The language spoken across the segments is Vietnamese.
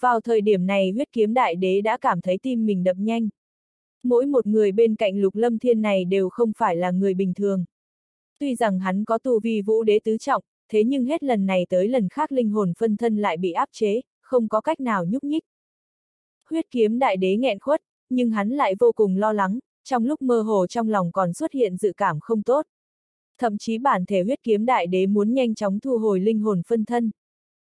Vào thời điểm này huyết kiếm đại đế đã cảm thấy tim mình đập nhanh. Mỗi một người bên cạnh lục lâm thiên này đều không phải là người bình thường. Tuy rằng hắn có tu vi vũ đế tứ trọng, thế nhưng hết lần này tới lần khác linh hồn phân thân lại bị áp chế, không có cách nào nhúc nhích. Huyết kiếm đại đế nghẹn khuất, nhưng hắn lại vô cùng lo lắng, trong lúc mơ hồ trong lòng còn xuất hiện dự cảm không tốt. Thậm chí bản thể huyết kiếm đại đế muốn nhanh chóng thu hồi linh hồn phân thân.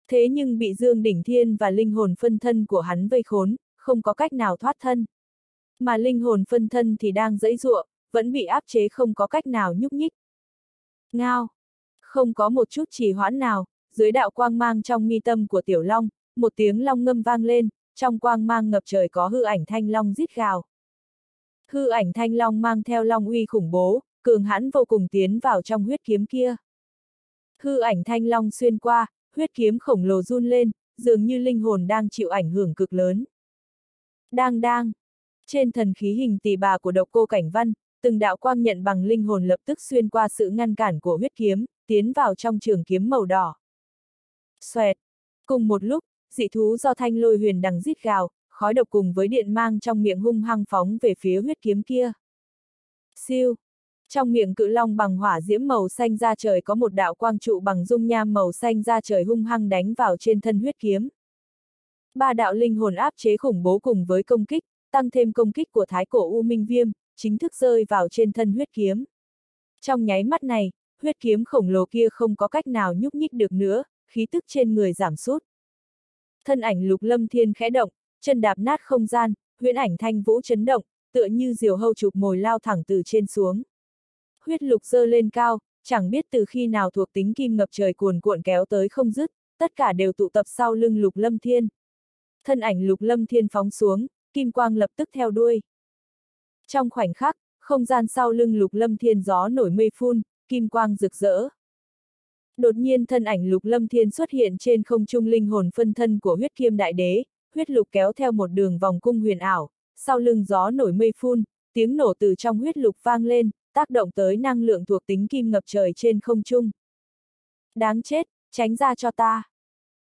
Thế nhưng bị Dương Đỉnh Thiên và linh hồn phân thân của hắn vây khốn, không có cách nào thoát thân. Mà linh hồn phân thân thì đang dãy dụa, vẫn bị áp chế không có cách nào nhúc nhích. Ngao! Không có một chút trì hoãn nào, dưới đạo quang mang trong mi tâm của Tiểu Long, một tiếng long ngâm vang lên, trong quang mang ngập trời có hư ảnh thanh long rít gào. Hư ảnh thanh long mang theo long uy khủng bố, cường hãn vô cùng tiến vào trong huyết kiếm kia. Hư ảnh thanh long xuyên qua, huyết kiếm khổng lồ run lên, dường như linh hồn đang chịu ảnh hưởng cực lớn. Đang đang. Trên thần khí hình tỷ bà của độc cô cảnh văn, từng đạo quang nhận bằng linh hồn lập tức xuyên qua sự ngăn cản của huyết kiếm, tiến vào trong trường kiếm màu đỏ. Xoẹt. Cùng một lúc, dị thú do thanh lôi huyền đằng rít gào, khói độc cùng với điện mang trong miệng hung hăng phóng về phía huyết kiếm kia. Siêu. Trong miệng cự long bằng hỏa diễm màu xanh ra trời có một đạo quang trụ bằng dung nham màu xanh ra trời hung hăng đánh vào trên thân huyết kiếm. Ba đạo linh hồn áp chế khủng bố cùng với công kích, tăng thêm công kích của thái cổ U Minh Viêm, chính thức rơi vào trên thân huyết kiếm. Trong nháy mắt này, huyết kiếm khổng lồ kia không có cách nào nhúc nhích được nữa, khí tức trên người giảm sút. Thân ảnh lục lâm thiên khẽ động, chân đạp nát không gian, huyễn ảnh thanh vũ chấn động, tựa như diều hâu chụp mồi lao thẳng từ trên xuống. Huyết lục dơ lên cao, chẳng biết từ khi nào thuộc tính kim ngập trời cuồn cuộn kéo tới không dứt, tất cả đều tụ tập sau lưng lục lâm thiên. Thân ảnh lục lâm thiên phóng xuống, kim quang lập tức theo đuôi. Trong khoảnh khắc, không gian sau lưng lục lâm thiên gió nổi mây phun, kim quang rực rỡ. Đột nhiên thân ảnh lục lâm thiên xuất hiện trên không trung linh hồn phân thân của huyết kiêm đại đế, huyết lục kéo theo một đường vòng cung huyền ảo, sau lưng gió nổi mây phun, tiếng nổ từ trong huyết lục vang lên, tác động tới năng lượng thuộc tính kim ngập trời trên không trung. Đáng chết, tránh ra cho ta.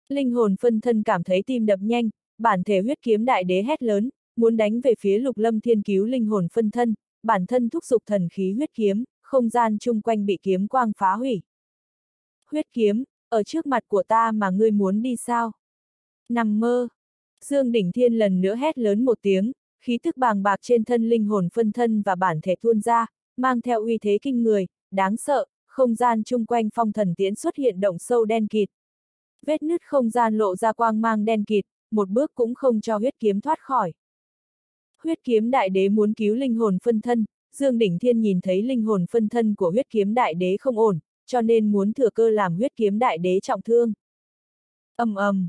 Linh hồn phân thân cảm thấy tim đập nhanh, bản thể huyết kiếm đại đế hét lớn, muốn đánh về phía lục lâm thiên cứu linh hồn phân thân, bản thân thúc giục thần khí huyết kiếm, không gian chung quanh bị kiếm quang phá hủy. Huyết kiếm, ở trước mặt của ta mà ngươi muốn đi sao? Nằm mơ. Dương Đỉnh Thiên lần nữa hét lớn một tiếng, khí tức bàng bạc trên thân linh hồn phân thân và bản thể tuôn ra, mang theo uy thế kinh người, đáng sợ, không gian chung quanh phong thần tiễn xuất hiện động sâu đen kịt. Vết nứt không gian lộ ra quang mang đen kịt, một bước cũng không cho huyết kiếm thoát khỏi. Huyết kiếm đại đế muốn cứu linh hồn phân thân, Dương Đỉnh Thiên nhìn thấy linh hồn phân thân của huyết kiếm đại đế không ổn, cho nên muốn thừa cơ làm huyết kiếm đại đế trọng thương. ầm ầm.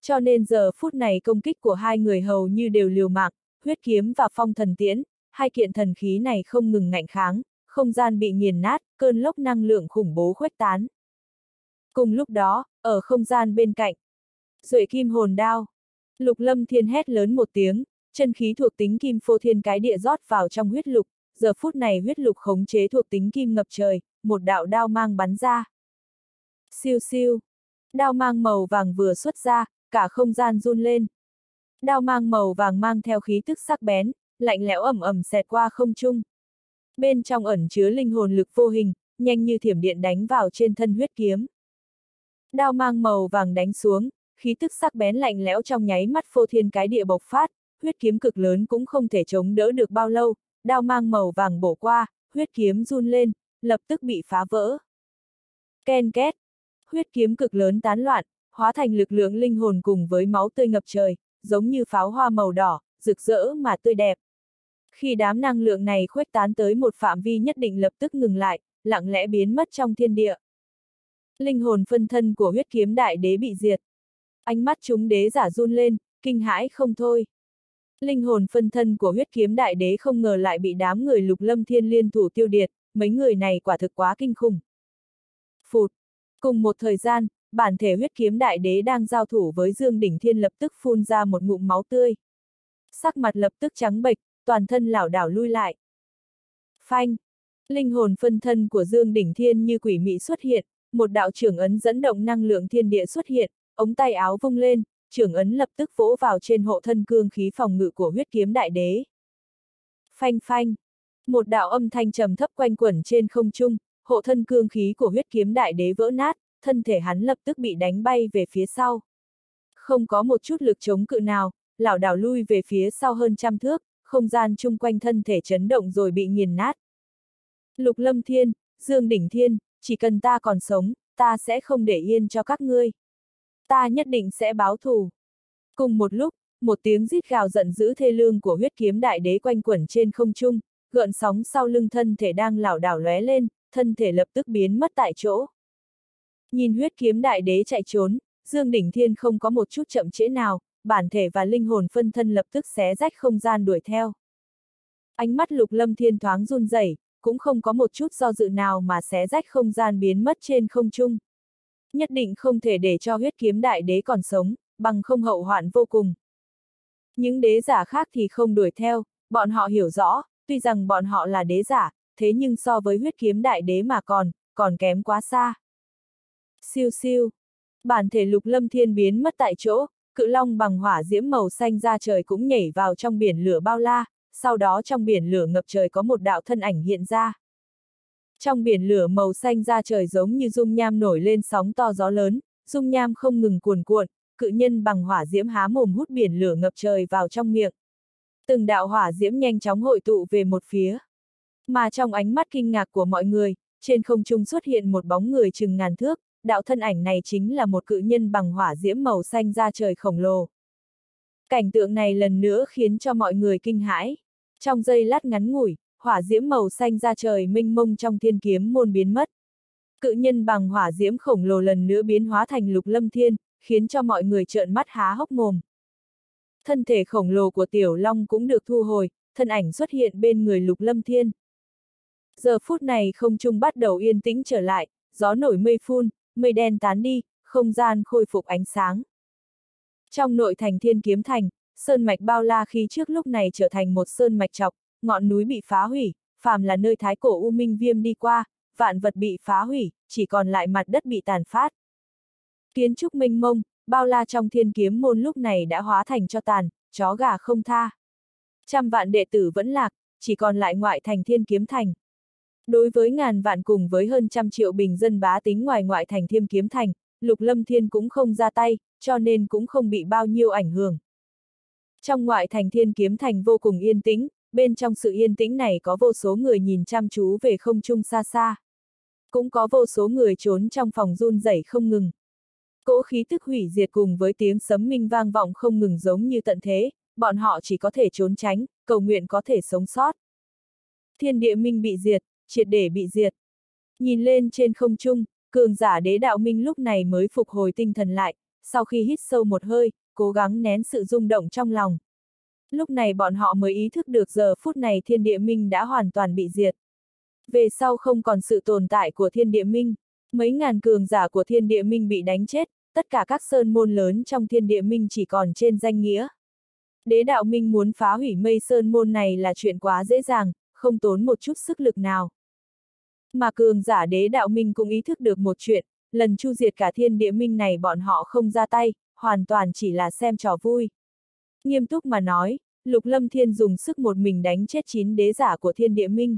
Cho nên giờ phút này công kích của hai người hầu như đều liều mạng, huyết kiếm và phong thần tiễn, hai kiện thần khí này không ngừng ngạnh kháng, không gian bị nghiền nát, cơn lốc năng lượng khủng bố khuếch tán. Cùng lúc đó, ở không gian bên cạnh, Duệ kim hồn đao. Lục lâm thiên hét lớn một tiếng, chân khí thuộc tính kim phô thiên cái địa rót vào trong huyết lục, giờ phút này huyết lục khống chế thuộc tính kim ngập trời, một đạo đao mang bắn ra. Siêu siêu. Đao mang màu vàng vừa xuất ra, cả không gian run lên. Đao mang màu vàng mang theo khí tức sắc bén, lạnh lẽo ẩm ẩm xẹt qua không trung. Bên trong ẩn chứa linh hồn lực vô hình, nhanh như thiểm điện đánh vào trên thân huyết kiếm. Đao mang màu vàng đánh xuống, khí tức sắc bén lạnh lẽo trong nháy mắt phô thiên cái địa bộc phát, huyết kiếm cực lớn cũng không thể chống đỡ được bao lâu, đao mang màu vàng bổ qua, huyết kiếm run lên, lập tức bị phá vỡ. Ken két, huyết kiếm cực lớn tán loạn, hóa thành lực lượng linh hồn cùng với máu tươi ngập trời, giống như pháo hoa màu đỏ, rực rỡ mà tươi đẹp. Khi đám năng lượng này khuếch tán tới một phạm vi nhất định lập tức ngừng lại, lặng lẽ biến mất trong thiên địa. Linh hồn phân thân của huyết kiếm đại đế bị diệt. Ánh mắt chúng đế giả run lên, kinh hãi không thôi. Linh hồn phân thân của huyết kiếm đại đế không ngờ lại bị đám người lục lâm thiên liên thủ tiêu điệt, mấy người này quả thực quá kinh khủng. Phụt! Cùng một thời gian, bản thể huyết kiếm đại đế đang giao thủ với Dương Đỉnh Thiên lập tức phun ra một ngụm máu tươi. Sắc mặt lập tức trắng bệch, toàn thân lảo đảo lui lại. Phanh! Linh hồn phân thân của Dương Đỉnh Thiên như quỷ mị xuất hiện, một đạo trưởng ấn dẫn động năng lượng thiên địa xuất hiện, ống tay áo vung lên, trưởng ấn lập tức vỗ vào trên hộ thân cương khí phòng ngự của huyết kiếm đại đế. Phanh phanh, một đạo âm thanh trầm thấp quanh quẩn trên không trung, hộ thân cương khí của huyết kiếm đại đế vỡ nát, thân thể hắn lập tức bị đánh bay về phía sau. Không có một chút lực chống cự nào, lảo đảo lui về phía sau hơn trăm thước, không gian chung quanh thân thể chấn động rồi bị nghiền nát. Lục Lâm Thiên, Dương Đỉnh Thiên, chỉ cần ta còn sống, ta sẽ không để yên cho các ngươi. Ta nhất định sẽ báo thù. Cùng một lúc, một tiếng rít gào giận dữ thê lương của huyết kiếm đại đế quanh quẩn trên không trung, gợn sóng sau lưng thân thể đang lảo đảo lóe lên, thân thể lập tức biến mất tại chỗ. Nhìn huyết kiếm đại đế chạy trốn, Dương Đỉnh Thiên không có một chút chậm trễ nào, bản thể và linh hồn phân thân lập tức xé rách không gian đuổi theo. Ánh mắt lục lâm thiên thoáng run rẩy, cũng không có một chút do dự nào mà xé rách không gian biến mất trên không trung. Nhất định không thể để cho huyết kiếm đại đế còn sống, bằng không hậu hoạn vô cùng. Những đế giả khác thì không đuổi theo, bọn họ hiểu rõ, tuy rằng bọn họ là đế giả, thế nhưng so với huyết kiếm đại đế mà còn, còn kém quá xa. Siêu siêu. Bản thể lục lâm thiên biến mất tại chỗ, cự long bằng hỏa diễm màu xanh ra trời cũng nhảy vào trong biển lửa bao la, sau đó trong biển lửa ngập trời có một đạo thân ảnh hiện ra. Trong biển lửa màu xanh ra trời giống như dung nham nổi lên sóng to gió lớn, dung nham không ngừng cuồn cuộn, cự nhân bằng hỏa diễm há mồm hút biển lửa ngập trời vào trong miệng. Từng đạo hỏa diễm nhanh chóng hội tụ về một phía. Mà trong ánh mắt kinh ngạc của mọi người, trên không trung xuất hiện một bóng người chừng ngàn thước, đạo thân ảnh này chính là một cự nhân bằng hỏa diễm màu xanh ra trời khổng lồ. Cảnh tượng này lần nữa khiến cho mọi người kinh hãi. Trong giây lát ngắn ngủi, hỏa diễm màu xanh ra trời minh mông trong thiên kiếm môn biến mất. Cự nhân bằng hỏa diễm khổng lồ lần nữa biến hóa thành lục lâm thiên, khiến cho mọi người trợn mắt há hốc mồm. Thân thể khổng lồ của tiểu long cũng được thu hồi, thân ảnh xuất hiện bên người lục lâm thiên. Giờ phút này không trung bắt đầu yên tĩnh trở lại, gió nổi mây phun, mây đen tán đi, không gian khôi phục ánh sáng. Trong nội thành thiên kiếm thành, sơn mạch bao la khi trước lúc này trở thành một sơn mạch chọc, ngọn núi bị phá hủy, phàm là nơi thái cổ U Minh Viêm đi qua, vạn vật bị phá hủy, chỉ còn lại mặt đất bị tàn phát. Kiến trúc minh mông, bao la trong thiên kiếm môn lúc này đã hóa thành cho tàn, chó gà không tha. Trăm vạn đệ tử vẫn lạc, chỉ còn lại ngoại thành thiên kiếm thành. Đối với ngàn vạn cùng với hơn trăm triệu bình dân bá tính ngoài ngoại thành thiên kiếm thành, Lục Lâm Thiên cũng không ra tay, cho nên cũng không bị bao nhiêu ảnh hưởng. Trong ngoại thành thiên kiếm thành vô cùng yên tĩnh, bên trong sự yên tĩnh này có vô số người nhìn chăm chú về không trung xa xa. Cũng có vô số người trốn trong phòng run rẩy không ngừng. Cỗ khí tức hủy diệt cùng với tiếng sấm minh vang vọng không ngừng giống như tận thế, bọn họ chỉ có thể trốn tránh, cầu nguyện có thể sống sót. Thiên địa minh bị diệt, triệt để bị diệt. Nhìn lên trên không trung, cường giả đế đạo minh lúc này mới phục hồi tinh thần lại, sau khi hít sâu một hơi, cố gắng nén sự rung động trong lòng. Lúc này bọn họ mới ý thức được giờ phút này thiên địa minh đã hoàn toàn bị diệt. Về sau không còn sự tồn tại của thiên địa minh, mấy ngàn cường giả của thiên địa minh bị đánh chết, tất cả các sơn môn lớn trong thiên địa minh chỉ còn trên danh nghĩa. Đế đạo minh muốn phá hủy mây sơn môn này là chuyện quá dễ dàng, không tốn một chút sức lực nào. Mà cường giả đế đạo minh cũng ý thức được một chuyện, lần chu diệt cả thiên địa minh này bọn họ không ra tay, hoàn toàn chỉ là xem trò vui. Nghiêm túc mà nói, Lục Lâm Thiên dùng sức một mình đánh chết chín đế giả của thiên địa minh.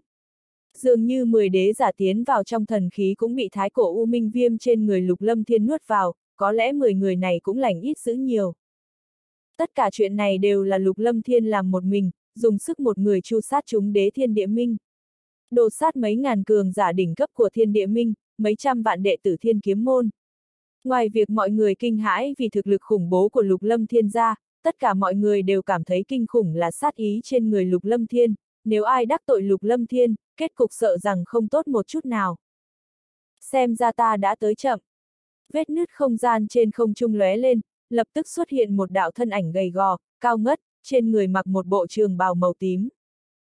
Dường như 10 đế giả tiến vào trong thần khí cũng bị thái cổ U Minh Viêm trên người Lục Lâm Thiên nuốt vào, có lẽ 10 người này cũng lành ít giữ nhiều. Tất cả chuyện này đều là Lục Lâm Thiên làm một mình, dùng sức một người chu sát chúng đế thiên địa minh. Đồ sát mấy ngàn cường giả đỉnh cấp của thiên địa minh, mấy trăm vạn đệ tử thiên kiếm môn. Ngoài việc mọi người kinh hãi vì thực lực khủng bố của Lục Lâm Thiên gia tất cả mọi người đều cảm thấy kinh khủng là sát ý trên người Lục Lâm Thiên, nếu ai đắc tội Lục Lâm Thiên, kết cục sợ rằng không tốt một chút nào. Xem ra ta đã tới chậm. Vết nứt không gian trên không trung lóe lên, lập tức xuất hiện một đạo thân ảnh gầy gò, cao ngất, trên người mặc một bộ trường bào màu tím.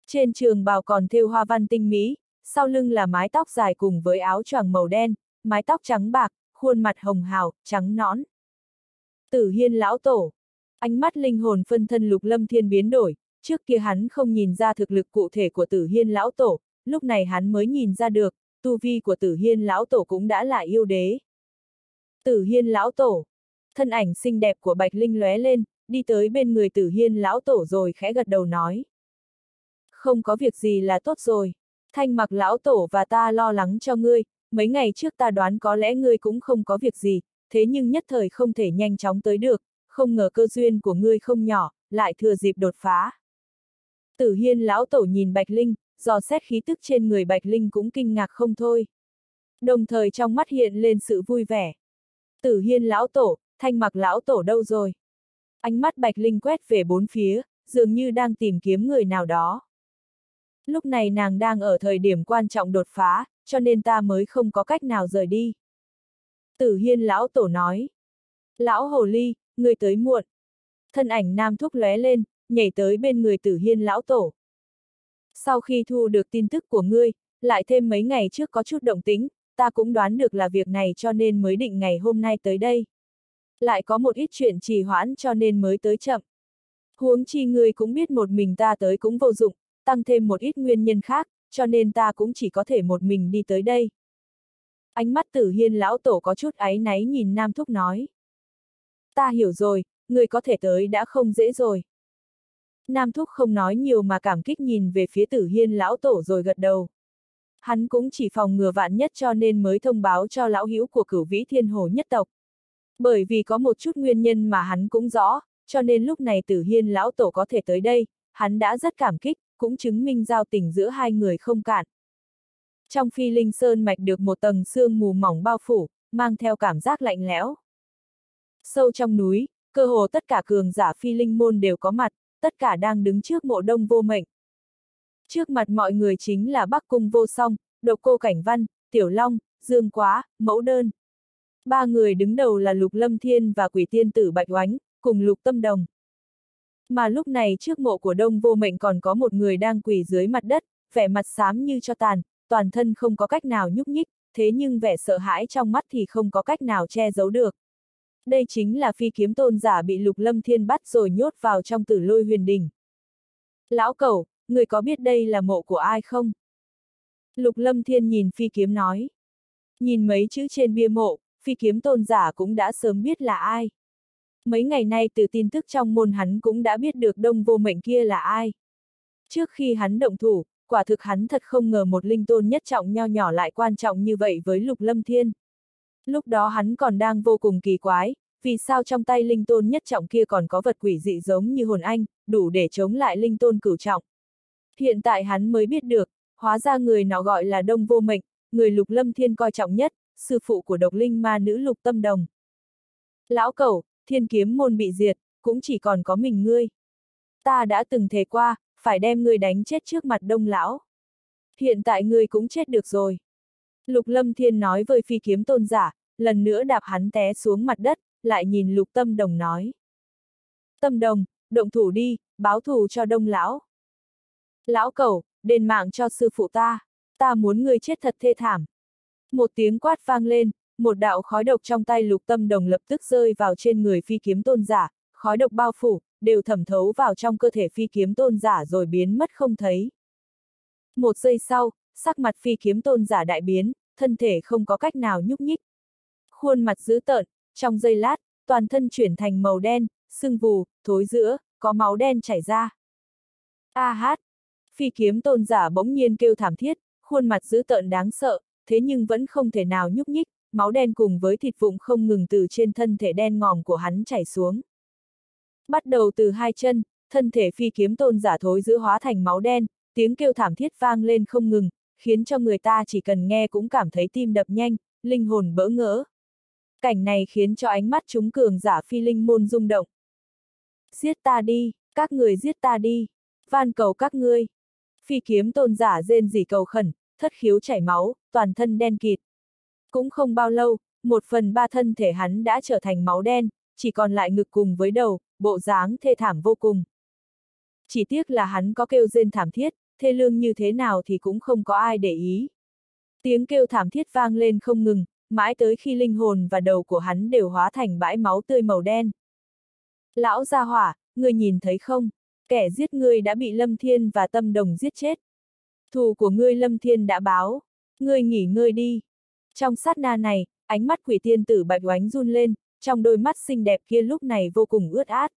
Trên trường bào còn thêu hoa văn tinh mỹ, sau lưng là mái tóc dài cùng với áo choàng màu đen, mái tóc trắng bạc, khuôn mặt hồng hào, trắng nõn. Tử Hiên lão tổ. Ánh mắt linh hồn phân thân lục lâm thiên biến đổi, trước kia hắn không nhìn ra thực lực cụ thể của Tử Hiên lão tổ, lúc này hắn mới nhìn ra được, tu vi của Tử Hiên lão tổ cũng đã là yêu đế. Tử Hiên lão tổ. Thân ảnh xinh đẹp của Bạch Linh lóe lên, đi tới bên người tử hiên lão tổ rồi khẽ gật đầu nói. Không có việc gì là tốt rồi. Thanh mặc lão tổ và ta lo lắng cho ngươi, mấy ngày trước ta đoán có lẽ ngươi cũng không có việc gì, thế nhưng nhất thời không thể nhanh chóng tới được, không ngờ cơ duyên của ngươi không nhỏ, lại thừa dịp đột phá. Tử hiên lão tổ nhìn Bạch Linh, dò xét khí tức trên người Bạch Linh cũng kinh ngạc không thôi. Đồng thời trong mắt hiện lên sự vui vẻ. Tử hiên lão tổ, thanh mặc lão tổ đâu rồi? Ánh mắt Bạch Linh quét về bốn phía, dường như đang tìm kiếm người nào đó. Lúc này nàng đang ở thời điểm quan trọng đột phá, cho nên ta mới không có cách nào rời đi. Tử hiên lão tổ nói. Lão hồ ly, người tới muộn. Thân ảnh nam thúc lóe lên, nhảy tới bên người tử hiên lão tổ. Sau khi thu được tin tức của ngươi, lại thêm mấy ngày trước có chút động tính, ta cũng đoán được là việc này cho nên mới định ngày hôm nay tới đây. Lại có một ít chuyện trì hoãn cho nên mới tới chậm. Huống chi ngươi cũng biết một mình ta tới cũng vô dụng, tăng thêm một ít nguyên nhân khác, cho nên ta cũng chỉ có thể một mình đi tới đây. Ánh mắt tử hiên lão tổ có chút áy náy nhìn Nam Thúc nói. Ta hiểu rồi, người có thể tới đã không dễ rồi. Nam Thúc không nói nhiều mà cảm kích nhìn về phía tử hiên lão tổ rồi gật đầu. Hắn cũng chỉ phòng ngừa vạn nhất cho nên mới thông báo cho lão hữu của cửu vĩ thiên hồ nhất tộc. Bởi vì có một chút nguyên nhân mà hắn cũng rõ, cho nên lúc này tử hiên lão tổ có thể tới đây, hắn đã rất cảm kích, cũng chứng minh giao tình giữa hai người không cạn. Trong phi linh sơn mạch được một tầng sương mù mỏng bao phủ, mang theo cảm giác lạnh lẽo. Sâu trong núi, cơ hồ tất cả cường giả phi linh môn đều có mặt, tất cả đang đứng trước mộ đông vô mệnh. Trước mặt mọi người chính là Bắc Cung vô song, độc cô cảnh văn, tiểu long, dương quá, mẫu đơn. Ba người đứng đầu là Lục Lâm Thiên và quỷ tiên tử Bạch Oánh, cùng Lục Tâm Đồng. Mà lúc này trước mộ của đông vô mệnh còn có một người đang quỳ dưới mặt đất, vẻ mặt xám như cho tàn, toàn thân không có cách nào nhúc nhích, thế nhưng vẻ sợ hãi trong mắt thì không có cách nào che giấu được. Đây chính là phi kiếm tôn giả bị lục lâm thiên bắt rồi nhốt vào trong tử lôi huyền đình. Lão cẩu, người có biết đây là mộ của ai không? Lục lâm thiên nhìn phi kiếm nói. Nhìn mấy chữ trên bia mộ, phi kiếm tôn giả cũng đã sớm biết là ai. Mấy ngày nay từ tin tức trong môn hắn cũng đã biết được đông vô mệnh kia là ai. Trước khi hắn động thủ, quả thực hắn thật không ngờ một linh tôn nhất trọng nho nhỏ lại quan trọng như vậy với lục lâm thiên. Lúc đó hắn còn đang vô cùng kỳ quái, vì sao trong tay linh tôn nhất trọng kia còn có vật quỷ dị giống như hồn anh, đủ để chống lại linh tôn cửu trọng. Hiện tại hắn mới biết được, hóa ra người nó gọi là đông vô mệnh, người lục lâm thiên coi trọng nhất, sư phụ của độc linh ma nữ lục tâm đồng. Lão cẩu, thiên kiếm môn bị diệt, cũng chỉ còn có mình ngươi. Ta đã từng thề qua, phải đem ngươi đánh chết trước mặt đông lão. Hiện tại ngươi cũng chết được rồi. Lục lâm thiên nói với phi kiếm tôn giả, lần nữa đạp hắn té xuống mặt đất, lại nhìn lục tâm đồng nói. Tâm đồng, động thủ đi, báo thù cho đông lão. Lão cầu, đền mạng cho sư phụ ta, ta muốn ngươi chết thật thê thảm. Một tiếng quát vang lên, một đạo khói độc trong tay lục tâm đồng lập tức rơi vào trên người phi kiếm tôn giả, khói độc bao phủ, đều thẩm thấu vào trong cơ thể phi kiếm tôn giả rồi biến mất không thấy. Một giây sau, sắc mặt phi kiếm tôn giả đại biến, thân thể không có cách nào nhúc nhích. Khuôn mặt dữ tợn, trong giây lát, toàn thân chuyển thành màu đen, sưng vù, thối giữa, có máu đen chảy ra. A hát! Phi kiếm tôn giả bỗng nhiên kêu thảm thiết, khuôn mặt dữ tợn đáng sợ, thế nhưng vẫn không thể nào nhúc nhích, máu đen cùng với thịt vụn không ngừng từ trên thân thể đen ngòm của hắn chảy xuống. Bắt đầu từ hai chân, thân thể phi kiếm tôn giả thối giữ hóa thành máu đen, tiếng kêu thảm thiết vang lên không ngừng, khiến cho người ta chỉ cần nghe cũng cảm thấy tim đập nhanh, linh hồn bỡ ngỡ. Cảnh này khiến cho ánh mắt chúng cường giả phi linh môn rung động. Giết ta đi, các người giết ta đi, van cầu các ngươi. Phi kiếm tôn giả rên rỉ cầu khẩn, thất khiếu chảy máu, toàn thân đen kịt. Cũng không bao lâu, một phần ba thân thể hắn đã trở thành máu đen, chỉ còn lại ngực cùng với đầu, bộ dáng thê thảm vô cùng. Chỉ tiếc là hắn có kêu rên thảm thiết, thê lương như thế nào thì cũng không có ai để ý. Tiếng kêu thảm thiết vang lên không ngừng, mãi tới khi linh hồn và đầu của hắn đều hóa thành bãi máu tươi màu đen. Lão gia hỏa, ngươi nhìn thấy không? Kẻ giết ngươi đã bị Lâm Thiên và Tâm Đồng giết chết. Thù của ngươi Lâm Thiên đã báo. Ngươi nghỉ ngơi đi. Trong sát na này, ánh mắt quỷ tiên tử bạch oánh run lên, trong đôi mắt xinh đẹp kia lúc này vô cùng ướt át.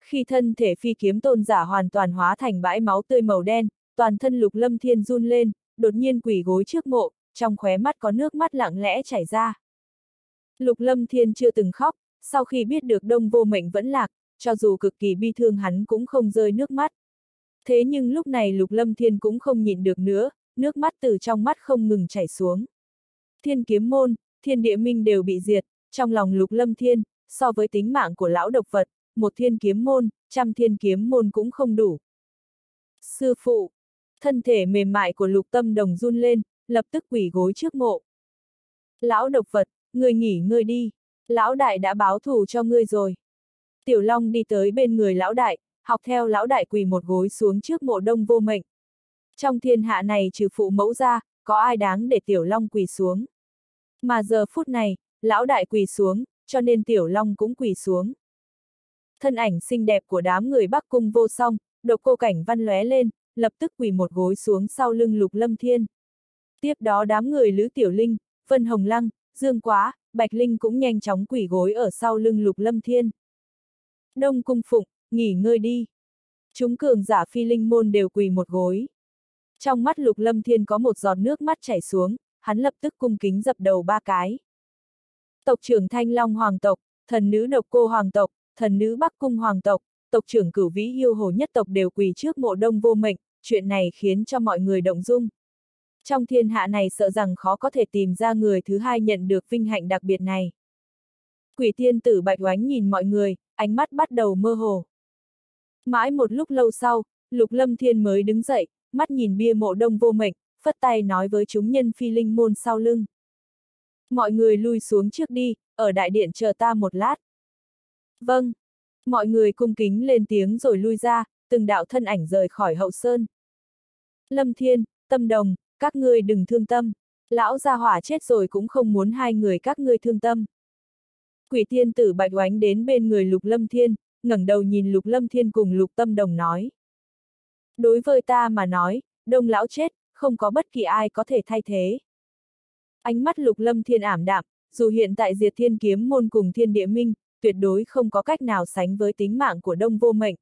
Khi thân thể phi kiếm tôn giả hoàn toàn hóa thành bãi máu tươi màu đen, toàn thân lục lâm thiên run lên, đột nhiên quỷ gối trước mộ, trong khóe mắt có nước mắt lặng lẽ chảy ra. Lục lâm thiên chưa từng khóc, sau khi biết được đông vô mệnh vẫn lạc, cho dù cực kỳ bi thương hắn cũng không rơi nước mắt. Thế nhưng lúc này lục lâm thiên cũng không nhịn được nữa, nước mắt từ trong mắt không ngừng chảy xuống. Thiên kiếm môn, thiên địa minh đều bị diệt, trong lòng lục lâm thiên, so với tính mạng của lão độc vật, một thiên kiếm môn, trăm thiên kiếm môn cũng không đủ. Sư phụ, thân thể mềm mại của lục tâm đồng run lên, lập tức quỳ gối trước mộ. Lão độc vật, người nghỉ ngơi đi, lão đại đã báo thù cho ngươi rồi. Tiểu Long đi tới bên người lão đại, học theo lão đại quỳ một gối xuống trước mộ đông vô mệnh. Trong thiên hạ này trừ phụ mẫu ra, có ai đáng để Tiểu Long quỳ xuống. Mà giờ phút này, lão đại quỳ xuống, cho nên Tiểu Long cũng quỳ xuống. Thân ảnh xinh đẹp của đám người Bắc Cung vô song, độc cô cảnh văn lóe lên, lập tức quỳ một gối xuống sau lưng lục lâm thiên. Tiếp đó đám người Lữ Tiểu Linh, Vân Hồng Lăng, Dương Quá, Bạch Linh cũng nhanh chóng quỳ gối ở sau lưng lục lâm thiên. Đông Cung Phụng, nghỉ ngơi đi. Chúng cường giả phi linh môn đều quỳ một gối. Trong mắt lục lâm thiên có một giọt nước mắt chảy xuống, hắn lập tức cung kính dập đầu ba cái. Tộc trưởng Thanh Long Hoàng tộc, thần nữ độc cô Hoàng tộc, thần nữ Bắc Cung Hoàng tộc, tộc trưởng cửu vĩ yêu hồ nhất tộc đều quỳ trước mộ đông vô mệnh, chuyện này khiến cho mọi người động dung. Trong thiên hạ này sợ rằng khó có thể tìm ra người thứ hai nhận được vinh hạnh đặc biệt này. Quỷ tiên tử bạch oánh nhìn mọi người, ánh mắt bắt đầu mơ hồ. Mãi một lúc lâu sau, Lục Lâm Thiên mới đứng dậy, mắt nhìn bia mộ đông vô mệnh, phất tay nói với chúng nhân phi linh môn sau lưng. Mọi người lui xuống trước đi, ở đại điện chờ ta một lát. Vâng. Mọi người cung kính lên tiếng rồi lui ra, từng đạo thân ảnh rời khỏi hậu sơn. Lâm Thiên, Tâm Đồng, các ngươi đừng thương tâm. Lão gia hỏa chết rồi cũng không muốn hai người các ngươi thương tâm. Quỷ tiên tử bạch oánh đến bên người Lục Lâm Thiên, ngẩng đầu nhìn Lục Lâm Thiên cùng Lục Tâm Đồng nói. Đối với ta mà nói, đông lão chết, không có bất kỳ ai có thể thay thế. Ánh mắt Lục Lâm Thiên ảm đạm, dù hiện tại diệt thiên kiếm môn cùng thiên địa minh, tuyệt đối không có cách nào sánh với tính mạng của đông vô mệnh.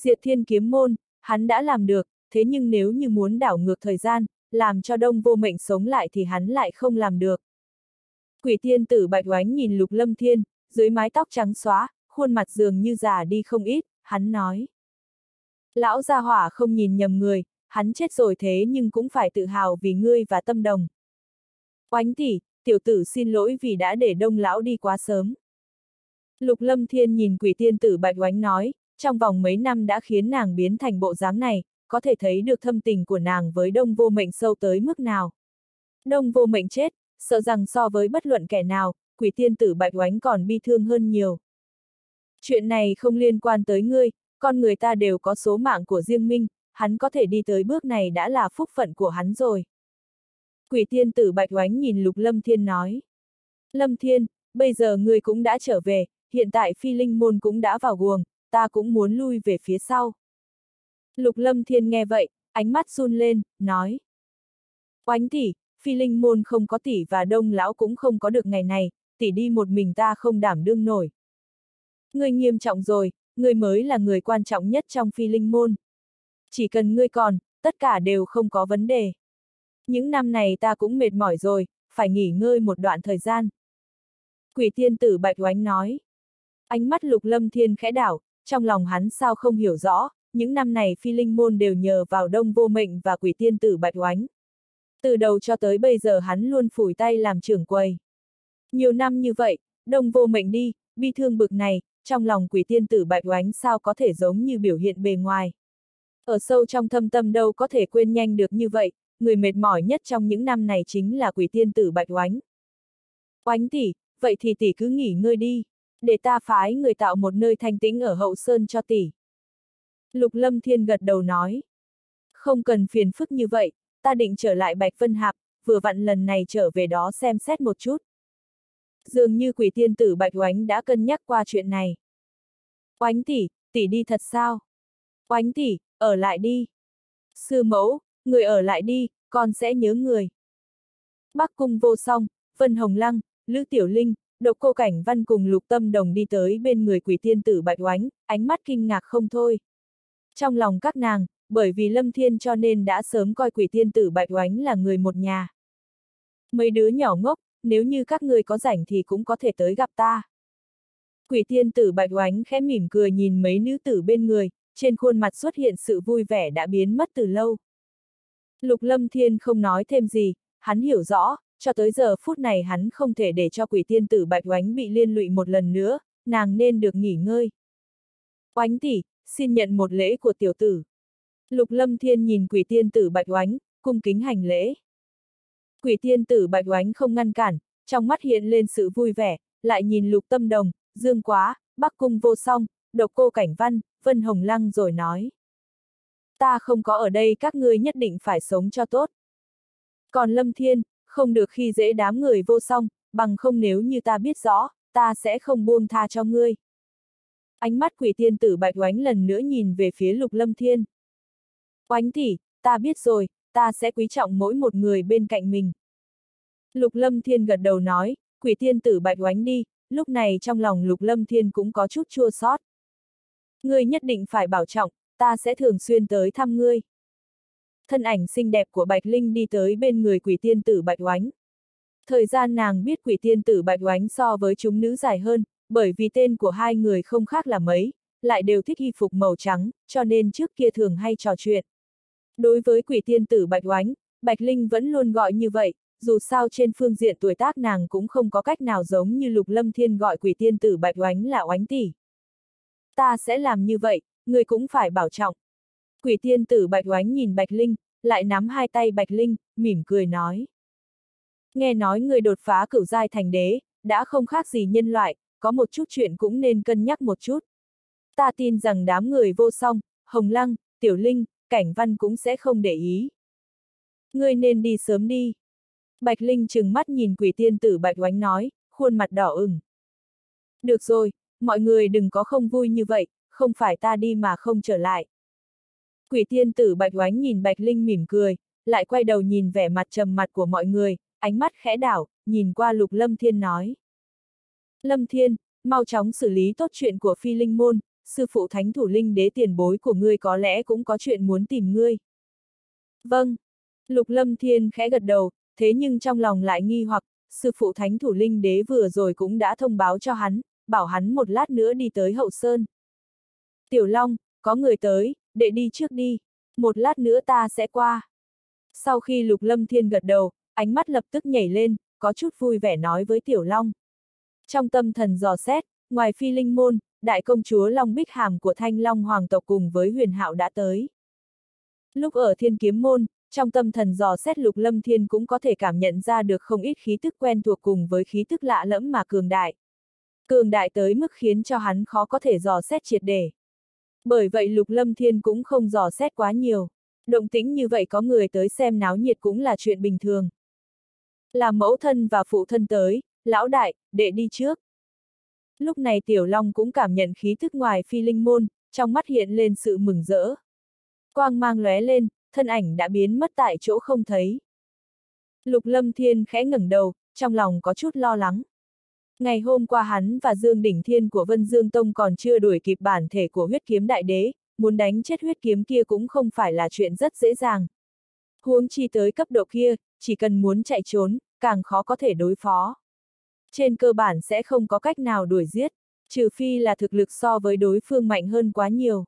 Diệt thiên kiếm môn, hắn đã làm được, thế nhưng nếu như muốn đảo ngược thời gian, làm cho đông vô mệnh sống lại thì hắn lại không làm được. Quỷ tiên tử bạch oánh nhìn lục lâm thiên, dưới mái tóc trắng xóa, khuôn mặt dường như già đi không ít, hắn nói. Lão gia hỏa không nhìn nhầm người, hắn chết rồi thế nhưng cũng phải tự hào vì ngươi và tâm đồng. Oánh tỷ, tiểu tử xin lỗi vì đã để đông lão đi quá sớm. Lục lâm thiên nhìn quỷ tiên tử bạch oánh nói, trong vòng mấy năm đã khiến nàng biến thành bộ dáng này, có thể thấy được thâm tình của nàng với đông vô mệnh sâu tới mức nào. Đông vô mệnh chết, sợ rằng so với bất luận kẻ nào, quỷ tiên tử bạch oánh còn bi thương hơn nhiều. Chuyện này không liên quan tới ngươi, con người ta đều có số mạng của riêng minh, hắn có thể đi tới bước này đã là phúc phận của hắn rồi. Quỷ tiên tử bạch oánh nhìn lục lâm thiên nói. Lâm thiên, bây giờ ngươi cũng đã trở về, hiện tại phi linh môn cũng đã vào guồng, ta cũng muốn lui về phía sau. Lục lâm thiên nghe vậy, ánh mắt run lên, nói. Oánh tỷ, phi linh môn không có tỷ và đông lão cũng không có được ngày này, tỷ đi một mình ta không đảm đương nổi. Ngươi nghiêm trọng rồi, ngươi mới là người quan trọng nhất trong phi linh môn. Chỉ cần ngươi còn, tất cả đều không có vấn đề. Những năm này ta cũng mệt mỏi rồi, phải nghỉ ngơi một đoạn thời gian. Quỷ tiên tử Bạch Oánh nói. Ánh mắt lục lâm thiên khẽ đảo, trong lòng hắn sao không hiểu rõ, những năm này phi linh môn đều nhờ vào đông vô mệnh và quỷ tiên tử Bạch Oánh. Từ đầu cho tới bây giờ hắn luôn phủi tay làm trưởng quầy. Nhiều năm như vậy, đông vô mệnh đi, bi thương bực này, trong lòng quỷ tiên tử Bạch Oánh sao có thể giống như biểu hiện bề ngoài. Ở sâu trong thâm tâm đâu có thể quên nhanh được như vậy, người mệt mỏi nhất trong những năm này chính là quỷ tiên tử Bạch Oánh. Oánh tỷ, vậy thì tỷ cứ nghỉ ngơi đi, để ta phái người tạo một nơi thanh tĩnh ở hậu sơn cho tỷ. Lục Lâm Thiên gật đầu nói. Không cần phiền phức như vậy, ta định trở lại Bạch Vân Hạp, vừa vặn lần này trở về đó xem xét một chút. Dường như quỷ tiên tử Bạch Oánh đã cân nhắc qua chuyện này. Oánh tỷ, tỷ đi thật sao? Oánh tỷ, ở lại đi. Sư mẫu, người ở lại đi, con sẽ nhớ người. Bắc cung vô song, Vân Hồng Lăng, Lữ Tiểu Linh, độc cô cảnh văn cùng lục tâm đồng đi tới bên người quỷ tiên tử bạch oánh, ánh mắt kinh ngạc không thôi. Trong lòng các nàng, bởi vì Lâm Thiên cho nên đã sớm coi quỷ tiên tử bạch oánh là người một nhà. Mấy đứa nhỏ ngốc, nếu như các người có rảnh thì cũng có thể tới gặp ta. Quỷ tiên tử bạch oánh khẽ mỉm cười nhìn mấy nữ tử bên người, trên khuôn mặt xuất hiện sự vui vẻ đã biến mất từ lâu. Lục Lâm Thiên không nói thêm gì, hắn hiểu rõ, cho tới giờ phút này hắn không thể để cho quỷ tiên tử Bạch Oánh bị liên lụy một lần nữa, nàng nên được nghỉ ngơi. Oánh tỷ, xin nhận một lễ của tiểu tử. Lục Lâm Thiên nhìn quỷ tiên tử Bạch Oánh, cung kính hành lễ. Quỷ tiên tử Bạch Oánh không ngăn cản, trong mắt hiện lên sự vui vẻ, lại nhìn Lục Tâm Đồng, Dương Quá, Bắc Cung Vô Song, Độc Cô Cảnh Văn, Vân Hồng Lăng rồi nói. Ta không có ở đây các ngươi nhất định phải sống cho tốt. Còn Lâm Thiên, không được khi dễ đám người vô song, bằng không nếu như ta biết rõ, ta sẽ không buông tha cho ngươi. Ánh mắt quỷ tiên tử bạch oánh lần nữa nhìn về phía lục lâm thiên. Oánh tỷ, ta biết rồi, ta sẽ quý trọng mỗi một người bên cạnh mình. Lục lâm thiên gật đầu nói, quỷ tiên tử bạch oánh đi, lúc này trong lòng lục lâm thiên cũng có chút chua xót. Ngươi nhất định phải bảo trọng, ta sẽ thường xuyên tới thăm ngươi. Thân ảnh xinh đẹp của Bạch Linh đi tới bên người quỷ tiên tử Bạch Oánh. Thời gian nàng biết quỷ tiên tử Bạch Oánh so với chúng nữ dài hơn, bởi vì tên của hai người không khác là mấy, lại đều thích y phục màu trắng, cho nên trước kia thường hay trò chuyện. Đối với quỷ tiên tử Bạch Oánh, Bạch Linh vẫn luôn gọi như vậy, dù sao trên phương diện tuổi tác nàng cũng không có cách nào giống như Lục Lâm Thiên gọi quỷ tiên tử Bạch Oánh là oánh tỷ. Ta sẽ làm như vậy, người cũng phải bảo trọng. Quỷ tiên tử Bạch Oánh nhìn Bạch Linh, lại nắm hai tay Bạch Linh, mỉm cười nói. Nghe nói người đột phá cửu giai thành đế, đã không khác gì nhân loại, có một chút chuyện cũng nên cân nhắc một chút. Ta tin rằng đám người vô song, Hồng Lăng, Tiểu Linh, Cảnh Văn cũng sẽ không để ý. Ngươi nên đi sớm đi. Bạch Linh trừng mắt nhìn quỷ tiên tử Bạch Oánh nói, khuôn mặt đỏ ửng. Được rồi, mọi người đừng có không vui như vậy, không phải ta đi mà không trở lại. Quỷ tiên tử Bạch Oánh nhìn Bạch Linh mỉm cười, lại quay đầu nhìn vẻ mặt trầm mặt của mọi người, ánh mắt khẽ đảo, nhìn qua Lục Lâm Thiên nói. Lâm Thiên, mau chóng xử lý tốt chuyện của phi linh môn, sư phụ thánh thủ linh đế tiền bối của ngươi có lẽ cũng có chuyện muốn tìm ngươi. Vâng. Lục Lâm Thiên khẽ gật đầu, thế nhưng trong lòng lại nghi hoặc, sư phụ thánh thủ linh đế vừa rồi cũng đã thông báo cho hắn, bảo hắn một lát nữa đi tới hậu sơn. Tiểu Long, có người tới, đệ đi trước đi, một lát nữa ta sẽ qua. Sau khi Lục Lâm Thiên gật đầu, ánh mắt lập tức nhảy lên, có chút vui vẻ nói với Tiểu Long. Trong tâm thần dò xét, ngoài phi linh môn, đại công chúa Long Bích Hàm của Thanh Long Hoàng tộc cùng với huyền hạo đã tới. Lúc ở thiên kiếm môn, trong tâm thần dò xét lục lâm thiên cũng có thể cảm nhận ra được không ít khí tức quen thuộc cùng với khí tức lạ lẫm mà cường đại. Cường đại tới mức khiến cho hắn khó có thể dò xét triệt để. Bởi vậy Lục Lâm Thiên cũng không dò xét quá nhiều. Động tĩnh như vậy có người tới xem náo nhiệt cũng là chuyện bình thường. Là mẫu thân và phụ thân tới, lão đại, đệ đi trước. Lúc này Tiểu Long cũng cảm nhận khí thức ngoài phi linh môn, trong mắt hiện lên sự mừng rỡ. Quang mang lóe lên, thân ảnh đã biến mất tại chỗ không thấy. Lục Lâm Thiên khẽ ngẩng đầu, trong lòng có chút lo lắng. Ngày hôm qua hắn và Dương Đỉnh Thiên của Vân Dương Tông còn chưa đuổi kịp bản thể của huyết kiếm đại đế, muốn đánh chết huyết kiếm kia cũng không phải là chuyện rất dễ dàng. Huống chi tới cấp độ kia, chỉ cần muốn chạy trốn, càng khó có thể đối phó. Trên cơ bản sẽ không có cách nào đuổi giết, trừ phi là thực lực so với đối phương mạnh hơn quá nhiều.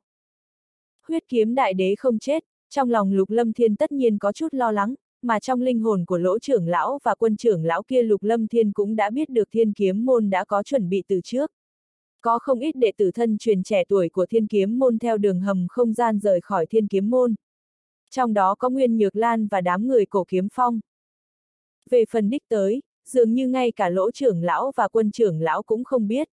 Huyết kiếm đại đế không chết, trong lòng lục lâm thiên tất nhiên có chút lo lắng, mà trong linh hồn của lỗ trưởng lão và quân trưởng lão kia Lục Lâm Thiên cũng đã biết được thiên kiếm môn đã có chuẩn bị từ trước. Có không ít đệ tử thân truyền trẻ tuổi của thiên kiếm môn theo đường hầm không gian rời khỏi thiên kiếm môn. Trong đó có Nguyên Nhược Lan và đám người cổ kiếm phong. Về phần đích tới, dường như ngay cả lỗ trưởng lão và quân trưởng lão cũng không biết.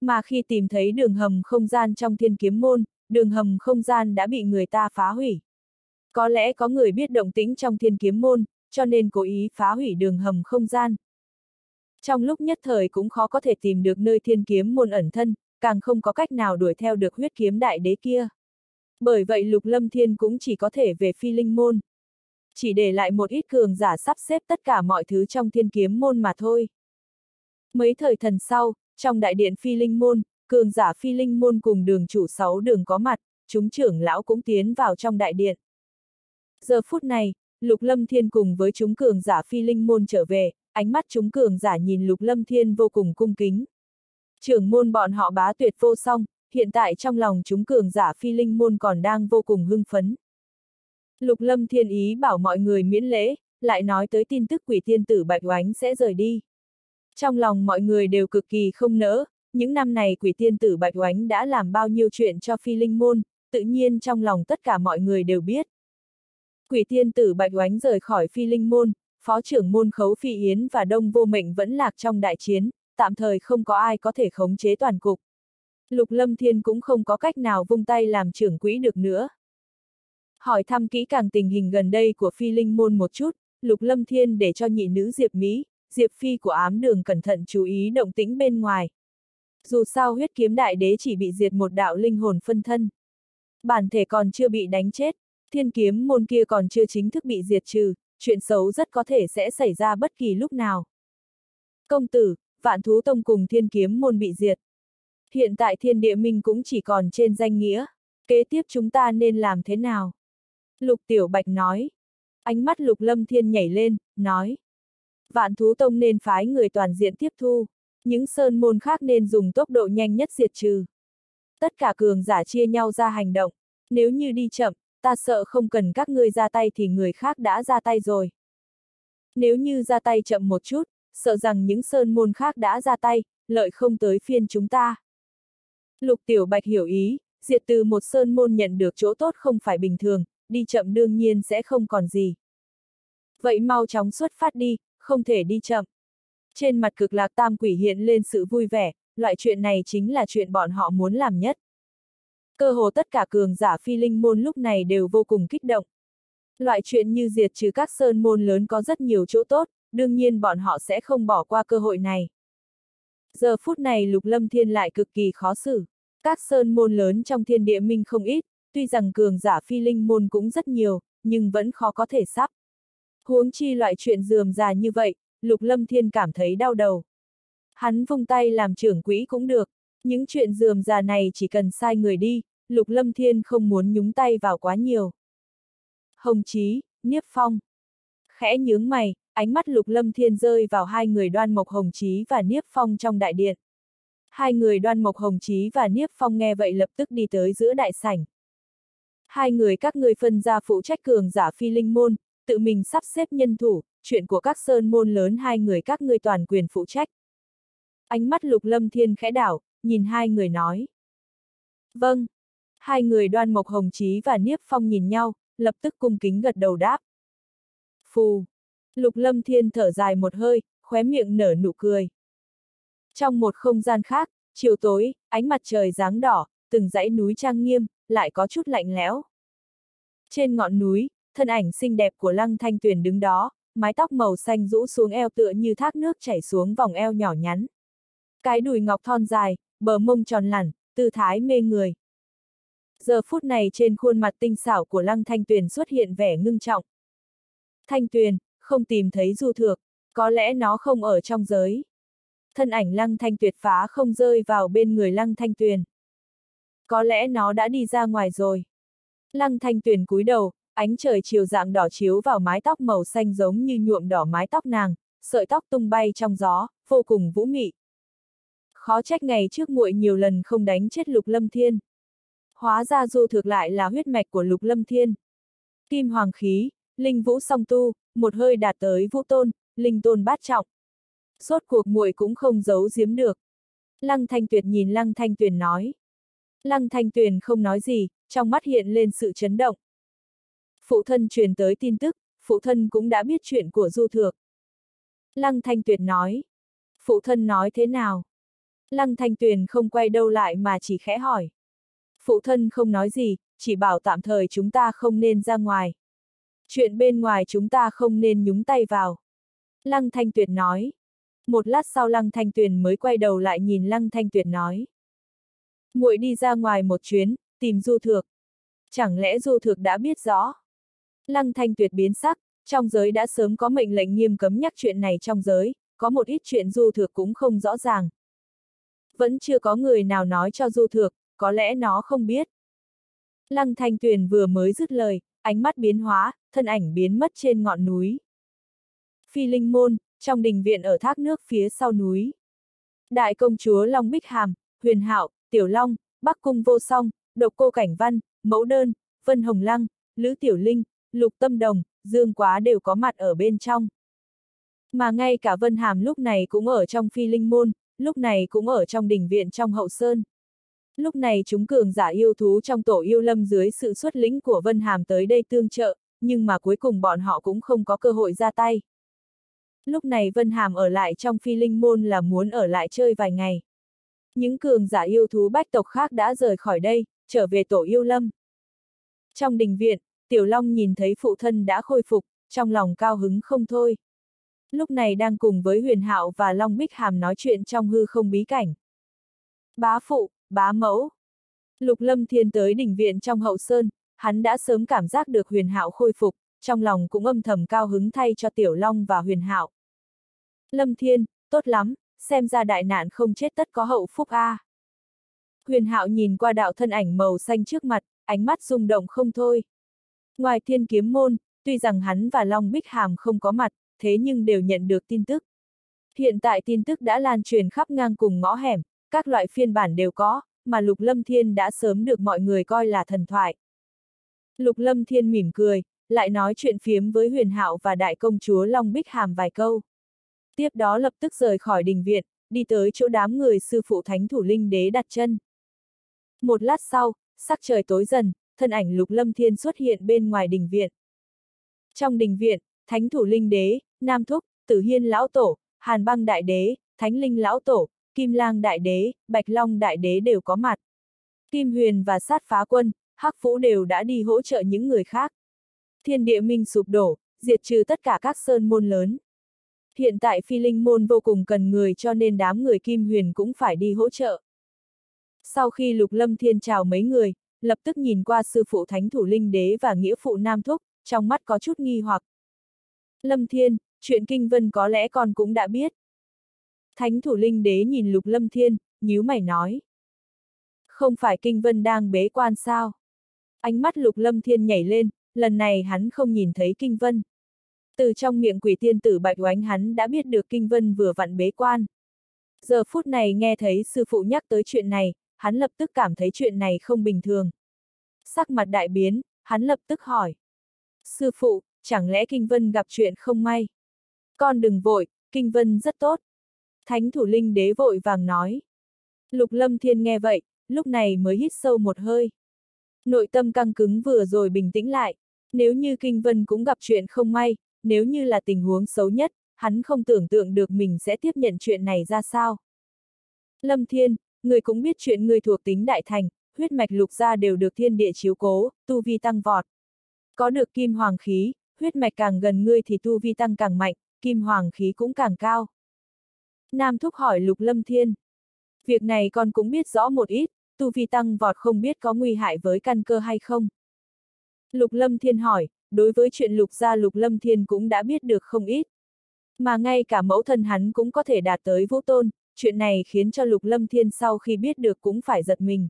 Mà khi tìm thấy đường hầm không gian trong thiên kiếm môn, đường hầm không gian đã bị người ta phá hủy. Có lẽ có người biết động tĩnh trong thiên kiếm môn, cho nên cố ý phá hủy đường hầm không gian. Trong lúc nhất thời cũng khó có thể tìm được nơi thiên kiếm môn ẩn thân, càng không có cách nào đuổi theo được huyết kiếm đại đế kia. Bởi vậy Lục Lâm Thiên cũng chỉ có thể về phi linh môn. Chỉ để lại một ít cường giả sắp xếp tất cả mọi thứ trong thiên kiếm môn mà thôi. Mấy thời thần sau, trong đại điện phi linh môn, cường giả phi linh môn cùng đường chủ sáu đường có mặt, chúng trưởng lão cũng tiến vào trong đại điện. Giờ phút này, Lục Lâm Thiên cùng với chúng cường giả phi linh môn trở về, ánh mắt chúng cường giả nhìn Lục Lâm Thiên vô cùng cung kính. Trưởng môn bọn họ bá tuyệt vô song, hiện tại trong lòng chúng cường giả phi linh môn còn đang vô cùng hưng phấn. Lục Lâm Thiên ý bảo mọi người miễn lễ, lại nói tới tin tức quỷ tiên tử Bạch Oánh sẽ rời đi. Trong lòng mọi người đều cực kỳ không nỡ, những năm này quỷ tiên tử Bạch Oánh đã làm bao nhiêu chuyện cho phi linh môn, tự nhiên trong lòng tất cả mọi người đều biết. Quỷ tiên tử Bạch Oánh rời khỏi phi linh môn, phó trưởng môn khấu phi yến và đông vô mệnh vẫn lạc trong đại chiến, tạm thời không có ai có thể khống chế toàn cục. Lục Lâm Thiên cũng không có cách nào vung tay làm trưởng quỹ được nữa. Hỏi thăm kỹ càng tình hình gần đây của phi linh môn một chút, Lục Lâm Thiên để cho nhị nữ Diệp Mỹ, Diệp Phi của ám đường cẩn thận chú ý động tĩnh bên ngoài. Dù sao huyết kiếm đại đế chỉ bị diệt một đạo linh hồn phân thân. Bản thể còn chưa bị đánh chết, thiên kiếm môn kia còn chưa chính thức bị diệt trừ, chuyện xấu rất có thể sẽ xảy ra bất kỳ lúc nào. Công tử, vạn thú tông cùng thiên kiếm môn bị diệt. Hiện tại thiên địa minh cũng chỉ còn trên danh nghĩa. Kế tiếp chúng ta nên làm thế nào? Lục Tiểu Bạch nói. Ánh mắt Lục Lâm Thiên nhảy lên, nói. Vạn thú tông nên phái người toàn diện tiếp thu. Những sơn môn khác nên dùng tốc độ nhanh nhất diệt trừ. Tất cả cường giả chia nhau ra hành động. Nếu như đi chậm, ta sợ không cần các ngươi ra tay thì người khác đã ra tay rồi. Nếu như ra tay chậm một chút, sợ rằng những sơn môn khác đã ra tay, lợi không tới phiên chúng ta. Lục Tiểu Bạch hiểu ý, diệt từ một sơn môn nhận được chỗ tốt không phải bình thường, đi chậm đương nhiên sẽ không còn gì. Vậy mau chóng xuất phát đi, không thể đi chậm. Trên mặt cực lạc tam quỷ hiện lên sự vui vẻ, loại chuyện này chính là chuyện bọn họ muốn làm nhất. Cơ hồ tất cả cường giả phi linh môn lúc này đều vô cùng kích động. Loại chuyện như diệt trừ các sơn môn lớn có rất nhiều chỗ tốt, đương nhiên bọn họ sẽ không bỏ qua cơ hội này. Giờ phút này Lục Lâm Thiên lại cực kỳ khó xử. Các sơn môn lớn trong thiên địa minh không ít, tuy rằng cường giả phi linh môn cũng rất nhiều, nhưng vẫn khó có thể sắp. Huống chi loại chuyện dườm già như vậy, Lục Lâm Thiên cảm thấy đau đầu. Hắn vung tay làm trưởng quỹ cũng được, những chuyện dườm già này chỉ cần sai người đi, Lục Lâm Thiên không muốn nhúng tay vào quá nhiều. Hồng Chí, Niếp Phong. Khẽ nhướng mày, ánh mắt Lục Lâm Thiên rơi vào hai người đoan mộc Hồng Chí và Niếp Phong trong đại điện. Hai người đoan mộc Hồng Chí và Niếp Phong nghe vậy lập tức đi tới giữa đại sảnh. Hai người các người phân ra phụ trách cường giả phi linh môn, tự mình sắp xếp nhân thủ, chuyện của các sơn môn lớn hai người các ngươi toàn quyền phụ trách. Ánh mắt Lục Lâm Thiên khẽ đảo, nhìn hai người nói. Vâng. Hai người đoan mộc hồng chí và Niếp Phong nhìn nhau, lập tức cung kính gật đầu đáp. Phù. Lục Lâm Thiên thở dài một hơi, khóe miệng nở nụ cười. Trong một không gian khác, chiều tối, ánh mặt trời dáng đỏ, từng dãy núi trang nghiêm, lại có chút lạnh lẽo. Trên ngọn núi, thân ảnh xinh đẹp của Lăng Thanh Tuyền đứng đó, mái tóc màu xanh rũ xuống eo tựa như thác nước chảy xuống vòng eo nhỏ nhắn. Cái đùi ngọc thon dài, bờ mông tròn lẳn, tư thái mê người. Giờ phút này trên khuôn mặt tinh xảo của Lăng Thanh Tuyền xuất hiện vẻ ngưng trọng. Thanh Tuyền, không tìm thấy du thược, có lẽ nó không ở trong giới. Thân ảnh Lăng Thanh Tuyệt phá không rơi vào bên người Lăng Thanh Tuyền. Có lẽ nó đã đi ra ngoài rồi. Lăng Thanh Tuyền cúi đầu, ánh trời chiều dạng đỏ chiếu vào mái tóc màu xanh giống như nhuộm đỏ mái tóc nàng, sợi tóc tung bay trong gió, vô cùng vũ mị. Khó trách ngày trước muội nhiều lần không đánh chết Lục Lâm Thiên. Hóa ra du thực lại là huyết mạch của Lục Lâm Thiên. Kim Hoàng khí, Linh Vũ song tu, một hơi đạt tới Vũ Tôn, Linh Tôn bát trọng. Suốt cuộc muội cũng không giấu giếm được. Lăng Thanh Tuyệt nhìn Lăng Thanh Tuyền nói. Lăng Thanh Tuyền không nói gì, trong mắt hiện lên sự chấn động. Phụ thân truyền tới tin tức, phụ thân cũng đã biết chuyện của Du Thược. Lăng Thanh Tuyền nói. Phụ thân nói thế nào? Lăng Thanh Tuyền không quay đâu lại mà chỉ khẽ hỏi. Phụ thân không nói gì, chỉ bảo tạm thời chúng ta không nên ra ngoài. Chuyện bên ngoài chúng ta không nên nhúng tay vào. Lăng Thanh Tuyệt nói. Một lát sau Lăng Thanh Tuyền mới quay đầu lại nhìn Lăng Thanh Tuyệt nói muội đi ra ngoài một chuyến, tìm Du Thược. Chẳng lẽ Du Thược đã biết rõ? Lăng Thanh Tuyệt biến sắc, trong giới đã sớm có mệnh lệnh nghiêm cấm nhắc chuyện này trong giới, có một ít chuyện Du Thược cũng không rõ ràng. Vẫn chưa có người nào nói cho Du Thược, có lẽ nó không biết. Lăng Thanh Tuyền vừa mới dứt lời, ánh mắt biến hóa, thân ảnh biến mất trên ngọn núi. Phi Linh Môn, trong đình viện ở thác nước phía sau núi. Đại công chúa Long Bích Hàm, Huyền Hạo, Tiểu Long, Bắc Cung Vô Song, Độc Cô Cảnh Văn, Mẫu Đơn, Vân Hồng Lăng, Lữ Tiểu Linh, Lục Tâm Đồng, Dương Quá đều có mặt ở bên trong. Mà ngay cả Vân Hàm lúc này cũng ở trong phi linh môn, lúc này cũng ở trong đình viện trong hậu sơn. Lúc này chúng cường giả yêu thú trong tổ yêu lâm dưới sự xuất lĩnh của Vân Hàm tới đây tương trợ, nhưng mà cuối cùng bọn họ cũng không có cơ hội ra tay. Lúc này Vân Hàm ở lại trong phi linh môn là muốn ở lại chơi vài ngày. Những cường giả yêu thú bách tộc khác đã rời khỏi đây, trở về tổ yêu lâm. Trong đình viện, Tiểu Long nhìn thấy phụ thân đã khôi phục, trong lòng cao hứng không thôi. Lúc này đang cùng với Huyền Hạo và Long Bích Hàm nói chuyện trong hư không bí cảnh. Bá phụ, bá mẫu. Lục Lâm Thiên tới đỉnh viện trong hậu sơn, hắn đã sớm cảm giác được Huyền Hạo khôi phục, trong lòng cũng âm thầm cao hứng thay cho Tiểu Long và Huyền Hạo. Lâm Thiên, tốt lắm, xem ra đại nạn không chết tất có hậu phúc a. À. Huyền Hạo nhìn qua đạo thân ảnh màu xanh trước mặt, ánh mắt rung động không thôi. Ngoài thiên kiếm môn, tuy rằng hắn và Long Bích Hàm không có mặt, thế nhưng đều nhận được tin tức. Hiện tại tin tức đã lan truyền khắp ngang cùng ngõ hẻm, các loại phiên bản đều có, mà Lục Lâm Thiên đã sớm được mọi người coi là thần thoại. Lục Lâm Thiên mỉm cười, lại nói chuyện phiếm với huyền hạo và đại công chúa Long Bích Hàm vài câu. Tiếp đó lập tức rời khỏi đình viện, đi tới chỗ đám người sư phụ thánh thủ linh đế đặt chân. Một lát sau, sắc trời tối dần, thân ảnh lục lâm thiên xuất hiện bên ngoài đình viện. Trong đình viện, thánh thủ linh đế, nam thúc, tử hiên lão tổ, hàn băng đại đế, thánh linh lão tổ, kim lang đại đế, bạch long đại đế đều có mặt. Kim huyền và sát phá quân, hắc vũ đều đã đi hỗ trợ những người khác. Thiên địa minh sụp đổ, diệt trừ tất cả các sơn môn lớn. Hiện tại phi linh môn vô cùng cần người cho nên đám người kim huyền cũng phải đi hỗ trợ. Sau khi lục lâm thiên chào mấy người, lập tức nhìn qua sư phụ thánh thủ linh đế và nghĩa phụ nam thúc, trong mắt có chút nghi hoặc. Lâm thiên, chuyện kinh vân có lẽ con cũng đã biết. Thánh thủ linh đế nhìn lục lâm thiên, nhíu mày nói. Không phải kinh vân đang bế quan sao? Ánh mắt lục lâm thiên nhảy lên, lần này hắn không nhìn thấy kinh vân. Từ trong miệng quỷ tiên tử bạch oánh hắn đã biết được kinh vân vừa vặn bế quan. Giờ phút này nghe thấy sư phụ nhắc tới chuyện này, hắn lập tức cảm thấy chuyện này không bình thường. Sắc mặt đại biến, hắn lập tức hỏi. Sư phụ, chẳng lẽ Kinh Vân gặp chuyện không may? Con đừng vội, Kinh Vân rất tốt. Thánh thủ linh đế vội vàng nói. Lục lâm thiên nghe vậy, lúc này mới hít sâu một hơi. Nội tâm căng cứng vừa rồi bình tĩnh lại. Nếu như Kinh Vân cũng gặp chuyện không may, nếu như là tình huống xấu nhất, hắn không tưởng tượng được mình sẽ tiếp nhận chuyện này ra sao. Lâm Thiên, người cũng biết chuyện người thuộc tính đại thành, huyết mạch lục gia đều được thiên địa chiếu cố, tu vi tăng vọt. Có được kim hoàng khí, huyết mạch càng gần ngươi thì tu vi tăng càng mạnh, kim hoàng khí cũng càng cao. Nam Thúc hỏi Lục Lâm Thiên. Việc này con cũng biết rõ một ít, tu vi tăng vọt không biết có nguy hại với căn cơ hay không. Lục Lâm Thiên hỏi, đối với chuyện Lục gia Lục Lâm Thiên cũng đã biết được không ít. Mà ngay cả mẫu thân hắn cũng có thể đạt tới vũ tôn, chuyện này khiến cho Lục Lâm Thiên sau khi biết được cũng phải giật mình.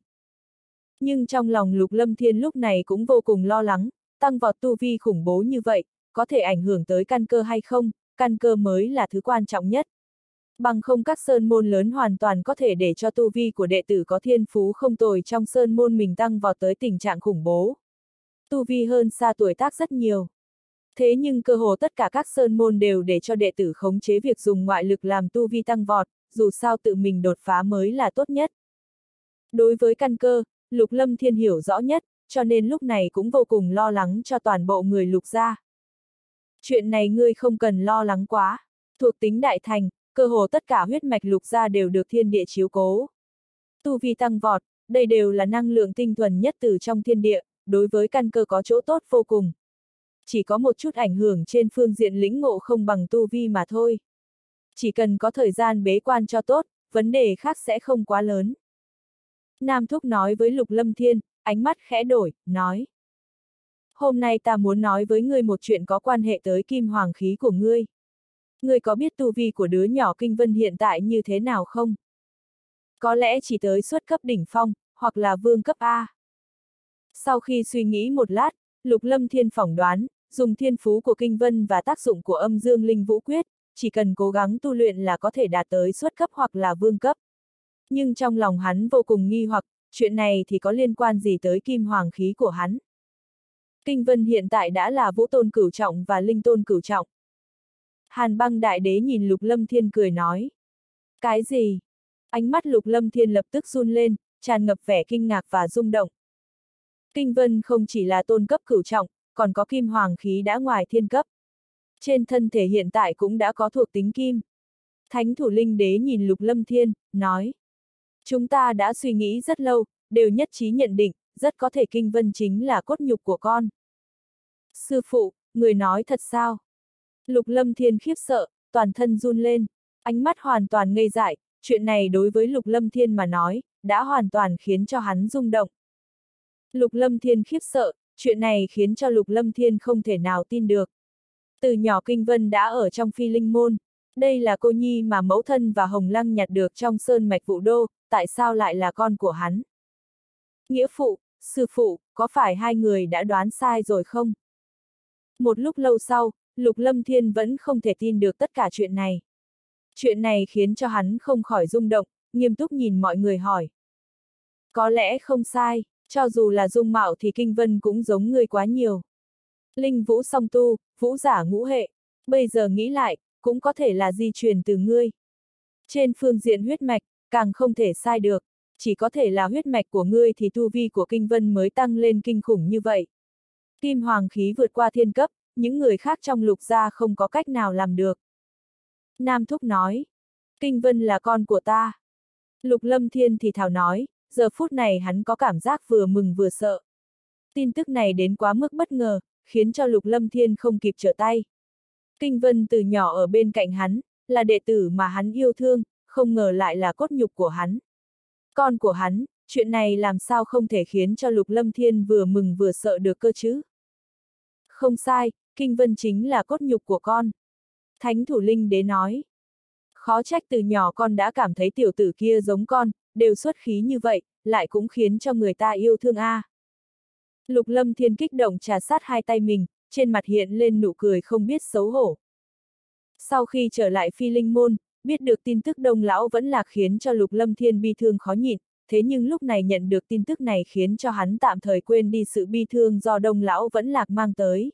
Nhưng trong lòng Lục Lâm Thiên lúc này cũng vô cùng lo lắng, tăng vọt tu vi khủng bố như vậy, có thể ảnh hưởng tới căn cơ hay không, căn cơ mới là thứ quan trọng nhất. Bằng không các sơn môn lớn hoàn toàn có thể để cho tu vi của đệ tử có thiên phú không tồi trong sơn môn mình tăng vọt tới tình trạng khủng bố. Tu vi hơn xa tuổi tác rất nhiều. Thế nhưng cơ hồ tất cả các sơn môn đều để cho đệ tử khống chế việc dùng ngoại lực làm tu vi tăng vọt, dù sao tự mình đột phá mới là tốt nhất. Đối với căn cơ, Lục Lâm Thiên hiểu rõ nhất, cho nên lúc này cũng vô cùng lo lắng cho toàn bộ người Lục gia. Chuyện này ngươi không cần lo lắng quá, thuộc tính đại thành, cơ hồ tất cả huyết mạch Lục gia đều được thiên địa chiếu cố. Tu vi tăng vọt, đây đều là năng lượng tinh thuần nhất từ trong thiên địa, đối với căn cơ có chỗ tốt vô cùng. Chỉ có một chút ảnh hưởng trên phương diện lĩnh ngộ không bằng tu vi mà thôi chỉ cần có thời gian bế quan cho tốt, vấn đề khác sẽ không quá lớn. Nam Thúc nói với Lục Lâm Thiên, ánh mắt khẽ đổi, nói. Hôm nay ta muốn nói với ngươi một chuyện có quan hệ tới kim hoàng khí của ngươi. Ngươi có biết tu vi của đứa nhỏ kinh vân hiện tại như thế nào không? Có lẽ chỉ tới xuất cấp đỉnh phong, hoặc là vương cấp A. Sau khi suy nghĩ một lát, Lục Lâm Thiên phỏng đoán, dùng thiên phú của kinh vân và tác dụng của âm dương linh vũ quyết, chỉ cần cố gắng tu luyện là có thể đạt tới xuất cấp hoặc là vương cấp. Nhưng trong lòng hắn vô cùng nghi hoặc, chuyện này thì có liên quan gì tới kim hoàng khí của hắn? Kinh vân hiện tại đã là vũ tôn cửu trọng và linh tôn cửu trọng. Hàn băng đại đế nhìn lục lâm thiên cười nói. Cái gì? Ánh mắt lục lâm thiên lập tức run lên, tràn ngập vẻ kinh ngạc và rung động. Kinh vân không chỉ là tôn cấp cửu trọng, còn có kim hoàng khí đã ngoài thiên cấp. Trên thân thể hiện tại cũng đã có thuộc tính kim. Thánh thủ linh đế nhìn lục lâm thiên, nói. Chúng ta đã suy nghĩ rất lâu, đều nhất trí nhận định, rất có thể kinh vân chính là cốt nhục của con. Sư phụ, người nói thật sao? Lục lâm thiên khiếp sợ, toàn thân run lên, ánh mắt hoàn toàn ngây dại, chuyện này đối với lục lâm thiên mà nói, đã hoàn toàn khiến cho hắn rung động. Lục lâm thiên khiếp sợ, chuyện này khiến cho lục lâm thiên không thể nào tin được. Từ nhỏ kinh vân đã ở trong phi linh môn, đây là cô nhi mà mẫu thân và hồng lăng nhặt được trong sơn mạch vụ đô, tại sao lại là con của hắn? Nghĩa phụ, sư phụ, có phải hai người đã đoán sai rồi không? Một lúc lâu sau, Lục Lâm Thiên vẫn không thể tin được tất cả chuyện này. Chuyện này khiến cho hắn không khỏi rung động, nghiêm túc nhìn mọi người hỏi. Có lẽ không sai, cho dù là dung mạo thì kinh vân cũng giống ngươi quá nhiều. Linh vũ song tu, vũ giả ngũ hệ, bây giờ nghĩ lại, cũng có thể là di truyền từ ngươi. Trên phương diện huyết mạch, càng không thể sai được, chỉ có thể là huyết mạch của ngươi thì tu vi của kinh vân mới tăng lên kinh khủng như vậy. Kim hoàng khí vượt qua thiên cấp, những người khác trong lục gia không có cách nào làm được. Nam Thúc nói, Kinh Vân là con của ta. Lục Lâm Thiên thì thảo nói, giờ phút này hắn có cảm giác vừa mừng vừa sợ. Tin tức này đến quá mức bất ngờ, khiến cho Lục Lâm Thiên không kịp trở tay. Kinh Vân từ nhỏ ở bên cạnh hắn, là đệ tử mà hắn yêu thương, không ngờ lại là cốt nhục của hắn. Con của hắn, chuyện này làm sao không thể khiến cho Lục Lâm Thiên vừa mừng vừa sợ được cơ chứ? Không sai, Kinh Vân chính là cốt nhục của con. Thánh thủ linh đế nói. Khó trách từ nhỏ con đã cảm thấy tiểu tử kia giống con, đều xuất khí như vậy, lại cũng khiến cho người ta yêu thương a. À. Lục lâm thiên kích động trà sát hai tay mình, trên mặt hiện lên nụ cười không biết xấu hổ. Sau khi trở lại phi linh môn, biết được tin tức đông lão vẫn lạc khiến cho lục lâm thiên bi thương khó nhịn, thế nhưng lúc này nhận được tin tức này khiến cho hắn tạm thời quên đi sự bi thương do đông lão vẫn lạc mang tới.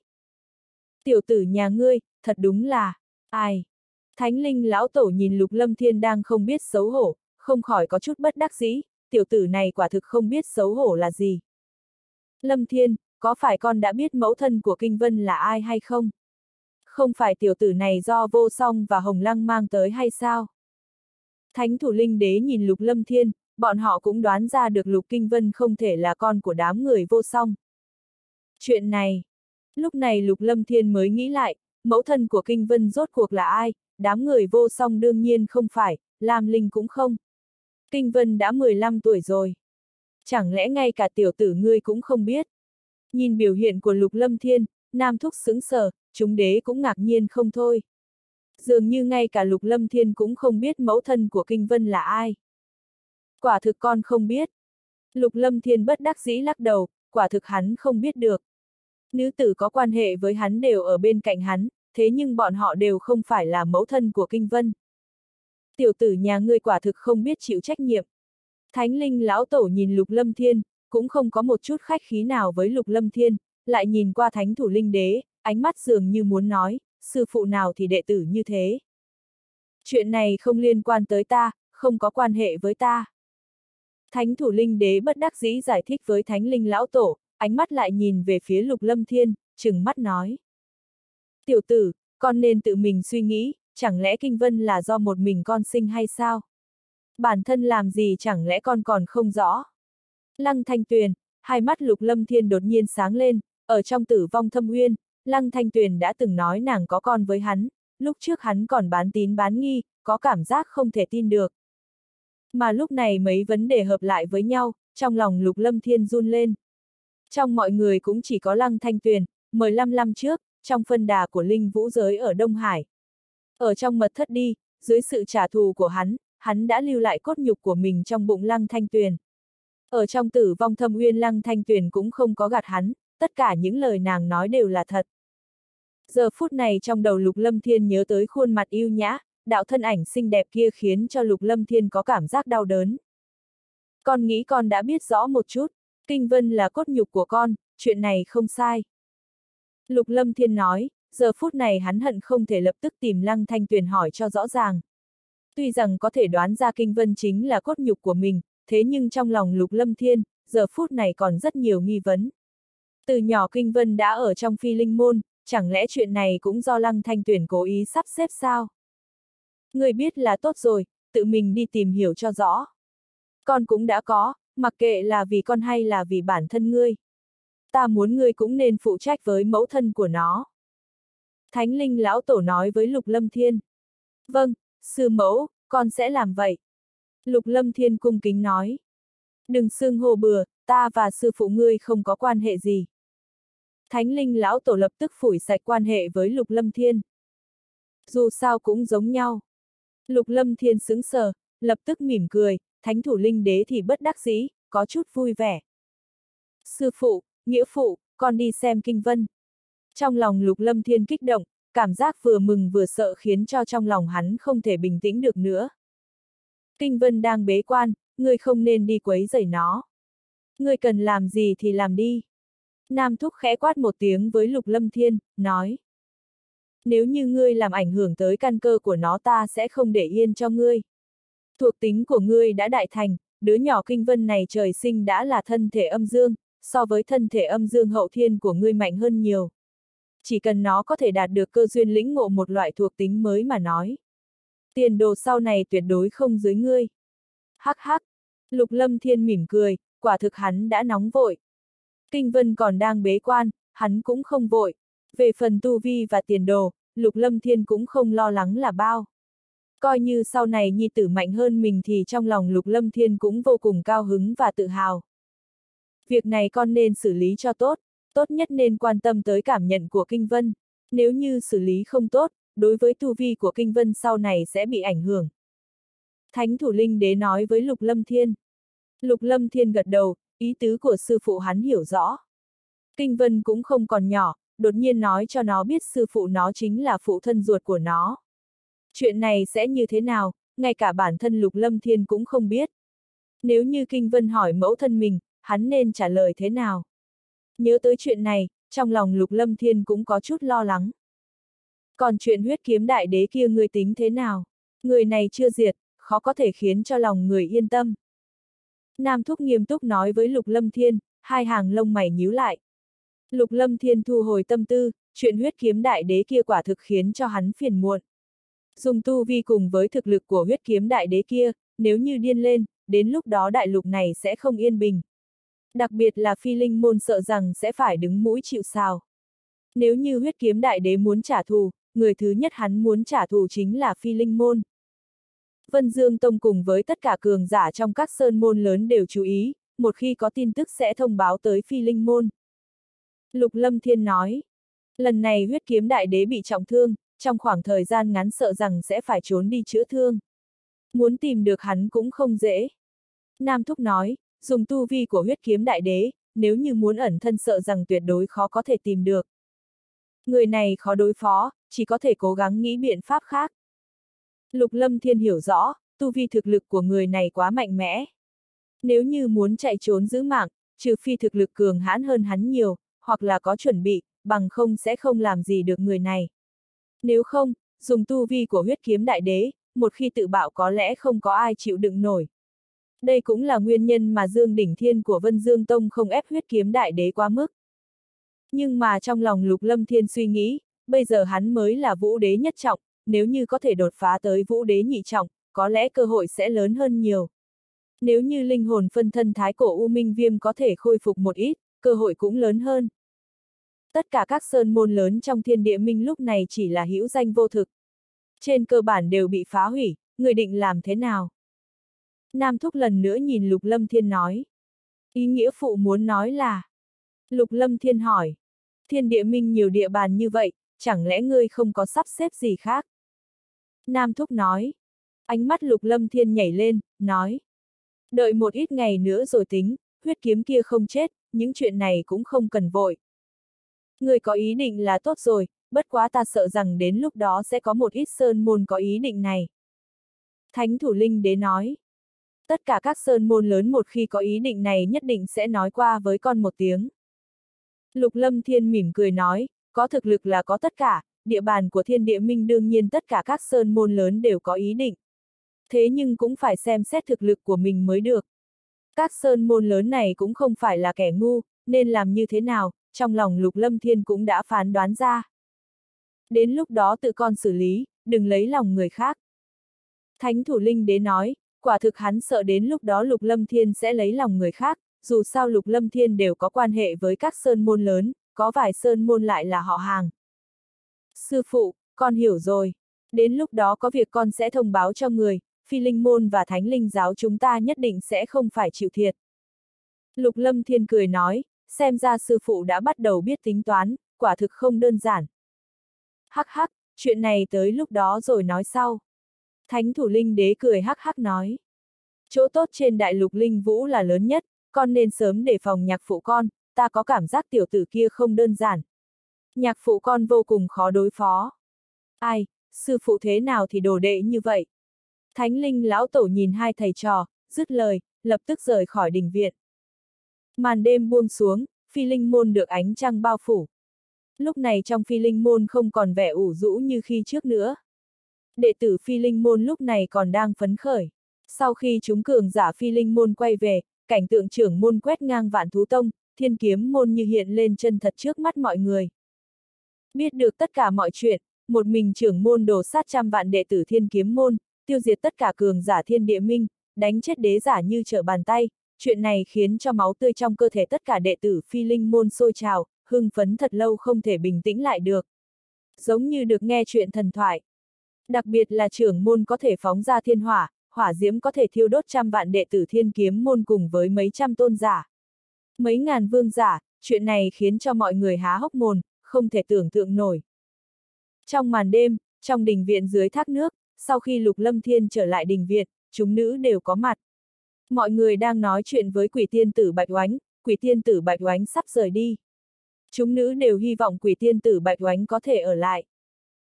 Tiểu tử nhà ngươi, thật đúng là, ai? Thánh linh lão tổ nhìn lục lâm thiên đang không biết xấu hổ, không khỏi có chút bất đắc dĩ, tiểu tử này quả thực không biết xấu hổ là gì. Lâm thiên, có phải con đã biết mẫu thân của kinh vân là ai hay không? Không phải tiểu tử này do vô song và hồng lăng mang tới hay sao? Thánh thủ linh đế nhìn lục lâm thiên, bọn họ cũng đoán ra được lục kinh vân không thể là con của đám người vô song. Chuyện này, Lúc này Lục Lâm Thiên mới nghĩ lại, mẫu thân của Kinh Vân rốt cuộc là ai, đám người vô song đương nhiên không phải, Lam Linh cũng không. Kinh Vân đã 15 tuổi rồi. Chẳng lẽ ngay cả tiểu tử ngươi cũng không biết? Nhìn biểu hiện của Lục Lâm Thiên, Nam Thúc sững sờ, chúng đế cũng ngạc nhiên không thôi. Dường như ngay cả Lục Lâm Thiên cũng không biết mẫu thân của Kinh Vân là ai. Quả thực con không biết. Lục Lâm Thiên bất đắc dĩ lắc đầu, quả thực hắn không biết được. Nữ tử có quan hệ với hắn đều ở bên cạnh hắn, thế nhưng bọn họ đều không phải là mẫu thân của Kinh Vân. Tiểu tử nhà ngươi quả thực không biết chịu trách nhiệm. Thánh linh lão tổ nhìn Lục Lâm Thiên, cũng không có một chút khách khí nào với Lục Lâm Thiên, lại nhìn qua thánh thủ linh đế, ánh mắt dường như muốn nói, sư phụ nào thì đệ tử như thế. Chuyện này không liên quan tới ta, không có quan hệ với ta. Thánh thủ linh đế bất đắc dĩ giải thích với thánh linh lão tổ, ánh mắt lại nhìn về phía lục lâm thiên, chừng mắt nói. Tiểu tử, con nên tự mình suy nghĩ, chẳng lẽ kinh vân là do một mình con sinh hay sao? Bản thân làm gì chẳng lẽ con còn không rõ? Lăng thanh tuyền, hai mắt lục lâm thiên đột nhiên sáng lên, ở trong tử vong thâm uyên, lăng thanh tuyền đã từng nói nàng có con với hắn, lúc trước hắn còn bán tín bán nghi, có cảm giác không thể tin được. Mà lúc này mấy vấn đề hợp lại với nhau, trong lòng lục lâm thiên run lên. Trong mọi người cũng chỉ có Lăng Thanh Tuyền, 15 năm trước, trong phân đà của Linh Vũ Giới ở Đông Hải. Ở trong mật thất đi, dưới sự trả thù của hắn, hắn đã lưu lại cốt nhục của mình trong bụng lăng thanh tuyền. Ở trong tử vong thâm uyên lăng thanh tuyền cũng không có gạt hắn, tất cả những lời nàng nói đều là thật. Giờ phút này trong đầu Lục Lâm Thiên nhớ tới khuôn mặt yêu nhã, đạo thân ảnh xinh đẹp kia khiến cho Lục Lâm Thiên có cảm giác đau đớn. Con nghĩ con đã biết rõ một chút, Kinh Vân là cốt nhục của con, chuyện này không sai. Lục Lâm Thiên nói, giờ phút này hắn hận không thể lập tức tìm Lăng Thanh Tuyền hỏi cho rõ ràng. Tuy rằng có thể đoán ra Kinh Vân chính là cốt nhục của mình, thế nhưng trong lòng Lục Lâm Thiên, giờ phút này còn rất nhiều nghi vấn. Từ nhỏ Kinh Vân đã ở trong phi linh môn, chẳng lẽ chuyện này cũng do Lăng Thanh Tuyền cố ý sắp xếp sao? Người biết là tốt rồi, tự mình đi tìm hiểu cho rõ. Con cũng đã có, mặc kệ là vì con hay là vì bản thân ngươi. Ta muốn ngươi cũng nên phụ trách với mẫu thân của nó. Thánh linh lão tổ nói với Lục Lâm Thiên. Vâng, sư mẫu, con sẽ làm vậy. Lục Lâm Thiên cung kính nói. Đừng xưng hồ bừa, ta và sư phụ ngươi không có quan hệ gì. Thánh linh lão tổ lập tức phủi sạch quan hệ với Lục Lâm Thiên. Dù sao cũng giống nhau. Lục Lâm Thiên sững sờ, lập tức mỉm cười, thánh thủ linh đế thì bất đắc dĩ, có chút vui vẻ. Sư phụ, nghĩa phụ, con đi xem kinh vân. Trong lòng Lục Lâm Thiên kích động, cảm giác vừa mừng vừa sợ khiến cho trong lòng hắn không thể bình tĩnh được nữa. Kinh Vân đang bế quan, ngươi không nên đi quấy rầy nó. Ngươi cần làm gì thì làm đi. Nam Thúc khẽ quát một tiếng với Lục Lâm Thiên, nói. Nếu như ngươi làm ảnh hưởng tới căn cơ của nó ta sẽ không để yên cho ngươi. Thuộc tính của ngươi đã đại thành, đứa nhỏ kinh vân này trời sinh đã là thân thể âm dương, so với thân thể âm dương hậu thiên của ngươi mạnh hơn nhiều. Chỉ cần nó có thể đạt được cơ duyên lĩnh ngộ một loại thuộc tính mới mà nói. Tiền đồ sau này tuyệt đối không dưới ngươi. Hắc hắc. Lục lâm thiên mỉm cười, quả thực hắn đã nóng vội. Kinh vân còn đang bế quan, hắn cũng không vội. Về phần tu vi và tiền đồ, lục lâm thiên cũng không lo lắng là bao. Coi như sau này nhi tử mạnh hơn mình thì trong lòng lục lâm thiên cũng vô cùng cao hứng và tự hào. Việc này con nên xử lý cho tốt, tốt nhất nên quan tâm tới cảm nhận của Kinh Vân. Nếu như xử lý không tốt, đối với tu vi của Kinh Vân sau này sẽ bị ảnh hưởng. Thánh thủ linh đế nói với Lục Lâm Thiên. Lục Lâm Thiên gật đầu, ý tứ của sư phụ hắn hiểu rõ. Kinh Vân cũng không còn nhỏ, đột nhiên nói cho nó biết sư phụ nó chính là phụ thân ruột của nó. Chuyện này sẽ như thế nào, ngay cả bản thân Lục Lâm Thiên cũng không biết. Nếu như Kinh Vân hỏi mẫu thân mình, hắn nên trả lời thế nào? Nhớ tới chuyện này, trong lòng Lục Lâm Thiên cũng có chút lo lắng. Còn chuyện huyết kiếm đại đế kia người tính thế nào? Người này chưa diệt, khó có thể khiến cho lòng người yên tâm. Nam Thúc nghiêm túc nói với Lục Lâm Thiên, hai hàng lông mày nhíu lại. Lục Lâm Thiên thu hồi tâm tư, chuyện huyết kiếm đại đế kia quả thực khiến cho hắn phiền muộn. Dùng tu vi cùng với thực lực của huyết kiếm đại đế kia, nếu như điên lên, đến lúc đó đại lục này sẽ không yên bình. Đặc biệt là phi linh môn sợ rằng sẽ phải đứng mũi chịu sào. Nếu như huyết kiếm đại đế muốn trả thù, người thứ nhất hắn muốn trả thù chính là phi linh môn. Vân Dương Tông cùng với tất cả cường giả trong các sơn môn lớn đều chú ý, một khi có tin tức sẽ thông báo tới phi linh môn. Lục Lâm Thiên nói, lần này huyết kiếm đại đế bị trọng thương, trong khoảng thời gian ngắn sợ rằng sẽ phải trốn đi chữa thương. Muốn tìm được hắn cũng không dễ. Nam Thúc nói, dùng tu vi của huyết kiếm đại đế, nếu như muốn ẩn thân sợ rằng tuyệt đối khó có thể tìm được. Người này khó đối phó, chỉ có thể cố gắng nghĩ biện pháp khác. Lục Lâm Thiên hiểu rõ, tu vi thực lực của người này quá mạnh mẽ. Nếu như muốn chạy trốn giữ mạng, trừ phi thực lực cường hãn hơn hắn nhiều, hoặc là có chuẩn bị, bằng không sẽ không làm gì được người này. Nếu không, dùng tu vi của huyết kiếm đại đế, một khi tự bạo có lẽ không có ai chịu đựng nổi. Đây cũng là nguyên nhân mà Dương Đỉnh Thiên của Vân Dương Tông không ép huyết kiếm đại đế quá mức. Nhưng mà trong lòng Lục Lâm Thiên suy nghĩ, bây giờ hắn mới là vũ đế nhất trọng, nếu như có thể đột phá tới vũ đế nhị trọng, có lẽ cơ hội sẽ lớn hơn nhiều. Nếu như linh hồn phân thân thái cổ U Minh Viêm có thể khôi phục một ít, cơ hội cũng lớn hơn. Tất cả các sơn môn lớn trong thiên địa minh lúc này chỉ là hữu danh vô thực. Trên cơ bản đều bị phá hủy, người định làm thế nào? Nam Thúc lần nữa nhìn Lục Lâm Thiên nói. Ý nghĩa phụ muốn nói là. Lục Lâm Thiên hỏi. Thiên địa minh nhiều địa bàn như vậy, chẳng lẽ ngươi không có sắp xếp gì khác? Nam Thúc nói. Ánh mắt Lục Lâm Thiên nhảy lên, nói. Đợi một ít ngày nữa rồi tính, huyết kiếm kia không chết, những chuyện này cũng không cần vội. Người có ý định là tốt rồi, bất quá ta sợ rằng đến lúc đó sẽ có một ít sơn môn có ý định này. Thánh thủ linh đế nói. Tất cả các sơn môn lớn một khi có ý định này nhất định sẽ nói qua với con một tiếng. Lục lâm thiên mỉm cười nói, có thực lực là có tất cả, địa bàn của thiên địa minh đương nhiên tất cả các sơn môn lớn đều có ý định. Thế nhưng cũng phải xem xét thực lực của mình mới được. Các sơn môn lớn này cũng không phải là kẻ ngu, nên làm như thế nào, trong lòng lục lâm thiên cũng đã phán đoán ra. Đến lúc đó tự con xử lý, đừng lấy lòng người khác. Thánh thủ linh đế nói, quả thực hắn sợ đến lúc đó lục lâm thiên sẽ lấy lòng người khác, dù sao lục lâm thiên đều có quan hệ với các sơn môn lớn, có vài sơn môn lại là họ hàng. Sư phụ, con hiểu rồi. Đến lúc đó có việc con sẽ thông báo cho người, phi linh môn và thánh linh giáo chúng ta nhất định sẽ không phải chịu thiệt. Lục lâm thiên cười nói, xem ra sư phụ đã bắt đầu biết tính toán, quả thực không đơn giản. Hắc hắc, chuyện này tới lúc đó rồi nói sau. Thánh thủ linh đế cười hắc hắc nói. Chỗ tốt trên đại lục linh vũ là lớn nhất, con nên sớm để phòng nhạc phụ con, ta có cảm giác tiểu tử kia không đơn giản. Nhạc phụ con vô cùng khó đối phó. Ai, sư phụ thế nào thì đồ đệ như vậy? Thánh linh lão tổ nhìn hai thầy trò, dứt lời, lập tức rời khỏi đình viện. Màn đêm buông xuống, phi linh môn được ánh trăng bao phủ. Lúc này trong phi linh môn không còn vẻ ủ rũ như khi trước nữa. Đệ tử phi linh môn lúc này còn đang phấn khởi. Sau khi chúng cường giả phi linh môn quay về, cảnh tượng trưởng môn quét ngang vạn thú tông, thiên kiếm môn như hiện lên chân thật trước mắt mọi người. Biết được tất cả mọi chuyện, một mình trưởng môn đổ sát trăm vạn đệ tử thiên kiếm môn, tiêu diệt tất cả cường giả thiên địa minh, đánh chết đế giả như trở bàn tay, chuyện này khiến cho máu tươi trong cơ thể tất cả đệ tử phi linh môn sôi trào, hưng phấn thật lâu không thể bình tĩnh lại được. Giống như được nghe chuyện thần thoại. Đặc biệt là trưởng môn có thể phóng ra thiên hỏa, hỏa diễm có thể thiêu đốt trăm vạn đệ tử thiên kiếm môn cùng với mấy trăm tôn giả. Mấy ngàn vương giả, chuyện này khiến cho mọi người há hốc mồm, không thể tưởng tượng nổi. Trong màn đêm, trong đình viện dưới thác nước, sau khi Lục Lâm Thiên trở lại đình viện, chúng nữ đều có mặt. Mọi người đang nói chuyện với quỷ tiên tử Bạch Oánh, quỷ tiên tử Bạch Oánh sắp rời đi. Chúng nữ đều hy vọng quỷ tiên tử Bạch Oánh có thể ở lại.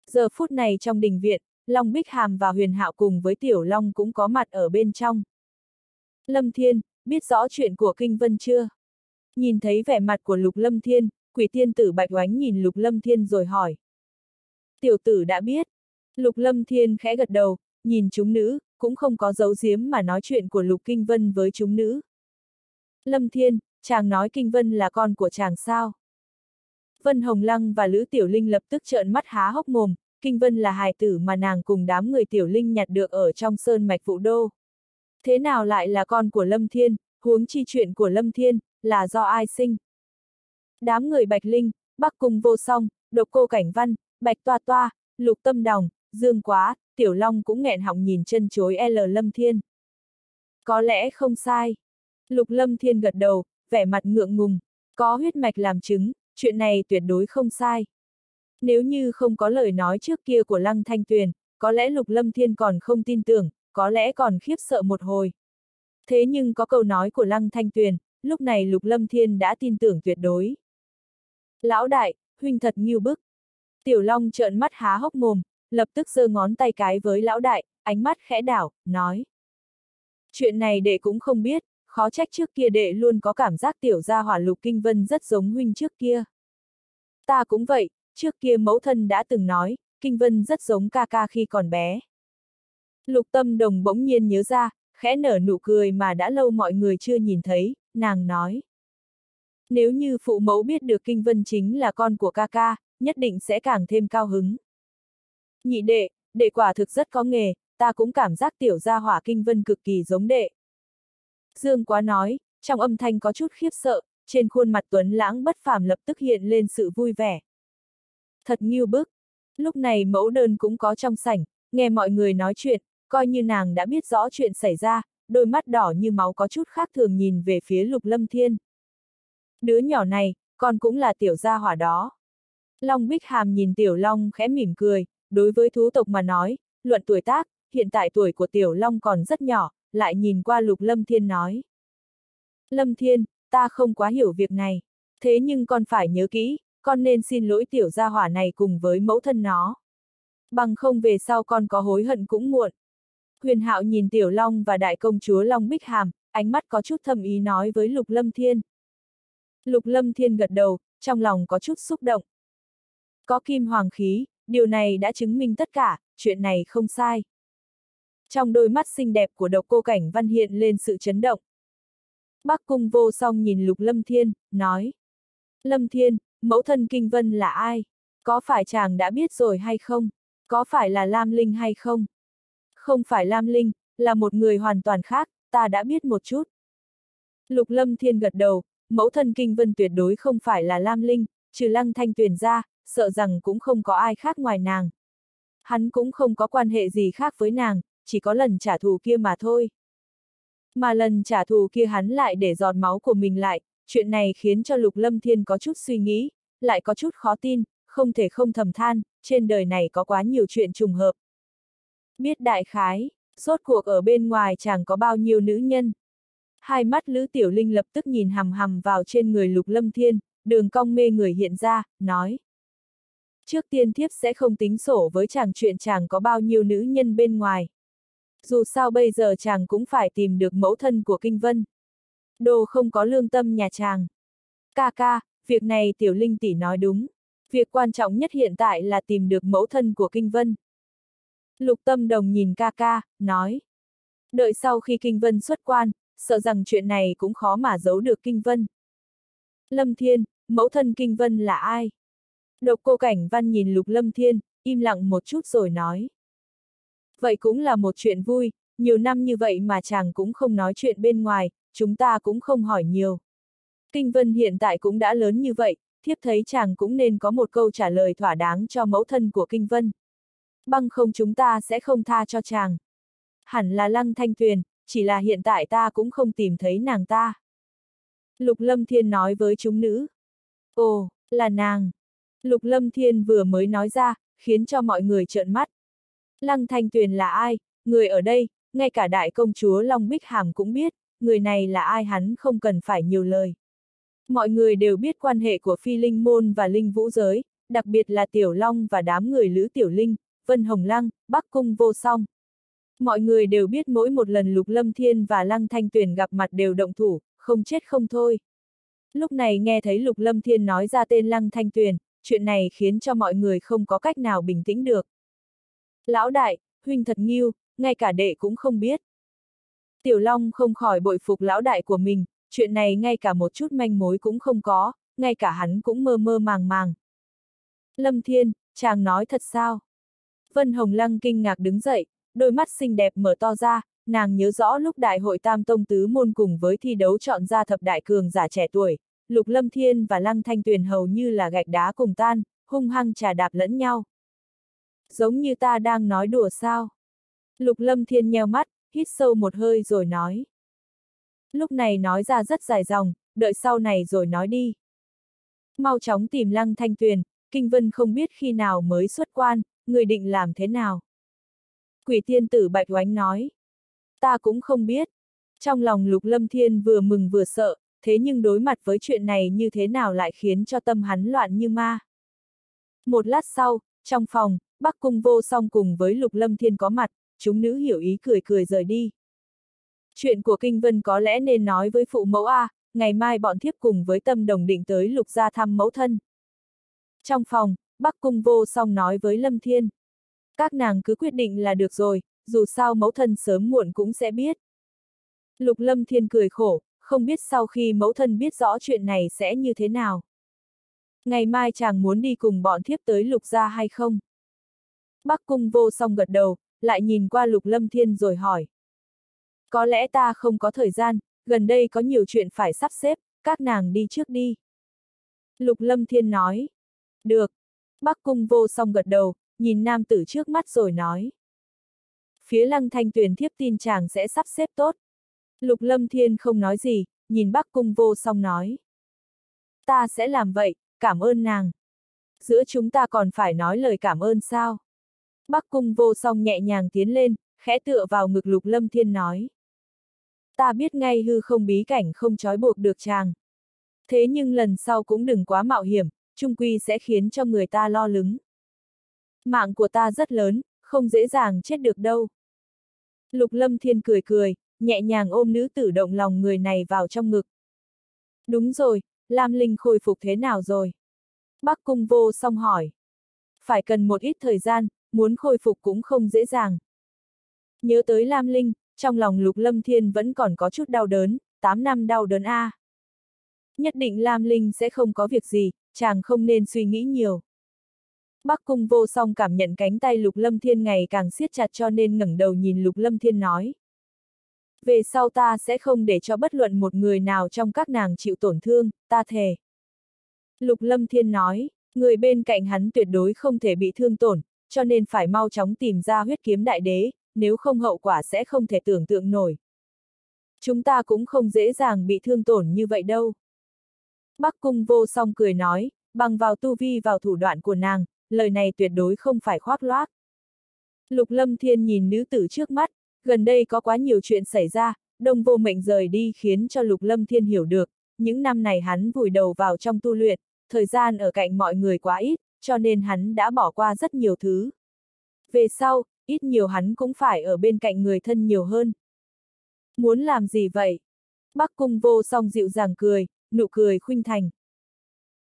Giờ phút này trong đình viện, Long Bích Hàm và Huyền Hạo cùng với Tiểu Long cũng có mặt ở bên trong. Lâm Thiên, biết rõ chuyện của Kinh Vân chưa? Nhìn thấy vẻ mặt của Lục Lâm Thiên, quỷ tiên tử Bạch Oánh nhìn Lục Lâm Thiên rồi hỏi. Tiểu tử đã biết. Lục Lâm Thiên khẽ gật đầu, nhìn chúng nữ, cũng không có dấu giếm mà nói chuyện của Lục Kinh Vân với chúng nữ. Lâm Thiên, chàng nói Kinh Vân là con của chàng sao? Vân Hồng Lăng và Lữ Tiểu Linh lập tức trợn mắt há hốc mồm, Kinh Vân là hài tử mà nàng cùng đám người Tiểu Linh nhặt được ở trong sơn mạch vụ đô. Thế nào lại là con của Lâm Thiên, huống chi chuyện của Lâm Thiên, là do ai sinh? Đám người Bạch Linh, Bắc Cung Vô Song, Độc Cô Cảnh Văn, Bạch Toa Toa, Lục Tâm Đồng, Dương Quá, Tiểu Long cũng nghẹn họng nhìn chân chối L Lâm Thiên. Có lẽ không sai. Lục Lâm Thiên gật đầu, vẻ mặt ngượng ngùng, có huyết mạch làm chứng, chuyện này tuyệt đối không sai. Nếu như không có lời nói trước kia của Lăng Thanh Tuyền, có lẽ Lục Lâm Thiên còn không tin tưởng, có lẽ còn khiếp sợ một hồi. Thế nhưng có câu nói của Lăng Thanh Tuyền, lúc này Lục Lâm Thiên đã tin tưởng tuyệt đối. Lão đại, huynh thật nghiêu bức. Tiểu Long trợn mắt há hốc mồm, lập tức giơ ngón tay cái với lão đại, ánh mắt khẽ đảo, nói. Chuyện này đệ cũng không biết, khó trách trước kia đệ luôn có cảm giác tiểu gia hỏa lục kinh vân rất giống huynh trước kia. Ta cũng vậy, trước kia mẫu thân đã từng nói, kinh vân rất giống ca ca khi còn bé. Lục tâm đồng bỗng nhiên nhớ ra, khẽ nở nụ cười mà đã lâu mọi người chưa nhìn thấy, nàng nói. Nếu như phụ mẫu biết được kinh vân chính là con của ca ca, nhất định sẽ càng thêm cao hứng. Nhị đệ, đệ quả thực rất có nghề, ta cũng cảm giác tiểu gia hỏa kinh vân cực kỳ giống đệ. Dương quá nói, trong âm thanh có chút khiếp sợ, trên khuôn mặt tuấn lãng bất phàm lập tức hiện lên sự vui vẻ. Thật nghiêu bức. Lúc này mẫu đơn cũng có trong sảnh, nghe mọi người nói chuyện, coi như nàng đã biết rõ chuyện xảy ra, đôi mắt đỏ như máu có chút khác thường nhìn về phía lục lâm thiên. Đứa nhỏ này, con cũng là tiểu gia hỏa đó. Long Bích Hàm nhìn tiểu long khẽ mỉm cười, đối với thú tộc mà nói, luận tuổi tác, hiện tại tuổi của Tiểu Long còn rất nhỏ, lại nhìn qua Lục Lâm Thiên nói. Lâm Thiên, ta không quá hiểu việc này, thế nhưng con phải nhớ kỹ, con nên xin lỗi Tiểu gia hỏa này cùng với mẫu thân nó. Bằng không về sau con có hối hận cũng muộn. Huyền Hạo nhìn Tiểu Long và đại công chúa Long Bích Hàm, ánh mắt có chút thâm ý nói với Lục Lâm Thiên. Lục Lâm Thiên gật đầu, trong lòng có chút xúc động. Có kim hoàng khí, điều này đã chứng minh tất cả, chuyện này không sai. Trong đôi mắt xinh đẹp của độc cô cảnh văn hiện lên sự chấn động. Bắc cung vô song nhìn Lục Lâm Thiên, nói. Lâm Thiên, mẫu thân Kinh Vân là ai? Có phải chàng đã biết rồi hay không? Có phải là Lam Linh hay không? Không phải Lam Linh, là một người hoàn toàn khác, ta đã biết một chút. Lục Lâm Thiên gật đầu, mẫu thân Kinh Vân tuyệt đối không phải là Lam Linh, trừ Lăng Thanh Tuyền ra, sợ rằng cũng không có ai khác ngoài nàng. Hắn cũng không có quan hệ gì khác với nàng, chỉ có lần trả thù kia mà thôi. Mà lần trả thù kia hắn lại để giọt máu của mình lại, chuyện này khiến cho Lục Lâm Thiên có chút suy nghĩ, lại có chút khó tin, không thể không thầm than, trên đời này có quá nhiều chuyện trùng hợp. Biết đại khái, rốt cuộc ở bên ngoài chẳng có bao nhiêu nữ nhân. Hai mắt Lữ Tiểu Linh lập tức nhìn hằm hằm vào trên người Lục Lâm Thiên, đường cong mê người hiện ra, nói. Trước tiên thiếp sẽ không tính sổ với chàng chuyện chàng có bao nhiêu nữ nhân bên ngoài. Dù sao bây giờ chàng cũng phải tìm được mẫu thân của Kinh Vân. Đồ không có lương tâm nhà chàng. Ca ca, việc này Tiểu Linh tỷ nói đúng. Việc quan trọng nhất hiện tại là tìm được mẫu thân của Kinh Vân. Lục tâm đồng nhìn ca ca, nói. Đợi sau khi Kinh Vân xuất quan, sợ rằng chuyện này cũng khó mà giấu được Kinh Vân. Lâm Thiên, mẫu thân Kinh Vân là ai? Độc cô cảnh văn nhìn Lục Lâm Thiên, im lặng một chút rồi nói. Vậy cũng là một chuyện vui, nhiều năm như vậy mà chàng cũng không nói chuyện bên ngoài, chúng ta cũng không hỏi nhiều. Kinh Vân hiện tại cũng đã lớn như vậy, thiếp thấy chàng cũng nên có một câu trả lời thỏa đáng cho mẫu thân của Kinh Vân. Băng không chúng ta sẽ không tha cho chàng. Hẳn là Lăng Thanh Tuyền, chỉ là hiện tại ta cũng không tìm thấy nàng ta. Lục Lâm Thiên nói với chúng nữ. Ồ, là nàng. Lục Lâm Thiên vừa mới nói ra, khiến cho mọi người trợn mắt. Lăng Thanh Tuyền là ai? Người ở đây, ngay cả đại công chúa Long Bích Hàm cũng biết, người này là ai hắn không cần phải nhiều lời. Mọi người đều biết quan hệ của phi linh môn và linh vũ giới, đặc biệt là Tiểu Long và đám người Lữ Tiểu Linh, Vân Hồng Lăng, Bắc Cung vô song. Mọi người đều biết mỗi một lần Lục Lâm Thiên và Lăng Thanh Tuyền gặp mặt đều động thủ, không chết không thôi. Lúc này nghe thấy Lục Lâm Thiên nói ra tên Lăng Thanh Tuyền, chuyện này khiến cho mọi người không có cách nào bình tĩnh được. Lão đại, huynh thật nghiêu, ngay cả đệ cũng không biết. Tiểu Long không khỏi bội phục lão đại của mình, chuyện này ngay cả một chút manh mối cũng không có, ngay cả hắn cũng mơ mơ màng màng. Lâm Thiên, chàng nói thật sao? Vân Hồng Lăng kinh ngạc đứng dậy, đôi mắt xinh đẹp mở to ra, nàng nhớ rõ lúc đại hội tam tông tứ môn cùng với thi đấu chọn ra thập đại cường giả trẻ tuổi, Lục Lâm Thiên và Lăng Thanh Tuyền hầu như là gạch đá cùng tan, hung hăng trà đạp lẫn nhau. Giống như ta đang nói đùa sao? Lục Lâm Thiên nheo mắt, hít sâu một hơi rồi nói. Lúc này nói ra rất dài dòng, đợi sau này rồi nói đi. Mau chóng tìm Lăng Thanh Tuyền, Kinh Vân không biết khi nào mới xuất quan, người định làm thế nào? Quỷ tiên tử Bạch Oánh nói. Ta cũng không biết. Trong lòng Lục Lâm Thiên vừa mừng vừa sợ, thế nhưng đối mặt với chuyện này như thế nào lại khiến cho tâm hắn loạn như ma. Một lát sau, trong phòng, Bắc Cung vô song cùng với Lục Lâm Thiên có mặt, chúng nữ hiểu ý cười cười rời đi. Chuyện của Kinh Vân có lẽ nên nói với phụ mẫu A, ngày mai bọn thiếp cùng với tâm đồng định tới Lục gia thăm mẫu thân. Trong phòng, Bắc Cung vô song nói với Lâm Thiên. Các nàng cứ quyết định là được rồi, dù sao mẫu thân sớm muộn cũng sẽ biết. Lục Lâm Thiên cười khổ, không biết sau khi mẫu thân biết rõ chuyện này sẽ như thế nào. Ngày mai chàng muốn đi cùng bọn thiếp tới lục gia hay không? Bắc cung vô song gật đầu, lại nhìn qua lục lâm thiên rồi hỏi. Có lẽ ta không có thời gian, gần đây có nhiều chuyện phải sắp xếp, các nàng đi trước đi. Lục lâm thiên nói. Được. Bắc cung vô song gật đầu, nhìn nam tử trước mắt rồi nói. Phía lăng thanh tuyền thiếp tin chàng sẽ sắp xếp tốt. Lục lâm thiên không nói gì, nhìn Bắc cung vô song nói. Ta sẽ làm vậy, cảm ơn nàng. Giữa chúng ta còn phải nói lời cảm ơn sao? Bắc cung vô song nhẹ nhàng tiến lên, khẽ tựa vào ngực lục lâm thiên nói. Ta biết ngay hư không bí cảnh không trói buộc được chàng. Thế nhưng lần sau cũng đừng quá mạo hiểm, trung quy sẽ khiến cho người ta lo lắng. Mạng của ta rất lớn, không dễ dàng chết được đâu. Lục lâm thiên cười cười, nhẹ nhàng ôm nữ tử động lòng người này vào trong ngực. Đúng rồi, Lam Linh khôi phục thế nào rồi? Bắc cung vô song hỏi. Phải cần một ít thời gian, muốn khôi phục cũng không dễ dàng. Nhớ tới Lam Linh, trong lòng Lục Lâm Thiên vẫn còn có chút đau đớn, 8 năm đau đớn a. À. Nhất định Lam Linh sẽ không có việc gì, chàng không nên suy nghĩ nhiều. Bắc cung vô song cảm nhận cánh tay Lục Lâm Thiên ngày càng siết chặt cho nên ngẩng đầu nhìn Lục Lâm Thiên nói. Về sau ta sẽ không để cho bất luận một người nào trong các nàng chịu tổn thương, ta thề. Lục Lâm Thiên nói, người bên cạnh hắn tuyệt đối không thể bị thương tổn, cho nên phải mau chóng tìm ra huyết kiếm đại đế, nếu không hậu quả sẽ không thể tưởng tượng nổi. Chúng ta cũng không dễ dàng bị thương tổn như vậy đâu. Bắc cung vô song cười nói, bằng vào tu vi vào thủ đoạn của nàng, lời này tuyệt đối không phải khoác loác. Lục lâm thiên nhìn nữ tử trước mắt, gần đây có quá nhiều chuyện xảy ra, đông vô mệnh rời đi khiến cho lục lâm thiên hiểu được, những năm này hắn vùi đầu vào trong tu luyện, thời gian ở cạnh mọi người quá ít, cho nên hắn đã bỏ qua rất nhiều thứ. Về sau, ít nhiều hắn cũng phải ở bên cạnh người thân nhiều hơn. Muốn làm gì vậy? Bắc cung vô song dịu dàng cười, nụ cười khuynh thành.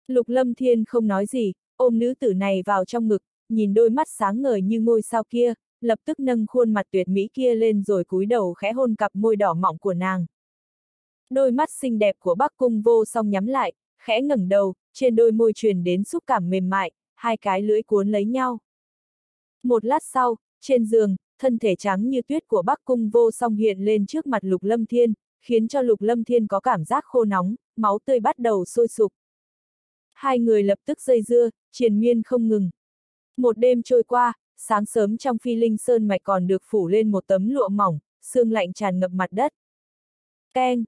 Lục lâm thiên không nói gì, ôm nữ tử này vào trong ngực, nhìn đôi mắt sáng ngời như ngôi sao kia, lập tức nâng khuôn mặt tuyệt mỹ kia lên rồi cúi đầu khẽ hôn cặp môi đỏ mọng của nàng. Đôi mắt xinh đẹp của Bắc Cung vô song nhắm lại, khẽ ngẩng đầu, trên đôi môi truyền đến xúc cảm mềm mại, hai cái lưỡi cuốn lấy nhau. Một lát sau, trên giường, thân thể trắng như tuyết của Bắc Cung vô song hiện lên trước mặt Lục Lâm Thiên, khiến cho Lục Lâm Thiên có cảm giác khô nóng, máu tươi bắt đầu sôi sục. Hai người lập tức dây dưa, triền miên không ngừng. Một đêm trôi qua, sáng sớm trong phi linh sơn mạch còn được phủ lên một tấm lụa mỏng, sương lạnh tràn ngập mặt đất. Keng!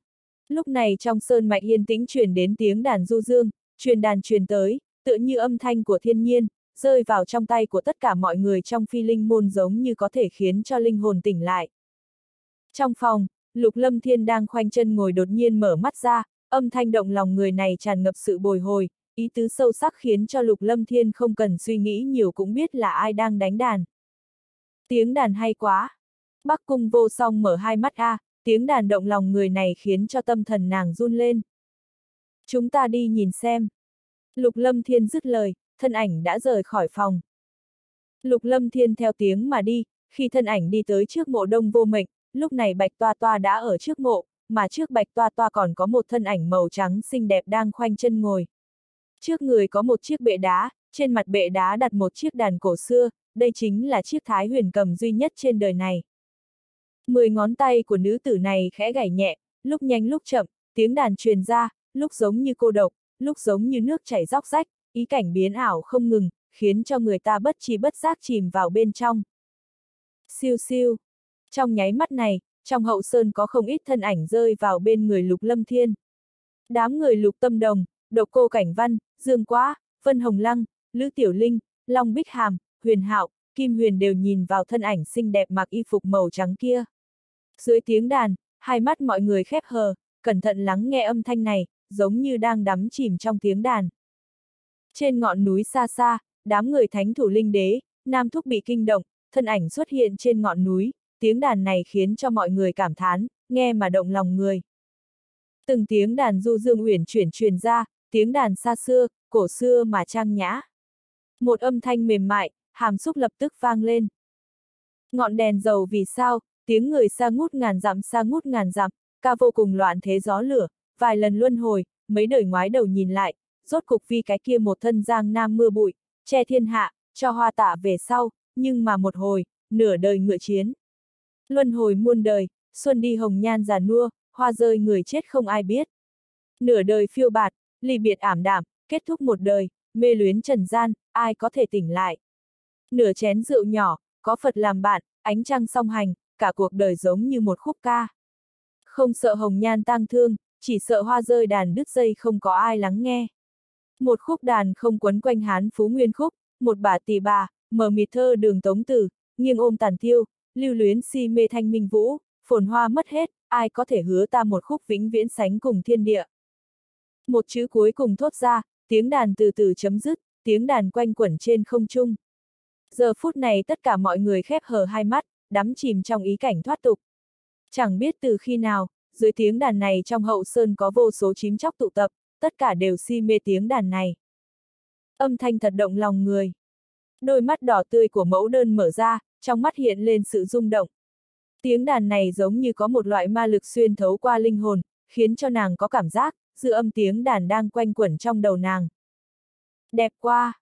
Lúc này trong sơn mạch yên tĩnh truyền đến tiếng đàn du dương, truyền đàn truyền tới, tựa như âm thanh của thiên nhiên, rơi vào trong tay của tất cả mọi người trong phi linh môn giống như có thể khiến cho linh hồn tỉnh lại. Trong phòng, Lục Lâm Thiên đang khoanh chân ngồi đột nhiên mở mắt ra, âm thanh động lòng người này tràn ngập sự bồi hồi, ý tứ sâu sắc khiến cho Lục Lâm Thiên không cần suy nghĩ nhiều cũng biết là ai đang đánh đàn. Tiếng đàn hay quá! Bắc cung vô song mở hai mắt a, tiếng đàn động lòng người này khiến cho tâm thần nàng run lên. Chúng ta đi nhìn xem. Lục Lâm Thiên dứt lời, thân ảnh đã rời khỏi phòng. Lục Lâm Thiên theo tiếng mà đi, khi thân ảnh đi tới trước mộ đông vô mệnh, lúc này Bạch Toa Toa đã ở trước mộ, mà trước Bạch Toa Toa còn có một thân ảnh màu trắng xinh đẹp đang khoanh chân ngồi. Trước người có một chiếc bệ đá, trên mặt bệ đá đặt một chiếc đàn cổ xưa, đây chính là chiếc thái huyền cầm duy nhất trên đời này. Mười ngón tay của nữ tử này khẽ gảy nhẹ, lúc nhanh lúc chậm, tiếng đàn truyền ra, lúc giống như cô độc, lúc giống như nước chảy róc rách, ý cảnh biến ảo không ngừng, khiến cho người ta bất chi bất giác chìm vào bên trong. Siêu siêu. Trong nháy mắt này, trong hậu sơn có không ít thân ảnh rơi vào bên người lục lâm thiên. Đám người lục tâm đồng, độc cô cảnh văn, dương quá, vân hồng lăng, lữ tiểu linh, long bích hàm, huyền hạo, kim huyền đều nhìn vào thân ảnh xinh đẹp mặc y phục màu trắng kia. Dưới tiếng đàn, hai mắt mọi người khép hờ, cẩn thận lắng nghe âm thanh này, giống như đang đắm chìm trong tiếng đàn. Trên ngọn núi xa xa, đám người thánh thủ linh đế, nam thúc bị kinh động, thân ảnh xuất hiện trên ngọn núi, tiếng đàn này khiến cho mọi người cảm thán, nghe mà động lòng người. Từng tiếng đàn du dương uyển chuyển truyền ra, tiếng đàn xa xưa, cổ xưa mà trang nhã. Một âm thanh mềm mại, hàm xúc lập tức vang lên. Ngọn đèn dầu vì sao, tiếng người xa ngút ngàn dặm xa ngút ngàn dặm, ca vô cùng loạn thế gió lửa, vài lần luân hồi, mấy đời ngoái đầu nhìn lại, rốt cục vì cái kia một thân giang nam mưa bụi, che thiên hạ, cho hoa tạ về sau, nhưng mà một hồi, nửa đời ngựa chiến. Luân hồi muôn đời, xuân đi hồng nhan già nua, hoa rơi người chết không ai biết. Nửa đời phiêu bạt, ly biệt ảm đạm, kết thúc một đời, mê luyến trần gian, ai có thể tỉnh lại. Nửa chén rượu nhỏ, có Phật làm bạn, ánh trăng song hành, cả cuộc đời giống như một khúc ca. Không sợ hồng nhan tang thương, chỉ sợ hoa rơi đàn đứt dây không có ai lắng nghe. Một khúc đàn không quấn quanh hán phú nguyên khúc, một bà tỳ bà, mờ mịt thơ đường tống tử, nghiêng ôm tàn tiêu, lưu luyến si mê thanh minh vũ, phồn hoa mất hết, ai có thể hứa ta một khúc vĩnh viễn sánh cùng thiên địa. Một chữ cuối cùng thốt ra, tiếng đàn từ từ chấm dứt, tiếng đàn quanh quẩn trên không trung. Giờ phút này tất cả mọi người khép hờ hai mắt, đắm chìm trong ý cảnh thoát tục. Chẳng biết từ khi nào, dưới tiếng đàn này trong hậu sơn có vô số chím chóc tụ tập, tất cả đều si mê tiếng đàn này. Âm thanh thật động lòng người. Đôi mắt đỏ tươi của mẫu đơn mở ra, trong mắt hiện lên sự rung động. Tiếng đàn này giống như có một loại ma lực xuyên thấu qua linh hồn, khiến cho nàng có cảm giác, dư âm tiếng đàn đang quanh quẩn trong đầu nàng. Đẹp quá!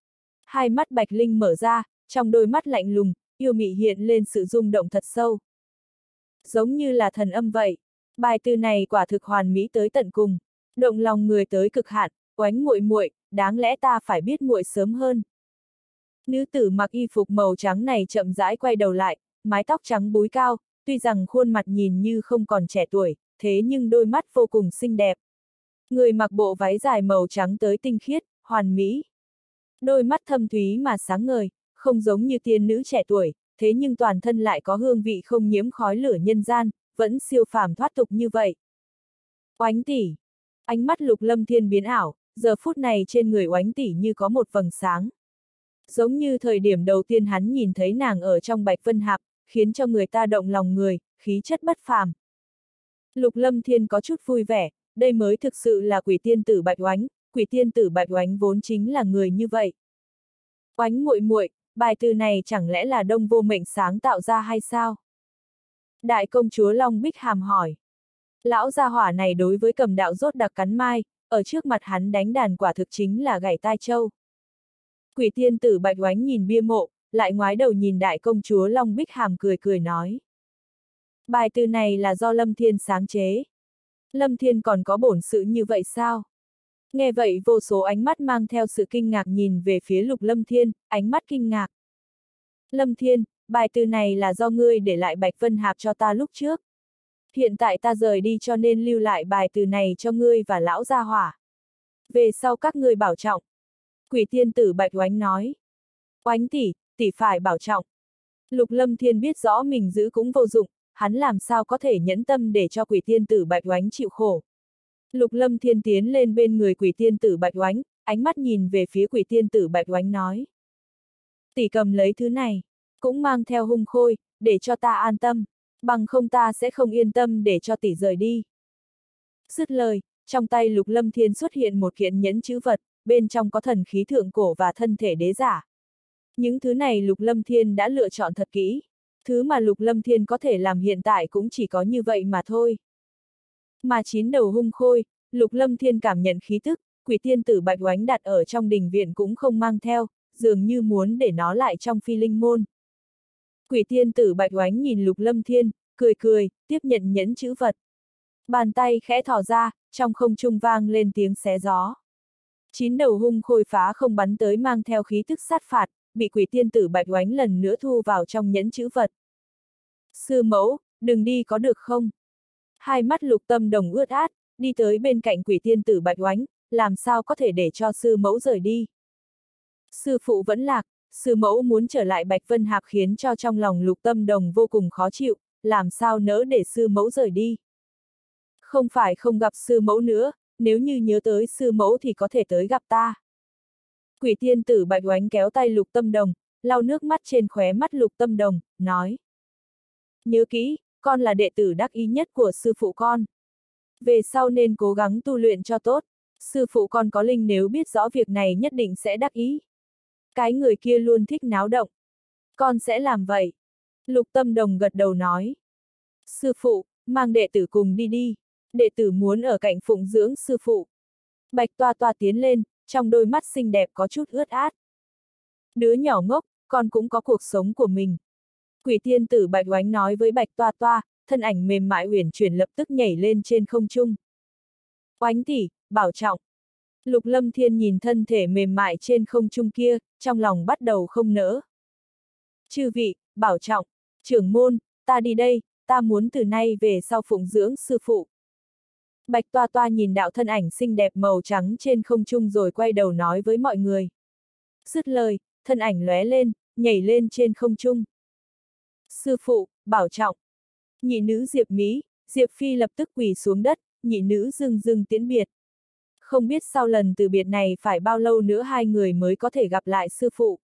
Hai mắt bạch linh mở ra, trong đôi mắt lạnh lùng, yêu mị hiện lên sự rung động thật sâu. Giống như là thần âm vậy. Bài từ này quả thực hoàn mỹ tới tận cùng, động lòng người tới cực hạn, oánh muội muội, đáng lẽ ta phải biết muội sớm hơn. Nữ tử mặc y phục màu trắng này chậm rãi quay đầu lại, mái tóc trắng búi cao, tuy rằng khuôn mặt nhìn như không còn trẻ tuổi, thế nhưng đôi mắt vô cùng xinh đẹp. Người mặc bộ váy dài màu trắng tới tinh khiết, hoàn mỹ. Đôi mắt thâm thúy mà sáng ngời, không giống như tiên nữ trẻ tuổi, thế nhưng toàn thân lại có hương vị không nhiễm khói lửa nhân gian, vẫn siêu phàm thoát tục như vậy. Oánh tỷ! Ánh mắt lục lâm thiên biến ảo, giờ phút này trên người oánh tỷ như có một vầng sáng. Giống như thời điểm đầu tiên hắn nhìn thấy nàng ở trong bạch vân hạp, khiến cho người ta động lòng người, khí chất bất phàm. Lục lâm thiên có chút vui vẻ, đây mới thực sự là quỷ tiên tử bạch oánh, quỷ tiên tử bạch oánh vốn chính là người như vậy. Oánh muội muội, bài từ này chẳng lẽ là đông vô mệnh sáng tạo ra hay sao? Đại công chúa Long Bích hàm hỏi. Lão gia hỏa này đối với cầm đạo rốt đặc cắn mai, ở trước mặt hắn đánh đàn quả thực chính là gảy tai châu. Quỷ tiên tử bạch oánh nhìn bia mộ, lại ngoái đầu nhìn đại công chúa Long Bích hàm cười cười nói. Bài từ này là do Lâm Thiên sáng chế. Lâm Thiên còn có bổn sự như vậy sao? Nghe vậy vô số ánh mắt mang theo sự kinh ngạc nhìn về phía lục Lâm Thiên, ánh mắt kinh ngạc. Lâm Thiên, bài từ này là do ngươi để lại Bạch Vân Hạp cho ta lúc trước. Hiện tại ta rời đi cho nên lưu lại bài từ này cho ngươi và lão gia hỏa. Về sau các ngươi bảo trọng. Quỷ tiên tử Bạch Oánh nói. Oánh tỷ, tỷ phải bảo trọng. Lục Lâm Thiên biết rõ mình giữ cũng vô dụng, hắn làm sao có thể nhẫn tâm để cho quỷ tiên tử Bạch Oánh chịu khổ. Lục Lâm Thiên tiến lên bên người quỷ tiên tử Bạch Oánh, ánh mắt nhìn về phía quỷ tiên tử Bạch Oánh nói. Tỷ cầm lấy thứ này, cũng mang theo hung khôi, để cho ta an tâm, bằng không ta sẽ không yên tâm để cho tỷ rời đi. Dứt lời, trong tay Lục Lâm Thiên xuất hiện một kiện nhẫn chữ vật, bên trong có thần khí thượng cổ và thân thể đế giả. Những thứ này Lục Lâm Thiên đã lựa chọn thật kỹ. Thứ mà Lục Lâm Thiên có thể làm hiện tại cũng chỉ có như vậy mà thôi. Mà chín đầu hung khôi, Lục Lâm Thiên cảm nhận khí tức, quỷ tiên tử bạch oánh đặt ở trong đình viện cũng không mang theo, dường như muốn để nó lại trong phi linh môn. Quỷ tiên tử bạch oánh nhìn Lục Lâm Thiên, cười cười, tiếp nhận nhẫn chữ vật. Bàn tay khẽ thỏ ra, trong không trung vang lên tiếng xé gió. Chín đầu hung khôi phá không bắn tới mang theo khí tức sát phạt, bị quỷ tiên tử bạch oánh lần nữa thu vào trong nhẫn chữ vật. Sư mẫu, đừng đi có được không? Hai mắt lục tâm đồng ướt át, đi tới bên cạnh quỷ tiên tử bạch oánh, làm sao có thể để cho sư mẫu rời đi. Sư phụ vẫn lạc, sư mẫu muốn trở lại bạch vân hạp khiến cho trong lòng lục tâm đồng vô cùng khó chịu, làm sao nỡ để sư mẫu rời đi. Không phải không gặp sư mẫu nữa, nếu như nhớ tới sư mẫu thì có thể tới gặp ta. Quỷ tiên tử bạch oánh kéo tay lục tâm đồng, lau nước mắt trên khóe mắt lục tâm đồng, nói. Nhớ kỹ, con là đệ tử đắc ý nhất của sư phụ con. Về sau nên cố gắng tu luyện cho tốt, sư phụ con có linh nếu biết rõ việc này nhất định sẽ đắc ý. Cái người kia luôn thích náo động. Con sẽ làm vậy. Lục tâm đồng gật đầu nói. Sư phụ, mang đệ tử cùng đi đi. Đệ tử muốn ở cạnh phụng dưỡng sư phụ. Bạch toa toa tiến lên, trong đôi mắt xinh đẹp có chút ướt át. Đứa nhỏ ngốc, con cũng có cuộc sống của mình. Quỷ tiên tử Bạch Oánh nói với Bạch Toa Toa, thân ảnh mềm mại uyển chuyển lập tức nhảy lên trên không trung. Oánh tỷ, bảo trọng. Lục Lâm Thiên nhìn thân thể mềm mại trên không trung kia, trong lòng bắt đầu không nỡ. Chư vị, bảo trọng, trưởng môn, ta đi đây, ta muốn từ nay về sau phụng dưỡng sư phụ. Bạch Toa Toa nhìn đạo thân ảnh xinh đẹp màu trắng trên không trung rồi quay đầu nói với mọi người. Dứt lời, thân ảnh lóe lên, nhảy lên trên không trung. Sư phụ, bảo trọng. Nhị nữ Diệp Mỹ, Diệp Phi lập tức quỳ xuống đất, nhị nữ dưng dưng tiễn biệt. Không biết sau lần từ biệt này phải bao lâu nữa hai người mới có thể gặp lại sư phụ.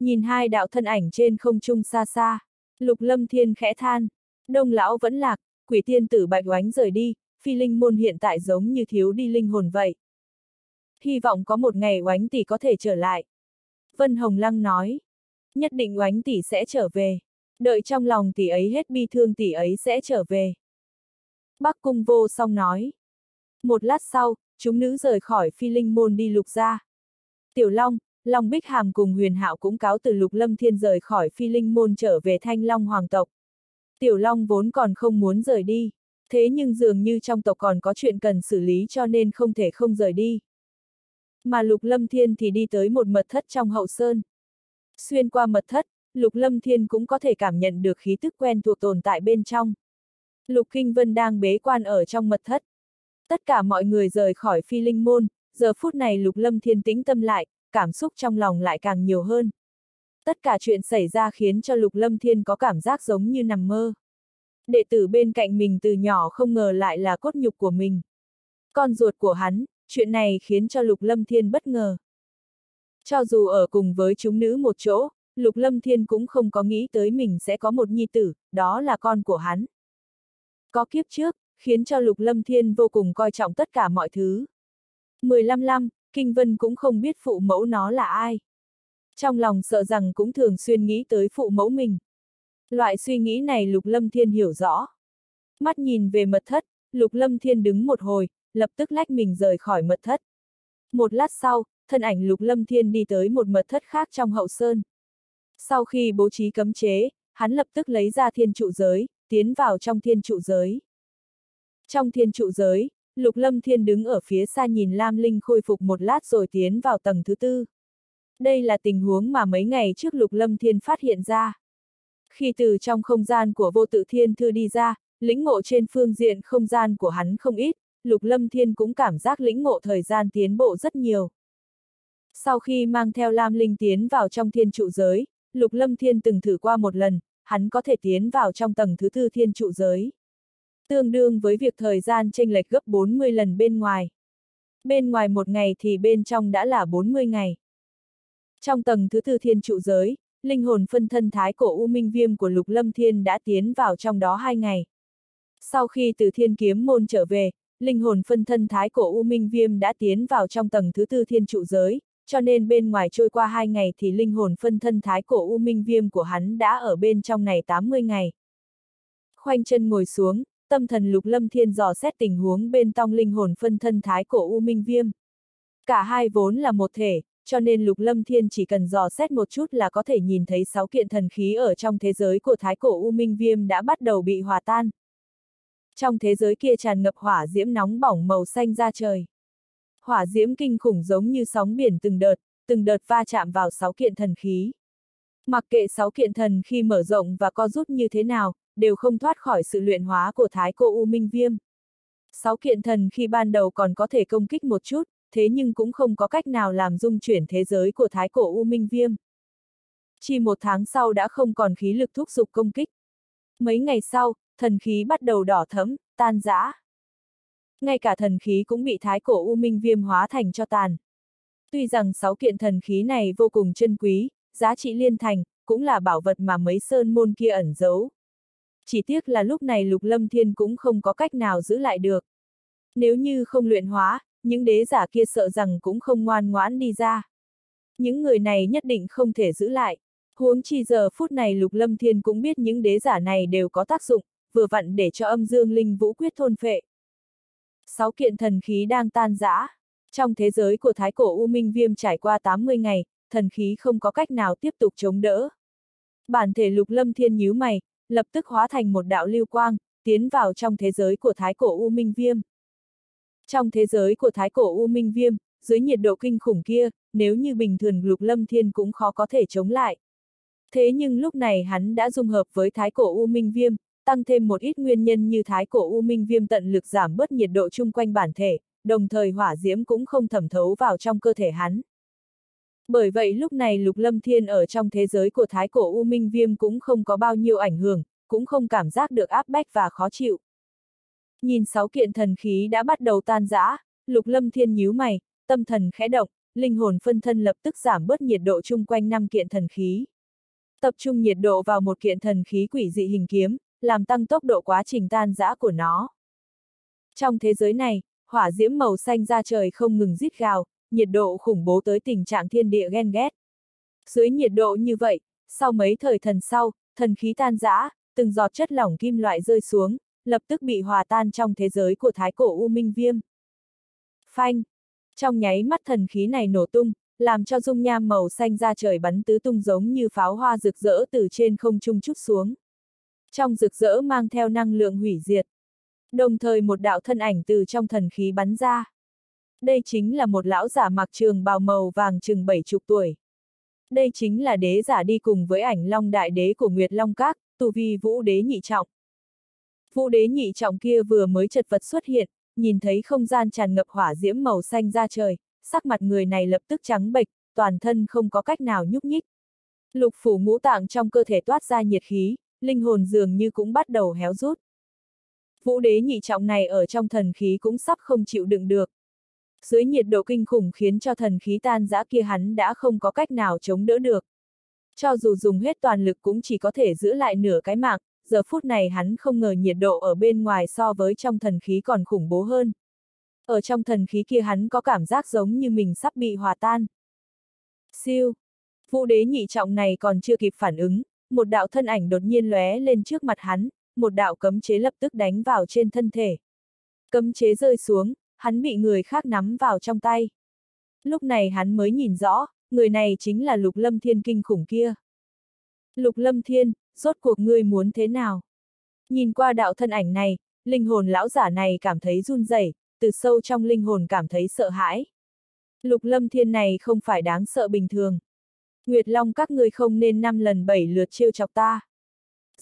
Nhìn hai đạo thân ảnh trên không trung xa xa, lục lâm thiên khẽ than, đông lão vẫn lạc, quỷ tiên tử bạch oánh rời đi, phi linh môn hiện tại giống như thiếu đi linh hồn vậy. Hy vọng có một ngày oánh tỷ có thể trở lại. Vân Hồng Lăng nói, nhất định oánh tỷ sẽ trở về, đợi trong lòng tỷ ấy hết bi thương tỷ ấy sẽ trở về. Bắc cung vô song nói. Một lát sau, chúng nữ rời khỏi phi linh môn đi lục ra. Tiểu Long, Long Bích Hàm cùng huyền hạo cũng cáo từ lục lâm thiên rời khỏi phi linh môn trở về thanh long hoàng tộc. Tiểu Long vốn còn không muốn rời đi, thế nhưng dường như trong tộc còn có chuyện cần xử lý cho nên không thể không rời đi. Mà lục lâm thiên thì đi tới một mật thất trong hậu sơn. Xuyên qua mật thất, lục lâm thiên cũng có thể cảm nhận được khí tức quen thuộc tồn tại bên trong. Lục Kinh Vân đang bế quan ở trong mật thất. Tất cả mọi người rời khỏi phi linh môn, giờ phút này Lục Lâm Thiên tĩnh tâm lại, cảm xúc trong lòng lại càng nhiều hơn. Tất cả chuyện xảy ra khiến cho Lục Lâm Thiên có cảm giác giống như nằm mơ. Đệ tử bên cạnh mình từ nhỏ không ngờ lại là cốt nhục của mình. Con ruột của hắn, chuyện này khiến cho Lục Lâm Thiên bất ngờ. Cho dù ở cùng với chúng nữ một chỗ, Lục Lâm Thiên cũng không có nghĩ tới mình sẽ có một nhi tử, đó là con của hắn. Có kiếp trước, khiến cho Lục Lâm Thiên vô cùng coi trọng tất cả mọi thứ. 15 năm, Kinh Vân cũng không biết phụ mẫu nó là ai. Trong lòng sợ rằng cũng thường xuyên nghĩ tới phụ mẫu mình. Loại suy nghĩ này Lục Lâm Thiên hiểu rõ. Mắt nhìn về mật thất, Lục Lâm Thiên đứng một hồi, lập tức lách mình rời khỏi mật thất. Một lát sau, thân ảnh Lục Lâm Thiên đi tới một mật thất khác trong hậu sơn. Sau khi bố trí cấm chế, hắn lập tức lấy ra thiên trụ giới, tiến vào trong thiên trụ giới. Trong thiên trụ giới, Lục Lâm Thiên đứng ở phía xa nhìn Lam Linh khôi phục một lát rồi tiến vào tầng thứ tư. Đây là tình huống mà mấy ngày trước Lục Lâm Thiên phát hiện ra. Khi từ trong không gian của vô tự thiên thư đi ra, lĩnh ngộ trên phương diện không gian của hắn không ít, Lục Lâm Thiên cũng cảm giác lĩnh ngộ thời gian tiến bộ rất nhiều. Sau khi mang theo Lam Linh tiến vào trong thiên trụ giới, Lục Lâm Thiên từng thử qua một lần, hắn có thể tiến vào trong tầng thứ tư thiên trụ giới. Tương đương với việc thời gian chênh lệch gấp 40 lần bên ngoài. Bên ngoài một ngày thì bên trong đã là 40 ngày. Trong tầng thứ tư thiên trụ giới, linh hồn phân thân thái cổ U Minh Viêm của Lục Lâm Thiên đã tiến vào trong đó hai ngày. Sau khi từ thiên kiếm môn trở về, linh hồn phân thân thái cổ U Minh Viêm đã tiến vào trong tầng thứ tư thiên trụ giới, cho nên bên ngoài trôi qua hai ngày thì linh hồn phân thân thái cổ U Minh Viêm của hắn đã ở bên trong này 80 ngày. Khoanh chân ngồi xuống, tâm thần lục lâm thiên dò xét tình huống bên trong linh hồn phân thân thái cổ U Minh Viêm. Cả hai vốn là một thể, cho nên lục lâm thiên chỉ cần dò xét một chút là có thể nhìn thấy sáu kiện thần khí ở trong thế giới của thái cổ U Minh Viêm đã bắt đầu bị hòa tan. Trong thế giới kia tràn ngập hỏa diễm nóng bỏng màu xanh ra trời. Hỏa diễm kinh khủng giống như sóng biển từng đợt, từng đợt va chạm vào sáu kiện thần khí. Mặc kệ sáu kiện thần khi mở rộng và co rút như thế nào, đều không thoát khỏi sự luyện hóa của thái cổ U Minh Viêm. Sáu kiện thần khi ban đầu còn có thể công kích một chút, thế nhưng cũng không có cách nào làm dung chuyển thế giới của thái cổ U Minh Viêm. Chỉ một tháng sau đã không còn khí lực thúc giục công kích. Mấy ngày sau, thần khí bắt đầu đỏ thấm, tan rã. Ngay cả thần khí cũng bị thái cổ U Minh Viêm hóa thành cho tàn. Tuy rằng sáu kiện thần khí này vô cùng chân quý, giá trị liên thành, cũng là bảo vật mà mấy sơn môn kia ẩn giấu. Chỉ tiếc là lúc này Lục Lâm Thiên cũng không có cách nào giữ lại được. Nếu như không luyện hóa, những đế giả kia sợ rằng cũng không ngoan ngoãn đi ra. Những người này nhất định không thể giữ lại. Huống chi giờ phút này Lục Lâm Thiên cũng biết những đế giả này đều có tác dụng, vừa vặn để cho âm dương linh vũ quyết thôn phệ. Sáu kiện thần khí đang tan rã. Trong thế giới của Thái Cổ U Minh Viêm trải qua 80 ngày, thần khí không có cách nào tiếp tục chống đỡ. Bản thể Lục Lâm Thiên nhíu mày, lập tức hóa thành một đạo lưu quang, tiến vào trong thế giới của Thái Cổ U Minh Viêm. Trong thế giới của Thái Cổ U Minh Viêm, dưới nhiệt độ kinh khủng kia, nếu như bình thường Lục Lâm Thiên cũng khó có thể chống lại. Thế nhưng lúc này hắn đã dung hợp với Thái Cổ U Minh Viêm, tăng thêm một ít nguyên nhân như Thái Cổ U Minh Viêm tận lực giảm bớt nhiệt độ chung quanh bản thể, đồng thời hỏa diễm cũng không thẩm thấu vào trong cơ thể hắn. Bởi vậy lúc này Lục Lâm Thiên ở trong thế giới của Thái Cổ U Minh Viêm cũng không có bao nhiêu ảnh hưởng, cũng không cảm giác được áp bách và khó chịu. Nhìn sáu kiện thần khí đã bắt đầu tan rã, Lục Lâm Thiên nhíu mày, tâm thần khẽ động, linh hồn phân thân lập tức giảm bớt nhiệt độ chung quanh năm kiện thần khí. Tập trung nhiệt độ vào một kiện thần khí quỷ dị hình kiếm, làm tăng tốc độ quá trình tan rã của nó. Trong thế giới này, hỏa diễm màu xanh ra trời không ngừng rít gào, nhiệt độ khủng bố tới tình trạng thiên địa ghen ghét. Dưới nhiệt độ như vậy, sau mấy thời thần sau, thần khí tan rã, từng giọt chất lỏng kim loại rơi xuống, lập tức bị hòa tan trong thế giới của thái cổ U Minh Viêm. Phanh! Trong nháy mắt thần khí này nổ tung, làm cho dung nham màu xanh ra trời bắn tứ tung giống như pháo hoa rực rỡ từ trên không trung chút xuống. Trong rực rỡ mang theo năng lượng hủy diệt. Đồng thời một đạo thân ảnh từ trong thần khí bắn ra. Đây chính là một lão giả mặc trường bào màu vàng chừng bảy chục tuổi. Đây chính là đế giả đi cùng với ảnh long đại đế của Nguyệt Long Các, tu vi vũ đế nhị trọng. Vũ đế nhị trọng kia vừa mới chật vật xuất hiện, nhìn thấy không gian tràn ngập hỏa diễm màu xanh ra trời, sắc mặt người này lập tức trắng bệch, toàn thân không có cách nào nhúc nhích. Lục phủ ngũ tạng trong cơ thể toát ra nhiệt khí, linh hồn dường như cũng bắt đầu héo rút. Vũ đế nhị trọng này ở trong thần khí cũng sắp không chịu đựng được. Dưới nhiệt độ kinh khủng khiến cho thần khí tan giã kia hắn đã không có cách nào chống đỡ được. Cho dù dùng hết toàn lực cũng chỉ có thể giữ lại nửa cái mạng, giờ phút này hắn không ngờ nhiệt độ ở bên ngoài so với trong thần khí còn khủng bố hơn. Ở trong thần khí kia hắn có cảm giác giống như mình sắp bị hòa tan. Siêu! Vũ đế nhị trọng này còn chưa kịp phản ứng, một đạo thân ảnh đột nhiên lóe lên trước mặt hắn, một đạo cấm chế lập tức đánh vào trên thân thể. Cấm chế rơi xuống, hắn bị người khác nắm vào trong tay. Lúc này hắn mới nhìn rõ, người này chính là Lục Lâm Thiên kinh khủng kia. Lục Lâm Thiên, rốt cuộc ngươi muốn thế nào? Nhìn qua đạo thân ảnh này, linh hồn lão giả này cảm thấy run rẩy, từ sâu trong linh hồn cảm thấy sợ hãi. Lục Lâm Thiên này không phải đáng sợ bình thường. Nguyệt Long các ngươi không nên năm lần bảy lượt trêu chọc ta.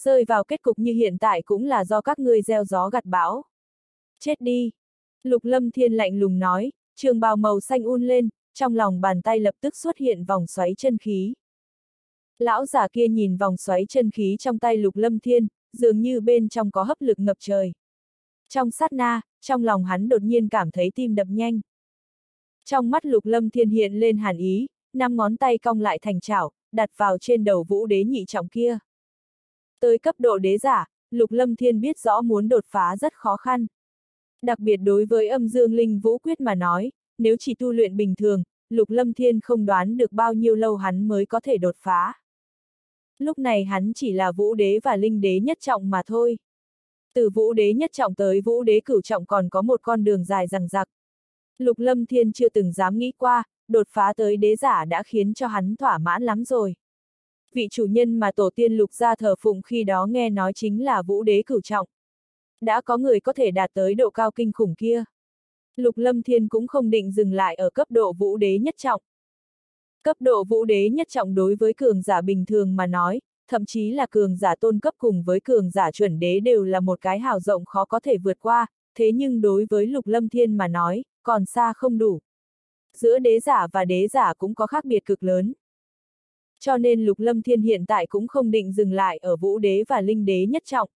Rơi vào kết cục như hiện tại cũng là do các ngươi gieo gió gặt bão. Chết đi! Lục Lâm Thiên lạnh lùng nói, trường bào màu xanh un lên, trong lòng bàn tay lập tức xuất hiện vòng xoáy chân khí. Lão giả kia nhìn vòng xoáy chân khí trong tay Lục Lâm Thiên, dường như bên trong có hấp lực ngập trời. Trong sát na, trong lòng hắn đột nhiên cảm thấy tim đập nhanh. Trong mắt Lục Lâm Thiên hiện lên hàn ý, năm ngón tay cong lại thành chảo, đặt vào trên đầu vũ đế nhị trọng kia. Tới cấp độ đế giả, Lục Lâm Thiên biết rõ muốn đột phá rất khó khăn. Đặc biệt đối với âm dương linh vũ quyết mà nói, nếu chỉ tu luyện bình thường, Lục Lâm Thiên không đoán được bao nhiêu lâu hắn mới có thể đột phá. Lúc này hắn chỉ là vũ đế và linh đế nhất trọng mà thôi. Từ vũ đế nhất trọng tới vũ đế cửu trọng còn có một con đường dài rằng rặc. Lục Lâm Thiên chưa từng dám nghĩ qua, đột phá tới đế giả đã khiến cho hắn thỏa mãn lắm rồi. Vị chủ nhân mà tổ tiên lục gia thờ phụng khi đó nghe nói chính là vũ đế cửu trọng. Đã có người có thể đạt tới độ cao kinh khủng kia. Lục Lâm Thiên cũng không định dừng lại ở cấp độ vũ đế nhất trọng. Cấp độ vũ đế nhất trọng đối với cường giả bình thường mà nói, thậm chí là cường giả tôn cấp cùng với cường giả chuẩn đế đều là một cái hào rộng khó có thể vượt qua, thế nhưng đối với Lục Lâm Thiên mà nói, còn xa không đủ. Giữa đế giả và đế giả cũng có khác biệt cực lớn. Cho nên Lục Lâm Thiên hiện tại cũng không định dừng lại ở vũ đế và linh đế nhất trọng.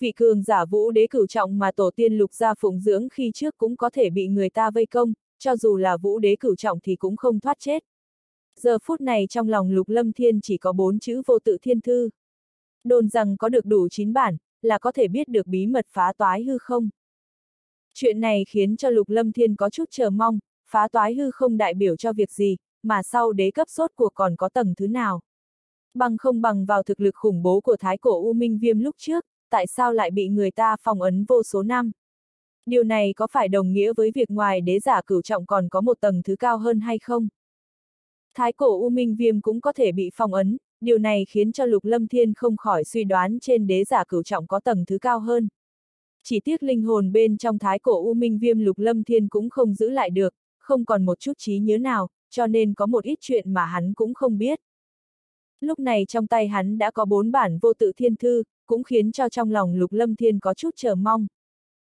Vị cường giả vũ đế cửu trọng mà tổ tiên lục gia phụng dưỡng khi trước cũng có thể bị người ta vây công, cho dù là vũ đế cửu trọng thì cũng không thoát chết. Giờ phút này trong lòng lục lâm thiên chỉ có bốn chữ vô tự thiên thư. Đồn rằng có được đủ chín bản, là có thể biết được bí mật phá toái hư không. Chuyện này khiến cho lục lâm thiên có chút chờ mong, phá toái hư không đại biểu cho việc gì, mà sau đế cấp sốt cuộc còn có tầng thứ nào. Bằng không bằng vào thực lực khủng bố của thái cổ U Minh Viêm lúc trước, tại sao lại bị người ta phong ấn vô số năm? Điều này có phải đồng nghĩa với việc ngoài đế giả cửu trọng còn có một tầng thứ cao hơn hay không? Thái cổ U Minh Viêm cũng có thể bị phong ấn, điều này khiến cho Lục Lâm Thiên không khỏi suy đoán trên đế giả cửu trọng có tầng thứ cao hơn. Chỉ tiếc linh hồn bên trong thái cổ U Minh Viêm Lục Lâm Thiên cũng không giữ lại được, không còn một chút trí nhớ nào, cho nên có một ít chuyện mà hắn cũng không biết. Lúc này trong tay hắn đã có bốn bản vô tự thiên thư, cũng khiến cho trong lòng Lục Lâm Thiên có chút chờ mong.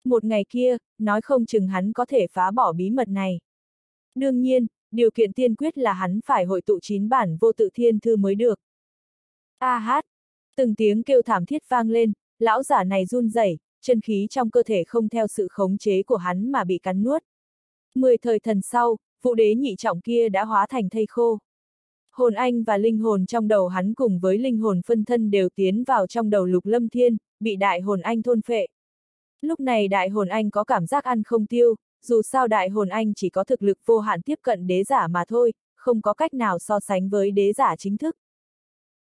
Một ngày kia, nói không chừng hắn có thể phá bỏ bí mật này. Đương nhiên, điều kiện tiên quyết là hắn phải hội tụ chín bản vô tự thiên thư mới được. A hát! Từng tiếng kêu thảm thiết vang lên, lão giả này run rẩy, chân khí trong cơ thể không theo sự khống chế của hắn mà bị cắn nuốt. Mười thời thần sau, vụ đế nhị trọng kia đã hóa thành thây khô. Hồn anh và linh hồn trong đầu hắn cùng với linh hồn phân thân đều tiến vào trong đầu lục lâm thiên, bị đại hồn anh thôn phệ. Lúc này đại hồn anh có cảm giác ăn không tiêu, dù sao đại hồn anh chỉ có thực lực vô hạn tiếp cận đế giả mà thôi, không có cách nào so sánh với đế giả chính thức.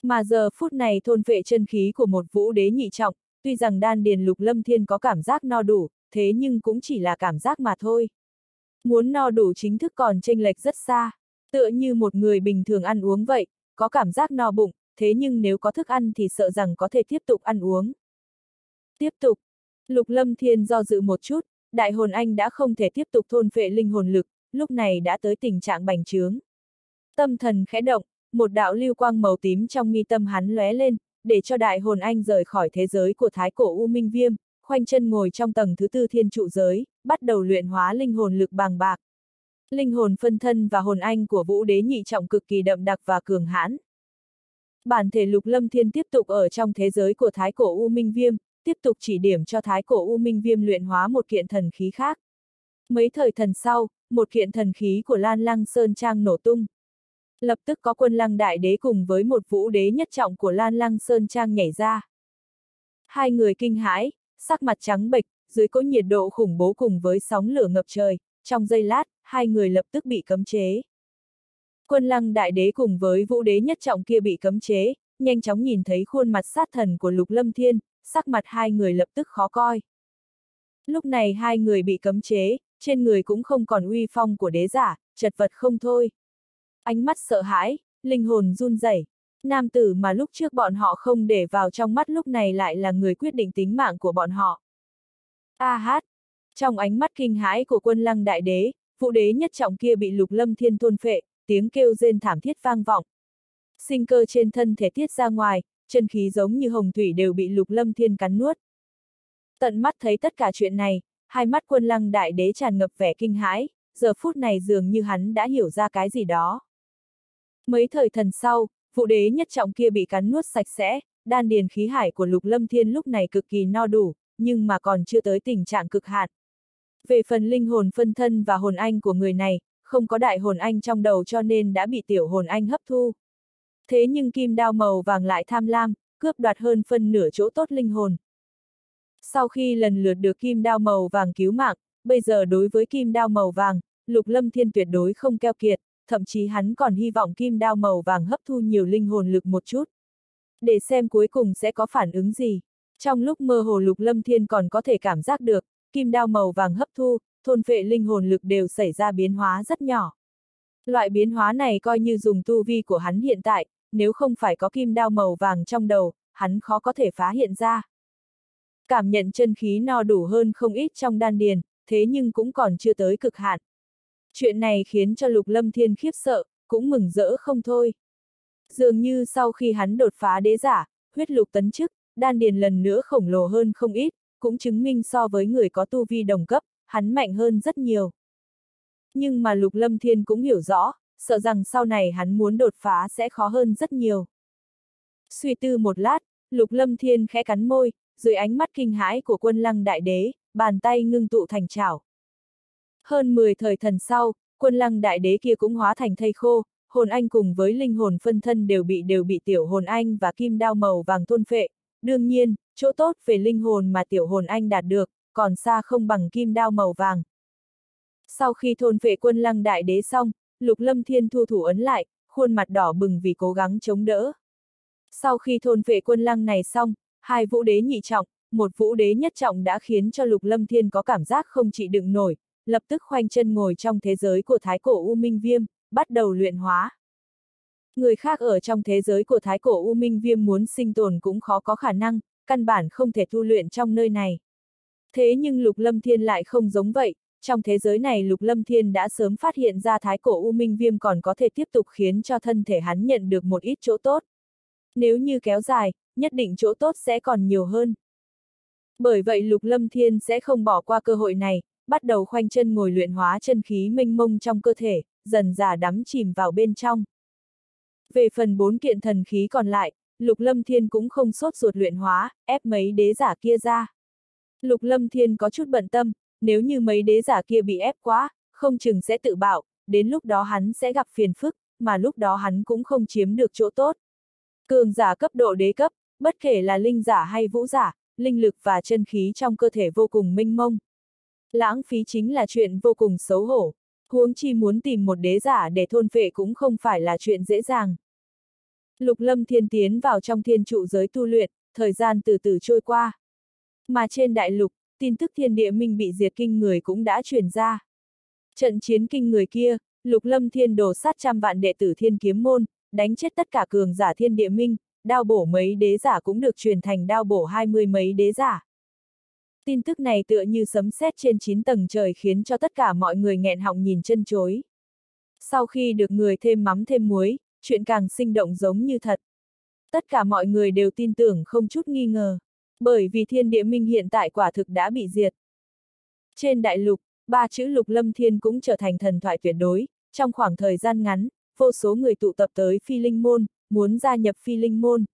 Mà giờ phút này thôn vệ chân khí của một vũ đế nhị trọng, tuy rằng đan điền lục lâm thiên có cảm giác no đủ, thế nhưng cũng chỉ là cảm giác mà thôi. Muốn no đủ chính thức còn chênh lệch rất xa, tựa như một người bình thường ăn uống vậy, có cảm giác no bụng, thế nhưng nếu có thức ăn thì sợ rằng có thể tiếp tục ăn uống. Tiếp tục, lục lâm thiên do dự một chút, đại hồn anh đã không thể tiếp tục thôn phệ linh hồn lực, lúc này đã tới tình trạng bành trướng. Tâm thần khẽ động, một đạo lưu quang màu tím trong mi tâm hắn lóe lên, để cho đại hồn anh rời khỏi thế giới của thái cổ U Minh Viêm, khoanh chân ngồi trong tầng thứ tư thiên trụ giới, bắt đầu luyện hóa linh hồn lực bàng bạc. Linh hồn phân thân và hồn anh của vũ đế nhị trọng cực kỳ đậm đặc và cường hãn. Bản thể lục lâm thiên tiếp tục ở trong thế giới của thái cổ U Minh Viêm, tiếp tục chỉ điểm cho thái cổ U Minh Viêm luyện hóa một kiện thần khí khác. Mấy thời thần sau, một kiện thần khí của Lan Lăng Sơn Trang nổ tung. Lập tức có quân lăng đại đế cùng với một vũ đế nhất trọng của Lan Lăng Sơn Trang nhảy ra. Hai người kinh hãi, sắc mặt trắng bệch, dưới cỗ nhiệt độ khủng bố cùng với sóng lửa ngập trời, trong giây lát, hai người lập tức bị cấm chế. Quân lăng đại đế cùng với vũ đế nhất trọng kia bị cấm chế, nhanh chóng nhìn thấy khuôn mặt sát thần của lục lâm thiên, sắc mặt hai người lập tức khó coi. Lúc này hai người bị cấm chế, trên người cũng không còn uy phong của đế giả, chật vật không thôi. Ánh mắt sợ hãi, linh hồn run rẩy. Nam tử mà lúc trước bọn họ không để vào trong mắt lúc này lại là người quyết định tính mạng của bọn họ. A hát! Trong ánh mắt kinh hãi của quân lăng đại đế, phụ đế nhất trọng kia bị lục lâm thiên thôn phệ, tiếng kêu rên thảm thiết vang vọng. Sinh cơ trên thân thể tiết ra ngoài, chân khí giống như hồng thủy đều bị lục lâm thiên cắn nuốt. Tận mắt thấy tất cả chuyện này, hai mắt quân lăng đại đế tràn ngập vẻ kinh hãi, giờ phút này dường như hắn đã hiểu ra cái gì đó. Mấy thời thần sau, vụ đế nhất trọng kia bị cắn nuốt sạch sẽ, đan điền khí hải của lục lâm thiên lúc này cực kỳ no đủ, nhưng mà còn chưa tới tình trạng cực hạn. Về phần linh hồn phân thân và hồn anh của người này, không có đại hồn anh trong đầu cho nên đã bị tiểu hồn anh hấp thu. Thế nhưng kim đao màu vàng lại tham lam, cướp đoạt hơn phân nửa chỗ tốt linh hồn. Sau khi lần lượt được kim đao màu vàng cứu mạng, bây giờ đối với kim đao màu vàng, lục lâm thiên tuyệt đối không keo kiệt, thậm chí hắn còn hy vọng kim đao màu vàng hấp thu nhiều linh hồn lực một chút. Để xem cuối cùng sẽ có phản ứng gì. Trong lúc mơ hồ lục lâm thiên còn có thể cảm giác được, kim đao màu vàng hấp thu, thôn phệ linh hồn lực đều xảy ra biến hóa rất nhỏ. Loại biến hóa này coi như dùng tu vi của hắn hiện tại, nếu không phải có kim đao màu vàng trong đầu, hắn khó có thể phá hiện ra. Cảm nhận chân khí no đủ hơn không ít trong đan điền, thế nhưng cũng còn chưa tới cực hạn. Chuyện này khiến cho Lục Lâm Thiên khiếp sợ, cũng mừng rỡ không thôi. Dường như sau khi hắn đột phá đế giả, huyết lục tấn chức, đan điền lần nữa khổng lồ hơn không ít, cũng chứng minh so với người có tu vi đồng cấp, hắn mạnh hơn rất nhiều. Nhưng mà Lục Lâm Thiên cũng hiểu rõ, sợ rằng sau này hắn muốn đột phá sẽ khó hơn rất nhiều. Suy tư một lát, Lục Lâm Thiên khẽ cắn môi, dưới ánh mắt kinh hãi của quân lăng đại đế, bàn tay ngưng tụ thành chảo. Hơn 10 thời thần sau, quân lăng đại đế kia cũng hóa thành thây khô, hồn anh cùng với linh hồn phân thân đều bị đều bị tiểu hồn anh và kim đao màu vàng thôn phệ. Đương nhiên, chỗ tốt về linh hồn mà tiểu hồn anh đạt được, còn xa không bằng kim đao màu vàng. Sau khi thôn phệ quân lăng đại đế xong, lục lâm thiên thu thủ ấn lại, khuôn mặt đỏ bừng vì cố gắng chống đỡ. Sau khi thôn vệ quân lăng này xong, hai vũ đế nhị trọng, một vũ đế nhất trọng đã khiến cho lục lâm thiên có cảm giác không chịu đựng nổi, lập tức khoanh chân ngồi trong thế giới của thái cổ U Minh Viêm, bắt đầu luyện hóa. Người khác ở trong thế giới của thái cổ U Minh Viêm muốn sinh tồn cũng khó có khả năng, căn bản không thể tu luyện trong nơi này. Thế nhưng Lục Lâm Thiên lại không giống vậy, trong thế giới này Lục Lâm Thiên đã sớm phát hiện ra thái cổ U Minh Viêm còn có thể tiếp tục khiến cho thân thể hắn nhận được một ít chỗ tốt. Nếu như kéo dài, nhất định chỗ tốt sẽ còn nhiều hơn. Bởi vậy Lục Lâm Thiên sẽ không bỏ qua cơ hội này, bắt đầu khoanh chân ngồi luyện hóa chân khí minh mông trong cơ thể, dần dà đắm chìm vào bên trong. Về phần bốn kiện thần khí còn lại, Lục Lâm Thiên cũng không sốt ruột luyện hóa, ép mấy đế giả kia ra. Lục Lâm Thiên có chút bận tâm, nếu như mấy đế giả kia bị ép quá, không chừng sẽ tự bạo, đến lúc đó hắn sẽ gặp phiền phức, mà lúc đó hắn cũng không chiếm được chỗ tốt. Cường giả cấp độ đế cấp, bất kể là linh giả hay vũ giả, linh lực và chân khí trong cơ thể vô cùng minh mông. Lãng phí chính là chuyện vô cùng xấu hổ, huống chi muốn tìm một đế giả để thôn phệ cũng không phải là chuyện dễ dàng. Lục lâm thiên tiến vào trong thiên trụ giới tu luyện, thời gian từ từ trôi qua. Mà trên đại lục, tin tức thiên địa minh bị diệt kinh người cũng đã truyền ra. Trận chiến kinh người kia, lục lâm thiên đồ sát trăm vạn đệ tử thiên kiếm môn, đánh chết tất cả cường giả thiên địa minh, đao bổ mấy đế giả cũng được truyền thành đao bổ hai mươi mấy đế giả. Tin tức này tựa như sấm sét trên chín tầng trời khiến cho tất cả mọi người nghẹn họng nhìn chân chối. Sau khi được người thêm mắm thêm muối, chuyện càng sinh động giống như thật. Tất cả mọi người đều tin tưởng không chút nghi ngờ, bởi vì thiên địa minh hiện tại quả thực đã bị diệt. Trên đại lục, ba chữ lục lâm thiên cũng trở thành thần thoại tuyệt đối, trong khoảng thời gian ngắn, vô số người tụ tập tới phi linh môn, muốn gia nhập phi linh môn.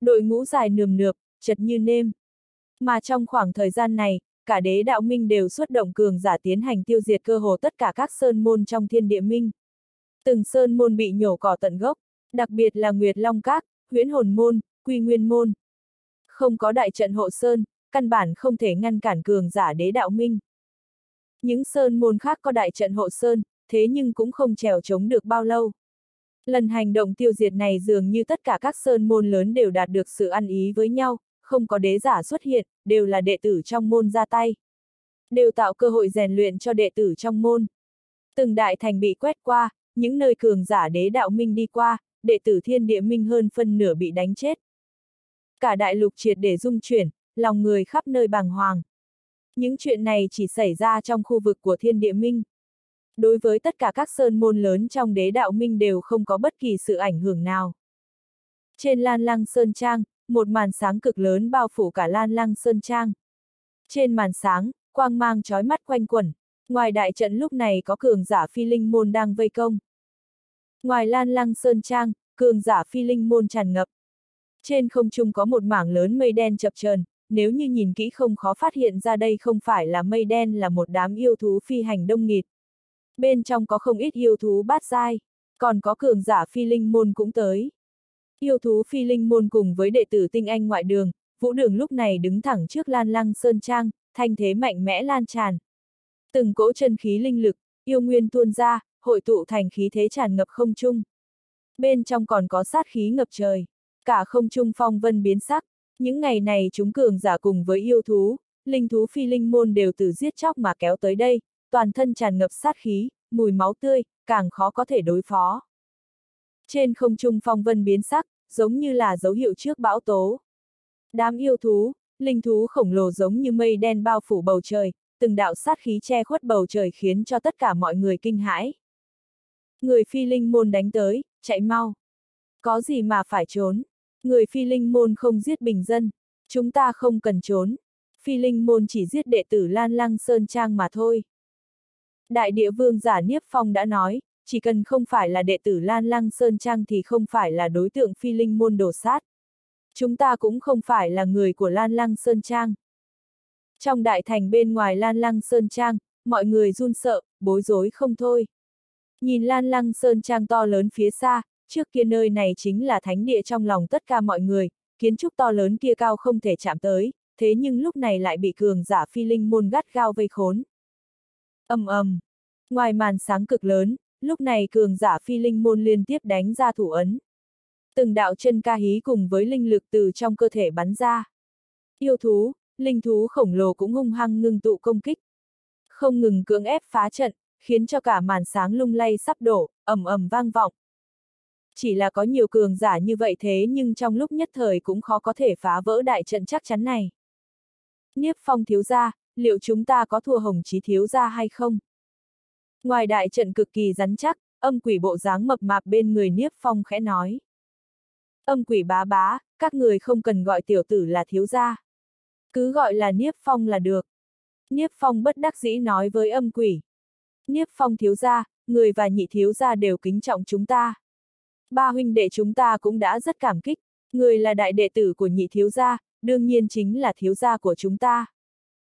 Đội ngũ dài nườm nượp, chật như nêm. Mà trong khoảng thời gian này, cả đế đạo minh đều xuất động cường giả tiến hành tiêu diệt cơ hồ tất cả các sơn môn trong thiên địa minh. Từng sơn môn bị nhổ cỏ tận gốc, đặc biệt là Nguyệt Long Các, huyễn hồn môn, quy nguyên môn. Không có đại trận hộ sơn, căn bản không thể ngăn cản cường giả đế đạo minh. Những sơn môn khác có đại trận hộ sơn, thế nhưng cũng không trèo chống được bao lâu. Lần hành động tiêu diệt này dường như tất cả các sơn môn lớn đều đạt được sự ăn ý với nhau, không có đế giả xuất hiện, đều là đệ tử trong môn ra tay. Đều tạo cơ hội rèn luyện cho đệ tử trong môn. Từng đại thành bị quét qua, những nơi cường giả đế đạo minh đi qua, đệ tử thiên địa minh hơn phân nửa bị đánh chết. Cả đại lục triệt để dung chuyển, lòng người khắp nơi bàng hoàng. Những chuyện này chỉ xảy ra trong khu vực của thiên địa minh. Đối với tất cả các sơn môn lớn trong đế đạo minh đều không có bất kỳ sự ảnh hưởng nào. Trên lan lăng sơn trang, một màn sáng cực lớn bao phủ cả lan lăng sơn trang. Trên màn sáng, quang mang trói mắt quanh quẩn, ngoài đại trận lúc này có cường giả phi linh môn đang vây công. Ngoài lan lăng sơn trang, cường giả phi linh môn tràn ngập. Trên không trung có một mảng lớn mây đen chập chờn, nếu như nhìn kỹ không khó phát hiện ra đây không phải là mây đen là một đám yêu thú phi hành đông nghịt. Bên trong có không ít yêu thú bát dai, còn có cường giả phi linh môn cũng tới. Yêu thú phi linh môn cùng với đệ tử tinh anh ngoại đường, vũ đường lúc này đứng thẳng trước lan lăng sơn trang, thanh thế mạnh mẽ lan tràn. Từng cỗ chân khí linh lực, yêu nguyên tuôn ra, hội tụ thành khí thế tràn ngập không trung. Bên trong còn có sát khí ngập trời, cả không trung phong vân biến sắc, những ngày này chúng cường giả cùng với yêu thú, linh thú phi linh môn đều từ giết chóc mà kéo tới đây, toàn thân tràn ngập sát khí, mùi máu tươi, càng khó có thể đối phó. Trên không trung phong vân biến sắc, giống như là dấu hiệu trước bão tố. Đám yêu thú, linh thú khổng lồ giống như mây đen bao phủ bầu trời, từng đạo sát khí che khuất bầu trời khiến cho tất cả mọi người kinh hãi. Người phi linh môn đánh tới, chạy mau. Có gì mà phải trốn? Người phi linh môn không giết bình dân. Chúng ta không cần trốn. Phi linh môn chỉ giết đệ tử Lan Lăng Sơn Trang mà thôi. Đại địa vương giả Niếp Phong đã nói, chỉ cần không phải là đệ tử Lan Lăng Sơn Trang thì không phải là đối tượng phi linh môn đổ sát. Chúng ta cũng không phải là người của Lan Lăng Sơn Trang. Trong đại thành bên ngoài Lan Lăng Sơn Trang, mọi người run sợ, bối rối không thôi. Nhìn Lan Lăng Sơn Trang to lớn phía xa, trước kia nơi này chính là thánh địa trong lòng tất cả mọi người, kiến trúc to lớn kia cao không thể chạm tới, thế nhưng lúc này lại bị cường giả phi linh môn gắt gao vây khốn. ầm ầm, ngoài màn sáng cực lớn, lúc này cường giả phi linh môn liên tiếp đánh ra thủ ấn. Từng đạo chân ca hí cùng với linh lực từ trong cơ thể bắn ra. Yêu thú, linh thú khổng lồ cũng hung hăng ngưng tụ công kích. Không ngừng cưỡng ép phá trận, khiến cho cả màn sáng lung lay sắp đổ, ầm ầm vang vọng. Chỉ là có nhiều cường giả như vậy thế nhưng trong lúc nhất thời cũng khó có thể phá vỡ đại trận chắc chắn này. Niếp phong thiếu gia, liệu chúng ta có thua hồng chí thiếu gia hay không? Ngoài đại trận cực kỳ rắn chắc, âm quỷ bộ dáng mập mạp bên người Niếp Phong khẽ nói. Âm quỷ bá bá, các người không cần gọi tiểu tử là thiếu gia. Cứ gọi là Niếp Phong là được. Niếp Phong bất đắc dĩ nói với âm quỷ. Niếp phong thiếu gia, người và nhị thiếu gia đều kính trọng chúng ta. Ba huynh đệ chúng ta cũng đã rất cảm kích, người là đại đệ tử của nhị thiếu gia, đương nhiên chính là thiếu gia của chúng ta.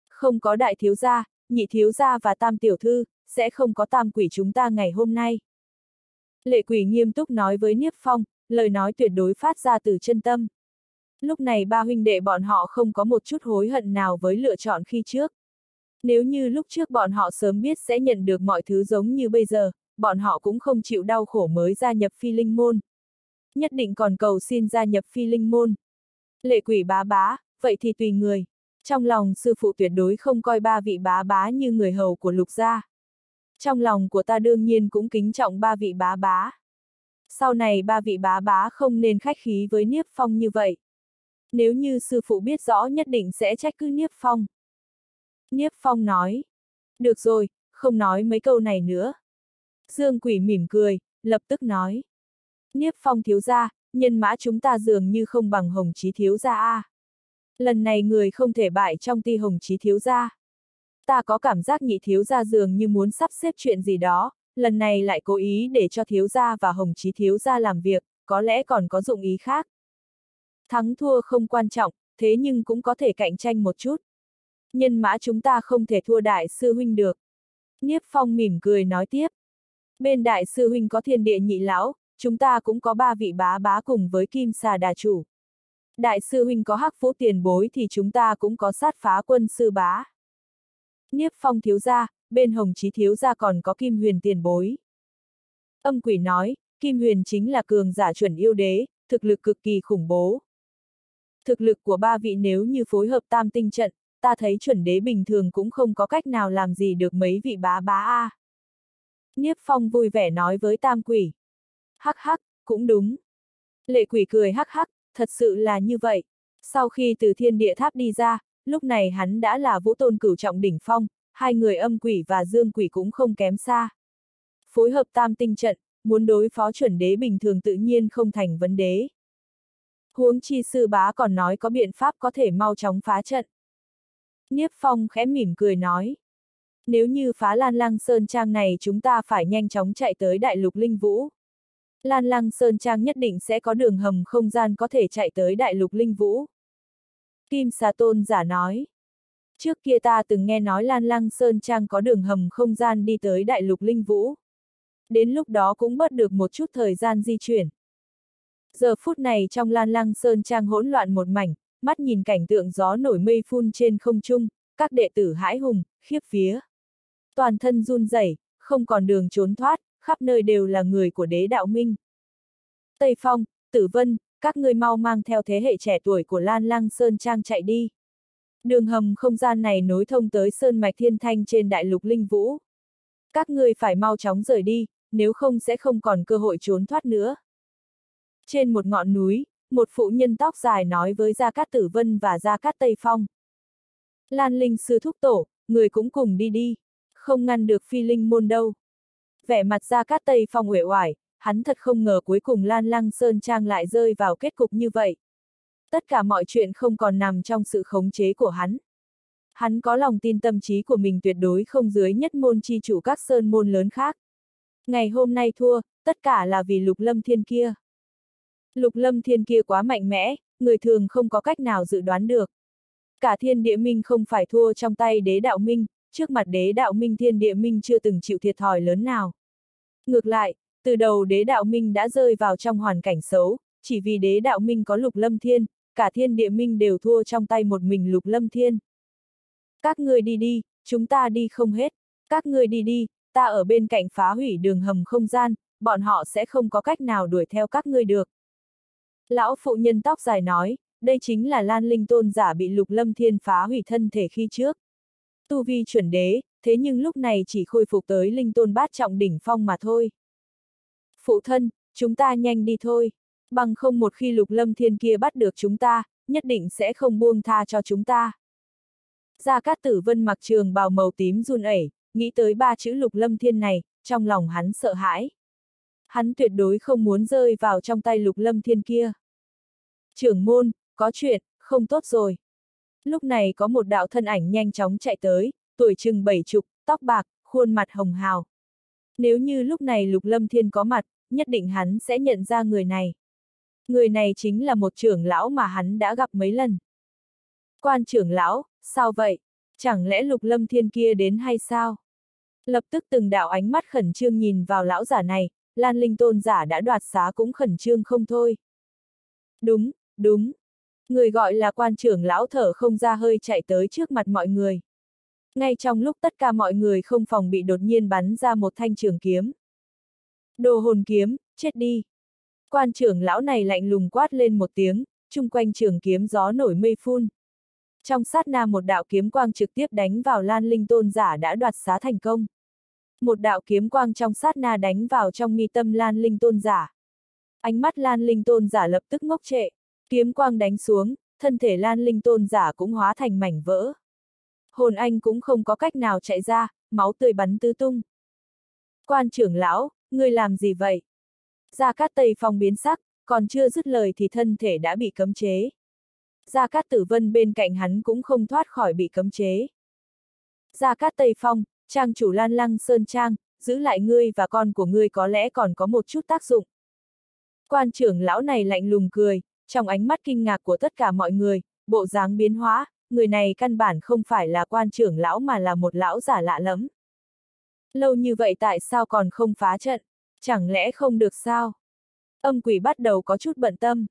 Không có đại thiếu gia, nhị thiếu gia và tam tiểu thư, sẽ không có tam quỷ chúng ta ngày hôm nay. Lệ quỷ nghiêm túc nói với Niếp Phong, lời nói tuyệt đối phát ra từ chân tâm. Lúc này ba huynh đệ bọn họ không có một chút hối hận nào với lựa chọn khi trước. Nếu như lúc trước bọn họ sớm biết sẽ nhận được mọi thứ giống như bây giờ, bọn họ cũng không chịu đau khổ mới gia nhập phi linh môn. Nhất định còn cầu xin gia nhập phi linh môn. Lệ quỷ bá bá, vậy thì tùy người. Trong lòng sư phụ tuyệt đối không coi ba vị bá bá như người hầu của lục gia. Trong lòng của ta đương nhiên cũng kính trọng ba vị bá bá. Sau này ba vị bá bá không nên khách khí với Niếp Phong như vậy. Nếu như sư phụ biết rõ nhất định sẽ trách cứ Niếp Phong. Niếp Phong nói. Được rồi, không nói mấy câu này nữa. Dương quỷ mỉm cười, lập tức nói. Niếp Phong thiếu gia, nhân mã chúng ta dường như không bằng hồng chí thiếu gia a. Lần này người không thể bại trong ti hồng chí thiếu gia. Ta có cảm giác nhị thiếu gia dường như muốn sắp xếp chuyện gì đó, lần này lại cố ý để cho thiếu gia và hồng chí thiếu gia làm việc, có lẽ còn có dụng ý khác. Thắng thua không quan trọng, thế nhưng cũng có thể cạnh tranh một chút. Nhân mã chúng ta không thể thua đại sư huynh được. Niếp Phong mỉm cười nói tiếp. Bên đại sư huynh có thiên địa nhị lão, chúng ta cũng có ba vị bá bá cùng với kim xà đà chủ. Đại sư huynh có hắc vũ tiền bối thì chúng ta cũng có sát phá quân sư bá. Niếp phong thiếu gia, bên hồng chí thiếu gia còn có kim huyền tiền bối. Âm quỷ nói, kim huyền chính là cường giả chuẩn yêu đế, thực lực cực kỳ khủng bố. Thực lực của ba vị nếu như phối hợp tam tinh trận, ta thấy chuẩn đế bình thường cũng không có cách nào làm gì được mấy vị bá bá a. Niếp phong vui vẻ nói với tam quỷ. Hắc hắc, cũng đúng. Lệ quỷ cười hắc hắc, thật sự là như vậy. Sau khi từ thiên địa tháp đi ra, lúc này hắn đã là vũ tôn cửu trọng đỉnh phong, hai người âm quỷ và dương quỷ cũng không kém xa. Phối hợp tam tinh trận, muốn đối phó chuẩn đế bình thường tự nhiên không thành vấn đề. Huống chi sư bá còn nói có biện pháp có thể mau chóng phá trận. Niếp phong khẽ mỉm cười nói. Nếu như phá lan lăng sơn trang này chúng ta phải nhanh chóng chạy tới đại lục linh vũ. Lan Lăng Sơn Trang nhất định sẽ có đường hầm không gian có thể chạy tới Đại Lục Linh Vũ. Kim Sa Tôn giả nói. Trước kia ta từng nghe nói Lan Lăng Sơn Trang có đường hầm không gian đi tới Đại Lục Linh Vũ. Đến lúc đó cũng bớt được một chút thời gian di chuyển. Giờ phút này trong Lan Lăng Sơn Trang hỗn loạn một mảnh, mắt nhìn cảnh tượng gió nổi mây phun trên không trung, các đệ tử hãi hùng, khiếp vía. Toàn thân run rẩy, không còn đường trốn thoát, khắp nơi đều là người của đế đạo minh. Tây Phong, Tử Vân, các ngươi mau mang theo thế hệ trẻ tuổi của Lan Lăng Sơn Trang chạy đi. Đường hầm không gian này nối thông tới Sơn Mạch Thiên Thanh trên đại lục Linh Vũ. Các ngươi phải mau chóng rời đi, nếu không sẽ không còn cơ hội trốn thoát nữa. Trên một ngọn núi, một phụ nhân tóc dài nói với Gia Cát Tử Vân và Gia Cát Tây Phong. Lan Linh sư thúc tổ, người cũng cùng đi đi, không ngăn được phi linh môn đâu vẻ mặt ra cát tây phong uể oải, hắn thật không ngờ cuối cùng Lan Lăng Sơn Trang lại rơi vào kết cục như vậy. Tất cả mọi chuyện không còn nằm trong sự khống chế của hắn. Hắn có lòng tin tâm trí của mình tuyệt đối không dưới nhất môn chi chủ các sơn môn lớn khác. Ngày hôm nay thua, tất cả là vì lục lâm thiên kia. Lục lâm thiên kia quá mạnh mẽ, người thường không có cách nào dự đoán được. Cả thiên địa minh không phải thua trong tay đế đạo minh, trước mặt đế đạo minh thiên địa minh chưa từng chịu thiệt thòi lớn nào. Ngược lại, từ đầu đế đạo minh đã rơi vào trong hoàn cảnh xấu, chỉ vì đế đạo minh có lục lâm thiên, cả thiên địa minh đều thua trong tay một mình lục lâm thiên. Các người đi đi, chúng ta đi không hết, các người đi đi, ta ở bên cạnh phá hủy đường hầm không gian, bọn họ sẽ không có cách nào đuổi theo các ngươi được. Lão phụ nhân tóc dài nói, đây chính là Lan Linh Tôn giả bị lục lâm thiên phá hủy thân thể khi trước. Tu vi chuẩn đế, thế nhưng lúc này chỉ khôi phục tới linh tôn bát trọng đỉnh phong mà thôi. Phụ thân, chúng ta nhanh đi thôi. Bằng không một khi lục lâm thiên kia bắt được chúng ta, nhất định sẽ không buông tha cho chúng ta. Gia Cát Tử Vân mặc trường bào màu tím run ẩy, nghĩ tới ba chữ lục lâm thiên này, trong lòng hắn sợ hãi. Hắn tuyệt đối không muốn rơi vào trong tay lục lâm thiên kia. Trưởng môn, có chuyện, không tốt rồi. Lúc này có một đạo thân ảnh nhanh chóng chạy tới, tuổi chừng bảy chục, tóc bạc, khuôn mặt hồng hào. Nếu như lúc này Lục Lâm Thiên có mặt, nhất định hắn sẽ nhận ra người này. Người này chính là một trưởng lão mà hắn đã gặp mấy lần. Quan trưởng lão, sao vậy? Chẳng lẽ Lục Lâm Thiên kia đến hay sao? Lập tức từng đạo ánh mắt khẩn trương nhìn vào lão giả này, Lan Linh Tôn giả đã đoạt xá cũng khẩn trương không thôi. Đúng, đúng. Người gọi là quan trưởng lão thở không ra hơi chạy tới trước mặt mọi người. Ngay trong lúc tất cả mọi người không phòng bị đột nhiên bắn ra một thanh trường kiếm. Đồ hồn kiếm, chết đi. Quan trưởng lão này lạnh lùng quát lên một tiếng, chung quanh trường kiếm gió nổi mây phun. Trong sát na một đạo kiếm quang trực tiếp đánh vào Lan Linh Tôn giả đã đoạt xá thành công. Một đạo kiếm quang trong sát na đánh vào trong mi tâm Lan Linh Tôn giả. Ánh mắt Lan Linh Tôn giả lập tức ngốc trệ. Kiếm quang đánh xuống, thân thể Lan Linh Tôn giả cũng hóa thành mảnh vỡ. Hồn anh cũng không có cách nào chạy ra, máu tươi bắn tứ tung. Quan trưởng lão, ngươi làm gì vậy? Gia Cát Tây Phong biến sắc, còn chưa dứt lời thì thân thể đã bị cấm chế. Gia Cát Tử Vân bên cạnh hắn cũng không thoát khỏi bị cấm chế. Gia Cát Tây Phong, trang chủ Lan Lăng Sơn Trang, giữ lại ngươi và con của ngươi có lẽ còn có một chút tác dụng. Quan trưởng lão này lạnh lùng cười, trong ánh mắt kinh ngạc của tất cả mọi người, bộ dáng biến hóa, người này căn bản không phải là quan trưởng lão mà là một lão giả lạ lẫm. Lâu như vậy tại sao còn không phá trận? Chẳng lẽ không được sao? Âm quỷ bắt đầu có chút bận tâm.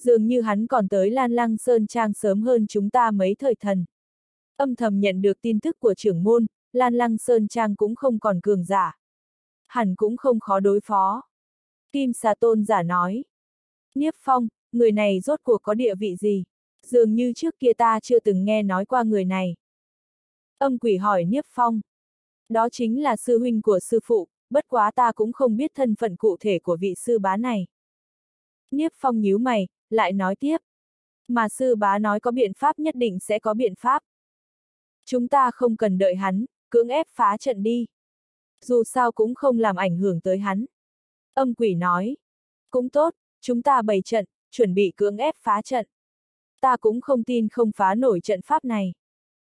Dường như hắn còn tới Lan Lăng Sơn Trang sớm hơn chúng ta mấy thời thần. Âm thầm nhận được tin tức của trưởng môn, Lan Lăng Sơn Trang cũng không còn cường giả. Hẳn cũng không khó đối phó. Kim Sa Tôn giả nói. Niếp Phong, người này rốt cuộc có địa vị gì? Dường như trước kia ta chưa từng nghe nói qua người này. Âm quỷ hỏi Niếp Phong. Đó chính là sư huynh của sư phụ, bất quá ta cũng không biết thân phận cụ thể của vị sư bá này. Niếp Phong nhíu mày, lại nói tiếp. Mà sư bá nói có biện pháp nhất định sẽ có biện pháp. Chúng ta không cần đợi hắn, cưỡng ép phá trận đi. Dù sao cũng không làm ảnh hưởng tới hắn. Âm quỷ nói. Cũng tốt, chúng ta bày trận, chuẩn bị cưỡng ép phá trận. Ta cũng không tin không phá nổi trận pháp này.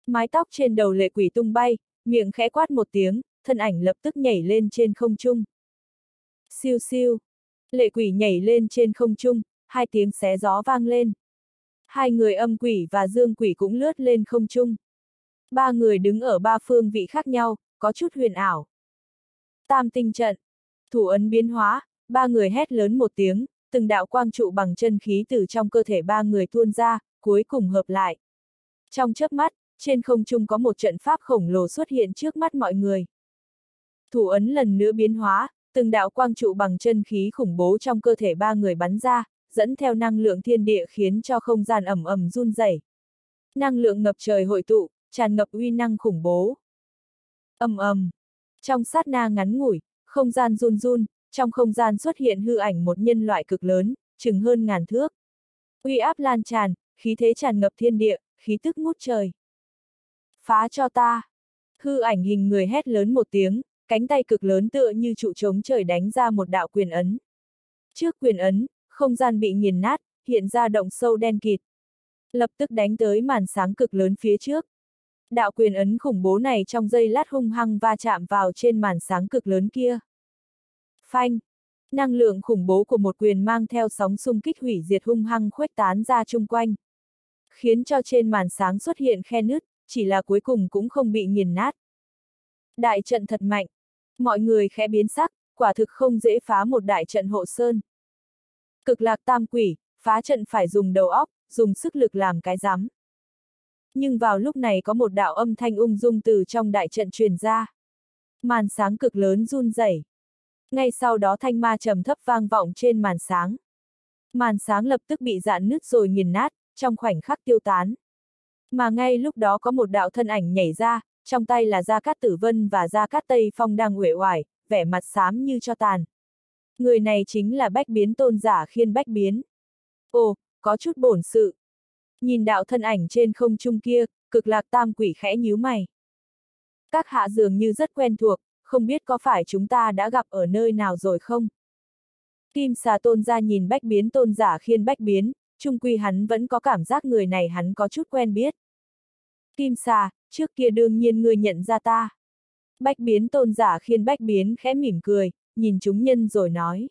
Mái tóc trên đầu lệ quỷ tung bay, miệng khẽ quát một tiếng, thân ảnh lập tức nhảy lên trên không trung. Siêu siêu. Lệ quỷ nhảy lên trên không trung, hai tiếng xé gió vang lên. Hai người âm quỷ và dương quỷ cũng lướt lên không trung. Ba người đứng ở ba phương vị khác nhau, có chút huyền ảo. Tam tinh trận. Thủ ấn biến hóa, ba người hét lớn một tiếng, từng đạo quang trụ bằng chân khí từ trong cơ thể ba người tuôn ra, cuối cùng hợp lại. Trong chớp mắt, trên không trung có một trận pháp khổng lồ xuất hiện trước mắt mọi người. Thủ ấn lần nữa biến hóa, từng đạo quang trụ bằng chân khí khủng bố trong cơ thể ba người bắn ra, dẫn theo năng lượng thiên địa khiến cho không gian ẩm ẩm run rẩy. Năng lượng ngập trời hội tụ, tràn ngập uy năng khủng bố. ầm ầm, trong sát na ngắn ngủi, không gian run run, trong không gian xuất hiện hư ảnh một nhân loại cực lớn, chừng hơn ngàn thước. Uy áp lan tràn, khí thế tràn ngập thiên địa, khí tức ngút trời. Phá cho ta! Hư ảnh hình người hét lớn một tiếng, cánh tay cực lớn tựa như trụ trống trời đánh ra một đạo quyền ấn. Trước quyền ấn, không gian bị nghiền nát, hiện ra động sâu đen kịt. Lập tức đánh tới màn sáng cực lớn phía trước. Đạo quyền ấn khủng bố này trong giây lát hung hăng va chạm vào trên màn sáng cực lớn kia. Phanh! Năng lượng khủng bố của một quyền mang theo sóng xung kích hủy diệt hung hăng khuếch tán ra chung quanh. Khiến cho trên màn sáng xuất hiện khe nứt, chỉ là cuối cùng cũng không bị nghiền nát. Đại trận thật mạnh. Mọi người khẽ biến sắc, quả thực không dễ phá một đại trận hộ sơn. Cực lạc tam quỷ, phá trận phải dùng đầu óc, dùng sức lực làm cái rắm. Nhưng vào lúc này có một đạo âm thanh ung dung từ trong đại trận truyền ra. Màn sáng cực lớn run rẩy. Ngay sau đó thanh ma trầm thấp vang vọng trên màn sáng. Màn sáng lập tức bị dạn nứt rồi nghiền nát, trong khoảnh khắc tiêu tán. Mà ngay lúc đó có một đạo thân ảnh nhảy ra, trong tay là Gia Cát Tử Vân và Gia Cát Tây Phong đang uể oải, vẻ mặt xám như cho tàn. Người này chính là bách biến tôn giả khiên bách biến. Ồ, có chút bổn sự. Nhìn đạo thân ảnh trên không trung kia, cực lạc tam quỷ khẽ nhíu mày. Các hạ dường như rất quen thuộc, không biết có phải chúng ta đã gặp ở nơi nào rồi không? Kim xà tôn ra nhìn bách biến tôn giả khiên bách biến, trung quy hắn vẫn có cảm giác người này hắn có chút quen biết. Kim xà, trước kia đương nhiên ngươi nhận ra ta. Bách biến tôn giả khiên bách biến khẽ mỉm cười, nhìn chúng nhân rồi nói.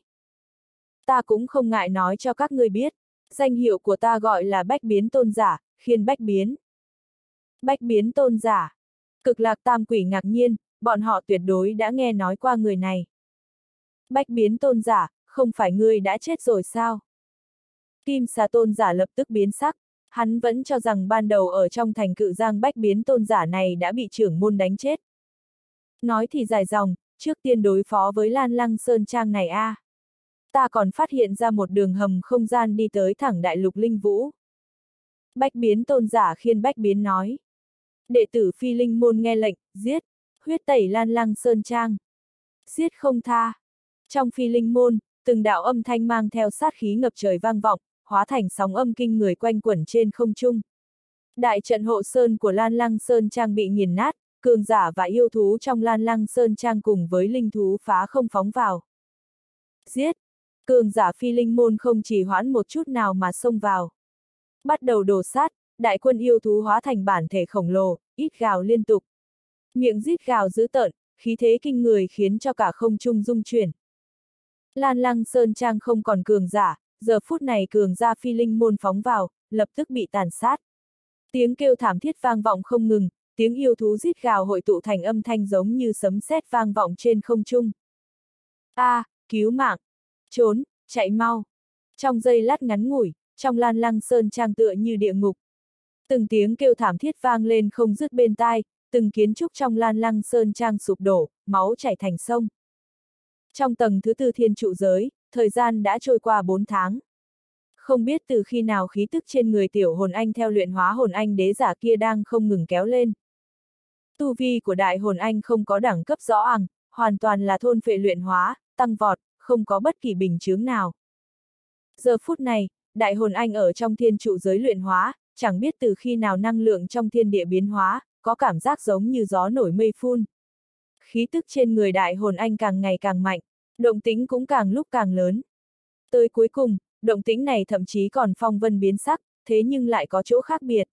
Ta cũng không ngại nói cho các ngươi biết, danh hiệu của ta gọi là bách biến tôn giả, khiên bách biến. Bách biến tôn giả. Cực lạc tam quỷ ngạc nhiên, bọn họ tuyệt đối đã nghe nói qua người này. Bách biến tôn giả, không phải ngươi đã chết rồi sao? Kim xà tôn giả lập tức biến sắc, hắn vẫn cho rằng ban đầu ở trong thành cự giang bách biến tôn giả này đã bị trưởng môn đánh chết. Nói thì dài dòng, trước tiên đối phó với Lan Lăng Sơn Trang này a, à. Ta còn phát hiện ra một đường hầm không gian đi tới thẳng đại lục linh vũ. Bách biến tôn giả khiên bách biến nói. Đệ tử phi linh môn nghe lệnh, giết, huyết tẩy Lan Lăng Sơn Trang. Giết không tha. Trong phi linh môn, từng đạo âm thanh mang theo sát khí ngập trời vang vọng, hóa thành sóng âm kinh người quanh quẩn trên không trung. Đại trận hộ sơn của Lan Lăng Sơn Trang bị nghiền nát, cường giả và yêu thú trong Lan Lăng Sơn Trang cùng với linh thú phá không phóng vào. Giết! Cường giả phi linh môn không chỉ hoãn một chút nào mà xông vào. Bắt đầu đổ sát, đại quân yêu thú hóa thành bản thể khổng lồ, ít gào liên tục. Miệng rít gào dữ tợn, khí thế kinh người khiến cho cả không trung rung chuyển. Lan Lăng Sơn Trang không còn cường giả, giờ phút này cường gia phi linh môn phóng vào, lập tức bị tàn sát. Tiếng kêu thảm thiết vang vọng không ngừng, tiếng yêu thú rít gào hội tụ thành âm thanh giống như sấm sét vang vọng trên không trung. A, à, cứu mạng! Trốn, chạy mau! Trong giây lát ngắn ngủi, trong lan lăng sơn trang tựa như địa ngục. Từng tiếng kêu thảm thiết vang lên không dứt bên tai, từng kiến trúc trong lan lăng sơn trang sụp đổ, máu chảy thành sông. Trong tầng thứ tư thiên trụ giới, thời gian đã trôi qua 4 tháng. Không biết từ khi nào khí tức trên người tiểu hồn anh theo luyện hóa hồn anh đế giả kia đang không ngừng kéo lên. Tu vi của đại hồn anh không có đẳng cấp rõ ràng, hoàn toàn là thôn phệ luyện hóa, tăng vọt, không có bất kỳ bình chướng nào. Giờ phút này, đại hồn anh ở trong thiên trụ giới luyện hóa, chẳng biết từ khi nào năng lượng trong thiên địa biến hóa, có cảm giác giống như gió nổi mây phun. Khí tức trên người đại hồn anh càng ngày càng mạnh, động tính cũng càng lúc càng lớn. Tới cuối cùng, động tính này thậm chí còn phong vân biến sắc, thế nhưng lại có chỗ khác biệt.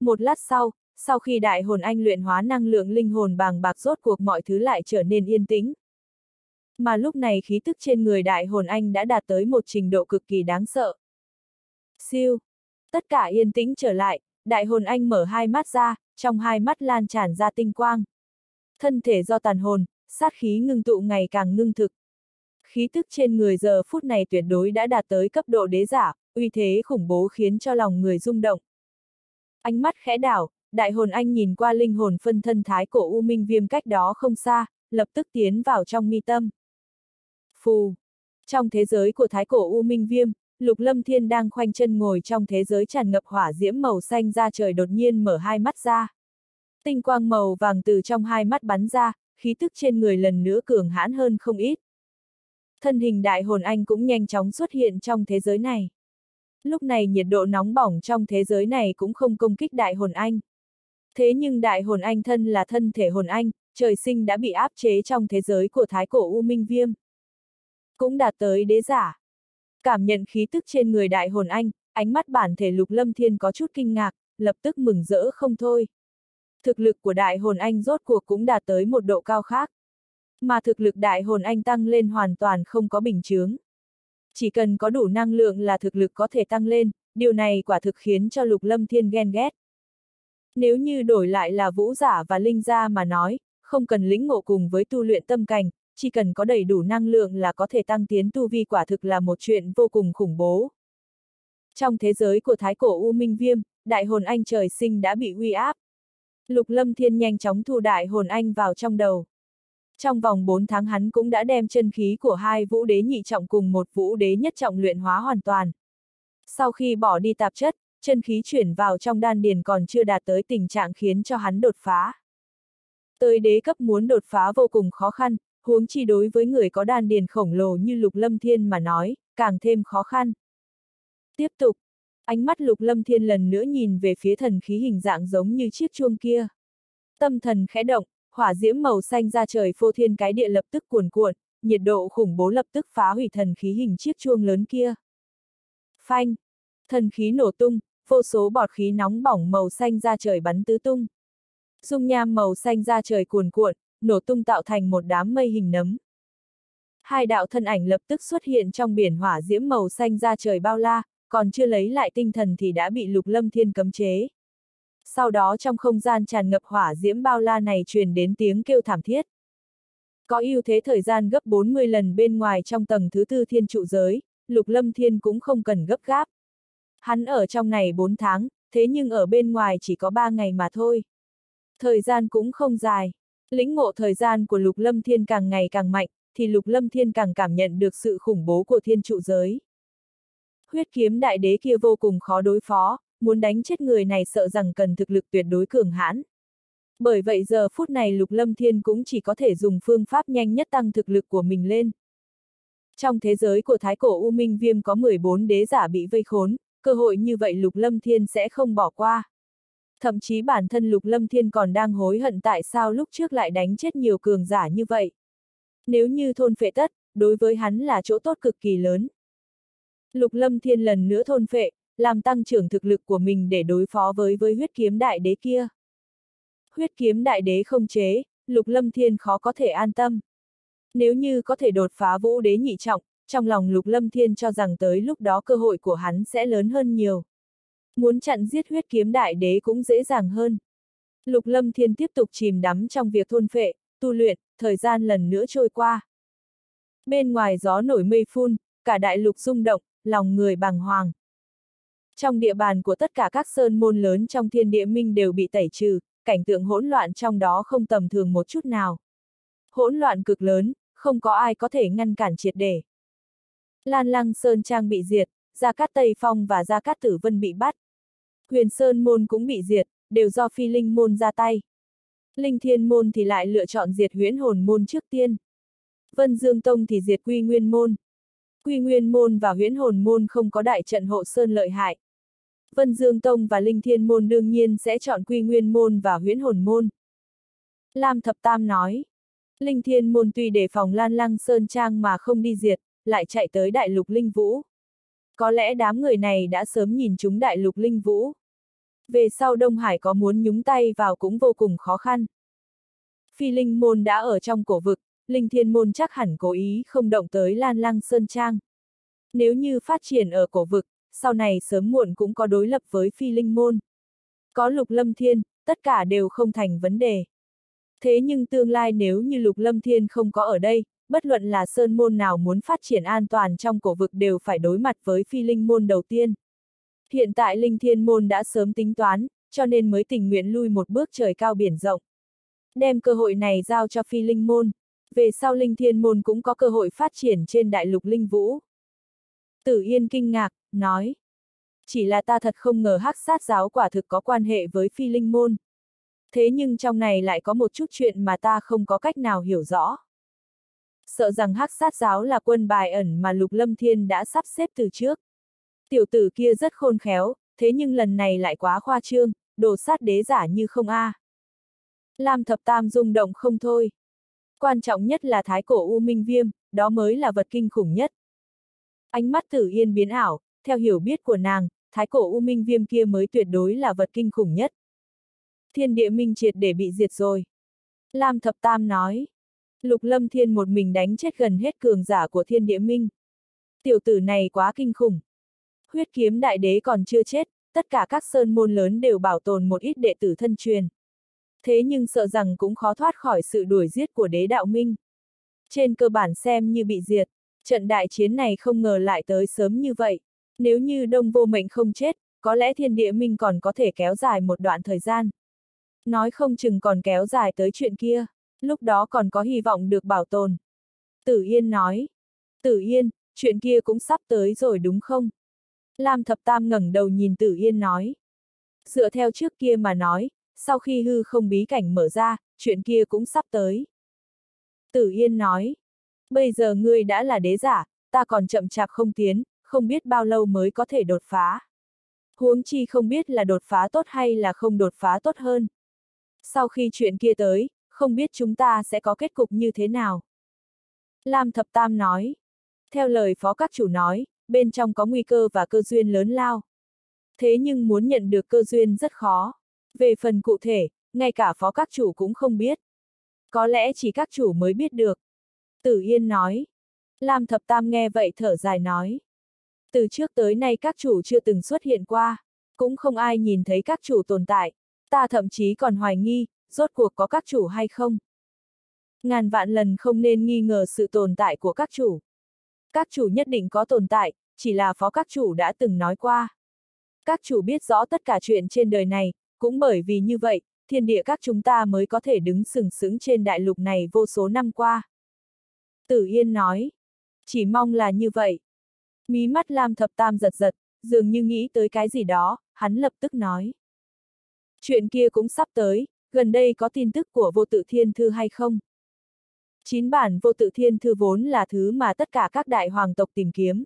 Một lát sau, sau khi đại hồn anh luyện hóa năng lượng linh hồn bàng bạc rốt cuộc mọi thứ lại trở nên yên tĩnh. Mà lúc này khí tức trên người đại hồn anh đã đạt tới một trình độ cực kỳ đáng sợ. Siêu! Tất cả yên tĩnh trở lại, đại hồn anh mở hai mắt ra, trong hai mắt lan tràn ra tinh quang. Thân thể do tàn hồn, sát khí ngưng tụ ngày càng ngưng thực. Khí tức trên người giờ phút này tuyệt đối đã đạt tới cấp độ đế giả, uy thế khủng bố khiến cho lòng người rung động. Ánh mắt khẽ đảo, đại hồn anh nhìn qua linh hồn phân thân thái cổ U Minh Viêm cách đó không xa, lập tức tiến vào trong mi tâm. Phù! Trong thế giới của thái cổ U Minh Viêm, Lục Lâm Thiên đang khoanh chân ngồi trong thế giới tràn ngập hỏa diễm màu xanh ra trời đột nhiên mở hai mắt ra. Tinh quang màu vàng từ trong hai mắt bắn ra, khí tức trên người lần nữa cường hãn hơn không ít. Thân hình đại hồn anh cũng nhanh chóng xuất hiện trong thế giới này. Lúc này nhiệt độ nóng bỏng trong thế giới này cũng không công kích đại hồn anh. Thế nhưng đại hồn anh thân là thân thể hồn anh, trời sinh đã bị áp chế trong thế giới của thái cổ U Minh Viêm. Cũng đạt tới đế giả. Cảm nhận khí tức trên người đại hồn anh, ánh mắt bản thể lục lâm thiên có chút kinh ngạc, lập tức mừng rỡ không thôi. Thực lực của đại hồn anh rốt cuộc cũng đạt tới một độ cao khác. Mà thực lực đại hồn anh tăng lên hoàn toàn không có bình chướng. Chỉ cần có đủ năng lượng là thực lực có thể tăng lên, điều này quả thực khiến cho lục lâm thiên ghen ghét. Nếu như đổi lại là vũ giả và linh gia mà nói, không cần lĩnh ngộ cùng với tu luyện tâm cảnh, chỉ cần có đầy đủ năng lượng là có thể tăng tiến tu vi quả thực là một chuyện vô cùng khủng bố. Trong thế giới của thái cổ U Minh Viêm, đại hồn anh trời sinh đã bị uy áp. Lục Lâm Thiên nhanh chóng thu đại hồn anh vào trong đầu. Trong vòng 4 tháng hắn cũng đã đem chân khí của hai vũ đế nhị trọng cùng một vũ đế nhất trọng luyện hóa hoàn toàn. Sau khi bỏ đi tạp chất, chân khí chuyển vào trong đan điền còn chưa đạt tới tình trạng khiến cho hắn đột phá. Tới đế cấp muốn đột phá vô cùng khó khăn, huống chi đối với người có đan điền khổng lồ như Lục Lâm Thiên mà nói, càng thêm khó khăn. Tiếp tục, ánh mắt Lục Lâm Thiên lần nữa nhìn về phía thần khí hình dạng giống như chiếc chuông kia. Tâm thần khẽ động, hỏa diễm màu xanh ra trời phô thiên cái địa lập tức cuồn cuộn, nhiệt độ khủng bố lập tức phá hủy thần khí hình chiếc chuông lớn kia. Phanh! Thần khí nổ tung, vô số bọt khí nóng bỏng màu xanh ra trời bắn tứ tung. Dung nham màu xanh ra trời cuồn cuộn, nổ tung tạo thành một đám mây hình nấm. Hai đạo thân ảnh lập tức xuất hiện trong biển hỏa diễm màu xanh ra trời bao la, còn chưa lấy lại tinh thần thì đã bị lục lâm thiên cấm chế. Sau đó trong không gian tràn ngập hỏa diễm bao la này truyền đến tiếng kêu thảm thiết. Có ưu thế thời gian gấp 40 lần bên ngoài trong tầng thứ tư thiên trụ giới, lục lâm thiên cũng không cần gấp gáp. Hắn ở trong này 4 tháng, thế nhưng ở bên ngoài chỉ có 3 ngày mà thôi. Thời gian cũng không dài. Lĩnh ngộ thời gian của lục lâm thiên càng ngày càng mạnh, thì lục lâm thiên càng cảm nhận được sự khủng bố của thiên trụ giới. Huyết kiếm đại đế kia vô cùng khó đối phó, muốn đánh chết người này sợ rằng cần thực lực tuyệt đối cường hãn. Bởi vậy giờ phút này lục lâm thiên cũng chỉ có thể dùng phương pháp nhanh nhất tăng thực lực của mình lên. Trong thế giới của Thái Cổ U Minh Viêm có 14 đế giả bị vây khốn, cơ hội như vậy Lục Lâm Thiên sẽ không bỏ qua. Thậm chí bản thân Lục Lâm Thiên còn đang hối hận tại sao lúc trước lại đánh chết nhiều cường giả như vậy. Nếu như thôn phệ tất, đối với hắn là chỗ tốt cực kỳ lớn. Lục Lâm Thiên lần nữa thôn phệ, làm tăng trưởng thực lực của mình để đối phó với với huyết kiếm đại đế kia. Huyết kiếm đại đế không chế, Lục Lâm Thiên khó có thể an tâm. Nếu như có thể đột phá vũ đế nhị trọng, trong lòng Lục Lâm Thiên cho rằng tới lúc đó cơ hội của hắn sẽ lớn hơn nhiều. Muốn chặn giết huyết kiếm đại đế cũng dễ dàng hơn. Lục Lâm Thiên tiếp tục chìm đắm trong việc thôn phệ, tu luyện, thời gian lần nữa trôi qua. Bên ngoài gió nổi mây phun, cả đại lục rung động, lòng người bàng hoàng. Trong địa bàn của tất cả các sơn môn lớn trong thiên địa minh đều bị tẩy trừ, cảnh tượng hỗn loạn trong đó không tầm thường một chút nào. Hỗn loạn cực lớn, không có ai có thể ngăn cản triệt để. Lan Lăng Sơn Trang bị diệt, Gia Cát Tây Phong và Gia Cát Tử Vân bị bắt. Huyền Sơn Môn cũng bị diệt, đều do phi linh môn ra tay. Linh Thiên Môn thì lại lựa chọn diệt huyễn hồn môn trước tiên. Vân Dương Tông thì diệt quy nguyên môn. Quy nguyên môn và huyễn hồn môn không có đại trận hộ sơn lợi hại. Vân Dương Tông và Linh Thiên môn đương nhiên sẽ chọn quy nguyên môn và huyễn hồn môn. Lam Thập Tam nói. Linh Thiên môn tuy đề phòng Lan Lăng Sơn Trang mà không đi diệt, lại chạy tới Đại lục Linh Vũ. Có lẽ đám người này đã sớm nhìn chúng Đại lục Linh Vũ. Về sau Đông Hải có muốn nhúng tay vào cũng vô cùng khó khăn. Phi Linh môn đã ở trong cổ vực, Linh Thiên môn chắc hẳn cố ý không động tới Lan Lăng Sơn Trang. Nếu như phát triển ở cổ vực, sau này sớm muộn cũng có đối lập với Phi Linh môn. Có Lục Lâm Thiên, tất cả đều không thành vấn đề. Thế nhưng tương lai nếu như Lục Lâm Thiên không có ở đây, bất luận là sơn môn nào muốn phát triển an toàn trong cổ vực đều phải đối mặt với phi linh môn đầu tiên. Hiện tại linh thiên môn đã sớm tính toán, cho nên mới tình nguyện lui một bước trời cao biển rộng. Đem cơ hội này giao cho phi linh môn, về sau linh thiên môn cũng có cơ hội phát triển trên đại lục linh vũ. Tử Yên kinh ngạc, nói. Chỉ là ta thật không ngờ hắc sát giáo quả thực có quan hệ với phi linh môn. Thế nhưng trong này lại có một chút chuyện mà ta không có cách nào hiểu rõ. Sợ rằng hắc sát giáo là quân bài ẩn mà Lục Lâm Thiên đã sắp xếp từ trước. Tiểu tử kia rất khôn khéo, thế nhưng lần này lại quá khoa trương, đồ sát đế giả như không a. À. Lam thập tam rung động không thôi. Quan trọng nhất là thái cổ U Minh Viêm, đó mới là vật kinh khủng nhất. Ánh mắt tử yên biến ảo, theo hiểu biết của nàng, thái cổ U Minh Viêm kia mới tuyệt đối là vật kinh khủng nhất. Thiên địa minh triệt để bị diệt rồi. Lam thập tam nói. Lục lâm thiên một mình đánh chết gần hết cường giả của thiên địa minh. Tiểu tử này quá kinh khủng. Huyết kiếm đại đế còn chưa chết, tất cả các sơn môn lớn đều bảo tồn một ít đệ tử thân truyền. Thế nhưng sợ rằng cũng khó thoát khỏi sự đuổi giết của đế đạo minh. Trên cơ bản xem như bị diệt, trận đại chiến này không ngờ lại tới sớm như vậy. Nếu như đông vô mệnh không chết, có lẽ thiên địa minh còn có thể kéo dài một đoạn thời gian. Nói không chừng còn kéo dài tới chuyện kia, lúc đó còn có hy vọng được bảo tồn. Tử Yên nói. Tử Yên, chuyện kia cũng sắp tới rồi đúng không? Lam Thập Tam ngẩng đầu nhìn Tử Yên nói. Dựa theo trước kia mà nói, sau khi hư không bí cảnh mở ra, chuyện kia cũng sắp tới. Tử Yên nói. Bây giờ ngươi đã là đế giả, ta còn chậm chạp không tiến, không biết bao lâu mới có thể đột phá. Huống chi không biết là đột phá tốt hay là không đột phá tốt hơn. Sau khi chuyện kia tới, không biết chúng ta sẽ có kết cục như thế nào. Lam Thập Tam nói. Theo lời phó các chủ nói, bên trong có nguy cơ và cơ duyên lớn lao. Thế nhưng muốn nhận được cơ duyên rất khó. Về phần cụ thể, ngay cả phó các chủ cũng không biết. Có lẽ chỉ các chủ mới biết được. Tử Yên nói. Lam Thập Tam nghe vậy thở dài nói. Từ trước tới nay các chủ chưa từng xuất hiện qua, cũng không ai nhìn thấy các chủ tồn tại, ta thậm chí còn hoài nghi, rốt cuộc có các chủ hay không. Ngàn vạn lần không nên nghi ngờ sự tồn tại của các chủ. Các chủ nhất định có tồn tại, chỉ là phó các chủ đã từng nói qua. Các chủ biết rõ tất cả chuyện trên đời này, cũng bởi vì như vậy, thiên địa các chúng ta mới có thể đứng sừng sững trên đại lục này vô số năm qua. Tử Yên nói, chỉ mong là như vậy. Mí mắt Lam Thập Tam giật giật, dường như nghĩ tới cái gì đó, hắn lập tức nói. Chuyện kia cũng sắp tới, gần đây có tin tức của vô tự thiên thư hay không? Chín bản vô tự thiên thư vốn là thứ mà tất cả các đại hoàng tộc tìm kiếm.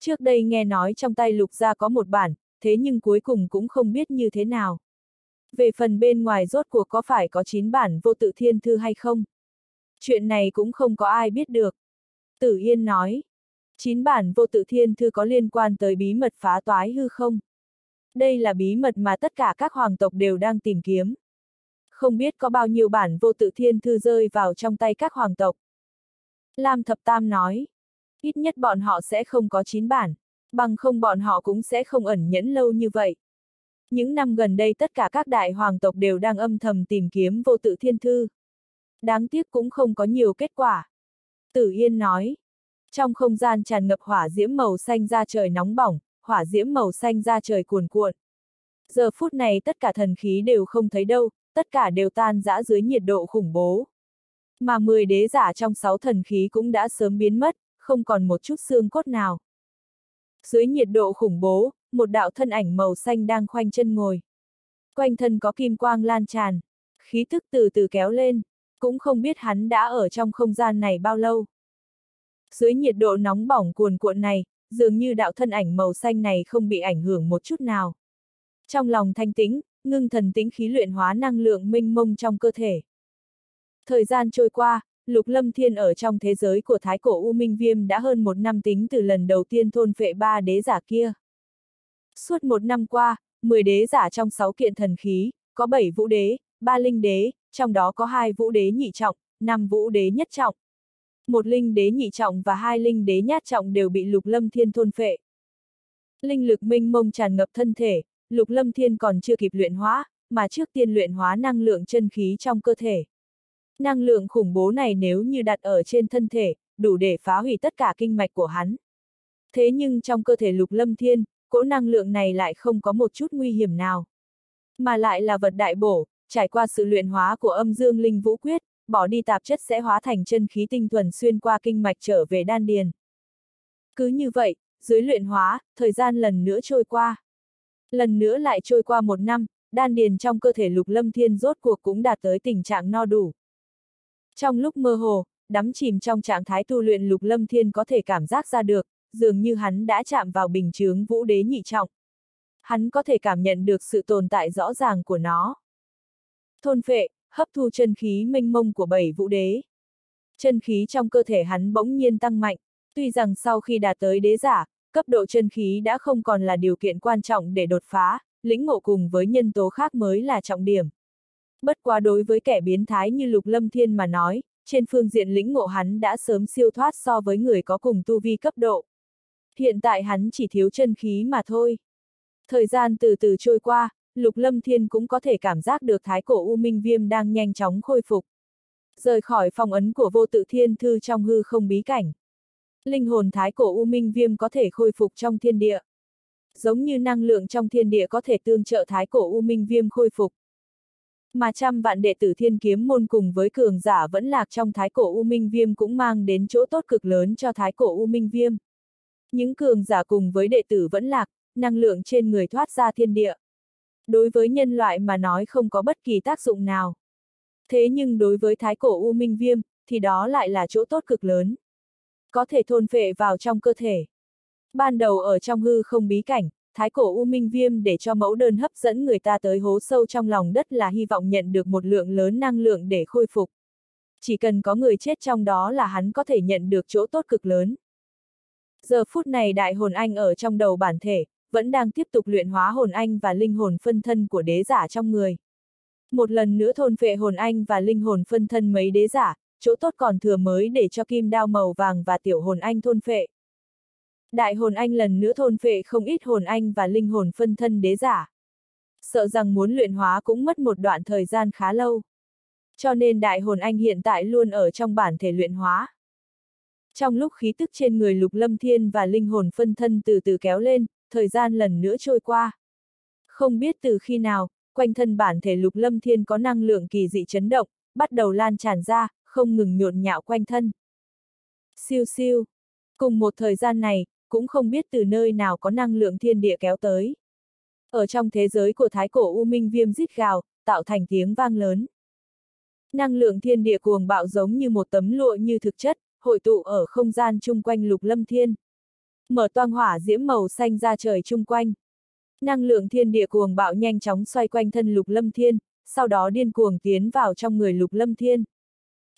Trước đây nghe nói trong tay lục gia có một bản, thế nhưng cuối cùng cũng không biết như thế nào. Về phần bên ngoài rốt cuộc có phải có chín bản vô tự thiên thư hay không? Chuyện này cũng không có ai biết được. Tử Yên nói, chín bản vô tự thiên thư có liên quan tới bí mật phá toái hư không? Đây là bí mật mà tất cả các hoàng tộc đều đang tìm kiếm. Không biết có bao nhiêu bản vô tự thiên thư rơi vào trong tay các hoàng tộc. Lam Thập Tam nói, ít nhất bọn họ sẽ không có chín bản, bằng không bọn họ cũng sẽ không ẩn nhẫn lâu như vậy. Những năm gần đây tất cả các đại hoàng tộc đều đang âm thầm tìm kiếm vô tự thiên thư. Đáng tiếc cũng không có nhiều kết quả. Tử Yên nói, trong không gian tràn ngập hỏa diễm màu xanh ra trời nóng bỏng, hỏa diễm màu xanh ra trời cuồn cuộn. Giờ phút này tất cả thần khí đều không thấy đâu, tất cả đều tan rã dưới nhiệt độ khủng bố. Mà 10 đế giả trong 6 thần khí cũng đã sớm biến mất, không còn một chút xương cốt nào. Dưới nhiệt độ khủng bố, một đạo thân ảnh màu xanh đang khoanh chân ngồi. Quanh thân có kim quang lan tràn, khí thức từ từ kéo lên, cũng không biết hắn đã ở trong không gian này bao lâu. Dưới nhiệt độ nóng bỏng cuồn cuộn này, dường như đạo thân ảnh màu xanh này không bị ảnh hưởng một chút nào. Trong lòng thanh tĩnh, ngưng thần tĩnh khí luyện hóa năng lượng minh mông trong cơ thể. Thời gian trôi qua, Lục Lâm Thiên ở trong thế giới của Thái Cổ U Minh Viêm đã hơn một năm tính từ lần đầu tiên thôn phệ ba đế giả kia. Suốt một năm qua, 10 đế giả trong 6 kiện thần khí, có 7 vũ đế, 3 linh đế, trong đó có 2 vũ đế nhị trọng, 5 vũ đế nhất trọng. Một linh đế nhị trọng và hai linh đế nhát trọng đều bị Lục Lâm Thiên thôn phệ. Linh lực minh mông tràn ngập thân thể, Lục Lâm Thiên còn chưa kịp luyện hóa, mà trước tiên luyện hóa năng lượng chân khí trong cơ thể. Năng lượng khủng bố này nếu như đặt ở trên thân thể, đủ để phá hủy tất cả kinh mạch của hắn. Thế nhưng trong cơ thể Lục Lâm Thiên, cỗ năng lượng này lại không có một chút nguy hiểm nào. Mà lại là vật đại bổ, trải qua sự luyện hóa của âm dương linh vũ quyết, bỏ đi tạp chất sẽ hóa thành chân khí tinh thuần xuyên qua kinh mạch trở về đan điền. Cứ như vậy, dưới luyện hóa, thời gian lần nữa trôi qua. Lần nữa lại trôi qua một năm, đan điền trong cơ thể lục lâm thiên rốt cuộc cũng đạt tới tình trạng no đủ. Trong lúc mơ hồ, đắm chìm trong trạng thái tu luyện lục lâm thiên có thể cảm giác ra được, dường như hắn đã chạm vào bình chướng vũ đế nhị trọng. Hắn có thể cảm nhận được sự tồn tại rõ ràng của nó. Thôn phệ, hấp thu chân khí minh mông của bảy vũ đế. Chân khí trong cơ thể hắn bỗng nhiên tăng mạnh, tuy rằng sau khi đạt tới đế giả, cấp độ chân khí đã không còn là điều kiện quan trọng để đột phá, lĩnh ngộ cùng với nhân tố khác mới là trọng điểm. Bất quá đối với kẻ biến thái như Lục Lâm Thiên mà nói, trên phương diện lĩnh ngộ hắn đã sớm siêu thoát so với người có cùng tu vi cấp độ. Hiện tại hắn chỉ thiếu chân khí mà thôi. Thời gian từ từ trôi qua, Lục Lâm Thiên cũng có thể cảm giác được thái cổ U Minh Viêm đang nhanh chóng khôi phục. Rời khỏi phòng ấn của vô tự thiên thư trong hư không bí cảnh. Linh hồn thái cổ U Minh Viêm có thể khôi phục trong thiên địa. Giống như năng lượng trong thiên địa có thể tương trợ thái cổ U Minh Viêm khôi phục. Mà trăm vạn đệ tử thiên kiếm môn cùng với cường giả vẫn lạc trong thái cổ U Minh Viêm cũng mang đến chỗ tốt cực lớn cho thái cổ U Minh Viêm. Những cường giả cùng với đệ tử vẫn lạc, năng lượng trên người thoát ra thiên địa. Đối với nhân loại mà nói không có bất kỳ tác dụng nào. Thế nhưng đối với thái cổ U Minh Viêm, thì đó lại là chỗ tốt cực lớn. Có thể thôn phệ vào trong cơ thể. Ban đầu ở trong hư không bí cảnh, thái cổ U Minh Viêm để cho mẫu đơn hấp dẫn người ta tới hố sâu trong lòng đất là hy vọng nhận được một lượng lớn năng lượng để khôi phục. Chỉ cần có người chết trong đó là hắn có thể nhận được chỗ tốt cực lớn. Giờ phút này đại hồn anh ở trong đầu bản thể, vẫn đang tiếp tục luyện hóa hồn anh và linh hồn phân thân của đế giả trong người. Một lần nữa thôn phệ hồn anh và linh hồn phân thân mấy đế giả, chỗ tốt còn thừa mới để cho kim đao màu vàng và tiểu hồn anh thôn phệ. Đại hồn anh lần nữa thôn phệ không ít hồn anh và linh hồn phân thân đế giả. Sợ rằng muốn luyện hóa cũng mất một đoạn thời gian khá lâu. Cho nên đại hồn anh hiện tại luôn ở trong bản thể luyện hóa. Trong lúc khí tức trên người lục lâm thiên và linh hồn phân thân từ từ kéo lên, thời gian lần nữa trôi qua. Không biết từ khi nào, quanh thân bản thể lục lâm thiên có năng lượng kỳ dị chấn động, bắt đầu lan tràn ra, không ngừng nhộn nhạo quanh thân. Siêu siêu. Cùng một thời gian này, cũng không biết từ nơi nào có năng lượng thiên địa kéo tới. Ở trong thế giới của thái cổ U Minh Viêm rít gào, tạo thành tiếng vang lớn. Năng lượng thiên địa cuồng bạo giống như một tấm lụa như thực chất, hội tụ ở không gian chung quanh lục lâm thiên. Mở toang hỏa diễm màu xanh ra trời chung quanh. Năng lượng thiên địa cuồng bạo nhanh chóng xoay quanh thân lục lâm thiên, sau đó điên cuồng tiến vào trong người lục lâm thiên.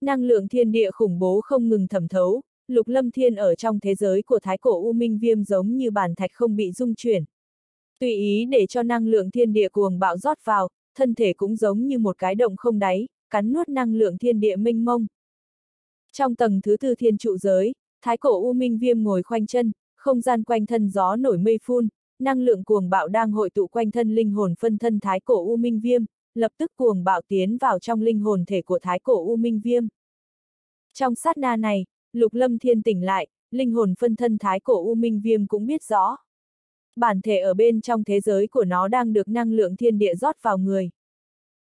Năng lượng thiên địa khủng bố không ngừng thẩm thấu, lục lâm thiên ở trong thế giới của thái cổ U Minh Viêm giống như bàn thạch không bị dung chuyển. Tùy ý để cho năng lượng thiên địa cuồng bạo rót vào, thân thể cũng giống như một cái động không đáy, cắn nuốt năng lượng thiên địa minh mông. Trong tầng thứ tư thiên trụ giới, thái cổ U Minh Viêm ngồi khoanh chân, không gian quanh thân gió nổi mây phun, năng lượng cuồng bạo đang hội tụ quanh thân linh hồn phân thân thái cổ U Minh Viêm, lập tức cuồng bạo tiến vào trong linh hồn thể của thái cổ U Minh Viêm. Trong sát na này, Lục Lâm Thiên tỉnh lại, linh hồn phân thân thái cổ U Minh Viêm cũng biết rõ. Bản thể ở bên trong thế giới của nó đang được năng lượng thiên địa rót vào người.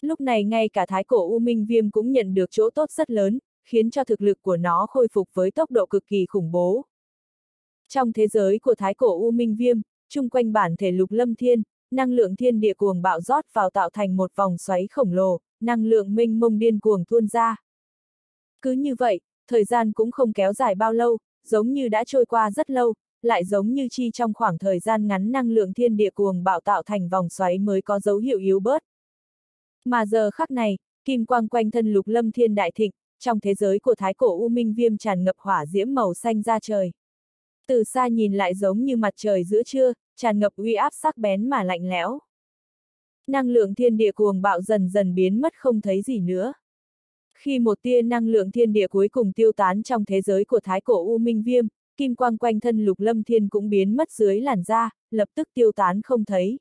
Lúc này ngay cả thái cổ U Minh Viêm cũng nhận được chỗ tốt rất lớn, khiến cho thực lực của nó khôi phục với tốc độ cực kỳ khủng bố. Trong thế giới của thái cổ U Minh Viêm, chung quanh bản thể lục lâm thiên, năng lượng thiên địa cuồng bạo rót vào tạo thành một vòng xoáy khổng lồ, năng lượng minh mông điên cuồng tuôn ra. Cứ như vậy, thời gian cũng không kéo dài bao lâu, giống như đã trôi qua rất lâu, lại giống như chi trong khoảng thời gian ngắn năng lượng thiên địa cuồng bạo tạo thành vòng xoáy mới có dấu hiệu yếu bớt. Mà giờ khắc này, kim quang quanh thân lục lâm thiên đại thịnh, trong thế giới của thái cổ U Minh Viêm tràn ngập hỏa diễm màu xanh ra trời. Từ xa nhìn lại giống như mặt trời giữa trưa, tràn ngập uy áp sắc bén mà lạnh lẽo. Năng lượng thiên địa cuồng bạo dần dần biến mất không thấy gì nữa. Khi một tia năng lượng thiên địa cuối cùng tiêu tán trong thế giới của thái cổ U Minh Viêm, kim quang quanh thân lục lâm thiên cũng biến mất dưới làn da, lập tức tiêu tán không thấy.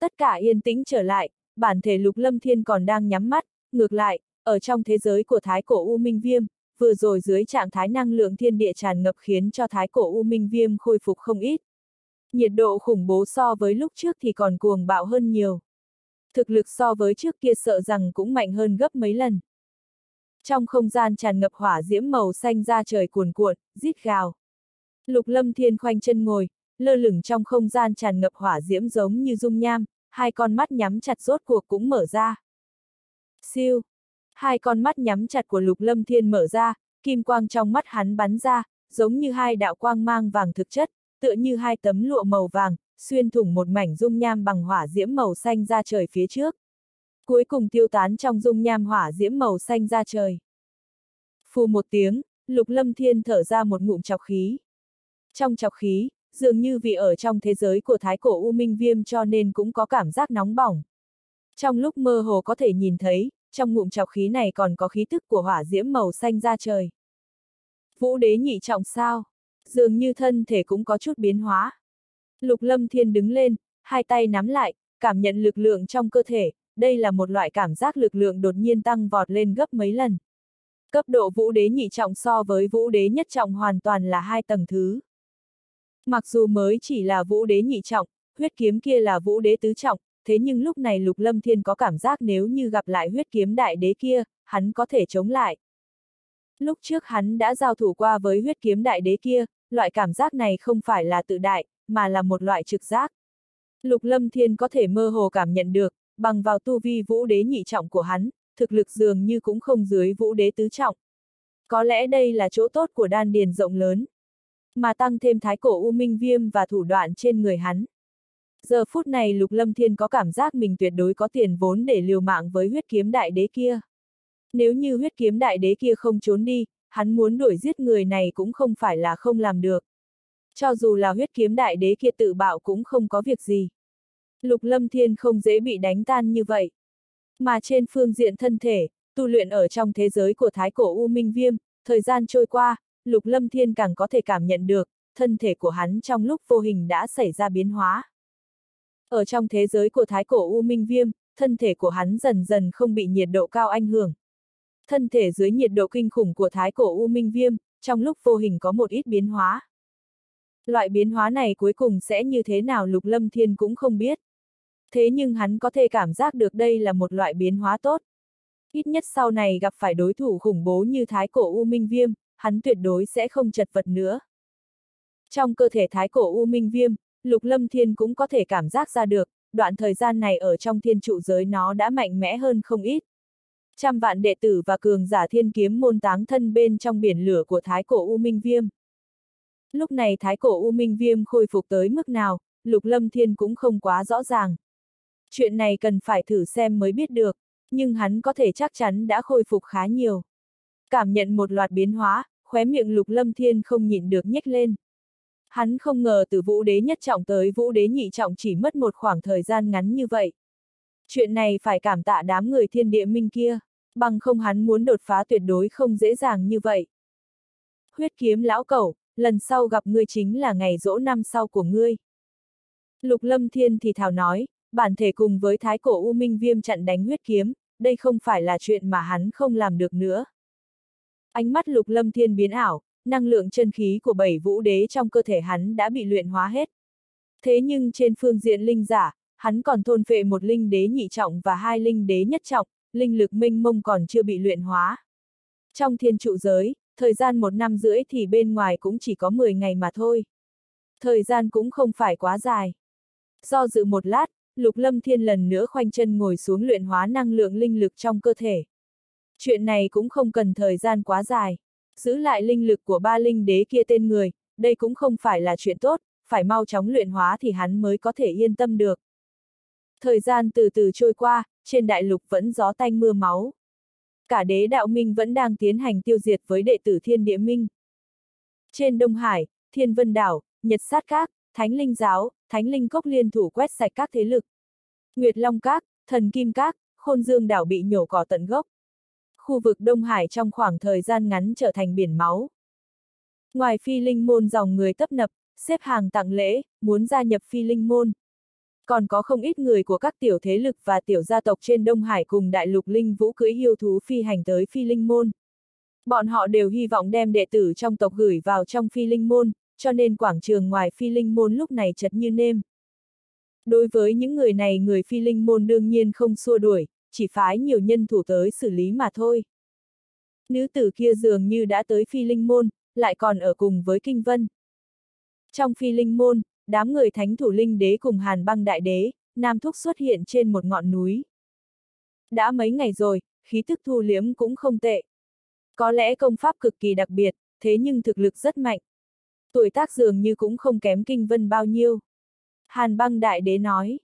Tất cả yên tĩnh trở lại, bản thể lục lâm thiên còn đang nhắm mắt, ngược lại, ở trong thế giới của thái cổ U Minh Viêm, vừa rồi dưới trạng thái năng lượng thiên địa tràn ngập khiến cho thái cổ U Minh Viêm khôi phục không ít. Nhiệt độ khủng bố so với lúc trước thì còn cuồng bạo hơn nhiều. Thực lực so với trước kia sợ rằng cũng mạnh hơn gấp mấy lần. Trong không gian tràn ngập hỏa diễm màu xanh ra trời cuồn cuộn, rít gào. Lục lâm thiên khoanh chân ngồi, lơ lửng trong không gian tràn ngập hỏa diễm giống như dung nham, hai con mắt nhắm chặt rốt cuộc cũng mở ra. Siêu! Hai con mắt nhắm chặt của lục lâm thiên mở ra, kim quang trong mắt hắn bắn ra, giống như hai đạo quang mang vàng thực chất, tựa như hai tấm lụa màu vàng, xuyên thủng một mảnh dung nham bằng hỏa diễm màu xanh ra trời phía trước. Cuối cùng tiêu tán trong dung nham hỏa diễm màu xanh ra trời. Phù một tiếng, lục lâm thiên thở ra một ngụm chọc khí. Trong chọc khí, dường như vì ở trong thế giới của thái cổ U Minh Viêm cho nên cũng có cảm giác nóng bỏng. Trong lúc mơ hồ có thể nhìn thấy, trong ngụm chọc khí này còn có khí tức của hỏa diễm màu xanh ra trời. Vũ đế nhị trọng sao? Dường như thân thể cũng có chút biến hóa. Lục lâm thiên đứng lên, hai tay nắm lại, cảm nhận lực lượng trong cơ thể, đây là một loại cảm giác lực lượng đột nhiên tăng vọt lên gấp mấy lần. Cấp độ vũ đế nhị trọng so với vũ đế nhất trọng hoàn toàn là hai tầng thứ. Mặc dù mới chỉ là vũ đế nhị trọng, huyết kiếm kia là vũ đế tứ trọng, thế nhưng lúc này Lục Lâm Thiên có cảm giác nếu như gặp lại huyết kiếm đại đế kia, hắn có thể chống lại. Lúc trước hắn đã giao thủ qua với huyết kiếm đại đế kia, loại cảm giác này không phải là tự đại, mà là một loại trực giác. Lục Lâm Thiên có thể mơ hồ cảm nhận được, bằng vào tu vi vũ đế nhị trọng của hắn, thực lực dường như cũng không dưới vũ đế tứ trọng. Có lẽ đây là chỗ tốt của đan điền rộng lớn. Mà tăng thêm thái cổ u minh viêm và thủ đoạn trên người hắn. Giờ phút này Lục Lâm Thiên có cảm giác mình tuyệt đối có tiền vốn để liều mạng với huyết kiếm đại đế kia. Nếu như huyết kiếm đại đế kia không trốn đi, hắn muốn đuổi giết người này cũng không phải là không làm được. Cho dù là huyết kiếm đại đế kia tự bạo cũng không có việc gì. Lục Lâm Thiên không dễ bị đánh tan như vậy. Mà trên phương diện thân thể, tu luyện ở trong thế giới của thái cổ U Minh Viêm, thời gian trôi qua, Lục Lâm Thiên càng có thể cảm nhận được, thân thể của hắn trong lúc vô hình đã xảy ra biến hóa. Ở trong thế giới của thái cổ U Minh Viêm, thân thể của hắn dần dần không bị nhiệt độ cao ảnh hưởng. Thân thể dưới nhiệt độ kinh khủng của thái cổ U Minh Viêm, trong lúc vô hình có một ít biến hóa. Loại biến hóa này cuối cùng sẽ như thế nào Lục Lâm Thiên cũng không biết. Thế nhưng hắn có thể cảm giác được đây là một loại biến hóa tốt. Ít nhất sau này gặp phải đối thủ khủng bố như thái cổ U Minh Viêm, hắn tuyệt đối sẽ không chật vật nữa. Trong cơ thể thái cổ U Minh Viêm, Lục Lâm Thiên cũng có thể cảm giác ra được, đoạn thời gian này ở trong thiên trụ giới nó đã mạnh mẽ hơn không ít. Trăm vạn đệ tử và cường giả thiên kiếm môn táng thân bên trong biển lửa của thái cổ U Minh Viêm. Lúc này thái cổ U Minh Viêm khôi phục tới mức nào, Lục Lâm Thiên cũng không quá rõ ràng. Chuyện này cần phải thử xem mới biết được, nhưng hắn có thể chắc chắn đã khôi phục khá nhiều. Cảm nhận một loạt biến hóa, khóe miệng Lục Lâm Thiên không nhịn được nhếch lên. Hắn không ngờ từ vũ đế nhất trọng tới vũ đế nhị trọng chỉ mất một khoảng thời gian ngắn như vậy. Chuyện này phải cảm tạ đám người thiên địa minh kia, bằng không hắn muốn đột phá tuyệt đối không dễ dàng như vậy. Huyết kiếm lão cẩu, lần sau gặp ngươi chính là ngày rỗ năm sau của ngươi. Lục lâm thiên thì thào nói, bản thể cùng với thái cổ U Minh Viêm chặn đánh huyết kiếm, đây không phải là chuyện mà hắn không làm được nữa. Ánh mắt lục lâm thiên biến ảo, năng lượng chân khí của bảy vũ đế trong cơ thể hắn đã bị luyện hóa hết. Thế nhưng trên phương diện linh giả, hắn còn thôn phệ một linh đế nhị trọng và hai linh đế nhất trọng, linh lực minh mông còn chưa bị luyện hóa. Trong thiên trụ giới, thời gian một năm rưỡi thì bên ngoài cũng chỉ có 10 ngày mà thôi. Thời gian cũng không phải quá dài. Do dự một lát, Lục Lâm Thiên lần nữa khoanh chân ngồi xuống luyện hóa năng lượng linh lực trong cơ thể. Chuyện này cũng không cần thời gian quá dài. Giữ lại linh lực của ba linh đế kia tên người, đây cũng không phải là chuyện tốt, phải mau chóng luyện hóa thì hắn mới có thể yên tâm được. Thời gian từ từ trôi qua, trên đại lục vẫn gió tanh mưa máu. Cả đế đạo minh vẫn đang tiến hành tiêu diệt với đệ tử thiên địa minh. Trên Đông Hải, Thiên Vân Đảo, Nhật Sát Các, Thánh Linh Giáo, Thánh Linh Cốc liên thủ quét sạch các thế lực. Nguyệt Long Các, Thần Kim Các, Khôn Dương Đảo bị nhổ cỏ tận gốc. Khu vực Đông Hải trong khoảng thời gian ngắn trở thành biển máu. Ngoài phi linh môn dòng người tấp nập, xếp hàng tặng lễ, muốn gia nhập phi linh môn. Còn có không ít người của các tiểu thế lực và tiểu gia tộc trên Đông Hải cùng đại lục linh vũ cưỡi hiêu thú phi hành tới phi linh môn. Bọn họ đều hy vọng đem đệ tử trong tộc gửi vào trong phi linh môn, cho nên quảng trường ngoài phi linh môn lúc này chật như nêm. Đối với những người này người phi linh môn đương nhiên không xua đuổi, chỉ phái nhiều nhân thủ tới xử lý mà thôi. Nữ tử kia dường như đã tới phi linh môn, lại còn ở cùng với kinh vân. Trong phi linh môn, đám người thánh thủ linh đế cùng hàn băng đại đế, nam thúc xuất hiện trên một ngọn núi. Đã mấy ngày rồi, khí tức thu liếm cũng không tệ. Có lẽ công pháp cực kỳ đặc biệt, thế nhưng thực lực rất mạnh. Tuổi tác dường như cũng không kém kinh vân bao nhiêu. Hàn băng đại đế nói.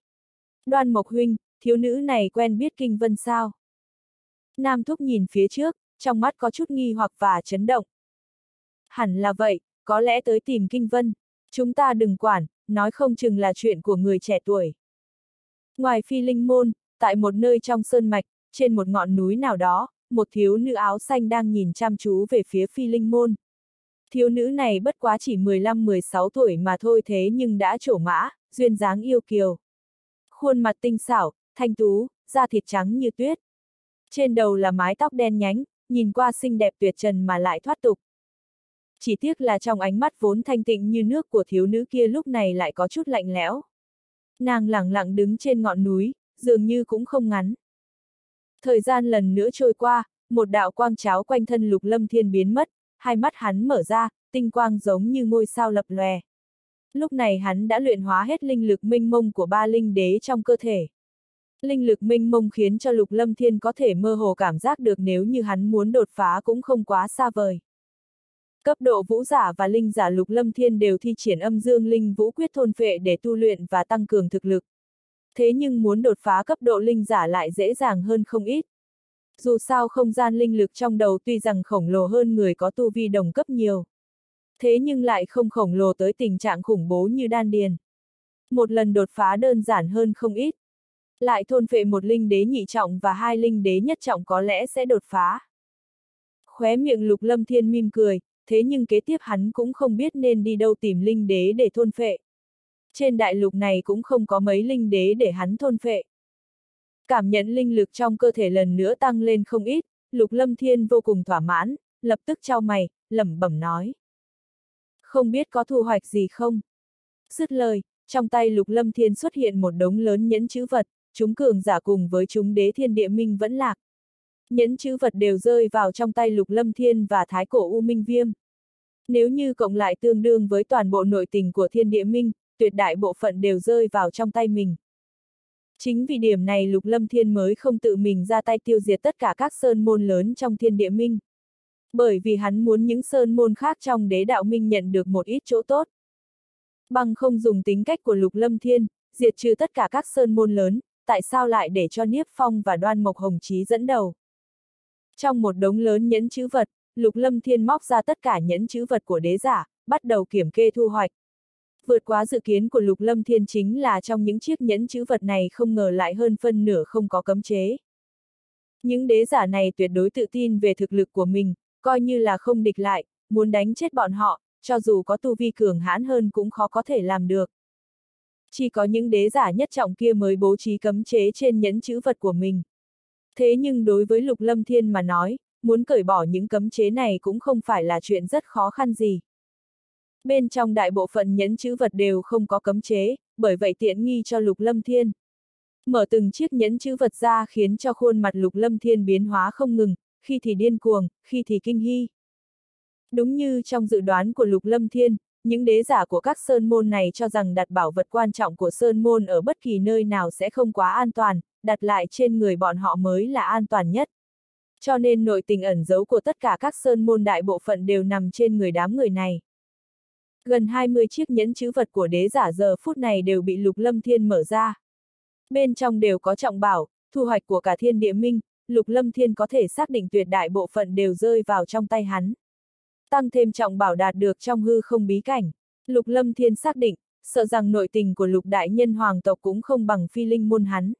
Đoan Mộc Huynh, thiếu nữ này quen biết kinh vân sao? Nam Thúc nhìn phía trước, trong mắt có chút nghi hoặc và chấn động. Hẳn là vậy, có lẽ tới tìm kinh vân. Chúng ta đừng quản, nói không chừng là chuyện của người trẻ tuổi. Ngoài phi linh môn, tại một nơi trong sơn mạch, trên một ngọn núi nào đó, một thiếu nữ áo xanh đang nhìn chăm chú về phía phi linh môn. Thiếu nữ này bất quá chỉ 15-16 tuổi mà thôi thế nhưng đã trổ mã, duyên dáng yêu kiều. Khuôn mặt tinh xảo, thanh tú, da thịt trắng như tuyết. Trên đầu là mái tóc đen nhánh, nhìn qua xinh đẹp tuyệt trần mà lại thoát tục. Chỉ tiếc là trong ánh mắt vốn thanh tịnh như nước của thiếu nữ kia lúc này lại có chút lạnh lẽo. Nàng lẳng lặng đứng trên ngọn núi, dường như cũng không ngắn. Thời gian lần nữa trôi qua, một đạo quang cháo quanh thân lục lâm thiên biến mất, hai mắt hắn mở ra, tinh quang giống như ngôi sao lập lòe. Lúc này hắn đã luyện hóa hết linh lực minh mông của ba linh đế trong cơ thể. Linh lực minh mông khiến cho lục lâm thiên có thể mơ hồ cảm giác được nếu như hắn muốn đột phá cũng không quá xa vời. Cấp độ vũ giả và linh giả lục lâm thiên đều thi triển âm dương linh vũ quyết thôn phệ để tu luyện và tăng cường thực lực. Thế nhưng muốn đột phá cấp độ linh giả lại dễ dàng hơn không ít. Dù sao không gian linh lực trong đầu tuy rằng khổng lồ hơn người có tu vi đồng cấp nhiều. Thế nhưng lại không khổng lồ tới tình trạng khủng bố như đan điền. Một lần đột phá đơn giản hơn không ít. Lại thôn phệ một linh đế nhị trọng và hai linh đế nhất trọng có lẽ sẽ đột phá. Khóe miệng lục lâm thiên mim cười, thế nhưng kế tiếp hắn cũng không biết nên đi đâu tìm linh đế để thôn phệ. Trên đại lục này cũng không có mấy linh đế để hắn thôn phệ. Cảm nhận linh lực trong cơ thể lần nữa tăng lên không ít, lục lâm thiên vô cùng thỏa mãn, lập tức trao mày, lẩm bẩm nói. Không biết có thu hoạch gì không? Dứt lời, trong tay lục lâm thiên xuất hiện một đống lớn nhẫn chữ vật, chúng cường giả cùng với chúng đế thiên địa minh vẫn lạc. Nhẫn chữ vật đều rơi vào trong tay lục lâm thiên và thái cổ u minh viêm. Nếu như cộng lại tương đương với toàn bộ nội tình của thiên địa minh, tuyệt đại bộ phận đều rơi vào trong tay mình. Chính vì điểm này lục lâm thiên mới không tự mình ra tay tiêu diệt tất cả các sơn môn lớn trong thiên địa minh. Bởi vì hắn muốn những sơn môn khác trong đế đạo minh nhận được một ít chỗ tốt. Bằng không dùng tính cách của lục lâm thiên, diệt trừ tất cả các sơn môn lớn, tại sao lại để cho Niếp Phong và Đoan Mộc Hồng Chí dẫn đầu? Trong một đống lớn nhẫn chữ vật, Lục Lâm Thiên móc ra tất cả nhẫn chữ vật của đế giả, bắt đầu kiểm kê thu hoạch. Vượt quá dự kiến của Lục Lâm Thiên chính là trong những chiếc nhẫn chữ vật này không ngờ lại hơn phân nửa không có cấm chế. Những đế giả này tuyệt đối tự tin về thực lực của mình, coi như là không địch lại, muốn đánh chết bọn họ, cho dù có tu vi cường hãn hơn cũng khó có thể làm được. Chỉ có những đế giả nhất trọng kia mới bố trí cấm chế trên nhẫn chữ vật của mình. Thế nhưng đối với Lục Lâm Thiên mà nói, muốn cởi bỏ những cấm chế này cũng không phải là chuyện rất khó khăn gì. Bên trong đại bộ phận nhẫn chữ vật đều không có cấm chế, bởi vậy tiện nghi cho Lục Lâm Thiên. Mở từng chiếc nhẫn chữ vật ra khiến cho khuôn mặt Lục Lâm Thiên biến hóa không ngừng, khi thì điên cuồng, khi thì kinh hy. Đúng như trong dự đoán của Lục Lâm Thiên, những đế giả của các sơn môn này cho rằng đặt bảo vật quan trọng của sơn môn ở bất kỳ nơi nào sẽ không quá an toàn, đặt lại trên người bọn họ mới là an toàn nhất. Cho nên nội tình ẩn giấu của tất cả các sơn môn đại bộ phận đều nằm trên người đám người này. Gần 20 chiếc nhẫn chữ vật của đế giả giờ phút này đều bị Lục Lâm Thiên mở ra. Bên trong đều có trọng bảo, thu hoạch của cả thiên địa minh, Lục Lâm Thiên có thể xác định tuyệt đại bộ phận đều rơi vào trong tay hắn. Tăng thêm trọng bảo đạt được trong hư không bí cảnh. Lục Lâm Thiên xác định, sợ rằng nội tình của lục đại nhân hoàng tộc cũng không bằng phi linh môn hắn.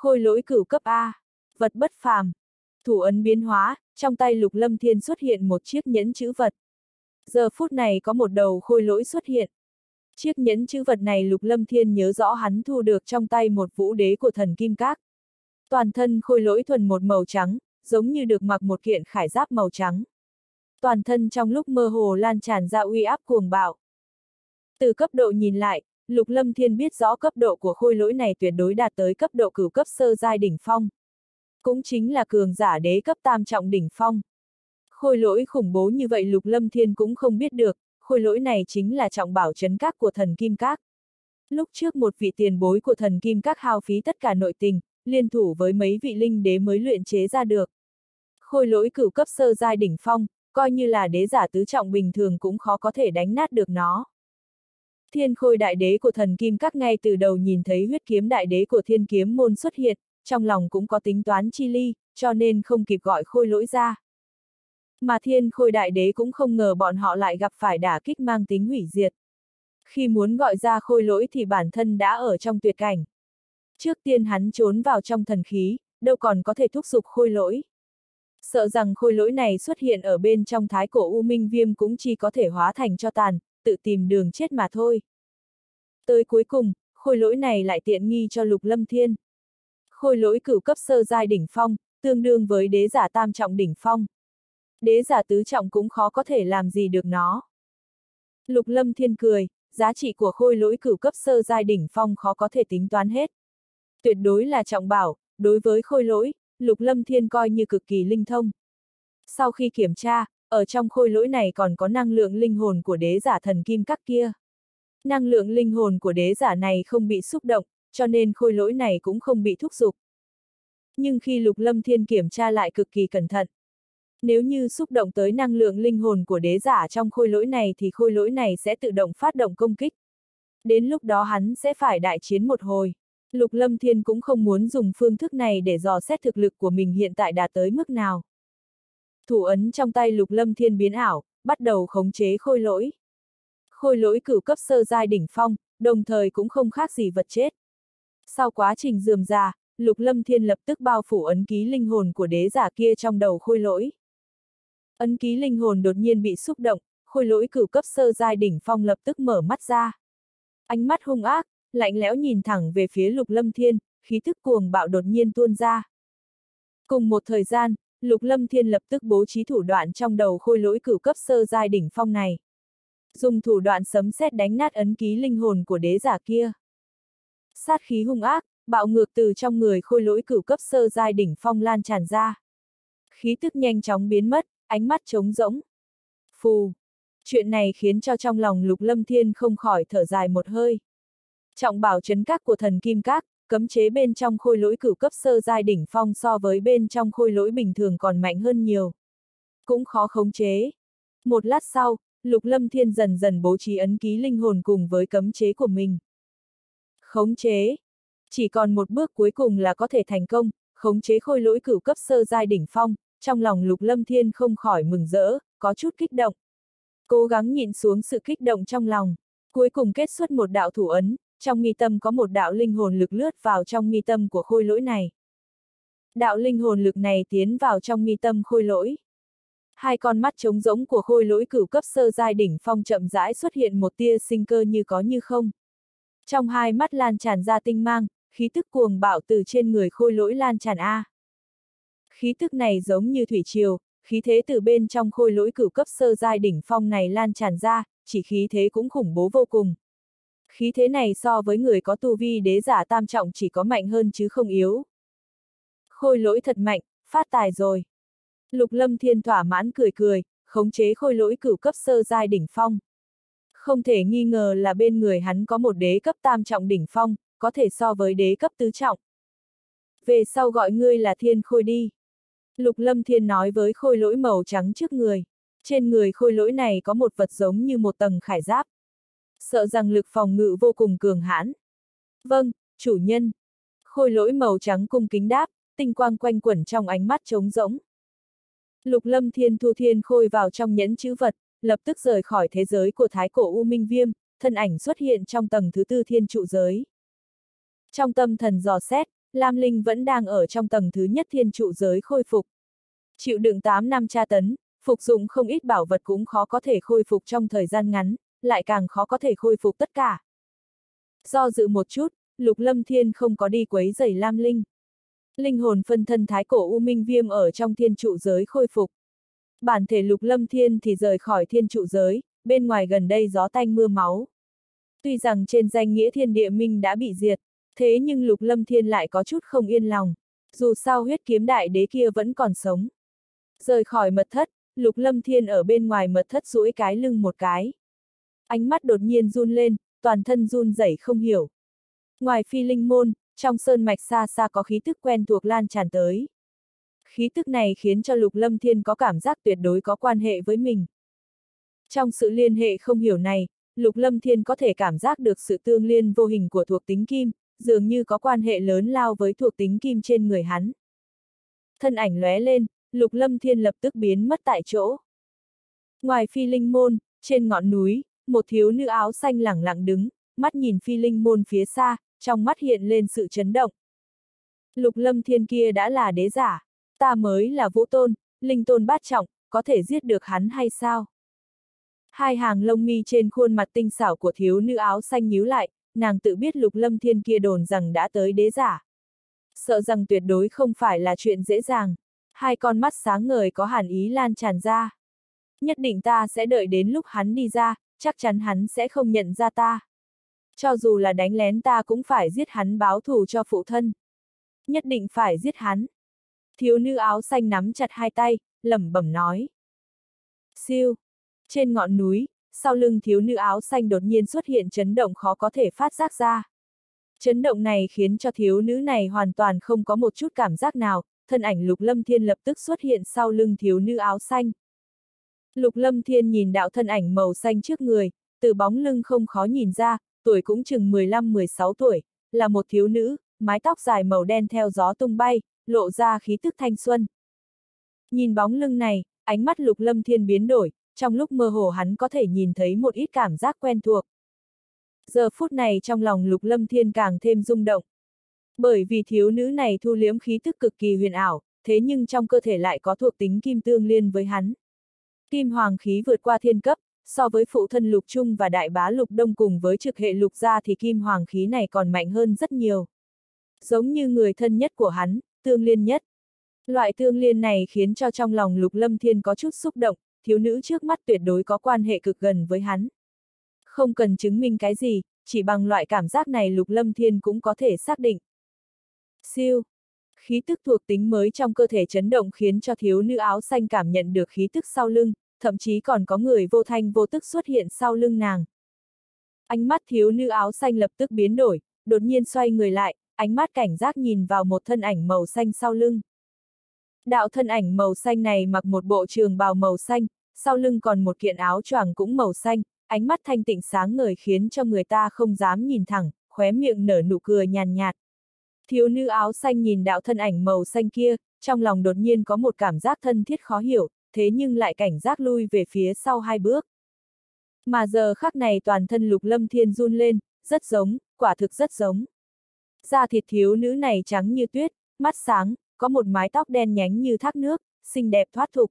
Khôi lỗi cửu cấp A, vật bất phàm. Thủ ấn biến hóa, trong tay lục lâm thiên xuất hiện một chiếc nhẫn chữ vật. Giờ phút này có một đầu khôi lỗi xuất hiện. Chiếc nhẫn chữ vật này lục lâm thiên nhớ rõ hắn thu được trong tay một vũ đế của thần Kim Các. Toàn thân khôi lỗi thuần một màu trắng, giống như được mặc một kiện khải giáp màu trắng toàn thân trong lúc mơ hồ lan tràn ra uy áp cuồng bạo. Từ cấp độ nhìn lại, Lục Lâm Thiên biết rõ cấp độ của khôi lỗi này tuyệt đối đạt tới cấp độ cửu cấp sơ giai đỉnh phong. Cũng chính là cường giả đế cấp tam trọng đỉnh phong. Khôi lỗi khủng bố như vậy Lục Lâm Thiên cũng không biết được, khôi lỗi này chính là trọng bảo chấn các của thần Kim Các. Lúc trước một vị tiền bối của thần Kim Các hao phí tất cả nội tình, liên thủ với mấy vị linh đế mới luyện chế ra được. Khôi lỗi cửu cấp sơ giai đỉnh phong, coi như là đế giả tứ trọng bình thường cũng khó có thể đánh nát được nó. Thiên khôi đại đế của thần kim các ngay từ đầu nhìn thấy huyết kiếm đại đế của thiên kiếm môn xuất hiện, trong lòng cũng có tính toán chi ly, cho nên không kịp gọi khôi lỗi ra. Mà thiên khôi đại đế cũng không ngờ bọn họ lại gặp phải đả kích mang tính hủy diệt. Khi muốn gọi ra khôi lỗi thì bản thân đã ở trong tuyệt cảnh. Trước tiên hắn trốn vào trong thần khí, đâu còn có thể thúc giục khôi lỗi. Sợ rằng khôi lỗi này xuất hiện ở bên trong thái cổ U Minh Viêm cũng chỉ có thể hóa thành cho tàn, tự tìm đường chết mà thôi. Tới cuối cùng, khôi lỗi này lại tiện nghi cho Lục Lâm Thiên. Khôi lỗi cửu cấp sơ giai đỉnh phong, tương đương với đế giả tam trọng đỉnh phong. Đế giả tứ trọng cũng khó có thể làm gì được nó. Lục Lâm Thiên cười, giá trị của khôi lỗi cửu cấp sơ giai đỉnh phong khó có thể tính toán hết. Tuyệt đối là trọng bảo, đối với khôi lỗi, Lục Lâm Thiên coi như cực kỳ linh thông. Sau khi kiểm tra, ở trong khôi lỗi này còn có năng lượng linh hồn của đế giả thần kim các kia. Năng lượng linh hồn của đế giả này không bị xúc động, cho nên khôi lỗi này cũng không bị thúc giục. Nhưng khi Lục Lâm Thiên kiểm tra lại cực kỳ cẩn thận. Nếu như xúc động tới năng lượng linh hồn của đế giả trong khôi lỗi này thì khôi lỗi này sẽ tự động phát động công kích. Đến lúc đó hắn sẽ phải đại chiến một hồi. Lục Lâm Thiên cũng không muốn dùng phương thức này để dò xét thực lực của mình hiện tại đạt tới mức nào. Thủ ấn trong tay Lục Lâm Thiên biến ảo, bắt đầu khống chế khôi lỗi. Khôi lỗi cửu cấp sơ giai đỉnh phong, đồng thời cũng không khác gì vật chết. Sau quá trình dườm già, Lục Lâm Thiên lập tức bao phủ ấn ký linh hồn của đế giả kia trong đầu khôi lỗi. Ấn ký linh hồn đột nhiên bị xúc động, khôi lỗi cửu cấp sơ giai đỉnh phong lập tức mở mắt ra. Ánh mắt hung ác, lạnh lẽo nhìn thẳng về phía Lục Lâm Thiên, khí thức cuồng bạo đột nhiên tuôn ra. Cùng một thời gian, Lục Lâm Thiên lập tức bố trí thủ đoạn trong đầu khôi lỗi cửu cấp sơ giai đỉnh phong này. Dùng thủ đoạn sấm sét đánh nát ấn ký linh hồn của đế giả kia. Sát khí hung ác, bạo ngược từ trong người khôi lỗi cửu cấp sơ giai đỉnh phong lan tràn ra. Khí tức nhanh chóng biến mất, ánh mắt trống rỗng. Phù! Chuyện này khiến cho trong lòng lục lâm thiên không khỏi thở dài một hơi. Trọng bảo chấn các của thần kim các, cấm chế bên trong khôi lỗi cửu cấp sơ giai đỉnh phong so với bên trong khôi lỗi bình thường còn mạnh hơn nhiều. Cũng khó khống chế. Một lát sau, Lục Lâm Thiên dần dần bố trí ấn ký linh hồn cùng với cấm chế của mình. Khống chế. Chỉ còn một bước cuối cùng là có thể thành công, khống chế khôi lỗi cửu cấp sơ giai đỉnh phong, trong lòng Lục Lâm Thiên không khỏi mừng rỡ, có chút kích động. Cố gắng nhịn xuống sự kích động trong lòng, cuối cùng kết xuất một đạo thủ ấn, trong mi tâm có một đạo linh hồn lực lướt vào trong mi tâm của khôi lỗi này. Đạo linh hồn lực này tiến vào trong mi tâm khôi lỗi. Hai con mắt trống rỗng của khôi lỗi cửu cấp sơ giai đỉnh phong chậm rãi xuất hiện một tia sinh cơ như có như không. Trong hai mắt lan tràn ra tinh mang, khí tức cuồng bạo từ trên người khôi lỗi lan tràn A. Khí tức này giống như thủy triều, khí thế từ bên trong khôi lỗi cửu cấp sơ giai đỉnh phong này lan tràn ra, chỉ khí thế cũng khủng bố vô cùng. Khí thế này so với người có tu vi đế giả tam trọng chỉ có mạnh hơn chứ không yếu. Khôi lỗi thật mạnh, phát tài rồi. Lục lâm thiên thỏa mãn cười cười, khống chế khôi lỗi cửu cấp sơ giai đỉnh phong. Không thể nghi ngờ là bên người hắn có một đế cấp tam trọng đỉnh phong, có thể so với đế cấp tứ trọng. Về sau gọi ngươi là thiên khôi đi. Lục lâm thiên nói với khôi lỗi màu trắng trước người. Trên người khôi lỗi này có một vật giống như một tầng khải giáp. Sợ rằng lực phòng ngự vô cùng cường hãn. Vâng, chủ nhân. Khôi lỗi màu trắng cung kính đáp, tinh quang quanh quẩn trong ánh mắt trống rỗng. Lục lâm thiên thu thiên khôi vào trong nhẫn chữ vật, lập tức rời khỏi thế giới của thái cổ U Minh Viêm, thân ảnh xuất hiện trong tầng thứ tư thiên trụ giới. Trong tâm thần dò xét, Lam Linh vẫn đang ở trong tầng thứ nhất thiên trụ giới khôi phục. Chịu đựng 8 năm tra tấn, phục dụng không ít bảo vật cũng khó có thể khôi phục trong thời gian ngắn, lại càng khó có thể khôi phục tất cả. Do dự một chút, Lục Lâm Thiên không có đi quấy rầy Lam Linh. Linh hồn phân thân thái cổ U Minh Viêm ở trong thiên trụ giới khôi phục. Bản thể Lục Lâm Thiên thì rời khỏi thiên trụ giới, bên ngoài gần đây gió tanh mưa máu. Tuy rằng trên danh nghĩa thiên địa minh đã bị diệt, thế nhưng Lục Lâm Thiên lại có chút không yên lòng. Dù sao huyết kiếm đại đế kia vẫn còn sống. Rời khỏi mật thất, Lục Lâm Thiên ở bên ngoài mật thất duỗi cái lưng một cái. Ánh mắt đột nhiên run lên, toàn thân run rẩy không hiểu. Ngoài phi linh môn, trong sơn mạch xa xa có khí tức quen thuộc lan tràn tới. Khí tức này khiến cho Lục Lâm Thiên có cảm giác tuyệt đối có quan hệ với mình. Trong sự liên hệ không hiểu này, Lục Lâm Thiên có thể cảm giác được sự tương liên vô hình của thuộc tính kim, dường như có quan hệ lớn lao với thuộc tính kim trên người hắn. Thân ảnh lóe lên, Lục Lâm Thiên lập tức biến mất tại chỗ. Ngoài phi linh môn, trên ngọn núi, một thiếu nữ áo xanh lẳng lặng đứng, mắt nhìn phi linh môn phía xa, trong mắt hiện lên sự chấn động. Lục lâm thiên kia đã là đế giả, ta mới là vũ tôn, linh tôn bát trọng, có thể giết được hắn hay sao? Hai hàng lông mi trên khuôn mặt tinh xảo của thiếu nữ áo xanh nhíu lại, nàng tự biết lục lâm thiên kia đồn rằng đã tới đế giả. Sợ rằng tuyệt đối không phải là chuyện dễ dàng, hai con mắt sáng ngời có hàn ý lan tràn ra. Nhất định ta sẽ đợi đến lúc hắn đi ra, chắc chắn hắn sẽ không nhận ra ta. Cho dù là đánh lén ta cũng phải giết hắn báo thù cho phụ thân. Nhất định phải giết hắn. Thiếu nữ áo xanh nắm chặt hai tay, lẩm bẩm nói. Siêu. Trên ngọn núi, sau lưng thiếu nữ áo xanh đột nhiên xuất hiện chấn động khó có thể phát giác ra. Chấn động này khiến cho thiếu nữ này hoàn toàn không có một chút cảm giác nào, thân ảnh lục lâm thiên lập tức xuất hiện sau lưng thiếu nữ áo xanh. Lục Lâm Thiên nhìn đạo thân ảnh màu xanh trước người, từ bóng lưng không khó nhìn ra, tuổi cũng chừng 15-16 tuổi, là một thiếu nữ, mái tóc dài màu đen theo gió tung bay, lộ ra khí tức thanh xuân. Nhìn bóng lưng này, ánh mắt Lục Lâm Thiên biến đổi, trong lúc mơ hồ hắn có thể nhìn thấy một ít cảm giác quen thuộc. Giờ phút này trong lòng Lục Lâm Thiên càng thêm rung động. Bởi vì thiếu nữ này thu liếm khí tức cực kỳ huyền ảo, thế nhưng trong cơ thể lại có thuộc tính kim tương liên với hắn. Kim hoàng khí vượt qua thiên cấp, so với phụ thân lục trung và đại bá lục đông cùng với trực hệ lục gia thì kim hoàng khí này còn mạnh hơn rất nhiều. Giống như người thân nhất của hắn, tương liên nhất. Loại tương liên này khiến cho trong lòng lục lâm thiên có chút xúc động, thiếu nữ trước mắt tuyệt đối có quan hệ cực gần với hắn. Không cần chứng minh cái gì, chỉ bằng loại cảm giác này lục lâm thiên cũng có thể xác định. Siêu. Khí tức thuộc tính mới trong cơ thể chấn động khiến cho thiếu nữ áo xanh cảm nhận được khí tức sau lưng, thậm chí còn có người vô thanh vô tức xuất hiện sau lưng nàng. Ánh mắt thiếu nữ áo xanh lập tức biến đổi, đột nhiên xoay người lại, ánh mắt cảnh giác nhìn vào một thân ảnh màu xanh sau lưng. Đạo thân ảnh màu xanh này mặc một bộ trường bào màu xanh, sau lưng còn một kiện áo choàng cũng màu xanh, ánh mắt thanh tịnh sáng ngời khiến cho người ta không dám nhìn thẳng, khóe miệng nở nụ cười nhàn nhạt. Thiếu nữ áo xanh nhìn đạo thân ảnh màu xanh kia, trong lòng đột nhiên có một cảm giác thân thiết khó hiểu, thế nhưng lại cảnh giác lui về phía sau hai bước. Mà giờ khắc này toàn thân lục lâm thiên run lên, rất giống, quả thực rất giống. Da thịt thiếu nữ này trắng như tuyết, mắt sáng, có một mái tóc đen nhánh như thác nước, xinh đẹp thoát thục.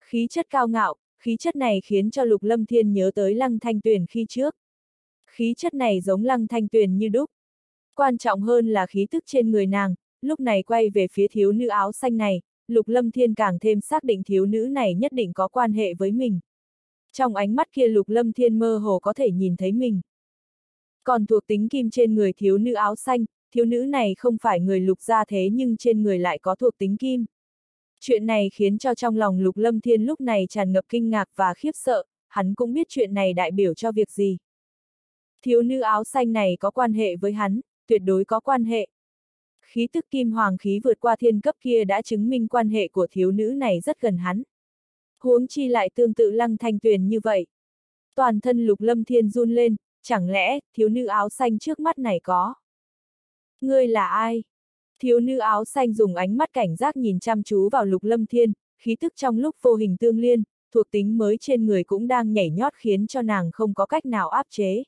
Khí chất cao ngạo, khí chất này khiến cho lục lâm thiên nhớ tới lăng thanh tuyền khi trước. Khí chất này giống lăng thanh tuyền như đúc. Quan trọng hơn là khí tức trên người nàng, lúc này quay về phía thiếu nữ áo xanh này, Lục Lâm Thiên càng thêm xác định thiếu nữ này nhất định có quan hệ với mình. Trong ánh mắt kia Lục Lâm Thiên mơ hồ có thể nhìn thấy mình. Còn thuộc tính kim trên người thiếu nữ áo xanh, thiếu nữ này không phải người lục gia thế nhưng trên người lại có thuộc tính kim. Chuyện này khiến cho trong lòng Lục Lâm Thiên lúc này tràn ngập kinh ngạc và khiếp sợ, hắn cũng biết chuyện này đại biểu cho việc gì. Thiếu nữ áo xanh này có quan hệ với hắn, tuyệt đối có quan hệ khí tức kim hoàng khí vượt qua thiên cấp kia đã chứng minh quan hệ của thiếu nữ này rất gần hắn. Huống chi lại tương tự lăng thanh tuyền như vậy. Toàn thân lục lâm thiên run lên, chẳng lẽ, thiếu nữ áo xanh trước mắt này có? Ngươi là ai? Thiếu nữ áo xanh dùng ánh mắt cảnh giác nhìn chăm chú vào lục lâm thiên, khí tức trong lúc vô hình tương liên, thuộc tính mới trên người cũng đang nhảy nhót khiến cho nàng không có cách nào áp chế.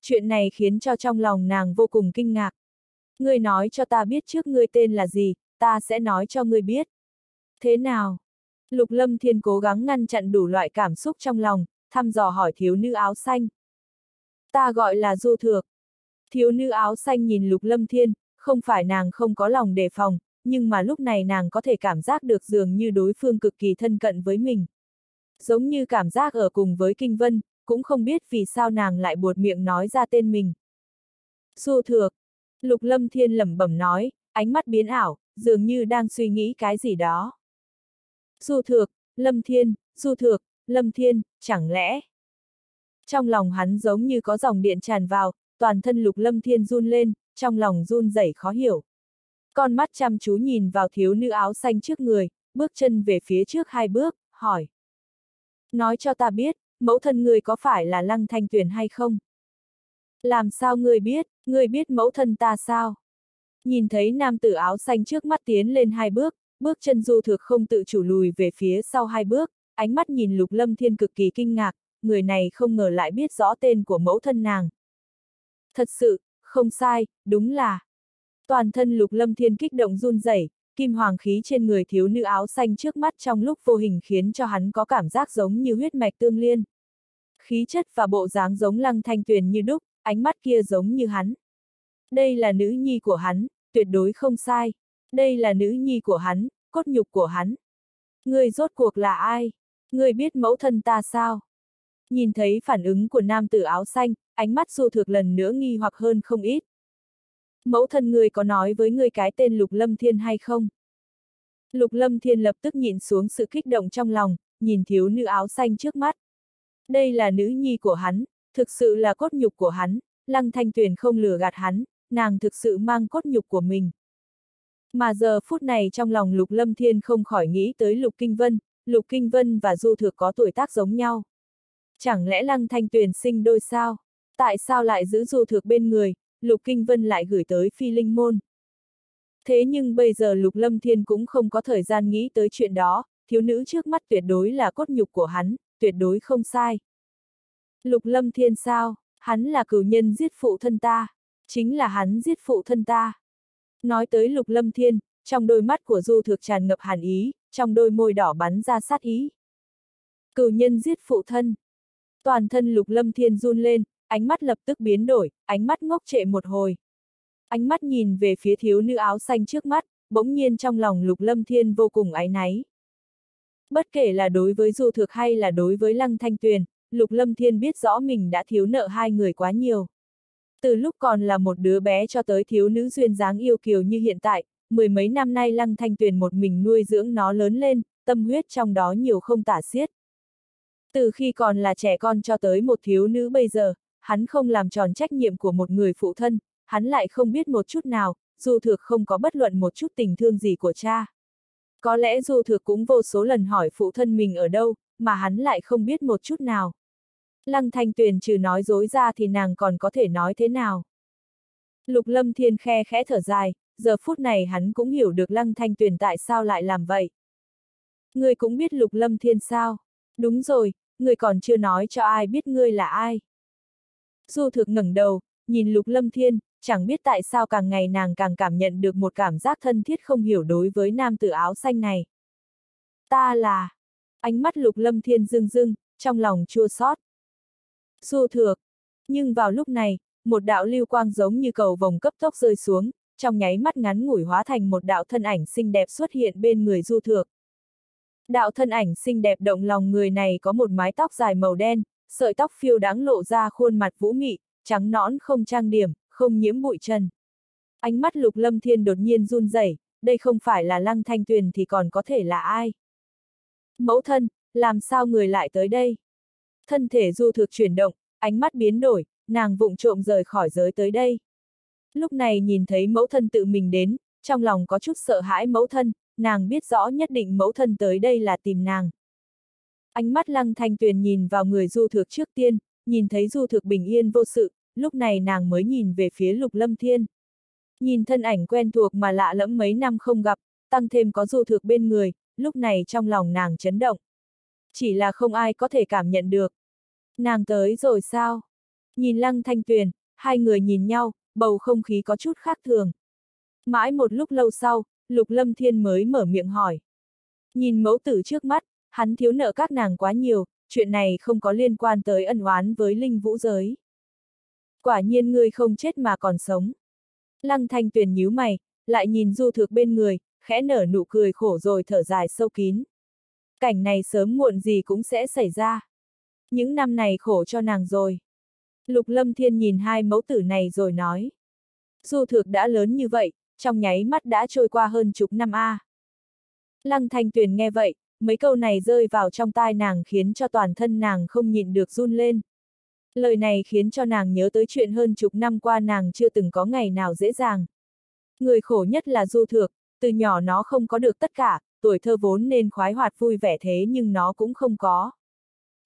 Chuyện này khiến cho trong lòng nàng vô cùng kinh ngạc ngươi nói cho ta biết trước ngươi tên là gì, ta sẽ nói cho ngươi biết. Thế nào? Lục Lâm Thiên cố gắng ngăn chặn đủ loại cảm xúc trong lòng, thăm dò hỏi thiếu nữ áo xanh. Ta gọi là Du Thược. Thiếu nữ áo xanh nhìn Lục Lâm Thiên, không phải nàng không có lòng đề phòng, nhưng mà lúc này nàng có thể cảm giác được dường như đối phương cực kỳ thân cận với mình. Giống như cảm giác ở cùng với Kinh Vân, cũng không biết vì sao nàng lại buột miệng nói ra tên mình. Du Thược, Lục Lâm Thiên lẩm bẩm nói, ánh mắt biến ảo, dường như đang suy nghĩ cái gì đó. Du Thược, Lâm Thiên, Du Thược, Lâm Thiên, chẳng lẽ? Trong lòng hắn giống như có dòng điện tràn vào, toàn thân Lục Lâm Thiên run lên, trong lòng run rẩy khó hiểu. Con mắt chăm chú nhìn vào thiếu nữ áo xanh trước người, bước chân về phía trước hai bước, hỏi. Nói cho ta biết, mẫu thân người có phải là Lăng Thanh Tuyền hay không? Làm sao ngươi biết, ngươi biết mẫu thân ta sao? Nhìn thấy nam tử áo xanh trước mắt tiến lên hai bước, bước chân du thực không tự chủ lùi về phía sau hai bước, ánh mắt nhìn lục lâm thiên cực kỳ kinh ngạc, người này không ngờ lại biết rõ tên của mẫu thân nàng. Thật sự, không sai, đúng là. Toàn thân lục lâm thiên kích động run rẩy, kim hoàng khí trên người thiếu nữ áo xanh trước mắt trong lúc vô hình khiến cho hắn có cảm giác giống như huyết mạch tương liên. Khí chất và bộ dáng giống lăng thanh tuyền như đúc, ánh mắt kia giống như hắn. Đây là nữ nhi của hắn, tuyệt đối không sai. Đây là nữ nhi của hắn, cốt nhục của hắn. Người rốt cuộc là ai? Người biết mẫu thân ta sao? Nhìn thấy phản ứng của nam tử áo xanh, ánh mắt du thực lần nữa nghi hoặc hơn không ít. Mẫu thân người có nói với người cái tên Lục Lâm Thiên hay không? Lục Lâm Thiên lập tức nhìn xuống sự kích động trong lòng, nhìn thiếu nữ áo xanh trước mắt. Đây là nữ nhi của hắn, Thực sự là cốt nhục của hắn, Lăng Thanh Tuyền không lừa gạt hắn, nàng thực sự mang cốt nhục của mình. Mà giờ phút này trong lòng Lục Lâm Thiên không khỏi nghĩ tới Lục Kinh Vân, Lục Kinh Vân và Du Thược có tuổi tác giống nhau. Chẳng lẽ Lăng Thanh Tuyền sinh đôi sao? Tại sao lại giữ Du Thược bên người, Lục Kinh Vân lại gửi tới Phi Linh Môn? Thế nhưng bây giờ Lục Lâm Thiên cũng không có thời gian nghĩ tới chuyện đó, thiếu nữ trước mắt tuyệt đối là cốt nhục của hắn, tuyệt đối không sai. Lục lâm thiên sao, hắn là cửu nhân giết phụ thân ta, chính là hắn giết phụ thân ta. Nói tới lục lâm thiên, trong đôi mắt của du Thược tràn ngập hàn ý, trong đôi môi đỏ bắn ra sát ý. Cửu nhân giết phụ thân. Toàn thân lục lâm thiên run lên, ánh mắt lập tức biến đổi, ánh mắt ngốc trệ một hồi. Ánh mắt nhìn về phía thiếu nữ áo xanh trước mắt, bỗng nhiên trong lòng lục lâm thiên vô cùng áy náy. Bất kể là đối với du thực hay là đối với lăng thanh tuyền, lục lâm thiên biết rõ mình đã thiếu nợ hai người quá nhiều. Từ lúc còn là một đứa bé cho tới thiếu nữ duyên dáng yêu kiều như hiện tại, mười mấy năm nay lăng thanh tuyền một mình nuôi dưỡng nó lớn lên, tâm huyết trong đó nhiều không tả xiết. Từ khi còn là trẻ con cho tới một thiếu nữ bây giờ, hắn không làm tròn trách nhiệm của một người phụ thân, hắn lại không biết một chút nào, dù thực không có bất luận một chút tình thương gì của cha. Có lẽ dù thực cũng vô số lần hỏi phụ thân mình ở đâu, mà hắn lại không biết một chút nào. Lăng thanh tuyền trừ nói dối ra thì nàng còn có thể nói thế nào. Lục lâm thiên khe khẽ thở dài, giờ phút này hắn cũng hiểu được lăng thanh tuyền tại sao lại làm vậy. Ngươi cũng biết lục lâm thiên sao? Đúng rồi, ngươi còn chưa nói cho ai biết ngươi là ai. Du thực ngẩng đầu, nhìn lục lâm thiên, chẳng biết tại sao càng ngày nàng càng cảm nhận được một cảm giác thân thiết không hiểu đối với nam tử áo xanh này. Ta là... Ánh mắt lục lâm thiên rưng rưng, trong lòng chua xót. Du thược. Nhưng vào lúc này, một đạo lưu quang giống như cầu vòng cấp tốc rơi xuống, trong nháy mắt ngắn ngủi hóa thành một đạo thân ảnh xinh đẹp xuất hiện bên người du thược. Đạo thân ảnh xinh đẹp động lòng người này có một mái tóc dài màu đen, sợi tóc phiêu đáng lộ ra khuôn mặt vũ mị, trắng nõn không trang điểm, không nhiễm bụi trần. Ánh mắt lục lâm thiên đột nhiên run rẩy, đây không phải là lăng thanh tuyền thì còn có thể là ai? Mẫu thân, làm sao người lại tới đây? Thân thể du thực chuyển động, ánh mắt biến đổi, nàng vụng trộm rời khỏi giới tới đây. Lúc này nhìn thấy mẫu thân tự mình đến, trong lòng có chút sợ hãi mẫu thân, nàng biết rõ nhất định mẫu thân tới đây là tìm nàng. Ánh mắt lăng thanh tuyền nhìn vào người du thực trước tiên, nhìn thấy du thực bình yên vô sự, lúc này nàng mới nhìn về phía lục lâm thiên. Nhìn thân ảnh quen thuộc mà lạ lẫm mấy năm không gặp, tăng thêm có du thực bên người, lúc này trong lòng nàng chấn động. Chỉ là không ai có thể cảm nhận được. Nàng tới rồi sao? Nhìn lăng thanh tuyền, hai người nhìn nhau, bầu không khí có chút khác thường. Mãi một lúc lâu sau, Lục Lâm Thiên mới mở miệng hỏi. Nhìn mẫu tử trước mắt, hắn thiếu nợ các nàng quá nhiều, chuyện này không có liên quan tới ân oán với linh vũ giới. Quả nhiên ngươi không chết mà còn sống. Lăng thanh tuyền nhíu mày, lại nhìn du thực bên người, khẽ nở nụ cười khổ rồi thở dài sâu kín. Cảnh này sớm muộn gì cũng sẽ xảy ra. Những năm này khổ cho nàng rồi. Lục lâm thiên nhìn hai mẫu tử này rồi nói. Du thực đã lớn như vậy, trong nháy mắt đã trôi qua hơn chục năm a. À. Lăng thanh tuyền nghe vậy, mấy câu này rơi vào trong tai nàng khiến cho toàn thân nàng không nhịn được run lên. Lời này khiến cho nàng nhớ tới chuyện hơn chục năm qua nàng chưa từng có ngày nào dễ dàng. Người khổ nhất là du thược, từ nhỏ nó không có được tất cả, tuổi thơ vốn nên khoái hoạt vui vẻ thế nhưng nó cũng không có.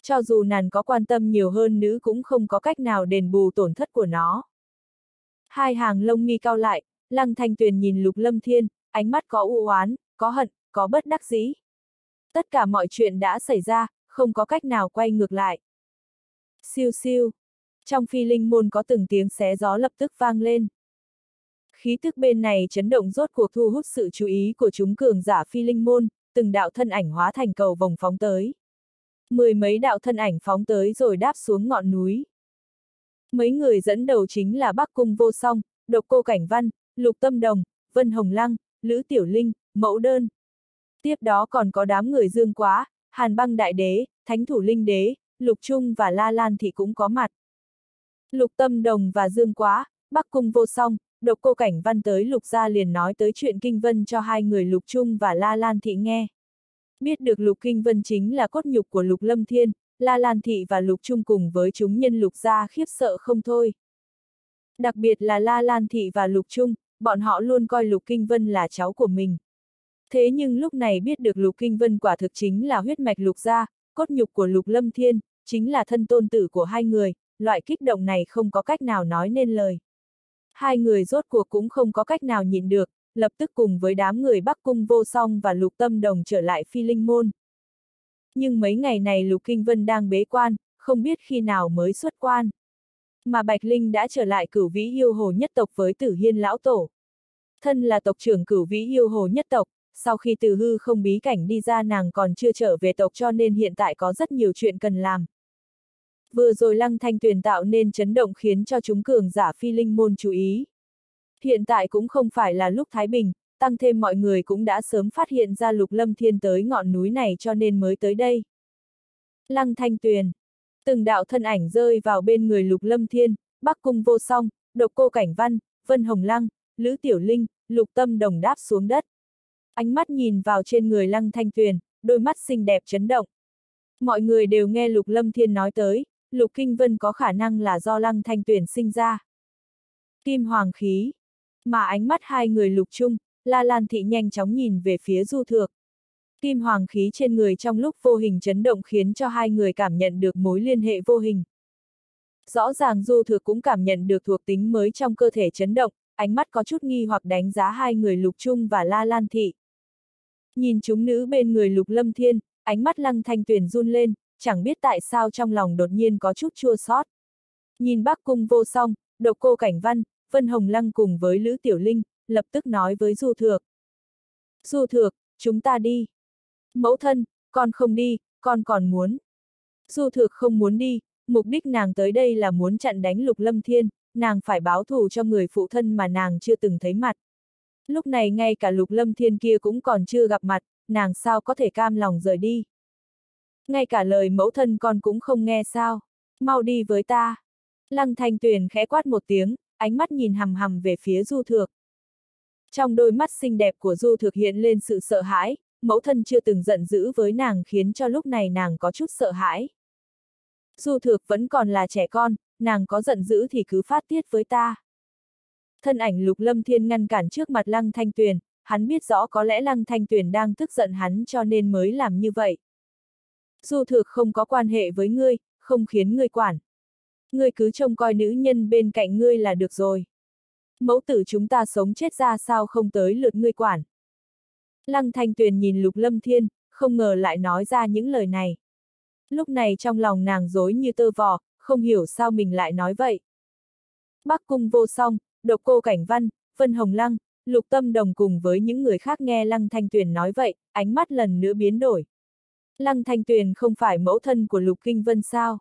Cho dù nàng có quan tâm nhiều hơn nữ cũng không có cách nào đền bù tổn thất của nó. Hai hàng lông mi cao lại, lăng thanh tuyền nhìn lục lâm thiên, ánh mắt có u oán, có hận, có bất đắc dĩ. Tất cả mọi chuyện đã xảy ra, không có cách nào quay ngược lại. Siêu siêu. Trong phi linh môn có từng tiếng xé gió lập tức vang lên. Khí tức bên này chấn động rốt cuộc thu hút sự chú ý của chúng cường giả phi linh môn, từng đạo thân ảnh hóa thành cầu vòng phóng tới. Mười mấy đạo thân ảnh phóng tới rồi đáp xuống ngọn núi. Mấy người dẫn đầu chính là Bắc Cung Vô Song, Độc Cô Cảnh Văn, Lục Tâm Đồng, Vân Hồng Lăng, Lữ Tiểu Linh, Mẫu Đơn. Tiếp đó còn có đám người Dương Quá, Hàn Băng Đại Đế, Thánh Thủ Linh Đế, Lục Trung và La Lan thì cũng có mặt. Lục Tâm Đồng và Dương Quá, Bắc Cung Vô Song, Độc Cô Cảnh Văn tới Lục Gia liền nói tới chuyện Kinh Vân cho hai người Lục Trung và La Lan Thị nghe. Biết được Lục Kinh Vân chính là cốt nhục của Lục Lâm Thiên, La Lan Thị và Lục Trung cùng với chúng nhân Lục Gia khiếp sợ không thôi. Đặc biệt là La Lan Thị và Lục Trung, bọn họ luôn coi Lục Kinh Vân là cháu của mình. Thế nhưng lúc này biết được Lục Kinh Vân quả thực chính là huyết mạch Lục Gia, cốt nhục của Lục Lâm Thiên, chính là thân tôn tử của hai người, loại kích động này không có cách nào nói nên lời. Hai người rốt cuộc cũng không có cách nào nhịn được, lập tức cùng với đám người Bắc Cung vô song và Lục Tâm Đồng trở lại phi linh môn. Nhưng mấy ngày này Lục Kinh Vân đang bế quan, không biết khi nào mới xuất quan. Mà Bạch Linh đã trở lại cửu vĩ yêu hồ nhất tộc với tử hiên lão tổ. Thân là tộc trưởng cửu vĩ yêu hồ nhất tộc, sau khi từ hư không bí cảnh đi ra nàng còn chưa trở về tộc cho nên hiện tại có rất nhiều chuyện cần làm. Vừa rồi lăng thanh tuyền tạo nên chấn động khiến cho chúng cường giả phi linh môn chú ý. Hiện tại cũng không phải là lúc Thái Bình, tăng thêm mọi người cũng đã sớm phát hiện ra lục lâm thiên tới ngọn núi này cho nên mới tới đây. Lăng thanh tuyền. Từng đạo thân ảnh rơi vào bên người lục lâm thiên, bắc cung vô song, độc cô cảnh văn, vân hồng lăng, lữ tiểu linh, lục tâm đồng đáp xuống đất. Ánh mắt nhìn vào trên người lăng thanh tuyền, đôi mắt xinh đẹp chấn động. Mọi người đều nghe lục lâm thiên nói tới, lục kinh vân có khả năng là do lăng thanh tuyền sinh ra. Kim hoàng khí. Mà ánh mắt hai người lục Trung, La Lan Thị nhanh chóng nhìn về phía Du Thược. Kim hoàng khí trên người trong lúc vô hình chấn động khiến cho hai người cảm nhận được mối liên hệ vô hình. Rõ ràng Du Thược cũng cảm nhận được thuộc tính mới trong cơ thể chấn động, ánh mắt có chút nghi hoặc đánh giá hai người Lục Trung và La Lan Thị. Nhìn chúng nữ bên người Lục Lâm Thiên, ánh mắt Lăng Thanh tuyển run lên, chẳng biết tại sao trong lòng đột nhiên có chút chua xót. Nhìn Bắc Cung vô song, độc cô Cảnh Văn, Vân Hồng Lăng cùng với Lữ Tiểu Linh, lập tức nói với Du Thược. Du Thược, chúng ta đi. Mẫu thân, con không đi, con còn muốn. Du Thược không muốn đi, mục đích nàng tới đây là muốn chặn đánh Lục Lâm Thiên, nàng phải báo thù cho người phụ thân mà nàng chưa từng thấy mặt. Lúc này ngay cả Lục Lâm Thiên kia cũng còn chưa gặp mặt, nàng sao có thể cam lòng rời đi. Ngay cả lời mẫu thân con cũng không nghe sao. Mau đi với ta. Lăng thanh tuyền khẽ quát một tiếng, ánh mắt nhìn hầm hầm về phía du thược. Trong đôi mắt xinh đẹp của du thực hiện lên sự sợ hãi, mẫu thân chưa từng giận dữ với nàng khiến cho lúc này nàng có chút sợ hãi. Du thược vẫn còn là trẻ con, nàng có giận dữ thì cứ phát tiết với ta. Thân ảnh lục lâm thiên ngăn cản trước mặt lăng thanh tuyền, hắn biết rõ có lẽ lăng thanh tuyền đang tức giận hắn cho nên mới làm như vậy. Du thực không có quan hệ với ngươi, không khiến ngươi quản. Ngươi cứ trông coi nữ nhân bên cạnh ngươi là được rồi. Mẫu tử chúng ta sống chết ra sao không tới lượt ngươi quản. Lăng thanh tuyền nhìn lục lâm thiên, không ngờ lại nói ra những lời này. Lúc này trong lòng nàng dối như tơ vò, không hiểu sao mình lại nói vậy. Bắc cung vô song, độc cô cảnh văn, Vân Hồng Lăng, Lục Tâm Đồng cùng với những người khác nghe Lăng Thanh Tuyền nói vậy, ánh mắt lần nữa biến đổi. Lăng Thanh Tuyền không phải mẫu thân của Lục Kinh Vân sao?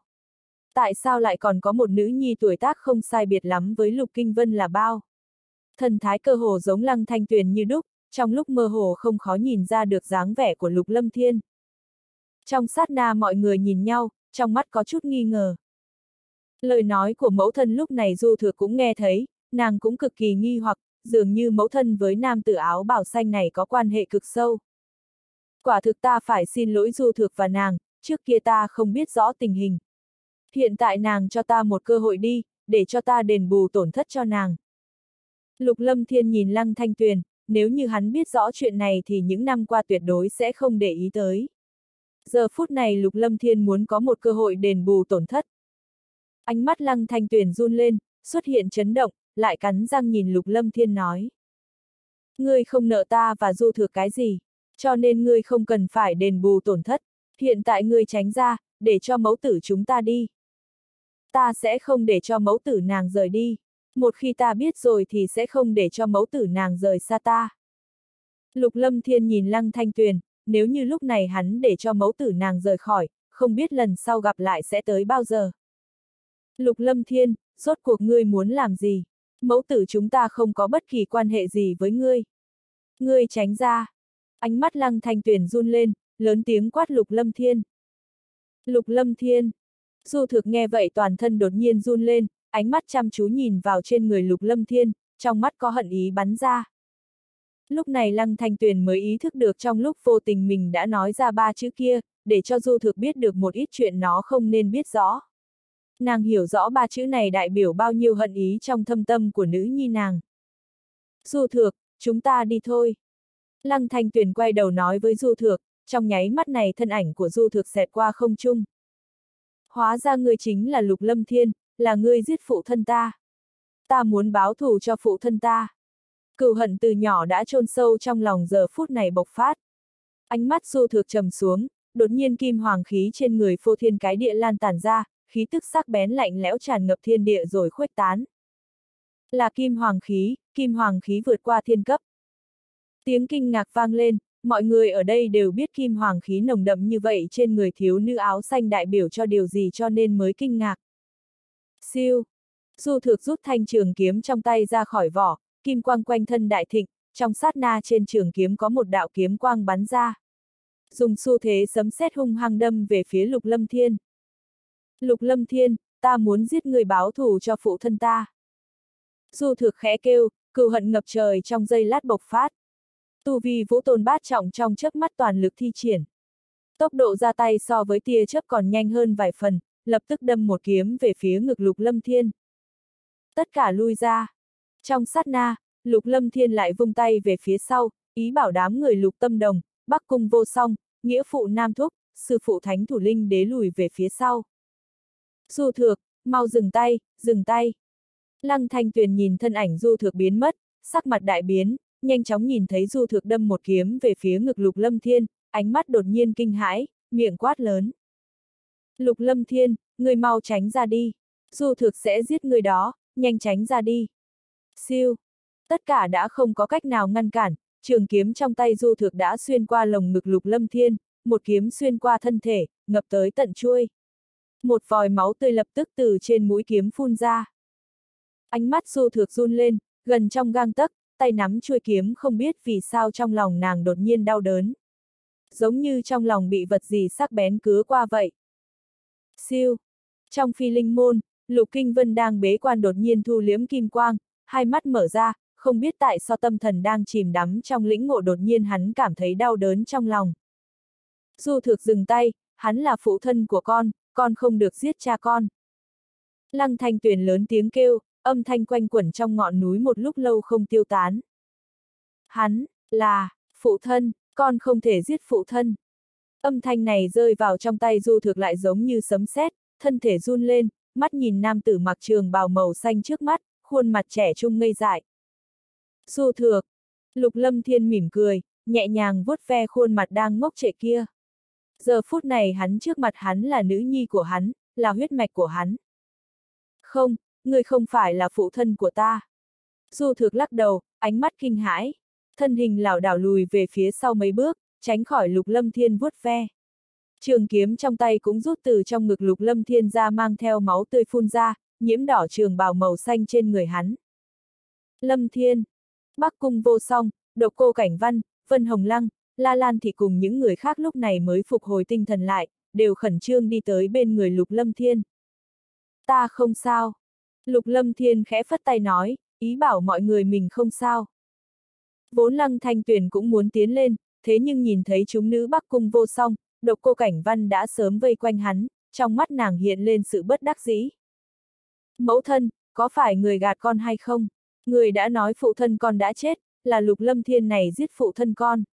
Tại sao lại còn có một nữ nhi tuổi tác không sai biệt lắm với Lục Kinh Vân là bao? Thần thái cơ hồ giống Lăng Thanh Tuyền như đúc, trong lúc mơ hồ không khó nhìn ra được dáng vẻ của Lục Lâm Thiên. Trong sát na mọi người nhìn nhau, trong mắt có chút nghi ngờ. Lời nói của mẫu thân lúc này Du Thừa cũng nghe thấy, nàng cũng cực kỳ nghi hoặc, dường như mẫu thân với nam tử áo bảo xanh này có quan hệ cực sâu. Quả thực ta phải xin lỗi Du Thược và nàng, trước kia ta không biết rõ tình hình. Hiện tại nàng cho ta một cơ hội đi, để cho ta đền bù tổn thất cho nàng. Lục Lâm Thiên nhìn Lăng Thanh Tuyền, nếu như hắn biết rõ chuyện này thì những năm qua tuyệt đối sẽ không để ý tới. Giờ phút này Lục Lâm Thiên muốn có một cơ hội đền bù tổn thất. Ánh mắt Lăng Thanh Tuyền run lên, xuất hiện chấn động, lại cắn răng nhìn Lục Lâm Thiên nói. Ngươi không nợ ta và du thừa cái gì, cho nên ngươi không cần phải đền bù tổn thất, hiện tại ngươi tránh ra, để cho mẫu tử chúng ta đi. Ta sẽ không để cho mẫu tử nàng rời đi, một khi ta biết rồi thì sẽ không để cho mẫu tử nàng rời xa ta. Lục Lâm Thiên nhìn Lăng Thanh Tuyền, nếu như lúc này hắn để cho mẫu tử nàng rời khỏi, không biết lần sau gặp lại sẽ tới bao giờ. Lục Lâm Thiên, rốt cuộc ngươi muốn làm gì? Mẫu tử chúng ta không có bất kỳ quan hệ gì với ngươi. Ngươi tránh ra. Ánh mắt lăng thanh tuyển run lên, lớn tiếng quát Lục Lâm Thiên. Lục Lâm Thiên. Du thực nghe vậy toàn thân đột nhiên run lên, ánh mắt chăm chú nhìn vào trên người Lục Lâm Thiên, trong mắt có hận ý bắn ra. Lúc này Lăng Thanh Tuyền mới ý thức được trong lúc vô tình mình đã nói ra ba chữ kia, để cho Du Thực biết được một ít chuyện nó không nên biết rõ. Nàng hiểu rõ ba chữ này đại biểu bao nhiêu hận ý trong thâm tâm của nữ nhi nàng. Du Thược, chúng ta đi thôi. Lăng Thanh Tuyền quay đầu nói với Du Thược, trong nháy mắt này thân ảnh của Du Thược xẹt qua không trung. Hóa ra ngươi chính là Lục Lâm Thiên, là ngươi giết phụ thân ta. Ta muốn báo thù cho phụ thân ta. Cựu hận từ nhỏ đã chôn sâu trong lòng giờ phút này bộc phát. Ánh mắt Du Thược trầm xuống, đột nhiên kim hoàng khí trên người phô thiên cái địa lan tản ra, khí tức sắc bén lạnh lẽo tràn ngập thiên địa rồi khuếch tán. Là kim hoàng khí, kim hoàng khí vượt qua thiên cấp. Tiếng kinh ngạc vang lên, mọi người ở đây đều biết kim hoàng khí nồng đậm như vậy trên người thiếu nữ áo xanh đại biểu cho điều gì cho nên mới kinh ngạc. Siêu! Du thực rút thanh trường kiếm trong tay ra khỏi vỏ, kim quang quanh thân đại thịnh, trong sát na trên trường kiếm có một đạo kiếm quang bắn ra. Dùng xu thế sấm sét hung hăng đâm về phía lục lâm thiên. Lục lâm thiên, ta muốn giết người báo thù cho phụ thân ta. Du thực khẽ kêu, cừu hận ngập trời trong giây lát bộc phát. Tu vi vũ tôn bát trọng trong chớp mắt toàn lực thi triển. Tốc độ ra tay so với tia chớp còn nhanh hơn vài phần, lập tức đâm một kiếm về phía ngực lục lâm thiên. Tất cả lui ra. Trong sát na, lục lâm thiên lại vung tay về phía sau, ý bảo đám người lục tâm đồng, bắc cung vô song, nghĩa phụ nam thúc, sư phụ thánh thủ linh đế lùi về phía sau. Du thược, mau dừng tay, dừng tay. Lăng thanh tuyền nhìn thân ảnh du thược biến mất, sắc mặt đại biến, nhanh chóng nhìn thấy du thược đâm một kiếm về phía ngực lục lâm thiên, ánh mắt đột nhiên kinh hãi, miệng quát lớn. Lục lâm thiên, người mau tránh ra đi. Du thược sẽ giết người đó, nhanh tránh ra đi. Siêu. Tất cả đã không có cách nào ngăn cản, trường kiếm trong tay du thược đã xuyên qua lồng ngực lục lâm thiên, một kiếm xuyên qua thân thể, ngập tới tận chuôi. Một vòi máu tươi lập tức từ trên mũi kiếm phun ra. Ánh mắt du thược run lên, gần trong gang tấc, tay nắm chuôi kiếm không biết vì sao trong lòng nàng đột nhiên đau đớn. Giống như trong lòng bị vật gì sắc bén cứa qua vậy. Siêu. Trong phi linh môn, Lục Kinh Vân đang bế quan đột nhiên thu liếm kim quang, hai mắt mở ra, không biết tại sao tâm thần đang chìm đắm trong lĩnh ngộ đột nhiên hắn cảm thấy đau đớn trong lòng. Du thực dừng tay, hắn là phụ thân của con, con không được giết cha con. Lăng thanh tuyền lớn tiếng kêu, âm thanh quanh quẩn trong ngọn núi một lúc lâu không tiêu tán. Hắn, là, phụ thân, con không thể giết phụ thân. Âm thanh này rơi vào trong tay du thực lại giống như sấm sét, thân thể run lên, mắt nhìn nam tử mặc trường bào màu xanh trước mắt, khuôn mặt trẻ trung ngây dại. Du thược, lục lâm thiên mỉm cười, nhẹ nhàng vuốt ve khuôn mặt đang ngốc trệ kia. Giờ phút này hắn trước mặt hắn là nữ nhi của hắn, là huyết mạch của hắn. Không, ngươi không phải là phụ thân của ta. Du thược lắc đầu, ánh mắt kinh hãi. Thân hình lảo đảo lùi về phía sau mấy bước, tránh khỏi lục lâm thiên vuốt ve. Trường kiếm trong tay cũng rút từ trong ngực lục lâm thiên ra mang theo máu tươi phun ra, nhiễm đỏ trường bào màu xanh trên người hắn. Lâm thiên, Bắc cung vô song, độc cô cảnh văn, Vân Hồng Lăng, La Lan thì cùng những người khác lúc này mới phục hồi tinh thần lại, đều khẩn trương đi tới bên người lục lâm thiên. Ta không sao. Lục lâm thiên khẽ phất tay nói, ý bảo mọi người mình không sao. Vốn lăng thanh tuyển cũng muốn tiến lên, thế nhưng nhìn thấy chúng nữ bắc cung vô song, độc cô cảnh văn đã sớm vây quanh hắn, trong mắt nàng hiện lên sự bất đắc dĩ. Mẫu thân, có phải người gạt con hay không? Người đã nói phụ thân con đã chết, là lục lâm thiên này giết phụ thân con.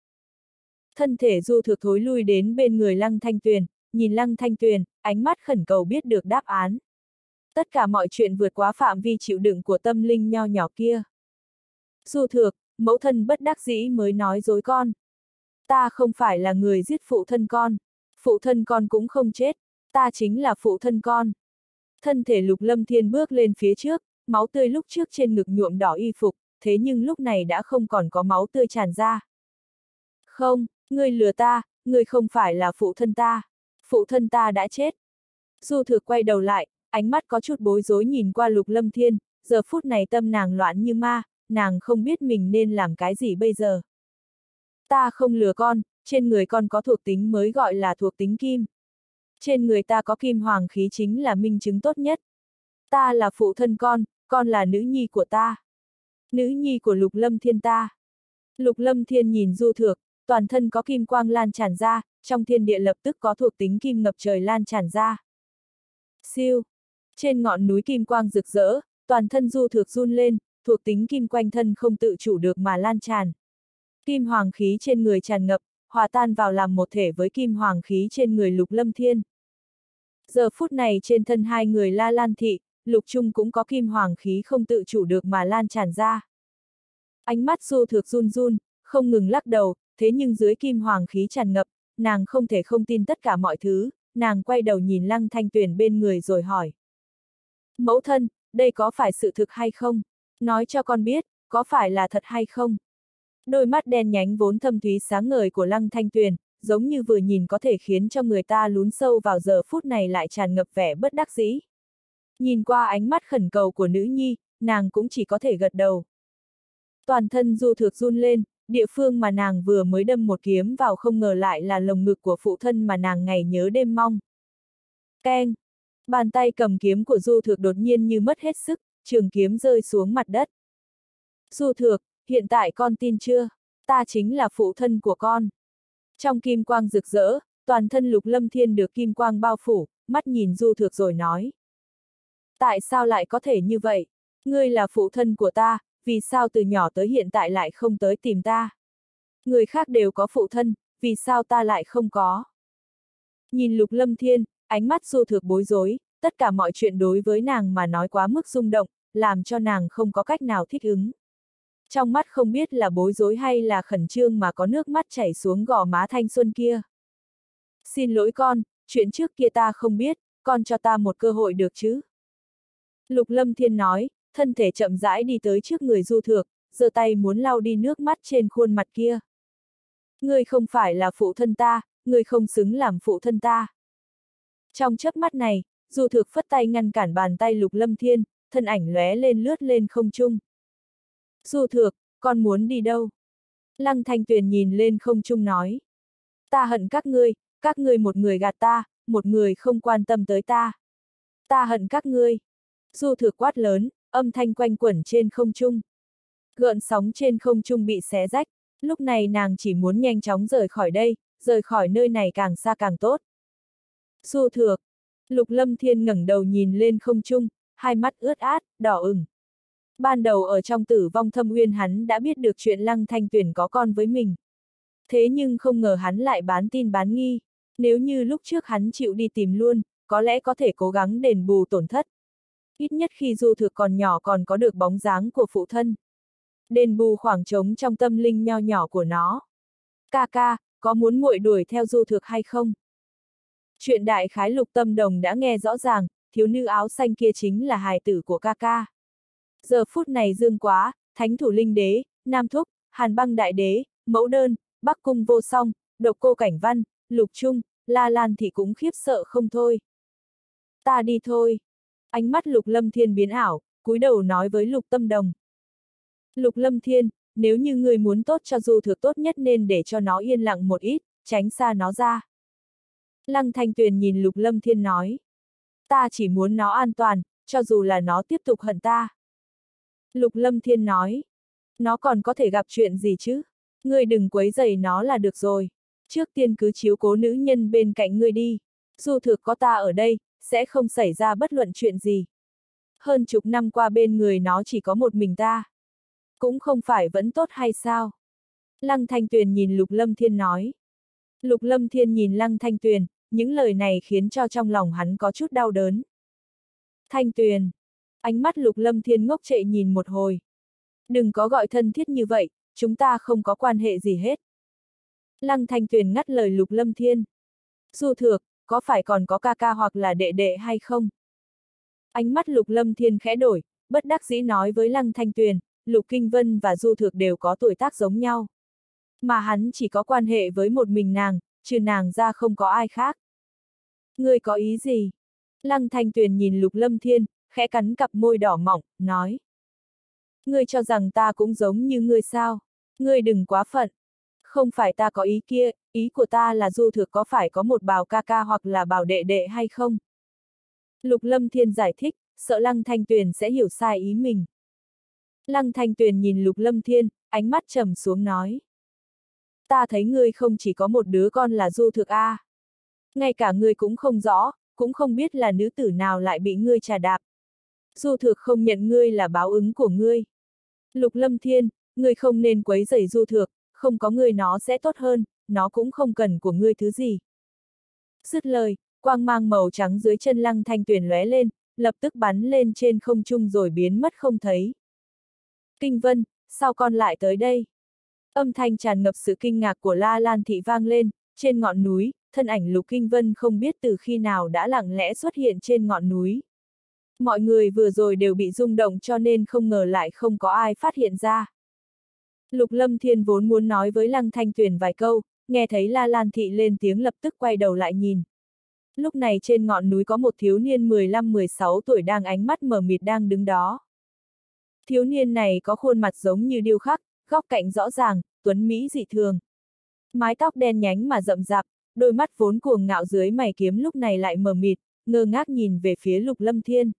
Thân thể du thực thối lui đến bên người lăng thanh tuyền, nhìn lăng thanh tuyền, ánh mắt khẩn cầu biết được đáp án. Tất cả mọi chuyện vượt quá phạm vi chịu đựng của tâm linh nho nhỏ kia. Du thược, mẫu thân bất đắc dĩ mới nói dối con. Ta không phải là người giết phụ thân con. Phụ thân con cũng không chết. Ta chính là phụ thân con. Thân thể lục lâm thiên bước lên phía trước, máu tươi lúc trước trên ngực nhuộm đỏ y phục, thế nhưng lúc này đã không còn có máu tươi tràn ra. Không, ngươi lừa ta, ngươi không phải là phụ thân ta. Phụ thân ta đã chết. Du thực quay đầu lại, ánh mắt có chút bối rối nhìn qua lục lâm thiên, giờ phút này tâm nàng loạn như ma, nàng không biết mình nên làm cái gì bây giờ. Ta không lừa con, trên người con có thuộc tính mới gọi là thuộc tính kim. Trên người ta có kim hoàng khí chính là minh chứng tốt nhất. Ta là phụ thân con, con là nữ nhi của ta. Nữ nhi của lục lâm thiên ta. Lục lâm thiên nhìn du thược, toàn thân có kim quang lan tràn ra, trong thiên địa lập tức có thuộc tính kim ngập trời lan tràn ra. Siêu. Trên ngọn núi kim quang rực rỡ, toàn thân du thược run lên, thuộc tính kim quanh thân không tự chủ được mà lan tràn. Kim hoàng khí trên người tràn ngập, hòa tan vào làm một thể với kim hoàng khí trên người lục lâm thiên. Giờ phút này trên thân hai người la lan thị, lục trung cũng có kim hoàng khí không tự chủ được mà lan tràn ra. Ánh mắt du thược run run, không ngừng lắc đầu, thế nhưng dưới kim hoàng khí tràn ngập, nàng không thể không tin tất cả mọi thứ, nàng quay đầu nhìn lăng thanh tuyền bên người rồi hỏi. Mẫu thân, đây có phải sự thực hay không? Nói cho con biết, có phải là thật hay không? Đôi mắt đen nhánh vốn thâm thúy sáng ngời của Lăng Thanh Tuyền, giống như vừa nhìn có thể khiến cho người ta lún sâu vào giờ phút này lại tràn ngập vẻ bất đắc dĩ. Nhìn qua ánh mắt khẩn cầu của nữ nhi, nàng cũng chỉ có thể gật đầu. Toàn thân du thược run lên, địa phương mà nàng vừa mới đâm một kiếm vào không ngờ lại là lồng ngực của phụ thân mà nàng ngày nhớ đêm mong. Keng! Bàn tay cầm kiếm của du thược đột nhiên như mất hết sức, trường kiếm rơi xuống mặt đất. Du thược, hiện tại con tin chưa? Ta chính là phụ thân của con. Trong kim quang rực rỡ, toàn thân lục lâm thiên được kim quang bao phủ, mắt nhìn du thược rồi nói. Tại sao lại có thể như vậy? Ngươi là phụ thân của ta, vì sao từ nhỏ tới hiện tại lại không tới tìm ta? Người khác đều có phụ thân, vì sao ta lại không có? Nhìn lục lâm thiên, ánh mắt du thược bối rối, tất cả mọi chuyện đối với nàng mà nói quá mức rung động, làm cho nàng không có cách nào thích ứng. Trong mắt không biết là bối rối hay là khẩn trương mà có nước mắt chảy xuống gò má thanh xuân kia. Xin lỗi con, chuyện trước kia ta không biết, con cho ta một cơ hội được chứ? Lục Lâm Thiên nói, thân thể chậm rãi đi tới trước người du thược, giơ tay muốn lau đi nước mắt trên khuôn mặt kia. Ngươi không phải là phụ thân ta, ngươi không xứng làm phụ thân ta. Trong chớp mắt này, du thược phất tay ngăn cản bàn tay lục lâm thiên, thân ảnh lóe lên lướt lên không trung. Du thược, con muốn đi đâu? Lăng thanh tuyền nhìn lên không trung nói. Ta hận các ngươi, các ngươi một người gạt ta, một người không quan tâm tới ta. Ta hận các ngươi. Du thược quát lớn, âm thanh quanh quẩn trên không trung. Gợn sóng trên không trung bị xé rách, lúc này nàng chỉ muốn nhanh chóng rời khỏi đây, rời khỏi nơi này càng xa càng tốt. Xu thược, lục lâm thiên ngẩng đầu nhìn lên không trung, hai mắt ướt át, đỏ ửng. Ban đầu ở trong tử vong thâm uyên hắn đã biết được chuyện lăng thanh tuyển có con với mình. Thế nhưng không ngờ hắn lại bán tin bán nghi, nếu như lúc trước hắn chịu đi tìm luôn, có lẽ có thể cố gắng đền bù tổn thất, ít nhất khi du thực còn nhỏ còn có được bóng dáng của phụ thân. Đền bù khoảng trống trong tâm linh nho nhỏ của nó. Ca ca, có muốn muội đuổi theo du thực hay không? Chuyện đại khái lục tâm đồng đã nghe rõ ràng, thiếu nữ áo xanh kia chính là hài tử của ca ca. Giờ phút này dương quá, thánh thủ linh đế, nam thúc, hàn băng đại đế, mẫu đơn, bắc cung vô song, độc cô cảnh văn, lục trung, la lan thì cũng khiếp sợ không thôi. Ta đi thôi. Ánh mắt Lục Lâm Thiên biến ảo, cúi đầu nói với Lục Tâm Đồng. Lục Lâm Thiên, nếu như người muốn tốt cho du thực tốt nhất nên để cho nó yên lặng một ít, tránh xa nó ra. Lăng Thanh Tuyền nhìn Lục Lâm Thiên nói. Ta chỉ muốn nó an toàn, cho dù là nó tiếp tục hận ta. Lục Lâm Thiên nói. Nó còn có thể gặp chuyện gì chứ? Ngươi đừng quấy rầy nó là được rồi. Trước tiên cứ chiếu cố nữ nhân bên cạnh ngươi đi. Du thực có ta ở đây, sẽ không xảy ra bất luận chuyện gì. Hơn chục năm qua bên người nó chỉ có một mình ta. Cũng không phải vẫn tốt hay sao? Lăng Thanh Tuyền nhìn Lục Lâm Thiên nói. Lục Lâm Thiên nhìn Lăng Thanh Tuyền, những lời này khiến cho trong lòng hắn có chút đau đớn. Thanh Tuyền. Ánh mắt Lục Lâm Thiên ngốc trệ nhìn một hồi. Đừng có gọi thân thiết như vậy, chúng ta không có quan hệ gì hết. Lăng Thanh Tuyền ngắt lời Lục Lâm Thiên. Du thược, có phải còn có ca ca hoặc là đệ đệ hay không? Ánh mắt Lục Lâm Thiên khẽ đổi, bất đắc dĩ nói với Lăng Thanh Tuyền, Lục Kinh Vân và Du Thược đều có tuổi tác giống nhau. Mà hắn chỉ có quan hệ với một mình nàng, trừ nàng ra không có ai khác. Ngươi có ý gì? Lăng Thanh Tuyền nhìn Lục Lâm Thiên, khẽ cắn cặp môi đỏ mỏng, nói. Ngươi cho rằng ta cũng giống như ngươi sao? Ngươi đừng quá phận. Không phải ta có ý kia, ý của ta là du thực có phải có một bào ca ca hoặc là bào đệ đệ hay không? Lục Lâm Thiên giải thích, sợ Lăng Thanh Tuyền sẽ hiểu sai ý mình. Lăng Thanh Tuyền nhìn Lục Lâm Thiên, ánh mắt trầm xuống nói. Ta thấy ngươi không chỉ có một đứa con là du thực A. Ngay cả ngươi cũng không rõ, cũng không biết là nữ tử nào lại bị ngươi trà đạp. Du thực không nhận ngươi là báo ứng của ngươi. Lục Lâm Thiên, ngươi không nên quấy rầy du thực, không có ngươi nó sẽ tốt hơn, nó cũng không cần của ngươi thứ gì. Dứt lời, quang mang màu trắng dưới chân lăng thanh tuyển lóe lên, lập tức bắn lên trên không trung rồi biến mất không thấy. Kinh Vân, sao con lại tới đây? Âm thanh tràn ngập sự kinh ngạc của La Lan Thị vang lên, trên ngọn núi, thân ảnh Lục Kinh Vân không biết từ khi nào đã lặng lẽ xuất hiện trên ngọn núi. Mọi người vừa rồi đều bị rung động cho nên không ngờ lại không có ai phát hiện ra. Lục Lâm Thiên vốn muốn nói với Lăng Thanh Tuyền vài câu, nghe thấy La Lan Thị lên tiếng lập tức quay đầu lại nhìn. Lúc này trên ngọn núi có một thiếu niên 15-16 tuổi đang ánh mắt mở mịt đang đứng đó. Thiếu niên này có khuôn mặt giống như điêu khắc, góc cạnh rõ ràng, tuấn Mỹ dị thường. Mái tóc đen nhánh mà rậm rạp, đôi mắt vốn cuồng ngạo dưới mày kiếm lúc này lại mờ mịt, ngơ ngác nhìn về phía Lục Lâm Thiên.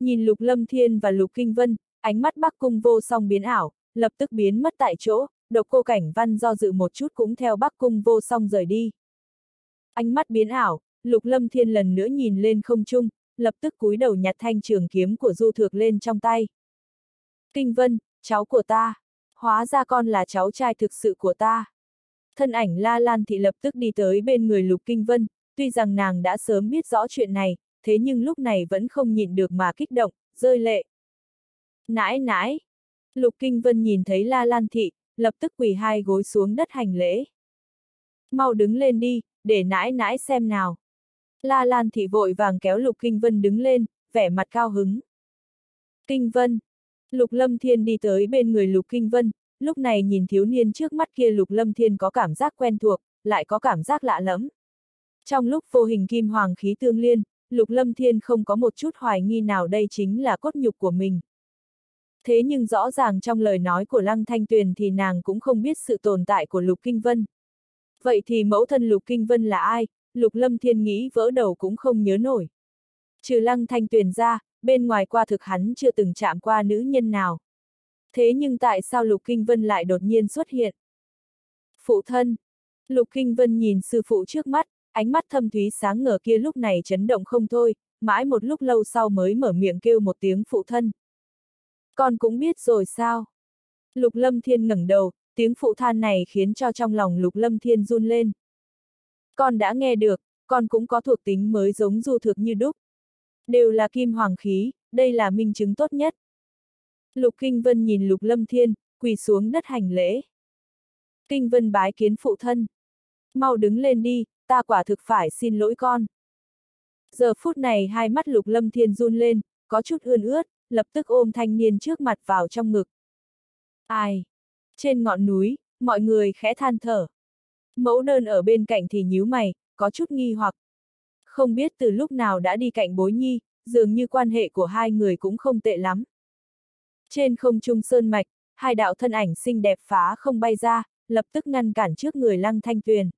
Nhìn Lục Lâm Thiên và Lục Kinh Vân, ánh mắt Bắc Cung vô song biến ảo, lập tức biến mất tại chỗ, độc cô cảnh văn do dự một chút cũng theo Bắc Cung vô song rời đi. Ánh mắt biến ảo, Lục Lâm Thiên lần nữa nhìn lên không trung, lập tức cúi đầu nhặt thanh trường kiếm của Du Thược lên trong tay. Kinh Vân, cháu của ta, hóa ra con là cháu trai thực sự của ta. Thân ảnh La Lan Thị lập tức đi tới bên người Lục Kinh Vân, tuy rằng nàng đã sớm biết rõ chuyện này, thế nhưng lúc này vẫn không nhịn được mà kích động, rơi lệ. Nãi nãi! Lục Kinh Vân nhìn thấy La Lan Thị, lập tức quỳ hai gối xuống đất hành lễ. Mau đứng lên đi, để nãi nãi xem nào. La Lan Thị vội vàng kéo Lục Kinh Vân đứng lên, vẻ mặt cao hứng. Kinh Vân! Lục Lâm Thiên đi tới bên người Lục Kinh Vân, lúc này nhìn thiếu niên trước mắt kia Lục Lâm Thiên có cảm giác quen thuộc, lại có cảm giác lạ lẫm. Trong lúc vô hình kim hoàng khí tương liên, Lục Lâm Thiên không có một chút hoài nghi nào đây chính là cốt nhục của mình. Thế nhưng rõ ràng trong lời nói của Lăng Thanh Tuyền thì nàng cũng không biết sự tồn tại của Lục Kinh Vân. Vậy thì mẫu thân Lục Kinh Vân là ai? Lục Lâm Thiên nghĩ vỡ đầu cũng không nhớ nổi. Trừ Lăng Thanh Tuyền ra, bên ngoài qua thực hắn chưa từng chạm qua nữ nhân nào. Thế nhưng tại sao Lục Kinh Vân lại đột nhiên xuất hiện? Phụ thân. Lục Kinh Vân nhìn sư phụ trước mắt, ánh mắt thâm thúy sáng ngờ kia lúc này chấn động không thôi, mãi một lúc lâu sau mới mở miệng kêu một tiếng phụ thân. Con cũng biết rồi sao? Lục Lâm Thiên ngẩng đầu, tiếng phụ than này khiến cho trong lòng Lục Lâm Thiên run lên. Con đã nghe được, con cũng có thuộc tính mới giống du thực như đúc. Đều là kim hoàng khí, đây là minh chứng tốt nhất. Lục Kinh Vân nhìn Lục Lâm Thiên, quỳ xuống đất hành lễ. Kinh Vân bái kiến phụ thân. Mau đứng lên đi, ta quả thực phải xin lỗi con. Giờ phút này hai mắt Lục Lâm Thiên run lên, có chút ươn ướt, lập tức ôm thanh niên trước mặt vào trong ngực. Ai? Trên ngọn núi, mọi người khẽ than thở. Mẫu đơn ở bên cạnh thì nhíu mày, có chút nghi hoặc. Không biết từ lúc nào đã đi cạnh bối nhi, dường như quan hệ của hai người cũng không tệ lắm. Trên không trung sơn mạch, hai đạo thân ảnh xinh đẹp phá không bay ra, lập tức ngăn cản trước người Lăng Thanh Tuyền.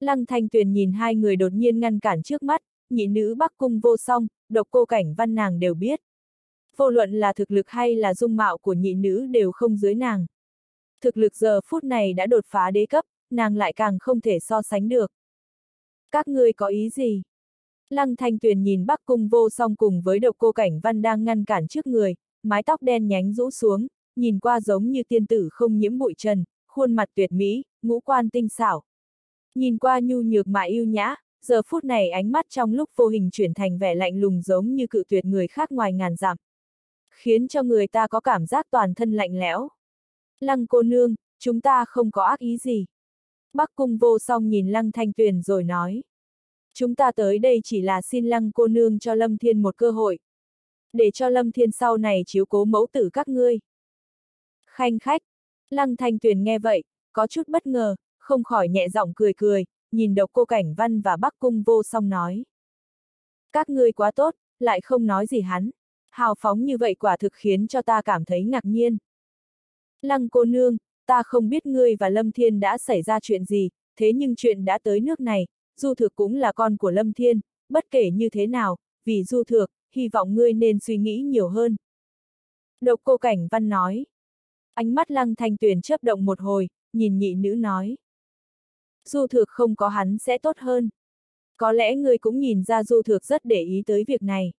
Lăng Thanh Tuyền nhìn hai người đột nhiên ngăn cản trước mắt, nhị nữ Bắc Cung vô song, độc cô cảnh văn nàng đều biết. Vô luận là thực lực hay là dung mạo của nhị nữ đều không dưới nàng. Thực lực giờ phút này đã đột phá đế cấp, nàng lại càng không thể so sánh được. Các ngươi có ý gì? Lăng Thanh Tuyền nhìn Bắc Cung vô song cùng với độc cô cảnh văn đang ngăn cản trước người, mái tóc đen nhánh rũ xuống, nhìn qua giống như tiên tử không nhiễm bụi trần, khuôn mặt tuyệt mỹ, ngũ quan tinh xảo. Nhìn qua nhu nhược mà yêu nhã, giờ phút này ánh mắt trong lúc vô hình chuyển thành vẻ lạnh lùng giống như cự tuyệt người khác ngoài ngàn dặm. Khiến cho người ta có cảm giác toàn thân lạnh lẽo. Lăng cô nương, chúng ta không có ác ý gì. Bắc cung vô song nhìn lăng thanh tuyền rồi nói. Chúng ta tới đây chỉ là xin lăng cô nương cho Lâm Thiên một cơ hội. Để cho Lâm Thiên sau này chiếu cố mẫu tử các ngươi. Khanh khách. Lăng thanh tuyền nghe vậy, có chút bất ngờ, không khỏi nhẹ giọng cười cười, nhìn độc cô cảnh văn và bắc cung vô song nói. Các ngươi quá tốt, lại không nói gì hắn. Hào phóng như vậy quả thực khiến cho ta cảm thấy ngạc nhiên. Lăng cô nương, ta không biết ngươi và Lâm Thiên đã xảy ra chuyện gì, thế nhưng chuyện đã tới nước này, Du Thược cũng là con của Lâm Thiên, bất kể như thế nào, vì Du Thược, hy vọng ngươi nên suy nghĩ nhiều hơn. Độc cô cảnh văn nói. Ánh mắt lăng thanh tuyền chớp động một hồi, nhìn nhị nữ nói. Du Thược không có hắn sẽ tốt hơn. Có lẽ ngươi cũng nhìn ra Du Thược rất để ý tới việc này.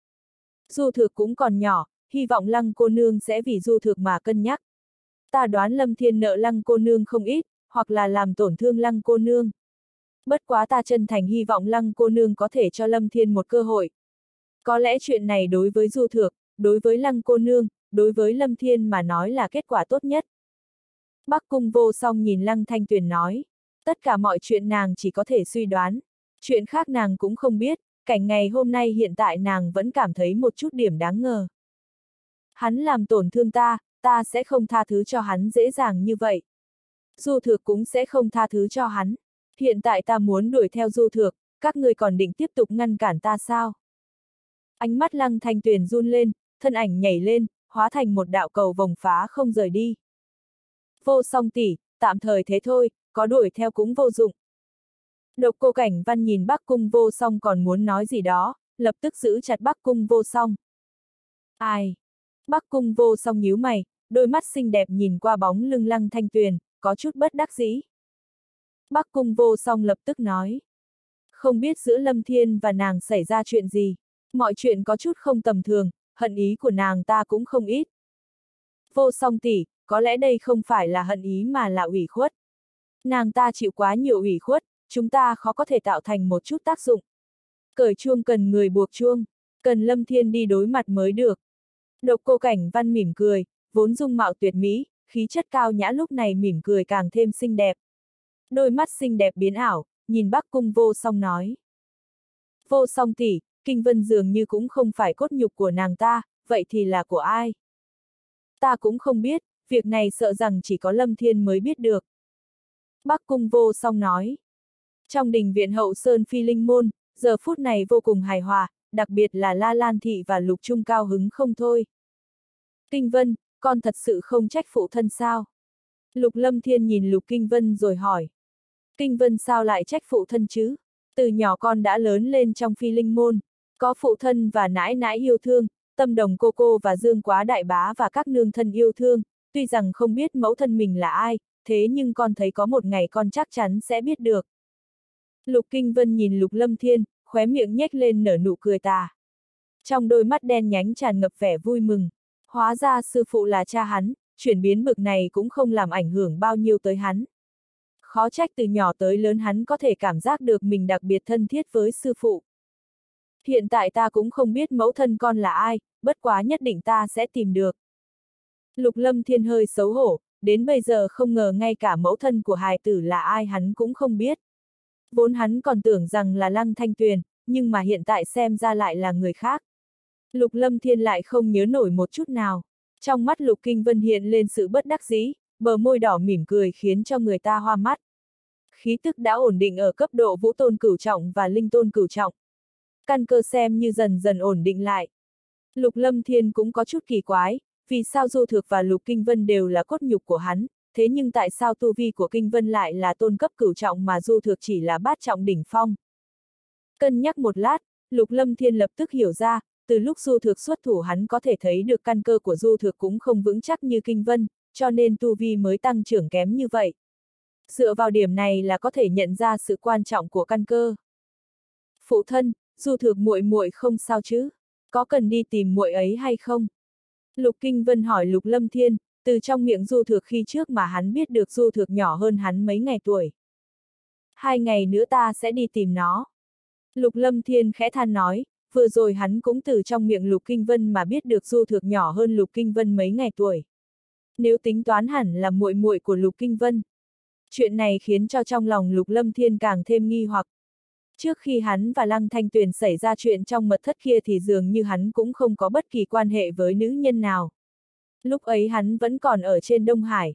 Du Thược cũng còn nhỏ, hy vọng lăng cô nương sẽ vì Du Thược mà cân nhắc. Ta đoán Lâm Thiên nợ lăng cô nương không ít, hoặc là làm tổn thương lăng cô nương. Bất quá ta chân thành hy vọng lăng cô nương có thể cho Lâm Thiên một cơ hội. Có lẽ chuyện này đối với Du Thược, đối với lăng cô nương, đối với Lâm Thiên mà nói là kết quả tốt nhất. Bắc cung vô song nhìn lăng thanh tuyền nói, tất cả mọi chuyện nàng chỉ có thể suy đoán, chuyện khác nàng cũng không biết, cảnh ngày hôm nay hiện tại nàng vẫn cảm thấy một chút điểm đáng ngờ. Hắn làm tổn thương ta, ta sẽ không tha thứ cho hắn dễ dàng như vậy. Du Thược cũng sẽ không tha thứ cho hắn. Hiện tại ta muốn đuổi theo Du Thược, các người còn định tiếp tục ngăn cản ta sao? Ánh mắt lăng thanh tuyền run lên, thân ảnh nhảy lên, hóa thành một đạo cầu vòng phá không rời đi. Vô song tỷ, tạm thời thế thôi, có đuổi theo cũng vô dụng. Độc cô cảnh văn nhìn Bắc Cung vô song còn muốn nói gì đó, lập tức giữ chặt Bắc Cung vô song. Ai? Bắc Cung vô song nhíu mày, đôi mắt xinh đẹp nhìn qua bóng lưng lăng thanh tuyền, có chút bất đắc dĩ. Bắc Cung vô song lập tức nói. Không biết giữa Lâm Thiên và nàng xảy ra chuyện gì. Mọi chuyện có chút không tầm thường, hận ý của nàng ta cũng không ít. Vô song tỷ, có lẽ đây không phải là hận ý mà là ủy khuất. Nàng ta chịu quá nhiều ủy khuất, chúng ta khó có thể tạo thành một chút tác dụng. Cởi chuông cần người buộc chuông, cần Lâm Thiên đi đối mặt mới được. Độc cô cảnh văn mỉm cười, vốn dung mạo tuyệt mỹ, khí chất cao nhã lúc này mỉm cười càng thêm xinh đẹp. Đôi mắt xinh đẹp biến ảo, nhìn Bắc Cung vô song nói. Vô song tỷ, Kinh Vân dường như cũng không phải cốt nhục của nàng ta, vậy thì là của ai? Ta cũng không biết, việc này sợ rằng chỉ có Lâm Thiên mới biết được. Bắc Cung vô song nói. Trong đình viện hậu Sơn Phi Linh Môn, giờ phút này vô cùng hài hòa, đặc biệt là La Lan Thị và Lục Trung cao hứng không thôi. Kinh Vân, con thật sự không trách phụ thân sao? Lục Lâm Thiên nhìn Lục Kinh Vân rồi hỏi. Kinh Vân sao lại trách phụ thân chứ? Từ nhỏ con đã lớn lên trong phi linh môn, có phụ thân và nãi nãi yêu thương, tâm đồng cô cô và dương quá đại bá và các nương thân yêu thương, tuy rằng không biết mẫu thân mình là ai, thế nhưng con thấy có một ngày con chắc chắn sẽ biết được. Lục Kinh Vân nhìn Lục Lâm Thiên, khóe miệng nhếch lên nở nụ cười tà. Trong đôi mắt đen nhánh tràn ngập vẻ vui mừng. Hóa ra sư phụ là cha hắn, chuyển biến bực này cũng không làm ảnh hưởng bao nhiêu tới hắn. Khó trách từ nhỏ tới lớn hắn có thể cảm giác được mình đặc biệt thân thiết với sư phụ. Hiện tại ta cũng không biết mẫu thân con là ai, bất quá nhất định ta sẽ tìm được. Lục lâm thiên hơi xấu hổ, đến bây giờ không ngờ ngay cả mẫu thân của hài tử là ai hắn cũng không biết. Vốn hắn còn tưởng rằng là lăng thanh tuyền, nhưng mà hiện tại xem ra lại là người khác. Lục lâm thiên lại không nhớ nổi một chút nào. Trong mắt lục kinh vân hiện lên sự bất đắc dĩ, bờ môi đỏ mỉm cười khiến cho người ta hoa mắt. Khí tức đã ổn định ở cấp độ vũ tôn cửu trọng và linh tôn cửu trọng. Căn cơ xem như dần dần ổn định lại. Lục lâm thiên cũng có chút kỳ quái, vì sao Du Thược và Lục Kinh Vân đều là cốt nhục của hắn, thế nhưng tại sao tu vi của Kinh Vân lại là tôn cấp cửu trọng mà Du Thược chỉ là bát trọng đỉnh phong? Cân nhắc một lát, Lục Lâm Thiên lập tức hiểu ra, từ lúc Du Thược xuất thủ hắn có thể thấy được căn cơ của Du Thược cũng không vững chắc như Kinh Vân, cho nên tu vi mới tăng trưởng kém như vậy. Dựa vào điểm này là có thể nhận ra sự quan trọng của căn cơ. Phụ thân, Du Thược muội muội không sao chứ? Có cần đi tìm muội ấy hay không? Lục Kinh Vân hỏi Lục Lâm Thiên, từ trong miệng Du Thược khi trước mà hắn biết được Du Thược nhỏ hơn hắn mấy ngày tuổi. Hai ngày nữa ta sẽ đi tìm nó. Lục Lâm Thiên khẽ than nói, vừa rồi hắn cũng từ trong miệng Lục Kinh Vân mà biết được Du Thược nhỏ hơn Lục Kinh Vân mấy ngày tuổi. Nếu tính toán hẳn là muội muội của Lục Kinh Vân. Chuyện này khiến cho trong lòng Lục Lâm Thiên càng thêm nghi hoặc. Trước khi hắn và Lăng Thanh Tuyền xảy ra chuyện trong mật thất kia thì dường như hắn cũng không có bất kỳ quan hệ với nữ nhân nào. Lúc ấy hắn vẫn còn ở trên Đông Hải.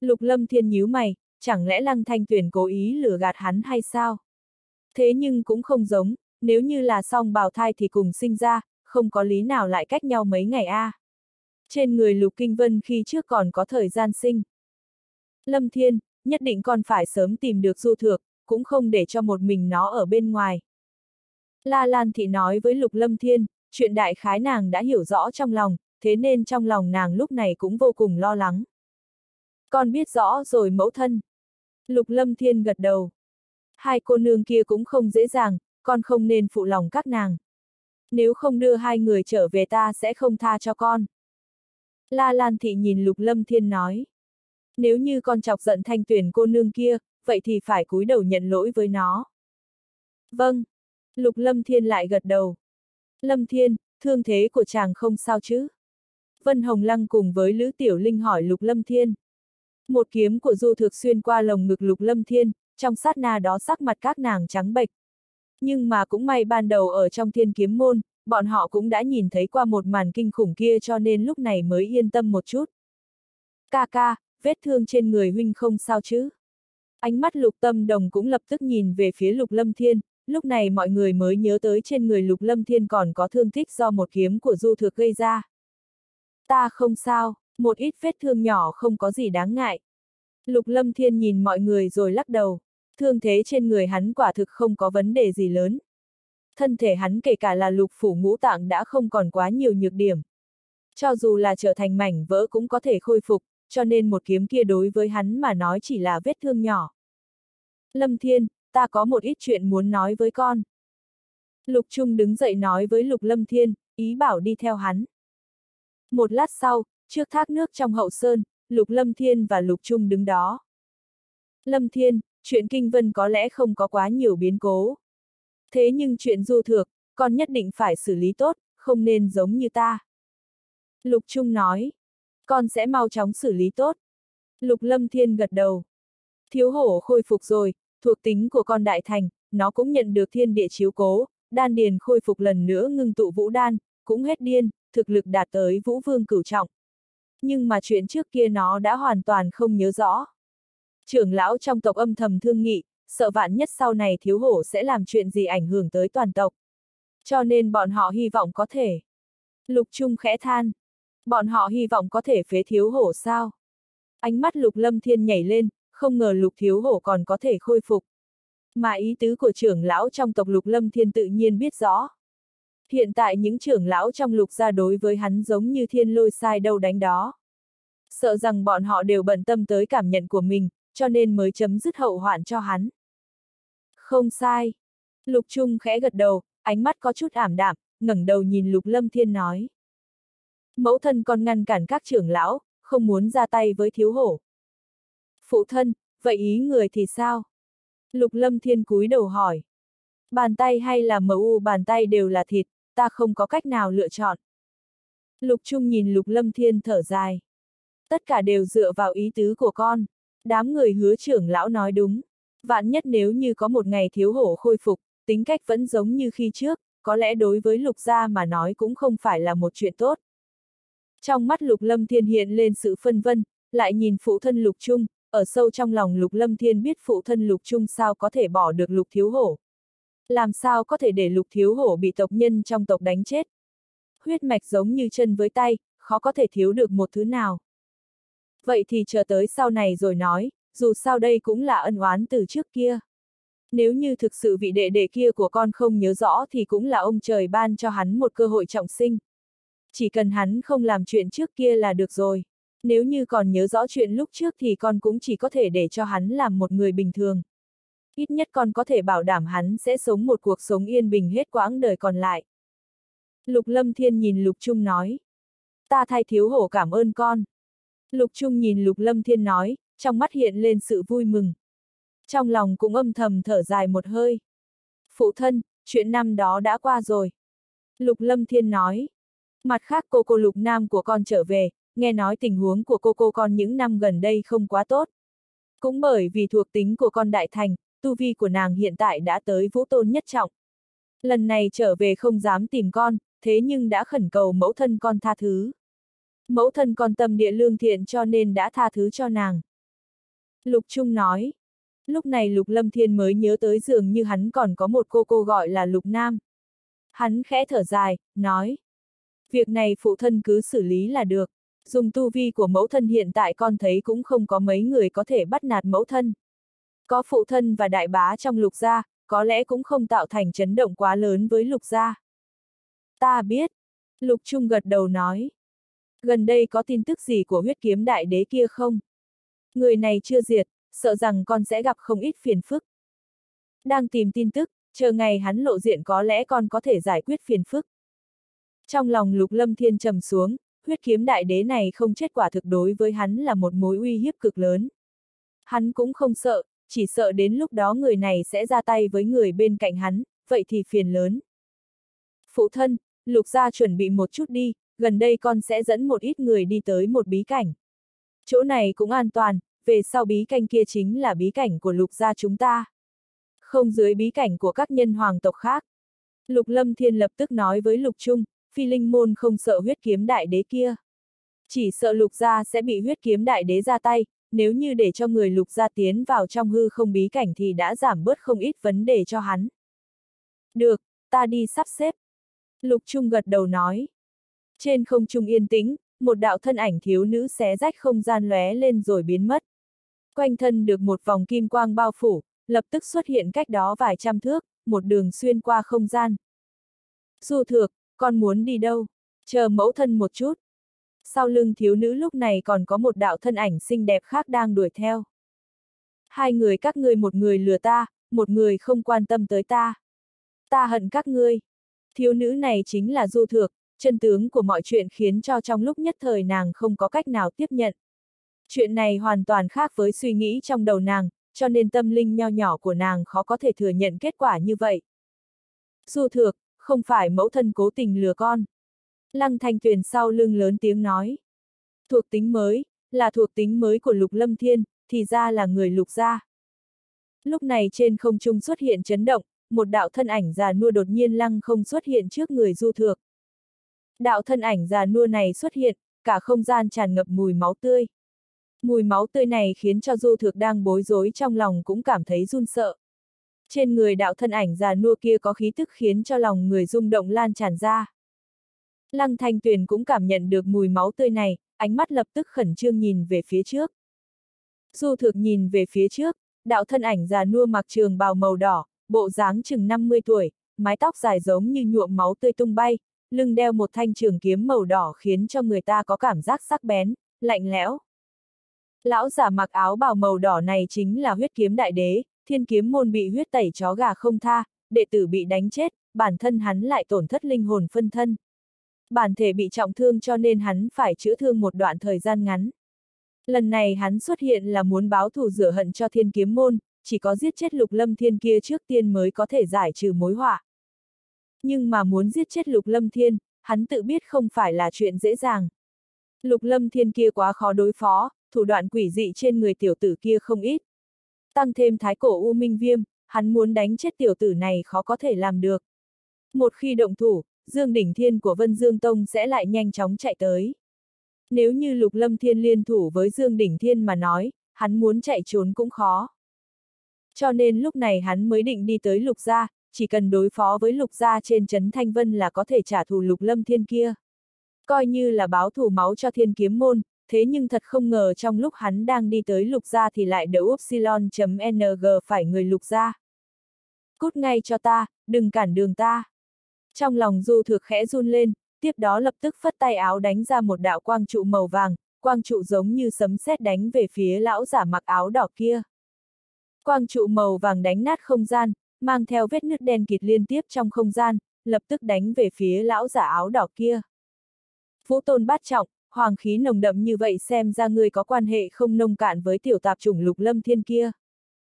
Lục Lâm Thiên nhíu mày, chẳng lẽ Lăng Thanh Tuyền cố ý lừa gạt hắn hay sao? Thế nhưng cũng không giống, nếu như là song bào thai thì cùng sinh ra, không có lý nào lại cách nhau mấy ngày a. À. Trên người Lục Kinh Vân khi trước còn có thời gian sinh. Lâm Thiên, nhất định còn phải sớm tìm được du thược, cũng không để cho một mình nó ở bên ngoài. La Lan Thị nói với Lục Lâm Thiên, chuyện đại khái nàng đã hiểu rõ trong lòng, thế nên trong lòng nàng lúc này cũng vô cùng lo lắng. Con biết rõ rồi mẫu thân. Lục Lâm Thiên gật đầu. Hai cô nương kia cũng không dễ dàng, con không nên phụ lòng các nàng. Nếu không đưa hai người trở về ta sẽ không tha cho con. La Lan Thị nhìn Lục Lâm Thiên nói. Nếu như con chọc giận thanh tuyển cô nương kia, vậy thì phải cúi đầu nhận lỗi với nó. Vâng. Lục Lâm Thiên lại gật đầu. Lâm Thiên, thương thế của chàng không sao chứ? Vân Hồng Lăng cùng với Lữ Tiểu Linh hỏi Lục Lâm Thiên. Một kiếm của Du Thực xuyên qua lồng ngực Lục Lâm Thiên, trong sát na đó sắc mặt các nàng trắng bệch. Nhưng mà cũng may ban đầu ở trong thiên kiếm môn, bọn họ cũng đã nhìn thấy qua một màn kinh khủng kia cho nên lúc này mới yên tâm một chút. Ca ca, vết thương trên người huynh không sao chứ? Ánh mắt lục tâm đồng cũng lập tức nhìn về phía lục lâm thiên, lúc này mọi người mới nhớ tới trên người lục lâm thiên còn có thương tích do một kiếm của du thực gây ra. Ta không sao, một ít vết thương nhỏ không có gì đáng ngại. Lục lâm thiên nhìn mọi người rồi lắc đầu, thương thế trên người hắn quả thực không có vấn đề gì lớn. Thân thể hắn kể cả là lục phủ ngũ tạng đã không còn quá nhiều nhược điểm. Cho dù là trở thành mảnh vỡ cũng có thể khôi phục, cho nên một kiếm kia đối với hắn mà nói chỉ là vết thương nhỏ. Lâm Thiên, ta có một ít chuyện muốn nói với con. Lục Trung đứng dậy nói với Lục Lâm Thiên, ý bảo đi theo hắn. Một lát sau, trước thác nước trong hậu sơn, Lục Lâm Thiên và Lục Trung đứng đó. Lâm Thiên, chuyện kinh vân có lẽ không có quá nhiều biến cố. Thế nhưng chuyện du thược, con nhất định phải xử lý tốt, không nên giống như ta. Lục Trung nói, con sẽ mau chóng xử lý tốt. Lục Lâm Thiên gật đầu. Thiếu hổ khôi phục rồi, thuộc tính của con đại thành, nó cũng nhận được thiên địa chiếu cố, đan điền khôi phục lần nữa ngưng tụ vũ đan, cũng hết điên, thực lực đạt tới vũ vương cửu trọng. Nhưng mà chuyện trước kia nó đã hoàn toàn không nhớ rõ. Trưởng lão trong tộc âm thầm thương nghị, sợ vạn nhất sau này thiếu hổ sẽ làm chuyện gì ảnh hưởng tới toàn tộc. Cho nên bọn họ hy vọng có thể. Lục Trung khẽ than. Bọn họ hy vọng có thể phế thiếu hổ sao? Ánh mắt lục lâm thiên nhảy lên, không ngờ lục thiếu hổ còn có thể khôi phục. Mà ý tứ của trưởng lão trong tộc lục lâm thiên tự nhiên biết rõ. Hiện tại những trưởng lão trong lục gia đối với hắn giống như thiên lôi sai đâu đánh đó. Sợ rằng bọn họ đều bận tâm tới cảm nhận của mình, cho nên mới chấm dứt hậu hoạn cho hắn. Không sai. Lục Trung khẽ gật đầu, ánh mắt có chút ảm đạm, ngẩng đầu nhìn Lục Lâm Thiên nói. Mẫu thân còn ngăn cản các trưởng lão, không muốn ra tay với thiếu hổ. Phụ thân, vậy ý người thì sao? Lục Lâm Thiên cúi đầu hỏi. Bàn tay hay là mờ u bàn tay đều là thịt, ta không có cách nào lựa chọn. Lục Trung nhìn Lục Lâm Thiên thở dài. Tất cả đều dựa vào ý tứ của con. Đám người hứa trưởng lão nói đúng. Vạn nhất nếu như có một ngày thiếu hổ khôi phục, tính cách vẫn giống như khi trước, có lẽ đối với lục gia mà nói cũng không phải là một chuyện tốt. Trong mắt lục lâm thiên hiện lên sự phân vân, lại nhìn phụ thân lục trung, ở sâu trong lòng lục lâm thiên biết phụ thân lục trung sao có thể bỏ được lục thiếu hổ. Làm sao có thể để lục thiếu hổ bị tộc nhân trong tộc đánh chết. Huyết mạch giống như chân với tay, khó có thể thiếu được một thứ nào. Vậy thì chờ tới sau này rồi nói, dù sao đây cũng là ân oán từ trước kia. Nếu như thực sự vị đệ đệ kia của con không nhớ rõ thì cũng là ông trời ban cho hắn một cơ hội trọng sinh. Chỉ cần hắn không làm chuyện trước kia là được rồi. Nếu như còn nhớ rõ chuyện lúc trước thì con cũng chỉ có thể để cho hắn làm một người bình thường. Ít nhất con có thể bảo đảm hắn sẽ sống một cuộc sống yên bình hết quãng đời còn lại. Lục Lâm Thiên nhìn Lục Trung nói. Ta thay thiếu hổ cảm ơn con. Lục Trung nhìn Lục Lâm Thiên nói, trong mắt hiện lên sự vui mừng. Trong lòng cũng âm thầm thở dài một hơi. Phụ thân, chuyện năm đó đã qua rồi. Lục Lâm Thiên nói. Mặt khác cô cô Lục Nam của con trở về, nghe nói tình huống của cô cô con những năm gần đây không quá tốt. Cũng bởi vì thuộc tính của con đại thành, tu vi của nàng hiện tại đã tới vũ tôn nhất trọng. Lần này trở về không dám tìm con, thế nhưng đã khẩn cầu mẫu thân con tha thứ. Mẫu thân con tâm địa lương thiện cho nên đã tha thứ cho nàng. Lục Trung nói. Lúc này Lục Lâm Thiên mới nhớ tới dường như hắn còn có một cô cô gọi là Lục Nam. Hắn khẽ thở dài, nói. Việc này phụ thân cứ xử lý là được. Dùng tu vi của mẫu thân hiện tại con thấy cũng không có mấy người có thể bắt nạt mẫu thân. Có phụ thân và đại bá trong lục gia, có lẽ cũng không tạo thành chấn động quá lớn với lục gia. Ta biết. Lục Trung gật đầu nói. Gần đây có tin tức gì của huyết kiếm đại đế kia không? Người này chưa diệt, sợ rằng con sẽ gặp không ít phiền phức. Đang tìm tin tức, chờ ngày hắn lộ diện có lẽ con có thể giải quyết phiền phức. Trong lòng lục lâm thiên trầm xuống, huyết kiếm đại đế này không chết quả thực đối với hắn là một mối uy hiếp cực lớn. Hắn cũng không sợ, chỉ sợ đến lúc đó người này sẽ ra tay với người bên cạnh hắn, vậy thì phiền lớn. Phụ thân, lục gia chuẩn bị một chút đi, gần đây con sẽ dẫn một ít người đi tới một bí cảnh. Chỗ này cũng an toàn, về sau bí cảnh kia chính là bí cảnh của lục gia chúng ta. Không dưới bí cảnh của các nhân hoàng tộc khác. Lục Lâm Thiên lập tức nói với Lục Trung, phi linh môn không sợ huyết kiếm đại đế kia. Chỉ sợ lục gia sẽ bị huyết kiếm đại đế ra tay, nếu như để cho người lục gia tiến vào trong hư không bí cảnh thì đã giảm bớt không ít vấn đề cho hắn. Được, ta đi sắp xếp. Lục Trung gật đầu nói. Trên không trung yên tĩnh, một đạo thân ảnh thiếu nữ xé rách không gian lóe lên rồi biến mất. Quanh thân được một vòng kim quang bao phủ, lập tức xuất hiện cách đó vài trăm thước, một đường xuyên qua không gian. Du thược, con muốn đi đâu? Chờ mẫu thân một chút. Sau lưng thiếu nữ lúc này còn có một đạo thân ảnh xinh đẹp khác đang đuổi theo. Hai người các ngươi một người lừa ta, một người không quan tâm tới ta. Ta hận các ngươi. Thiếu nữ này chính là Du Thược, chân tướng của mọi chuyện khiến cho trong lúc nhất thời nàng không có cách nào tiếp nhận. Chuyện này hoàn toàn khác với suy nghĩ trong đầu nàng, cho nên tâm linh nho nhỏ của nàng khó có thể thừa nhận kết quả như vậy. Du Thược, không phải mẫu thân cố tình lừa con. Lăng Thanh Tuyền sau lưng lớn tiếng nói. Thuộc tính mới, là thuộc tính mới của Lục Lâm Thiên, thì ra là người Lục gia. Lúc này trên không trung xuất hiện chấn động, một đạo thân ảnh già nua đột nhiên lăng không xuất hiện trước người Du Thược. Đạo thân ảnh già nua này xuất hiện, cả không gian tràn ngập mùi máu tươi. Mùi máu tươi này khiến cho Du Thược đang bối rối trong lòng cũng cảm thấy run sợ. Trên người đạo thân ảnh già nua kia có khí tức khiến cho lòng người rung động lan tràn ra. Lăng Thanh Tuyền cũng cảm nhận được mùi máu tươi này, ánh mắt lập tức khẩn trương nhìn về phía trước. Du thực nhìn về phía trước, đạo thân ảnh già nua mặc trường bào màu đỏ, bộ dáng chừng 50 tuổi, mái tóc dài giống như nhuộm máu tươi tung bay, lưng đeo một thanh trường kiếm màu đỏ khiến cho người ta có cảm giác sắc bén, lạnh lẽo. Lão giả mặc áo bào màu đỏ này chính là huyết kiếm đại đế, thiên kiếm môn bị huyết tẩy chó gà không tha, đệ tử bị đánh chết, bản thân hắn lại tổn thất linh hồn phân thân. Bản thể bị trọng thương cho nên hắn phải chữa thương một đoạn thời gian ngắn. Lần này hắn xuất hiện là muốn báo thù rửa hận cho thiên kiếm môn, chỉ có giết chết lục lâm thiên kia trước tiên mới có thể giải trừ mối họa. Nhưng mà muốn giết chết lục lâm thiên, hắn tự biết không phải là chuyện dễ dàng. Lục lâm thiên kia quá khó đối phó, thủ đoạn quỷ dị trên người tiểu tử kia không ít. Tăng thêm thái cổ U Minh Viêm, hắn muốn đánh chết tiểu tử này khó có thể làm được. Một khi động thủ, Dương Đỉnh Thiên của Vân Dương Tông sẽ lại nhanh chóng chạy tới. Nếu như Lục Lâm Thiên liên thủ với Dương Đỉnh Thiên mà nói, hắn muốn chạy trốn cũng khó. Cho nên lúc này hắn mới định đi tới Lục Gia, chỉ cần đối phó với Lục Gia trên Trấn Thanh Vân là có thể trả thù Lục Lâm Thiên kia. Coi như là báo thù máu cho thiên kiếm môn, thế nhưng thật không ngờ trong lúc hắn đang đi tới lục gia thì lại đỡ upsilon.ng phải người lục gia. Cút ngay cho ta, đừng cản đường ta. Trong lòng du thực khẽ run lên, tiếp đó lập tức phất tay áo đánh ra một đạo quang trụ màu vàng, quang trụ giống như sấm sét đánh về phía lão giả mặc áo đỏ kia. Quang trụ màu vàng đánh nát không gian, mang theo vết nứt đen kịt liên tiếp trong không gian, lập tức đánh về phía lão giả áo đỏ kia. Vũ tôn bát trọng, hoàng khí nồng đậm như vậy xem ra ngươi có quan hệ không nông cạn với tiểu tạp chủng lục lâm thiên kia.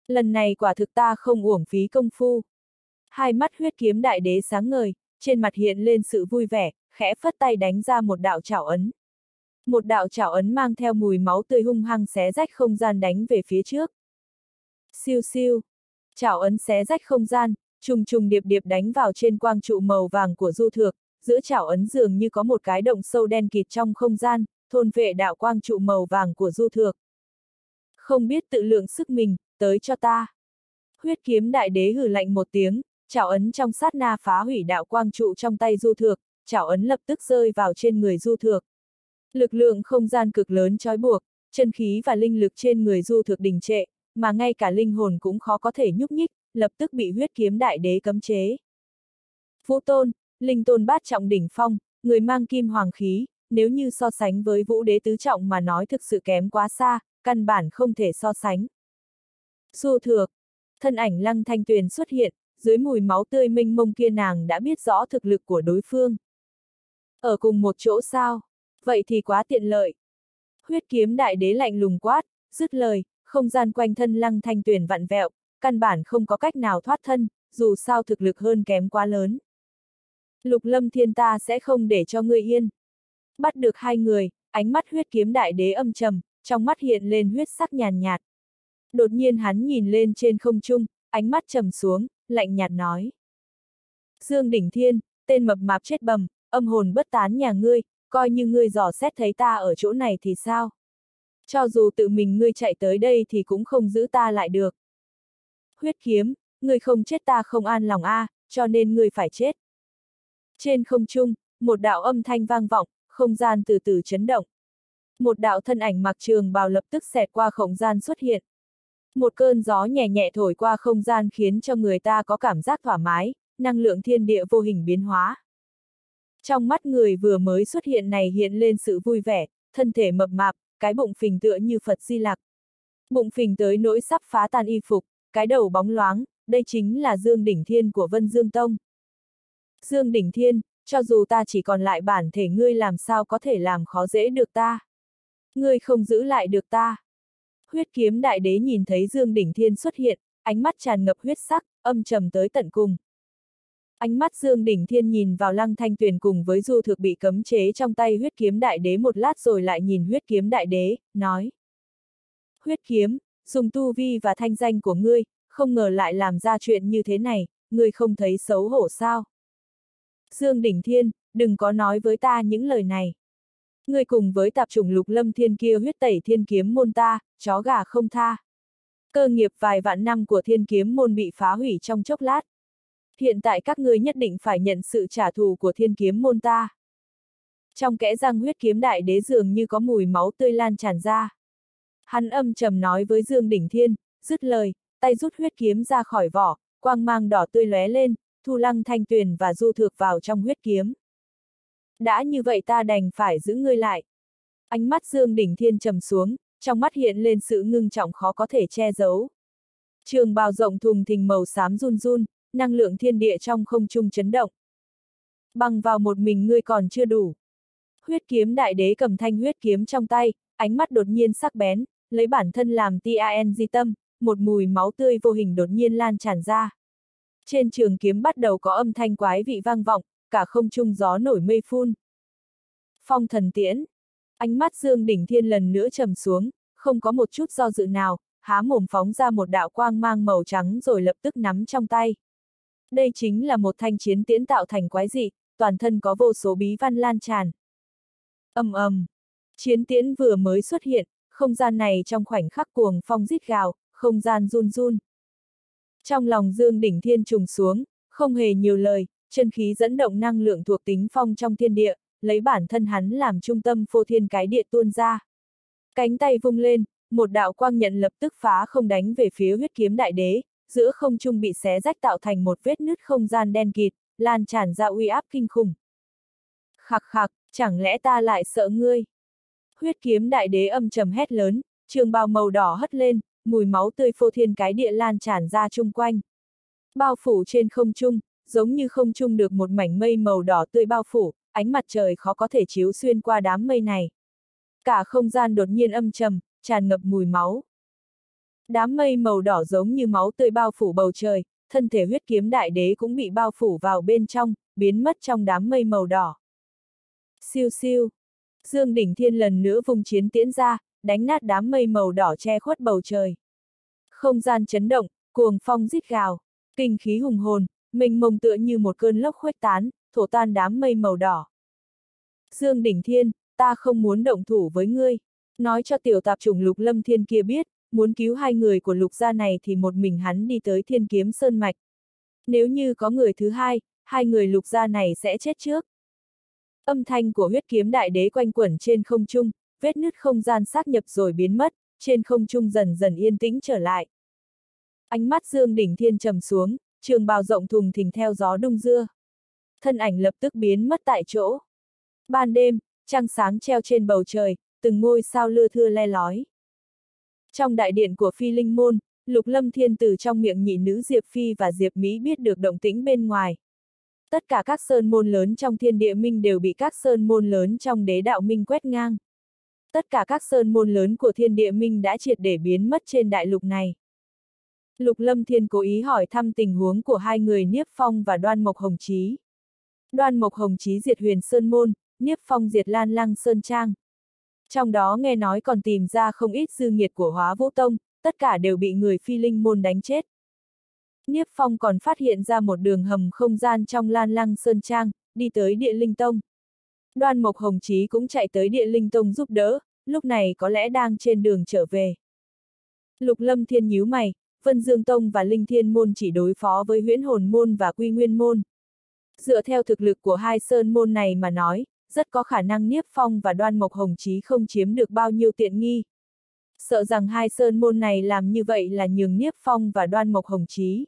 Lần này quả thực ta không uổng phí công phu. Hai mắt huyết kiếm đại đế sáng ngời, trên mặt hiện lên sự vui vẻ, khẽ phất tay đánh ra một đạo chảo ấn. Một đạo chảo ấn mang theo mùi máu tươi hung hăng xé rách không gian đánh về phía trước. Siêu siêu. Chảo ấn xé rách không gian, trùng trùng điệp điệp đánh vào trên quang trụ màu vàng của du thược, giữa chảo ấn dường như có một cái động sâu đen kịt trong không gian, thôn vệ đạo quang trụ màu vàng của du thược. Không biết tự lượng sức mình, tới cho ta. Huyết kiếm đại đế hử lạnh một tiếng, chảo ấn trong sát na phá hủy đạo quang trụ trong tay du thược, chảo ấn lập tức rơi vào trên người du thược. Lực lượng không gian cực lớn trói buộc, chân khí và linh lực trên người du thược đình trệ, mà ngay cả linh hồn cũng khó có thể nhúc nhích, lập tức bị huyết kiếm đại đế cấm chế. Vũ tôn, linh tôn bát trọng đỉnh phong, người mang kim hoàng khí, nếu như so sánh với vũ đế tứ trọng mà nói thực sự kém quá xa, căn bản không thể so sánh. Du thược, thân ảnh lăng thanh tuyền xuất hiện, dưới mùi máu tươi minh mông kia nàng đã biết rõ thực lực của đối phương. Ở cùng một chỗ sao? Vậy thì quá tiện lợi. Huyết kiếm đại đế lạnh lùng quát, dứt lời, không gian quanh thân lăng thanh tuyền vặn vẹo, căn bản không có cách nào thoát thân, dù sao thực lực hơn kém quá lớn. Lục lâm thiên ta sẽ không để cho ngươi yên. Bắt được hai người, ánh mắt huyết kiếm đại đế âm trầm, trong mắt hiện lên huyết sắc nhàn nhạt. Đột nhiên hắn nhìn lên trên không trung, ánh mắt trầm xuống, lạnh nhạt nói. Dương Đỉnh Thiên, tên mập mạp chết bầm, âm hồn bất tán nhà ngươi, coi như ngươi dò xét thấy ta ở chỗ này thì sao? Cho dù tự mình ngươi chạy tới đây thì cũng không giữ ta lại được. Huyết kiếm, ngươi không chết ta không an lòng a, à, cho nên ngươi phải chết. Trên không trung, một đạo âm thanh vang vọng, không gian từ từ chấn động. Một đạo thân ảnh mặc trường bào lập tức xẹt qua không gian xuất hiện. Một cơn gió nhẹ nhẹ thổi qua không gian khiến cho người ta có cảm giác thoải mái, năng lượng thiên địa vô hình biến hóa. Trong mắt người vừa mới xuất hiện này hiện lên sự vui vẻ, thân thể mập mạp, cái bụng phình tựa như Phật Di Lặc. Bụng phình tới nỗi sắp phá tan y phục, cái đầu bóng loáng, đây chính là Dương Đỉnh Thiên của Vân Dương Tông. Dương Đỉnh Thiên, cho dù ta chỉ còn lại bản thể ngươi làm sao có thể làm khó dễ được ta. Ngươi không giữ lại được ta. Huyết kiếm đại đế nhìn thấy Dương Đỉnh Thiên xuất hiện, ánh mắt tràn ngập huyết sắc, âm trầm tới tận cùng. Ánh mắt Dương Đỉnh Thiên nhìn vào lăng thanh tuyền cùng với du thực bị cấm chế trong tay huyết kiếm đại đế một lát rồi lại nhìn huyết kiếm đại đế, nói. Huyết kiếm, dùng tu vi và thanh danh của ngươi, không ngờ lại làm ra chuyện như thế này, ngươi không thấy xấu hổ sao? Dương Đỉnh Thiên, đừng có nói với ta những lời này. Ngươi cùng với tạp chủng lục lâm thiên kia huyết tẩy thiên kiếm môn ta, chó gà không tha. Cơ nghiệp vài vạn năm của thiên kiếm môn bị phá hủy trong chốc lát. Hiện tại các ngươi nhất định phải nhận sự trả thù của thiên kiếm môn ta. Trong kẽ răng huyết kiếm đại đế dường như có mùi máu tươi lan tràn ra. Hắn âm trầm nói với Dương Đỉnh Thiên, dứt lời, tay rút huyết kiếm ra khỏi vỏ, quang mang đỏ tươi lóe lên, thu lăng thanh tuyền và du thược vào trong huyết kiếm. Đã như vậy ta đành phải giữ ngươi lại. Ánh mắt Dương Đỉnh Thiên trầm xuống, trong mắt hiện lên sự ngưng trọng khó có thể che giấu. Trường bào rộng thùng thình màu xám run run, năng lượng thiên địa trong không trung chấn động. Bằng vào một mình ngươi còn chưa đủ. Huyết kiếm đại đế cầm thanh huyết kiếm trong tay, ánh mắt đột nhiên sắc bén, lấy bản thân làm TAN tâm, một mùi máu tươi vô hình đột nhiên lan tràn ra. Trên trường kiếm bắt đầu có âm thanh quái vị vang vọng, cả không trung gió nổi mây phun. Phong thần tiễn. Ánh mắt Dương Đỉnh Thiên lần nữa trầm xuống, không có một chút do dự nào, há mồm phóng ra một đạo quang mang màu trắng rồi lập tức nắm trong tay. Đây chính là một thanh chiến tiễn tạo thành quái dị, toàn thân có vô số bí văn lan tràn. ầm ầm, chiến tiễn vừa mới xuất hiện, không gian này trong khoảnh khắc cuồng phong rít gào, không gian run run. Trong lòng Dương Đỉnh Thiên trùng xuống, không hề nhiều lời, chân khí dẫn động năng lượng thuộc tính phong trong thiên địa, lấy bản thân hắn làm trung tâm phô thiên cái địa tuôn ra. Cánh tay vung lên, một đạo quang nhận lập tức phá không đánh về phía huyết kiếm đại đế, giữa không trung bị xé rách tạo thành một vết nứt không gian đen kịt, lan tràn ra uy áp kinh khủng. khạc khạc chẳng lẽ ta lại sợ ngươi? Huyết kiếm đại đế âm trầm hét lớn, trường bào màu đỏ hất lên, mùi máu tươi phô thiên cái địa lan tràn ra chung quanh. Bao phủ trên không trung, giống như không chung được một mảnh mây màu đỏ tươi bao phủ, ánh mặt trời khó có thể chiếu xuyên qua đám mây này. Cả không gian đột nhiên âm trầm, tràn ngập mùi máu. Đám mây màu đỏ giống như máu tươi bao phủ bầu trời, thân thể huyết kiếm đại đế cũng bị bao phủ vào bên trong, biến mất trong đám mây màu đỏ. Siêu siêu. Dương Đỉnh Thiên lần nữa vùng chiến tiễn ra, đánh nát đám mây màu đỏ che khuất bầu trời. Không gian chấn động, cuồng phong rít gào, kinh khí hùng hồn, mình mông tựa như một cơn lốc khuếch tán, thổ tan đám mây màu đỏ. Dương Đỉnh Thiên, ta không muốn động thủ với ngươi. Nói cho tiểu tạp chủng lục lâm thiên kia biết, muốn cứu hai người của lục gia này thì một mình hắn đi tới thiên kiếm sơn mạch. Nếu như có người thứ hai, hai người lục gia này sẽ chết trước. Âm thanh của huyết kiếm đại đế quanh quẩn trên không trung, vết nứt không gian xác nhập rồi biến mất, trên không trung dần dần yên tĩnh trở lại. Ánh mắt Dương Đỉnh Thiên trầm xuống, trường bào rộng thùng thình theo gió đông dưa. Thân ảnh lập tức biến mất tại chỗ. Ban đêm, trăng sáng treo trên bầu trời, từng ngôi sao lưa thưa le lói. Trong đại điện của Phi Linh Môn, Lục Lâm Thiên từ trong miệng nhị nữ Diệp Phi và Diệp Mỹ biết được động tĩnh bên ngoài. Tất cả các sơn môn lớn trong thiên địa minh đều bị các sơn môn lớn trong đế đạo minh quét ngang. Tất cả các sơn môn lớn của thiên địa minh đã triệt để biến mất trên đại lục này. Lục Lâm Thiên cố ý hỏi thăm tình huống của hai người Niếp Phong và Đoan Mộc Hồng Chí. Đoan Mộc Hồng Chí diệt huyền Sơn Môn, Niếp Phong diệt Lan Lăng Sơn Trang. Trong đó nghe nói còn tìm ra không ít dư nghiệt của hóa vũ tông, tất cả đều bị người phi linh môn đánh chết. Niếp Phong còn phát hiện ra một đường hầm không gian trong lan lăng sơn trang, đi tới địa linh tông. Đoan Mộc Hồng Chí cũng chạy tới địa linh tông giúp đỡ, lúc này có lẽ đang trên đường trở về. Lục Lâm Thiên nhíu mày, Vân Dương Tông và Linh Thiên Môn chỉ đối phó với huyễn hồn môn và quy nguyên môn. Dựa theo thực lực của hai sơn môn này mà nói, rất có khả năng Niếp Phong và Đoan Mộc Hồng Chí không chiếm được bao nhiêu tiện nghi. Sợ rằng hai sơn môn này làm như vậy là nhường Niếp Phong và Đoan Mộc Hồng Chí.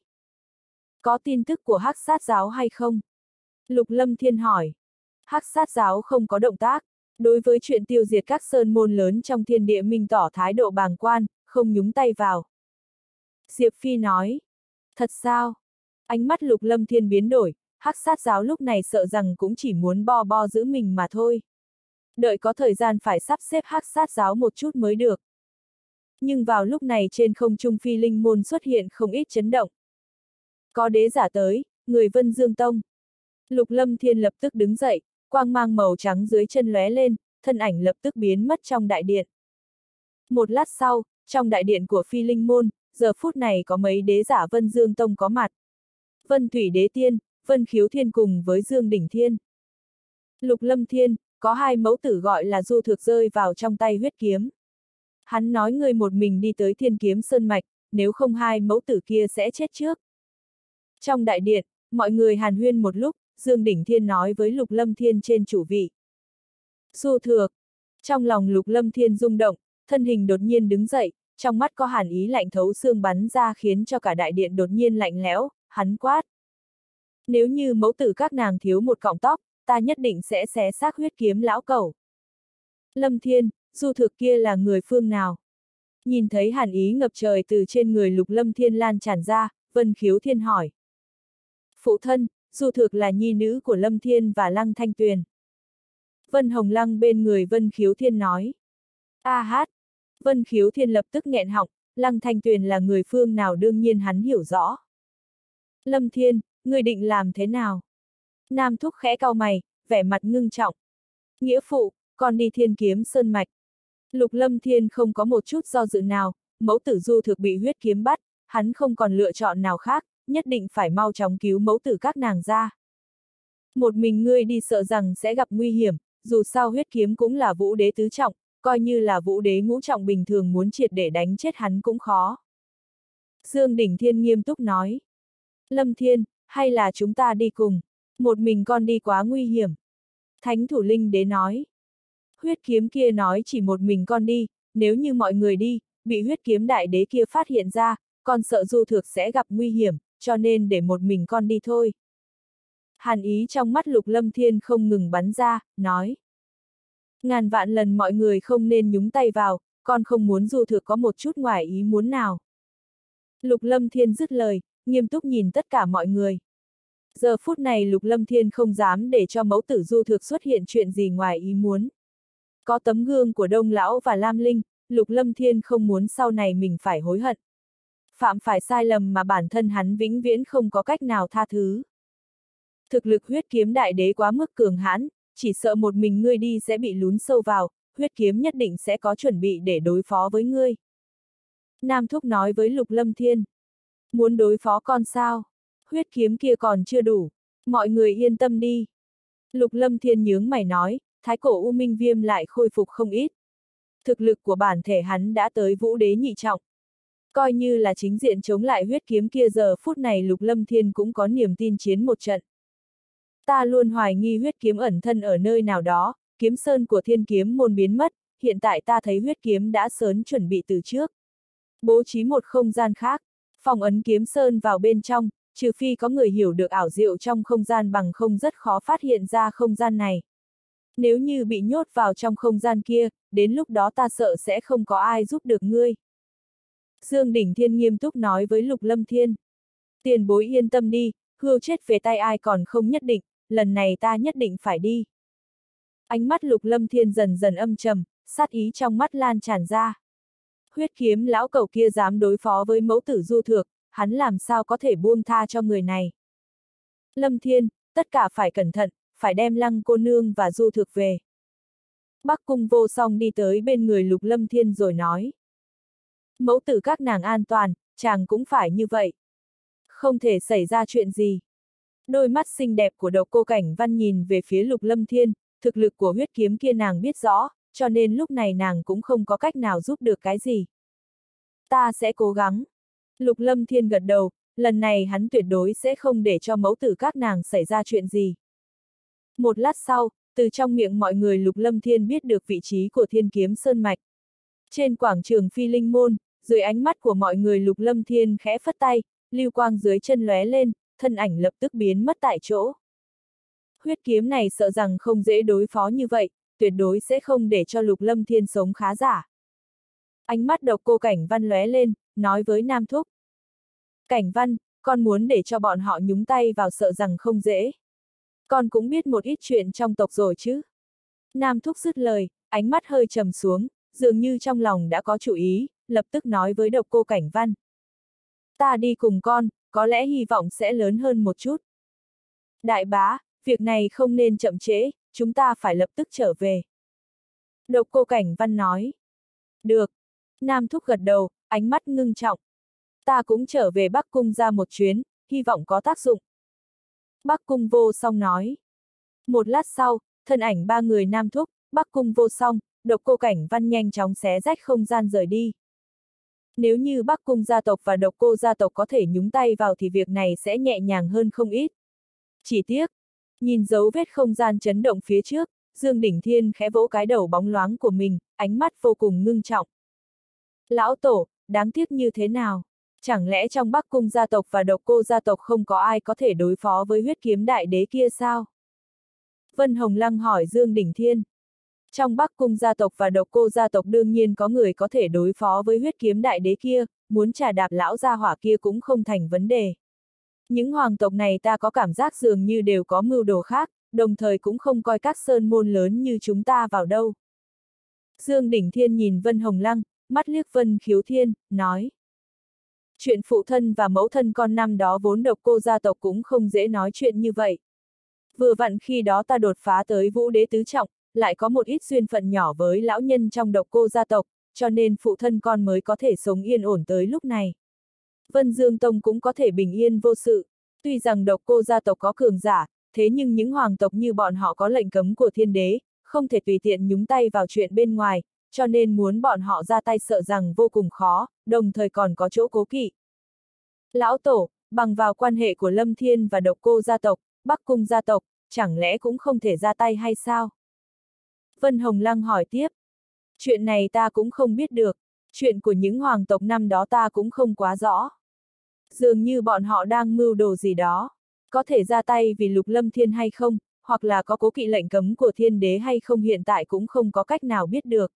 Có tin tức của hắc sát giáo hay không? Lục Lâm Thiên hỏi. Hắc sát giáo không có động tác. Đối với chuyện tiêu diệt các sơn môn lớn trong thiên địa minh tỏ thái độ bàng quan, không nhúng tay vào. Diệp Phi nói. Thật sao? Ánh mắt Lục Lâm Thiên biến đổi, hắc sát giáo lúc này sợ rằng cũng chỉ muốn bo bo giữ mình mà thôi. Đợi có thời gian phải sắp xếp hắc sát giáo một chút mới được. Nhưng vào lúc này trên không trung phi linh môn xuất hiện không ít chấn động. Có đế giả tới, người Vân Dương Tông. Lục Lâm Thiên lập tức đứng dậy, quang mang màu trắng dưới chân lóe lên, thân ảnh lập tức biến mất trong đại điện. Một lát sau, trong đại điện của phi linh môn, giờ phút này có mấy đế giả Vân Dương Tông có mặt. Vân Thủy Đế Tiên, Vân Khiếu Thiên cùng với Dương Đỉnh Thiên. Lục Lâm Thiên, có hai mẫu tử gọi là du thực rơi vào trong tay huyết kiếm. Hắn nói người một mình đi tới thiên kiếm sơn mạch, nếu không hai mẫu tử kia sẽ chết trước. Trong đại điện, mọi người hàn huyên một lúc, Dương Đỉnh Thiên nói với Lục Lâm Thiên trên chủ vị. Du thược. Trong lòng Lục Lâm Thiên rung động, thân hình đột nhiên đứng dậy, trong mắt có hàn ý lạnh thấu xương bắn ra khiến cho cả đại điện đột nhiên lạnh lẽo, hắn quát. Nếu như mẫu tử các nàng thiếu một cọng tóc, ta nhất định sẽ xé xác huyết kiếm lão cầu. Lâm Thiên, du thực kia là người phương nào? Nhìn thấy hàn ý ngập trời từ trên người lục lâm thiên lan tràn ra, Vân Khiếu Thiên hỏi. Phụ thân, du thực là nhi nữ của Lâm Thiên và Lăng Thanh Tuyền. Vân Hồng Lăng bên người Vân Khiếu Thiên nói. A hát. Vân Khiếu Thiên lập tức nghẹn họng, Lăng Thanh Tuyền là người phương nào đương nhiên hắn hiểu rõ. Lâm Thiên, người định làm thế nào? Nam Thúc khẽ cau mày, vẻ mặt ngưng trọng. Nghĩa phụ, con đi thiên kiếm sơn mạch. Lục Lâm Thiên không có một chút do dự nào, mẫu tử du thực bị huyết kiếm bắt, hắn không còn lựa chọn nào khác, nhất định phải mau chóng cứu mẫu tử các nàng ra. Một mình ngươi đi sợ rằng sẽ gặp nguy hiểm, dù sao huyết kiếm cũng là vũ đế tứ trọng, coi như là vũ đế ngũ trọng bình thường muốn triệt để đánh chết hắn cũng khó. Dương Đỉnh Thiên nghiêm túc nói. Lâm Thiên, hay là chúng ta đi cùng, một mình con đi quá nguy hiểm. Thánh thủ linh đế nói. Huyết kiếm kia nói chỉ một mình con đi, nếu như mọi người đi, bị huyết kiếm đại đế kia phát hiện ra, con sợ du thực sẽ gặp nguy hiểm, cho nên để một mình con đi thôi. Hàn ý trong mắt lục lâm thiên không ngừng bắn ra, nói. Ngàn vạn lần mọi người không nên nhúng tay vào, con không muốn du thực có một chút ngoài ý muốn nào. Lục lâm thiên dứt lời, nghiêm túc nhìn tất cả mọi người. Giờ phút này Lục Lâm Thiên không dám để cho mẫu tử du thực xuất hiện chuyện gì ngoài ý muốn. Có tấm gương của Đông Lão và Lam Linh, Lục Lâm Thiên không muốn sau này mình phải hối hận. Phạm phải sai lầm mà bản thân hắn vĩnh viễn không có cách nào tha thứ. Thực lực huyết kiếm đại đế quá mức cường hãn, chỉ sợ một mình ngươi đi sẽ bị lún sâu vào, huyết kiếm nhất định sẽ có chuẩn bị để đối phó với ngươi. Nam Thúc nói với Lục Lâm Thiên. Muốn đối phó con sao? Huyết kiếm kia còn chưa đủ. Mọi người yên tâm đi. Lục Lâm Thiên nhướng mày nói, thái cổ U Minh Viêm lại khôi phục không ít. Thực lực của bản thể hắn đã tới vũ đế nhị trọng. Coi như là chính diện chống lại huyết kiếm kia giờ phút này Lục Lâm Thiên cũng có niềm tin chiến một trận. Ta luôn hoài nghi huyết kiếm ẩn thân ở nơi nào đó, kiếm sơn của thiên kiếm môn biến mất, hiện tại ta thấy huyết kiếm đã sớm chuẩn bị từ trước. Bố trí một không gian khác, phòng ấn kiếm sơn vào bên trong, trừ phi có người hiểu được ảo diệu trong không gian bằng không rất khó phát hiện ra không gian này. Nếu như bị nhốt vào trong không gian kia, đến lúc đó ta sợ sẽ không có ai giúp được ngươi. Dương Đỉnh Thiên nghiêm túc nói với Lục Lâm Thiên. Tiền bối yên tâm đi, hưu chết về tay ai còn không nhất định, lần này ta nhất định phải đi. Ánh mắt Lục Lâm Thiên dần dần âm trầm, sát ý trong mắt lan tràn ra. Huyết kiếm lão cầu kia dám đối phó với mẫu tử du thược, hắn làm sao có thể buông tha cho người này. Lâm Thiên, tất cả phải cẩn thận, phải đem lăng cô nương và du thực về. Bắc cung vô song đi tới bên người lục lâm thiên rồi nói. Mẫu tử các nàng an toàn, chàng cũng phải như vậy. Không thể xảy ra chuyện gì. Đôi mắt xinh đẹp của độc cô cảnh văn nhìn về phía lục lâm thiên, thực lực của huyết kiếm kia nàng biết rõ, cho nên lúc này nàng cũng không có cách nào giúp được cái gì. Ta sẽ cố gắng. Lục lâm thiên gật đầu, lần này hắn tuyệt đối sẽ không để cho mẫu tử các nàng xảy ra chuyện gì. Một lát sau, từ trong miệng mọi người Lục Lâm Thiên biết được vị trí của Thiên Kiếm Sơn Mạch. Trên quảng trường Phi Linh Môn, dưới ánh mắt của mọi người Lục Lâm Thiên khẽ phất tay, lưu quang dưới chân lóe lên, thân ảnh lập tức biến mất tại chỗ. Huyết kiếm này sợ rằng không dễ đối phó như vậy, tuyệt đối sẽ không để cho Lục Lâm Thiên sống khá giả. Ánh mắt độc cô Cảnh Văn lóe lên, nói với Nam Thúc. Cảnh Văn, con muốn để cho bọn họ nhúng tay vào sợ rằng không dễ. Con cũng biết một ít chuyện trong tộc rồi chứ. Nam Thúc dứt lời, ánh mắt hơi trầm xuống, dường như trong lòng đã có chủ ý, lập tức nói với độc cô Cảnh Văn. Ta đi cùng con, có lẽ hy vọng sẽ lớn hơn một chút. Đại bá, việc này không nên chậm trễ, chúng ta phải lập tức trở về. Độc cô Cảnh Văn nói. Được. Nam Thúc gật đầu, ánh mắt ngưng trọng. Ta cũng trở về Bắc Cung ra một chuyến, hy vọng có tác dụng. Bắc Cung vô song nói. Một lát sau, thân ảnh ba người Nam Thúc, Bắc Cung vô song, độc cô cảnh văn nhanh chóng xé rách không gian rời đi. Nếu như Bắc Cung gia tộc và độc cô gia tộc có thể nhúng tay vào thì việc này sẽ nhẹ nhàng hơn không ít. Chỉ tiếc, nhìn dấu vết không gian chấn động phía trước, Dương Đỉnh Thiên khẽ vỗ cái đầu bóng loáng của mình, ánh mắt vô cùng ngưng trọng. Lão Tổ, đáng tiếc như thế nào? Chẳng lẽ trong Bắc Cung gia tộc và độc cô gia tộc không có ai có thể đối phó với huyết kiếm đại đế kia sao? Vân Hồng Lăng hỏi Dương Đỉnh Thiên. Trong Bắc Cung gia tộc và độc cô gia tộc đương nhiên có người có thể đối phó với huyết kiếm đại đế kia, muốn trả đạp lão gia hỏa kia cũng không thành vấn đề. Những hoàng tộc này ta có cảm giác dường như đều có mưu đồ khác, đồng thời cũng không coi các sơn môn lớn như chúng ta vào đâu. Dương Đỉnh Thiên nhìn Vân Hồng Lăng, mắt liếc Vân Khiếu Thiên, nói. Chuyện phụ thân và mẫu thân con năm đó vốn độc cô gia tộc cũng không dễ nói chuyện như vậy. Vừa vặn khi đó ta đột phá tới vũ đế tứ trọng, lại có một ít duyên phận nhỏ với lão nhân trong độc cô gia tộc, cho nên phụ thân con mới có thể sống yên ổn tới lúc này. Vân Dương Tông cũng có thể bình yên vô sự, tuy rằng độc cô gia tộc có cường giả, thế nhưng những hoàng tộc như bọn họ có lệnh cấm của thiên đế, không thể tùy tiện nhúng tay vào chuyện bên ngoài, cho nên muốn bọn họ ra tay sợ rằng vô cùng khó, đồng thời còn có chỗ cố kỵ. Lão Tổ, bằng vào quan hệ của Lâm Thiên và độc cô gia tộc, Bắc Cung gia tộc, chẳng lẽ cũng không thể ra tay hay sao? Vân Hồng Lăng hỏi tiếp. Chuyện này ta cũng không biết được, chuyện của những hoàng tộc năm đó ta cũng không quá rõ. Dường như bọn họ đang mưu đồ gì đó, có thể ra tay vì lục lâm thiên hay không, hoặc là có cố kỵ lệnh cấm của thiên đế hay không hiện tại cũng không có cách nào biết được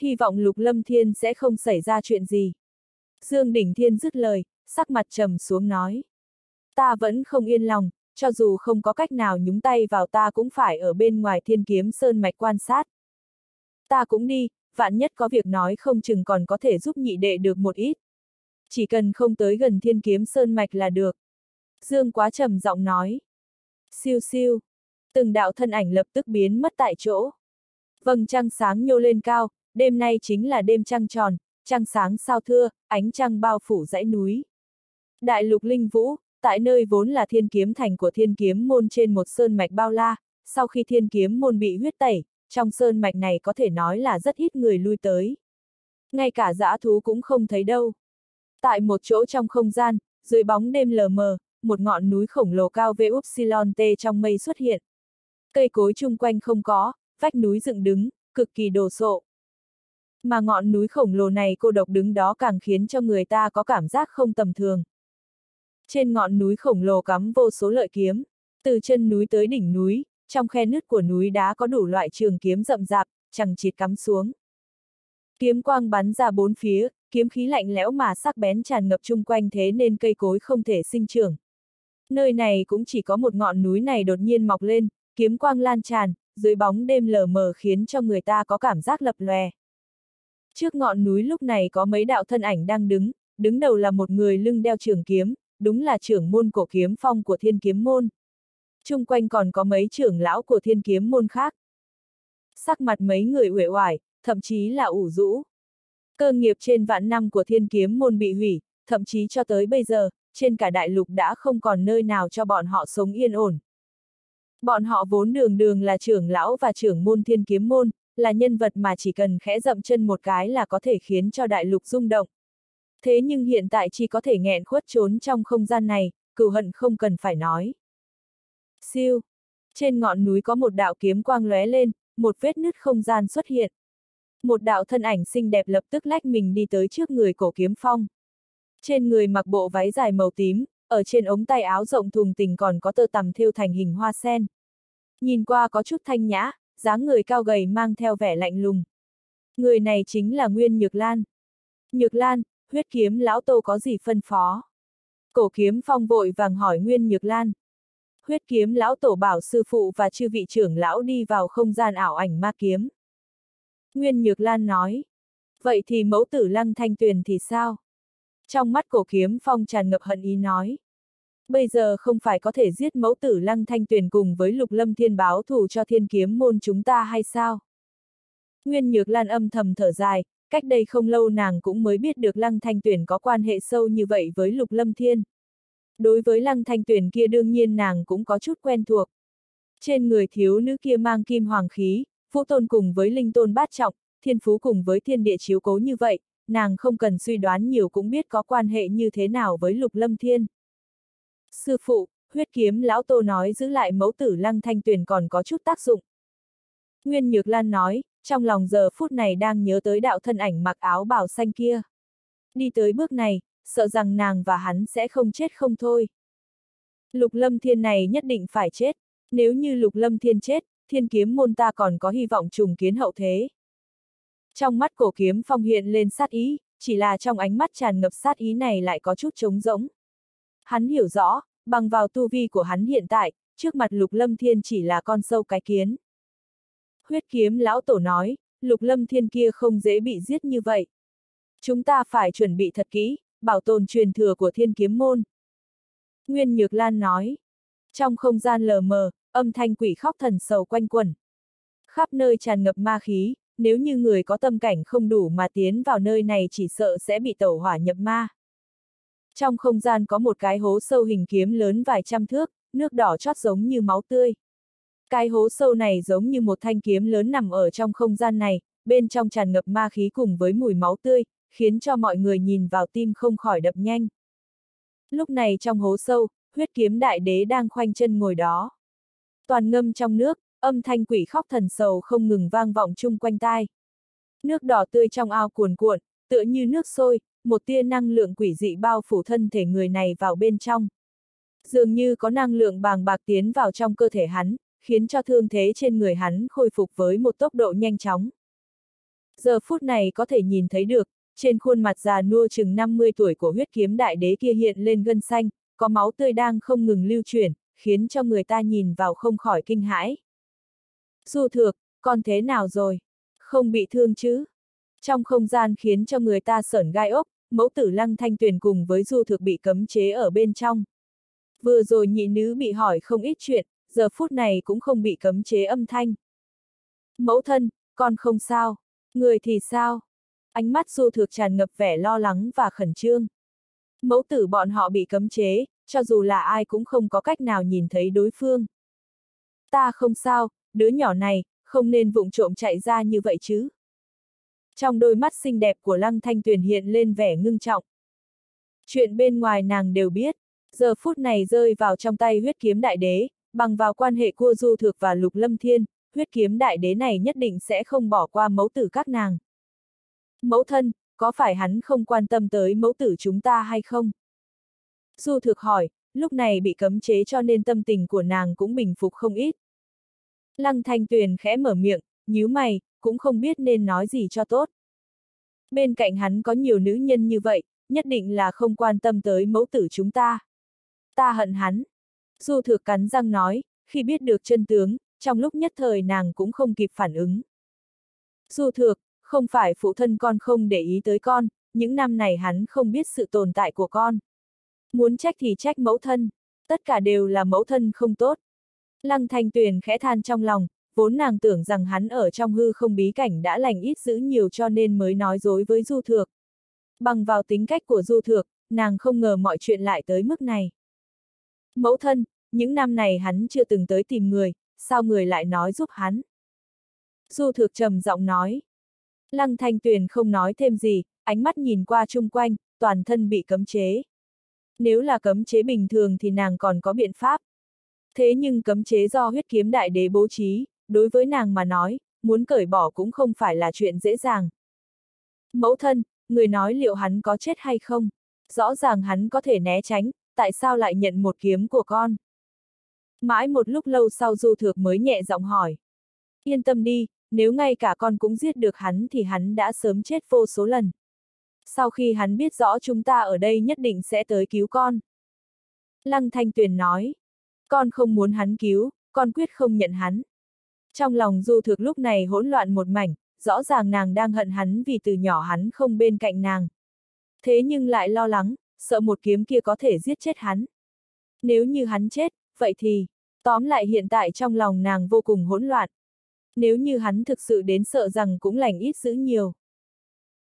hy vọng Lục Lâm Thiên sẽ không xảy ra chuyện gì. Dương Đỉnh Thiên dứt lời, sắc mặt trầm xuống nói. Ta vẫn không yên lòng, cho dù không có cách nào nhúng tay vào ta cũng phải ở bên ngoài thiên kiếm sơn mạch quan sát. Ta cũng đi, vạn nhất có việc nói không chừng còn có thể giúp nhị đệ được một ít. Chỉ cần không tới gần thiên kiếm sơn mạch là được. Dương quá trầm giọng nói. Siêu siêu. Từng đạo thân ảnh lập tức biến mất tại chỗ. Vầng trăng sáng nhô lên cao, đêm nay chính là đêm trăng tròn, trăng sáng sao thưa, ánh trăng bao phủ dãy núi. Đại lục linh vũ, tại nơi vốn là thiên kiếm thành của thiên kiếm môn trên một sơn mạch bao la, sau khi thiên kiếm môn bị huyết tẩy, trong sơn mạch này có thể nói là rất ít người lui tới. Ngay cả dã thú cũng không thấy đâu. Tại một chỗ trong không gian, dưới bóng đêm lờ mờ, một ngọn núi khổng lồ cao về Upsilon T trong mây xuất hiện. Cây cối chung quanh không có, vách núi dựng đứng, cực kỳ đồ sộ. Mà ngọn núi khổng lồ này cô độc đứng đó càng khiến cho người ta có cảm giác không tầm thường. Trên ngọn núi khổng lồ cắm vô số lợi kiếm, từ chân núi tới đỉnh núi, trong khe nứt của núi đá có đủ loại trường kiếm rậm rạp, chẳng chịt cắm xuống. Kiếm quang bắn ra bốn phía, kiếm khí lạnh lẽo mà sắc bén tràn ngập chung quanh thế nên cây cối không thể sinh trưởng. Nơi này cũng chỉ có một ngọn núi này đột nhiên mọc lên, kiếm quang lan tràn, dưới bóng đêm lờ mờ khiến cho người ta có cảm giác lập lòe. Trước ngọn núi lúc này có mấy đạo thân ảnh đang đứng, đứng đầu là một người lưng đeo trường kiếm, đúng là trưởng môn cổ kiếm phong của thiên kiếm môn. Trung quanh còn có mấy trưởng lão của thiên kiếm môn khác. Sắc mặt mấy người uể oải, thậm chí là ủ rũ. Cơ nghiệp trên vạn năm của thiên kiếm môn bị hủy, thậm chí cho tới bây giờ, trên cả đại lục đã không còn nơi nào cho bọn họ sống yên ổn. Bọn họ vốn đường đường là trưởng lão và trưởng môn thiên kiếm môn, là nhân vật mà chỉ cần khẽ dậm chân một cái là có thể khiến cho đại lục rung động. Thế nhưng hiện tại chỉ có thể nghẹn khuất trốn trong không gian này, cừu hận không cần phải nói. Siêu! Trên ngọn núi có một đạo kiếm quang lóe lên, một vết nứt không gian xuất hiện. Một đạo thân ảnh xinh đẹp lập tức lách mình đi tới trước người cổ kiếm phong. Trên người mặc bộ váy dài màu tím, ở trên ống tay áo rộng thùng tình còn có tơ tằm thêu thành hình hoa sen. Nhìn qua có chút thanh nhã, dáng người cao gầy mang theo vẻ lạnh lùng. Người này chính là Nguyên Nhược Lan. Nhược Lan, huyết kiếm lão tô có gì phân phó? Cổ kiếm phong vội vàng hỏi Nguyên Nhược Lan. Huyết kiếm lão tổ bảo sư phụ và chư vị trưởng lão đi vào không gian ảo ảnh ma kiếm. Nguyên Nhược Lan nói. Vậy thì mẫu tử lăng thanh tuyền thì sao? Trong mắt cổ kiếm phong tràn ngập hận ý nói. Bây giờ không phải có thể giết mẫu tử lăng thanh tuyền cùng với lục lâm thiên báo thù cho thiên kiếm môn chúng ta hay sao? Nguyên Nhược Lan âm thầm thở dài, cách đây không lâu nàng cũng mới biết được lăng thanh tuyển có quan hệ sâu như vậy với lục lâm thiên. Đối với lăng thanh tuyển kia đương nhiên nàng cũng có chút quen thuộc. Trên người thiếu nữ kia mang kim hoàng khí, vũ tôn cùng với linh tôn bát trọng, thiên phú cùng với thiên địa chiếu cố như vậy, nàng không cần suy đoán nhiều cũng biết có quan hệ như thế nào với lục lâm thiên. Sư phụ, huyết kiếm lão tô nói giữ lại mẫu tử lăng thanh tuyền còn có chút tác dụng. Nguyên Nhược Lan nói, trong lòng giờ phút này đang nhớ tới đạo thân ảnh mặc áo bào xanh kia. Đi tới bước này, sợ rằng nàng và hắn sẽ không chết không thôi. Lục lâm thiên này nhất định phải chết, nếu như lục lâm thiên chết, thiên kiếm môn ta còn có hy vọng trùng kiến hậu thế. Trong mắt cổ kiếm phong hiện lên sát ý, chỉ là trong ánh mắt tràn ngập sát ý này lại có chút trống rỗng. Hắn hiểu rõ, bằng vào tu vi của hắn hiện tại, trước mặt lục lâm thiên chỉ là con sâu cái kiến. Huyết kiếm lão tổ nói, lục lâm thiên kia không dễ bị giết như vậy. Chúng ta phải chuẩn bị thật kỹ, bảo tồn truyền thừa của thiên kiếm môn. Nguyên Nhược Lan nói. Trong không gian lờ mờ, âm thanh quỷ khóc thần sầu quanh quẩn. Khắp nơi tràn ngập ma khí, nếu như người có tâm cảnh không đủ mà tiến vào nơi này chỉ sợ sẽ bị tẩu hỏa nhập ma. Trong không gian có một cái hố sâu hình kiếm lớn vài trăm thước, nước đỏ chót giống như máu tươi. Cái hố sâu này giống như một thanh kiếm lớn nằm ở trong không gian này, bên trong tràn ngập ma khí cùng với mùi máu tươi, khiến cho mọi người nhìn vào tim không khỏi đập nhanh. Lúc này trong hố sâu, huyết kiếm đại đế đang khoanh chân ngồi đó. Toàn ngâm trong nước, âm thanh quỷ khóc thần sầu không ngừng vang vọng chung quanh tai. Nước đỏ tươi trong ao cuồn cuộn, tựa như nước sôi, một tia năng lượng quỷ dị bao phủ thân thể người này vào bên trong. Dường như có năng lượng bàng bạc tiến vào trong cơ thể hắn, khiến cho thương thế trên người hắn khôi phục với một tốc độ nhanh chóng. Giờ phút này có thể nhìn thấy được, trên khuôn mặt già nua chừng 50 tuổi của huyết kiếm đại đế kia hiện lên gân xanh, có máu tươi đang không ngừng lưu chuyển, khiến cho người ta nhìn vào không khỏi kinh hãi. Du thược, con thế nào rồi? Không bị thương chứ? Trong không gian khiến cho người ta sởn gai ốc, mẫu tử lăng thanh tuyền cùng với du thực bị cấm chế ở bên trong. Vừa rồi nhị nữ bị hỏi không ít chuyện, giờ phút này cũng không bị cấm chế âm thanh. Mẫu thân, con không sao. Người thì sao? Ánh mắt du thược tràn ngập vẻ lo lắng và khẩn trương. Mẫu tử bọn họ bị cấm chế, cho dù là ai cũng không có cách nào nhìn thấy đối phương. Ta không sao, đứa nhỏ này, không nên vụng trộm chạy ra như vậy chứ. Trong đôi mắt xinh đẹp của Lăng Thanh Tuyền hiện lên vẻ ngưng trọng. Chuyện bên ngoài nàng đều biết, giờ phút này rơi vào trong tay huyết kiếm đại đế, bằng vào quan hệ cua du thực và lục lâm thiên, huyết kiếm đại đế này nhất định sẽ không bỏ qua mẫu tử các nàng. Mẫu thân, có phải hắn không quan tâm tới mẫu tử chúng ta hay không? Du thực hỏi, lúc này bị cấm chế cho nên tâm tình của nàng cũng bình phục không ít. Lăng thanh tuyền khẽ mở miệng, nhíu mày, cũng không biết nên nói gì cho tốt. Bên cạnh hắn có nhiều nữ nhân như vậy, nhất định là không quan tâm tới mẫu tử chúng ta. Ta hận hắn. Du thược cắn răng nói, khi biết được chân tướng, trong lúc nhất thời nàng cũng không kịp phản ứng. Du thược, không phải phụ thân con không để ý tới con, những năm này hắn không biết sự tồn tại của con. Muốn trách thì trách mẫu thân, tất cả đều là mẫu thân không tốt. Lăng thanh tuyền khẽ than trong lòng, vốn nàng tưởng rằng hắn ở trong hư không bí cảnh đã lành ít giữ nhiều cho nên mới nói dối với du thược. Bằng vào tính cách của du thược, nàng không ngờ mọi chuyện lại tới mức này. Mẫu thân, những năm này hắn chưa từng tới tìm người, sao người lại nói giúp hắn? Du thực trầm giọng nói. Lăng thanh tuyền không nói thêm gì, ánh mắt nhìn qua chung quanh, toàn thân bị cấm chế. Nếu là cấm chế bình thường thì nàng còn có biện pháp. Thế nhưng cấm chế do huyết kiếm đại đế bố trí, đối với nàng mà nói, muốn cởi bỏ cũng không phải là chuyện dễ dàng. Mẫu thân, người nói liệu hắn có chết hay không? Rõ ràng hắn có thể né tránh, tại sao lại nhận một kiếm của con? Mãi một lúc lâu sau Du Thược mới nhẹ giọng hỏi. Yên tâm đi, nếu ngay cả con cũng giết được hắn thì hắn đã sớm chết vô số lần. Sau khi hắn biết rõ chúng ta ở đây nhất định sẽ tới cứu con. Lăng Thanh Tuyền nói. Con không muốn hắn cứu, con quyết không nhận hắn. Trong lòng Du Thược lúc này hỗn loạn một mảnh, rõ ràng nàng đang hận hắn vì từ nhỏ hắn không bên cạnh nàng. Thế nhưng lại lo lắng, sợ một kiếm kia có thể giết chết hắn. Nếu như hắn chết, vậy thì, tóm lại hiện tại trong lòng nàng vô cùng hỗn loạn. Nếu như hắn thực sự đến sợ rằng cũng lành ít giữ nhiều.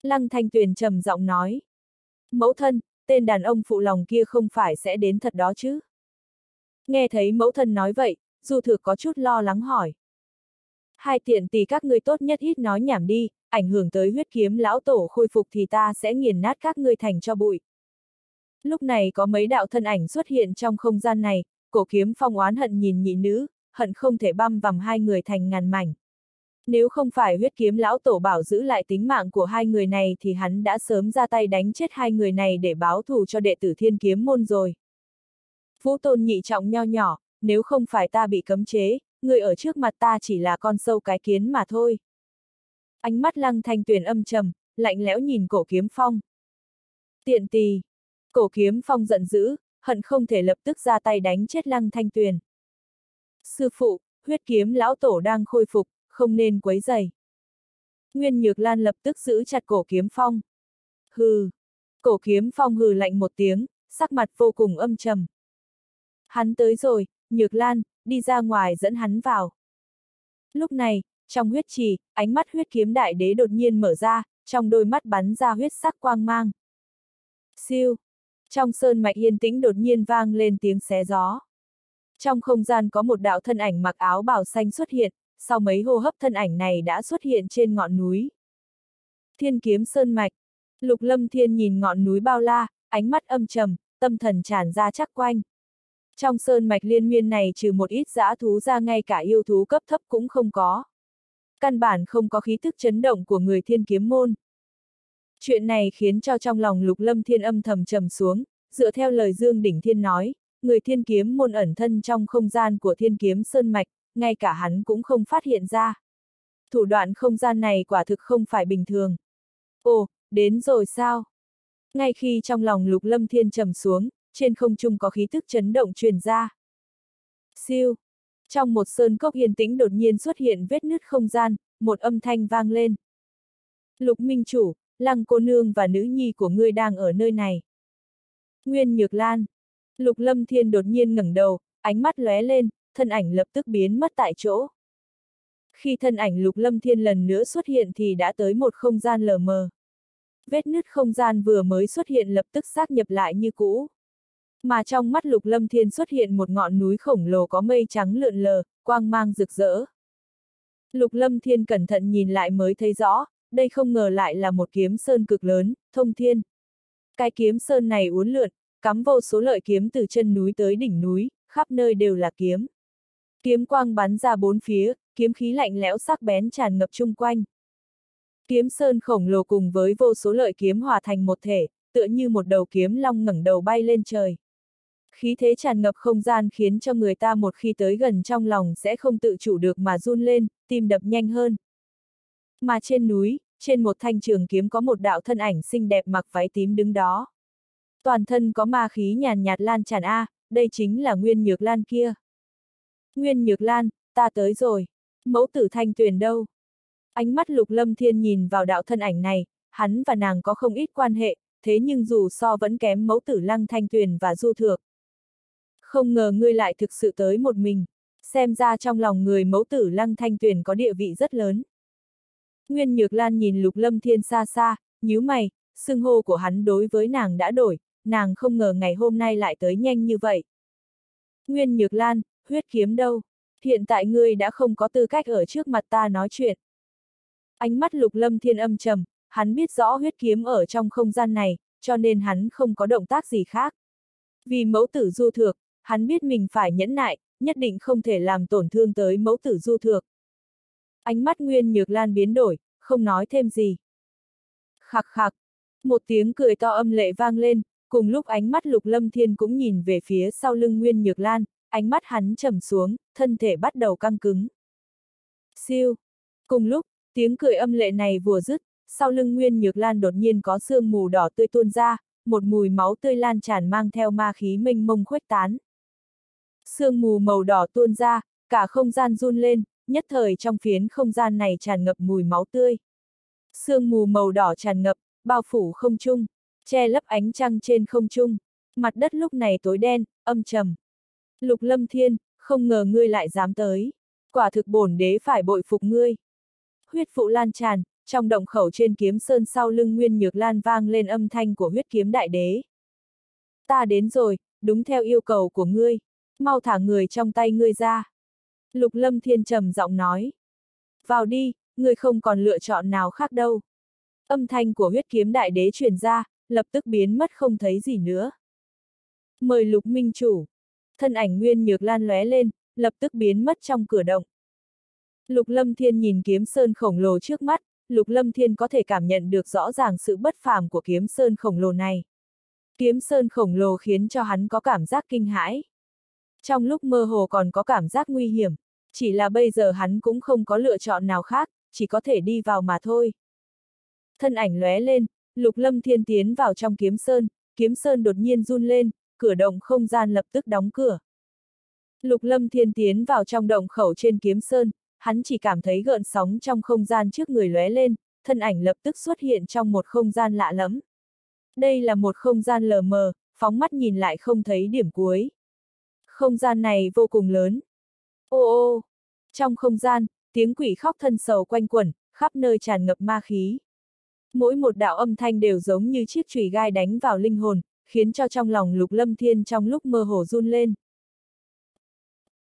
Lăng Thanh Tuyền trầm giọng nói. Mẫu thân, tên đàn ông phụ lòng kia không phải sẽ đến thật đó chứ? Nghe thấy mẫu thân nói vậy, Du Thược có chút lo lắng hỏi. Hai tiện tỷ các ngươi tốt nhất ít nói nhảm đi, ảnh hưởng tới huyết kiếm lão tổ khôi phục thì ta sẽ nghiền nát các ngươi thành cho bụi. Lúc này có mấy đạo thân ảnh xuất hiện trong không gian này, cổ kiếm phong oán hận nhìn nhị nữ, hận không thể băm vằm hai người thành ngàn mảnh. Nếu không phải huyết kiếm lão tổ bảo giữ lại tính mạng của hai người này thì hắn đã sớm ra tay đánh chết hai người này để báo thù cho đệ tử thiên kiếm môn rồi. Vũ tôn nhị trọng nho nhỏ, nếu không phải ta bị cấm chế, người ở trước mặt ta chỉ là con sâu cái kiến mà thôi. Ánh mắt lăng thanh tuyền âm trầm, lạnh lẽo nhìn cổ kiếm phong. Tiện tì. Cổ kiếm phong giận dữ, hận không thể lập tức ra tay đánh chết lăng thanh tuyền. Sư phụ, huyết kiếm lão tổ đang khôi phục, không nên quấy dày. Nguyên Nhược Lan lập tức giữ chặt cổ kiếm phong. Hừ. Cổ kiếm phong hừ lạnh một tiếng, sắc mặt vô cùng âm trầm. Hắn tới rồi, Nhược Lan, đi ra ngoài dẫn hắn vào. Lúc này, trong huyết trì, ánh mắt huyết kiếm đại đế đột nhiên mở ra, trong đôi mắt bắn ra huyết sắc quang mang. Siêu! Trong sơn mạch yên tĩnh đột nhiên vang lên tiếng xé gió. Trong không gian có một đạo thân ảnh mặc áo bào xanh xuất hiện, sau mấy hô hấp thân ảnh này đã xuất hiện trên ngọn núi. Thiên kiếm sơn mạch. Lục lâm thiên nhìn ngọn núi bao la, ánh mắt âm trầm, tâm thần tràn ra chắc quanh. Trong sơn mạch liên miên này trừ một ít dã thú ra ngay cả yêu thú cấp thấp cũng không có. Căn bản không có khí thức chấn động của người thiên kiếm môn. Chuyện này khiến cho trong lòng lục lâm thiên âm thầm trầm xuống, dựa theo lời Dương Đỉnh Thiên nói, người thiên kiếm môn ẩn thân trong không gian của thiên kiếm sơn mạch, ngay cả hắn cũng không phát hiện ra. Thủ đoạn không gian này quả thực không phải bình thường. Ồ, đến rồi sao? Ngay khi trong lòng lục lâm thiên trầm xuống, trên không trung có khí tức chấn động truyền ra. Siêu! Trong một sơn cốc yên tĩnh đột nhiên xuất hiện vết nứt không gian, một âm thanh vang lên. Lục Minh Chủ, Lăng cô nương và nữ nhi của ngươi đang ở nơi này. Nguyên Nhược Lan. Lục Lâm Thiên đột nhiên ngẩng đầu, ánh mắt lóe lên, thân ảnh lập tức biến mất tại chỗ. Khi thân ảnh Lục Lâm Thiên lần nữa xuất hiện thì đã tới một không gian lờ mờ. Vết nứt không gian vừa mới xuất hiện lập tức xác nhập lại như cũ. Mà trong mắt Lục Lâm Thiên xuất hiện một ngọn núi khổng lồ có mây trắng lượn lờ, quang mang rực rỡ. Lục Lâm Thiên cẩn thận nhìn lại mới thấy rõ, đây không ngờ lại là một kiếm sơn cực lớn, thông thiên. Cái kiếm sơn này uốn lượn, cắm vô số lợi kiếm từ chân núi tới đỉnh núi, khắp nơi đều là kiếm. Kiếm quang bắn ra bốn phía, kiếm khí lạnh lẽo sắc bén tràn ngập chung quanh. Kiếm sơn khổng lồ cùng với vô số lợi kiếm hòa thành một thể, tựa như một đầu kiếm long ngẩng đầu bay lên trời. Khí thế tràn ngập không gian khiến cho người ta một khi tới gần trong lòng sẽ không tự chủ được mà run lên, tim đập nhanh hơn. Mà trên núi, trên một thanh trường kiếm có một đạo thân ảnh xinh đẹp mặc váy tím đứng đó. Toàn thân có ma khí nhàn nhạt lan tràn A, đây chính là Nguyên Nhược Lan kia. Nguyên Nhược Lan, ta tới rồi. Mẫu tử thanh tuyền đâu? Ánh mắt lục lâm thiên nhìn vào đạo thân ảnh này, hắn và nàng có không ít quan hệ, thế nhưng dù so vẫn kém mẫu tử lăng thanh tuyền và du thược. Không ngờ ngươi lại thực sự tới một mình, xem ra trong lòng người mẫu tử lăng thanh tuyền có địa vị rất lớn. Nguyên Nhược Lan nhìn Lục Lâm Thiên xa xa, nhíu mày, xưng hô của hắn đối với nàng đã đổi, nàng không ngờ ngày hôm nay lại tới nhanh như vậy. Nguyên Nhược Lan, huyết kiếm đâu? Hiện tại ngươi đã không có tư cách ở trước mặt ta nói chuyện. Ánh mắt lục lâm thiên âm trầm, hắn biết rõ huyết kiếm ở trong không gian này, cho nên hắn không có động tác gì khác. Vì mẫu tử du thược, hắn biết mình phải nhẫn nại, nhất định không thể làm tổn thương tới mẫu tử du thược. Ánh mắt Nguyên Nhược Lan biến đổi, không nói thêm gì. Khạc khạc, một tiếng cười to âm lệ vang lên, cùng lúc ánh mắt Lục Lâm Thiên cũng nhìn về phía sau lưng Nguyên Nhược Lan, ánh mắt hắn trầm xuống, thân thể bắt đầu căng cứng. Siêu. Cùng lúc, tiếng cười âm lệ này vừa dứt, sau lưng Nguyên Nhược Lan đột nhiên có sương mù đỏ tươi tuôn ra, một mùi máu tươi lan tràn mang theo ma khí mênh mông khuếch tán. Sương mù màu đỏ tuôn ra, cả không gian run lên, nhất thời trong phiến không gian này tràn ngập mùi máu tươi. Sương mù màu đỏ tràn ngập, bao phủ không trung, che lấp ánh trăng trên không trung. Mặt đất lúc này tối đen, âm trầm. Lục lâm thiên, không ngờ ngươi lại dám tới. Quả thực bổn đế phải bội phục ngươi. Huyết phụ lan tràn, trong động khẩu trên kiếm sơn sau lưng Nguyên Nhược Lan vang lên âm thanh của huyết kiếm đại đế. Ta đến rồi, đúng theo yêu cầu của ngươi. Mau thả người trong tay ngươi ra. Lục Lâm Thiên trầm giọng nói. Vào đi, ngươi không còn lựa chọn nào khác đâu. Âm thanh của huyết kiếm đại đế truyền ra, lập tức biến mất không thấy gì nữa. Mời Lục Minh Chủ. Thân ảnh Nguyên Nhược Lan lóe lên, lập tức biến mất trong cửa động. Lục Lâm Thiên nhìn kiếm sơn khổng lồ trước mắt, Lục Lâm Thiên có thể cảm nhận được rõ ràng sự bất phàm của kiếm sơn khổng lồ này. Kiếm sơn khổng lồ khiến cho hắn có cảm giác kinh hãi. Trong lúc mơ hồ còn có cảm giác nguy hiểm, chỉ là bây giờ hắn cũng không có lựa chọn nào khác, chỉ có thể đi vào mà thôi. Thân ảnh lóe lên, Lục Lâm Thiên tiến vào trong kiếm sơn, kiếm sơn đột nhiên run lên, cửa động không gian lập tức đóng cửa. Lục Lâm Thiên tiến vào trong động khẩu trên kiếm sơn, hắn chỉ cảm thấy gợn sóng trong không gian trước người lóe lên, thân ảnh lập tức xuất hiện trong một không gian lạ lẫm. Đây là một không gian lờ mờ, phóng mắt nhìn lại không thấy điểm cuối. Không gian này vô cùng lớn. Ô ô! Trong không gian, tiếng quỷ khóc thân sầu quanh quẩn, khắp nơi tràn ngập ma khí. Mỗi một đạo âm thanh đều giống như chiếc chùy gai đánh vào linh hồn, khiến cho trong lòng lục lâm thiên trong lúc mơ hồ run lên.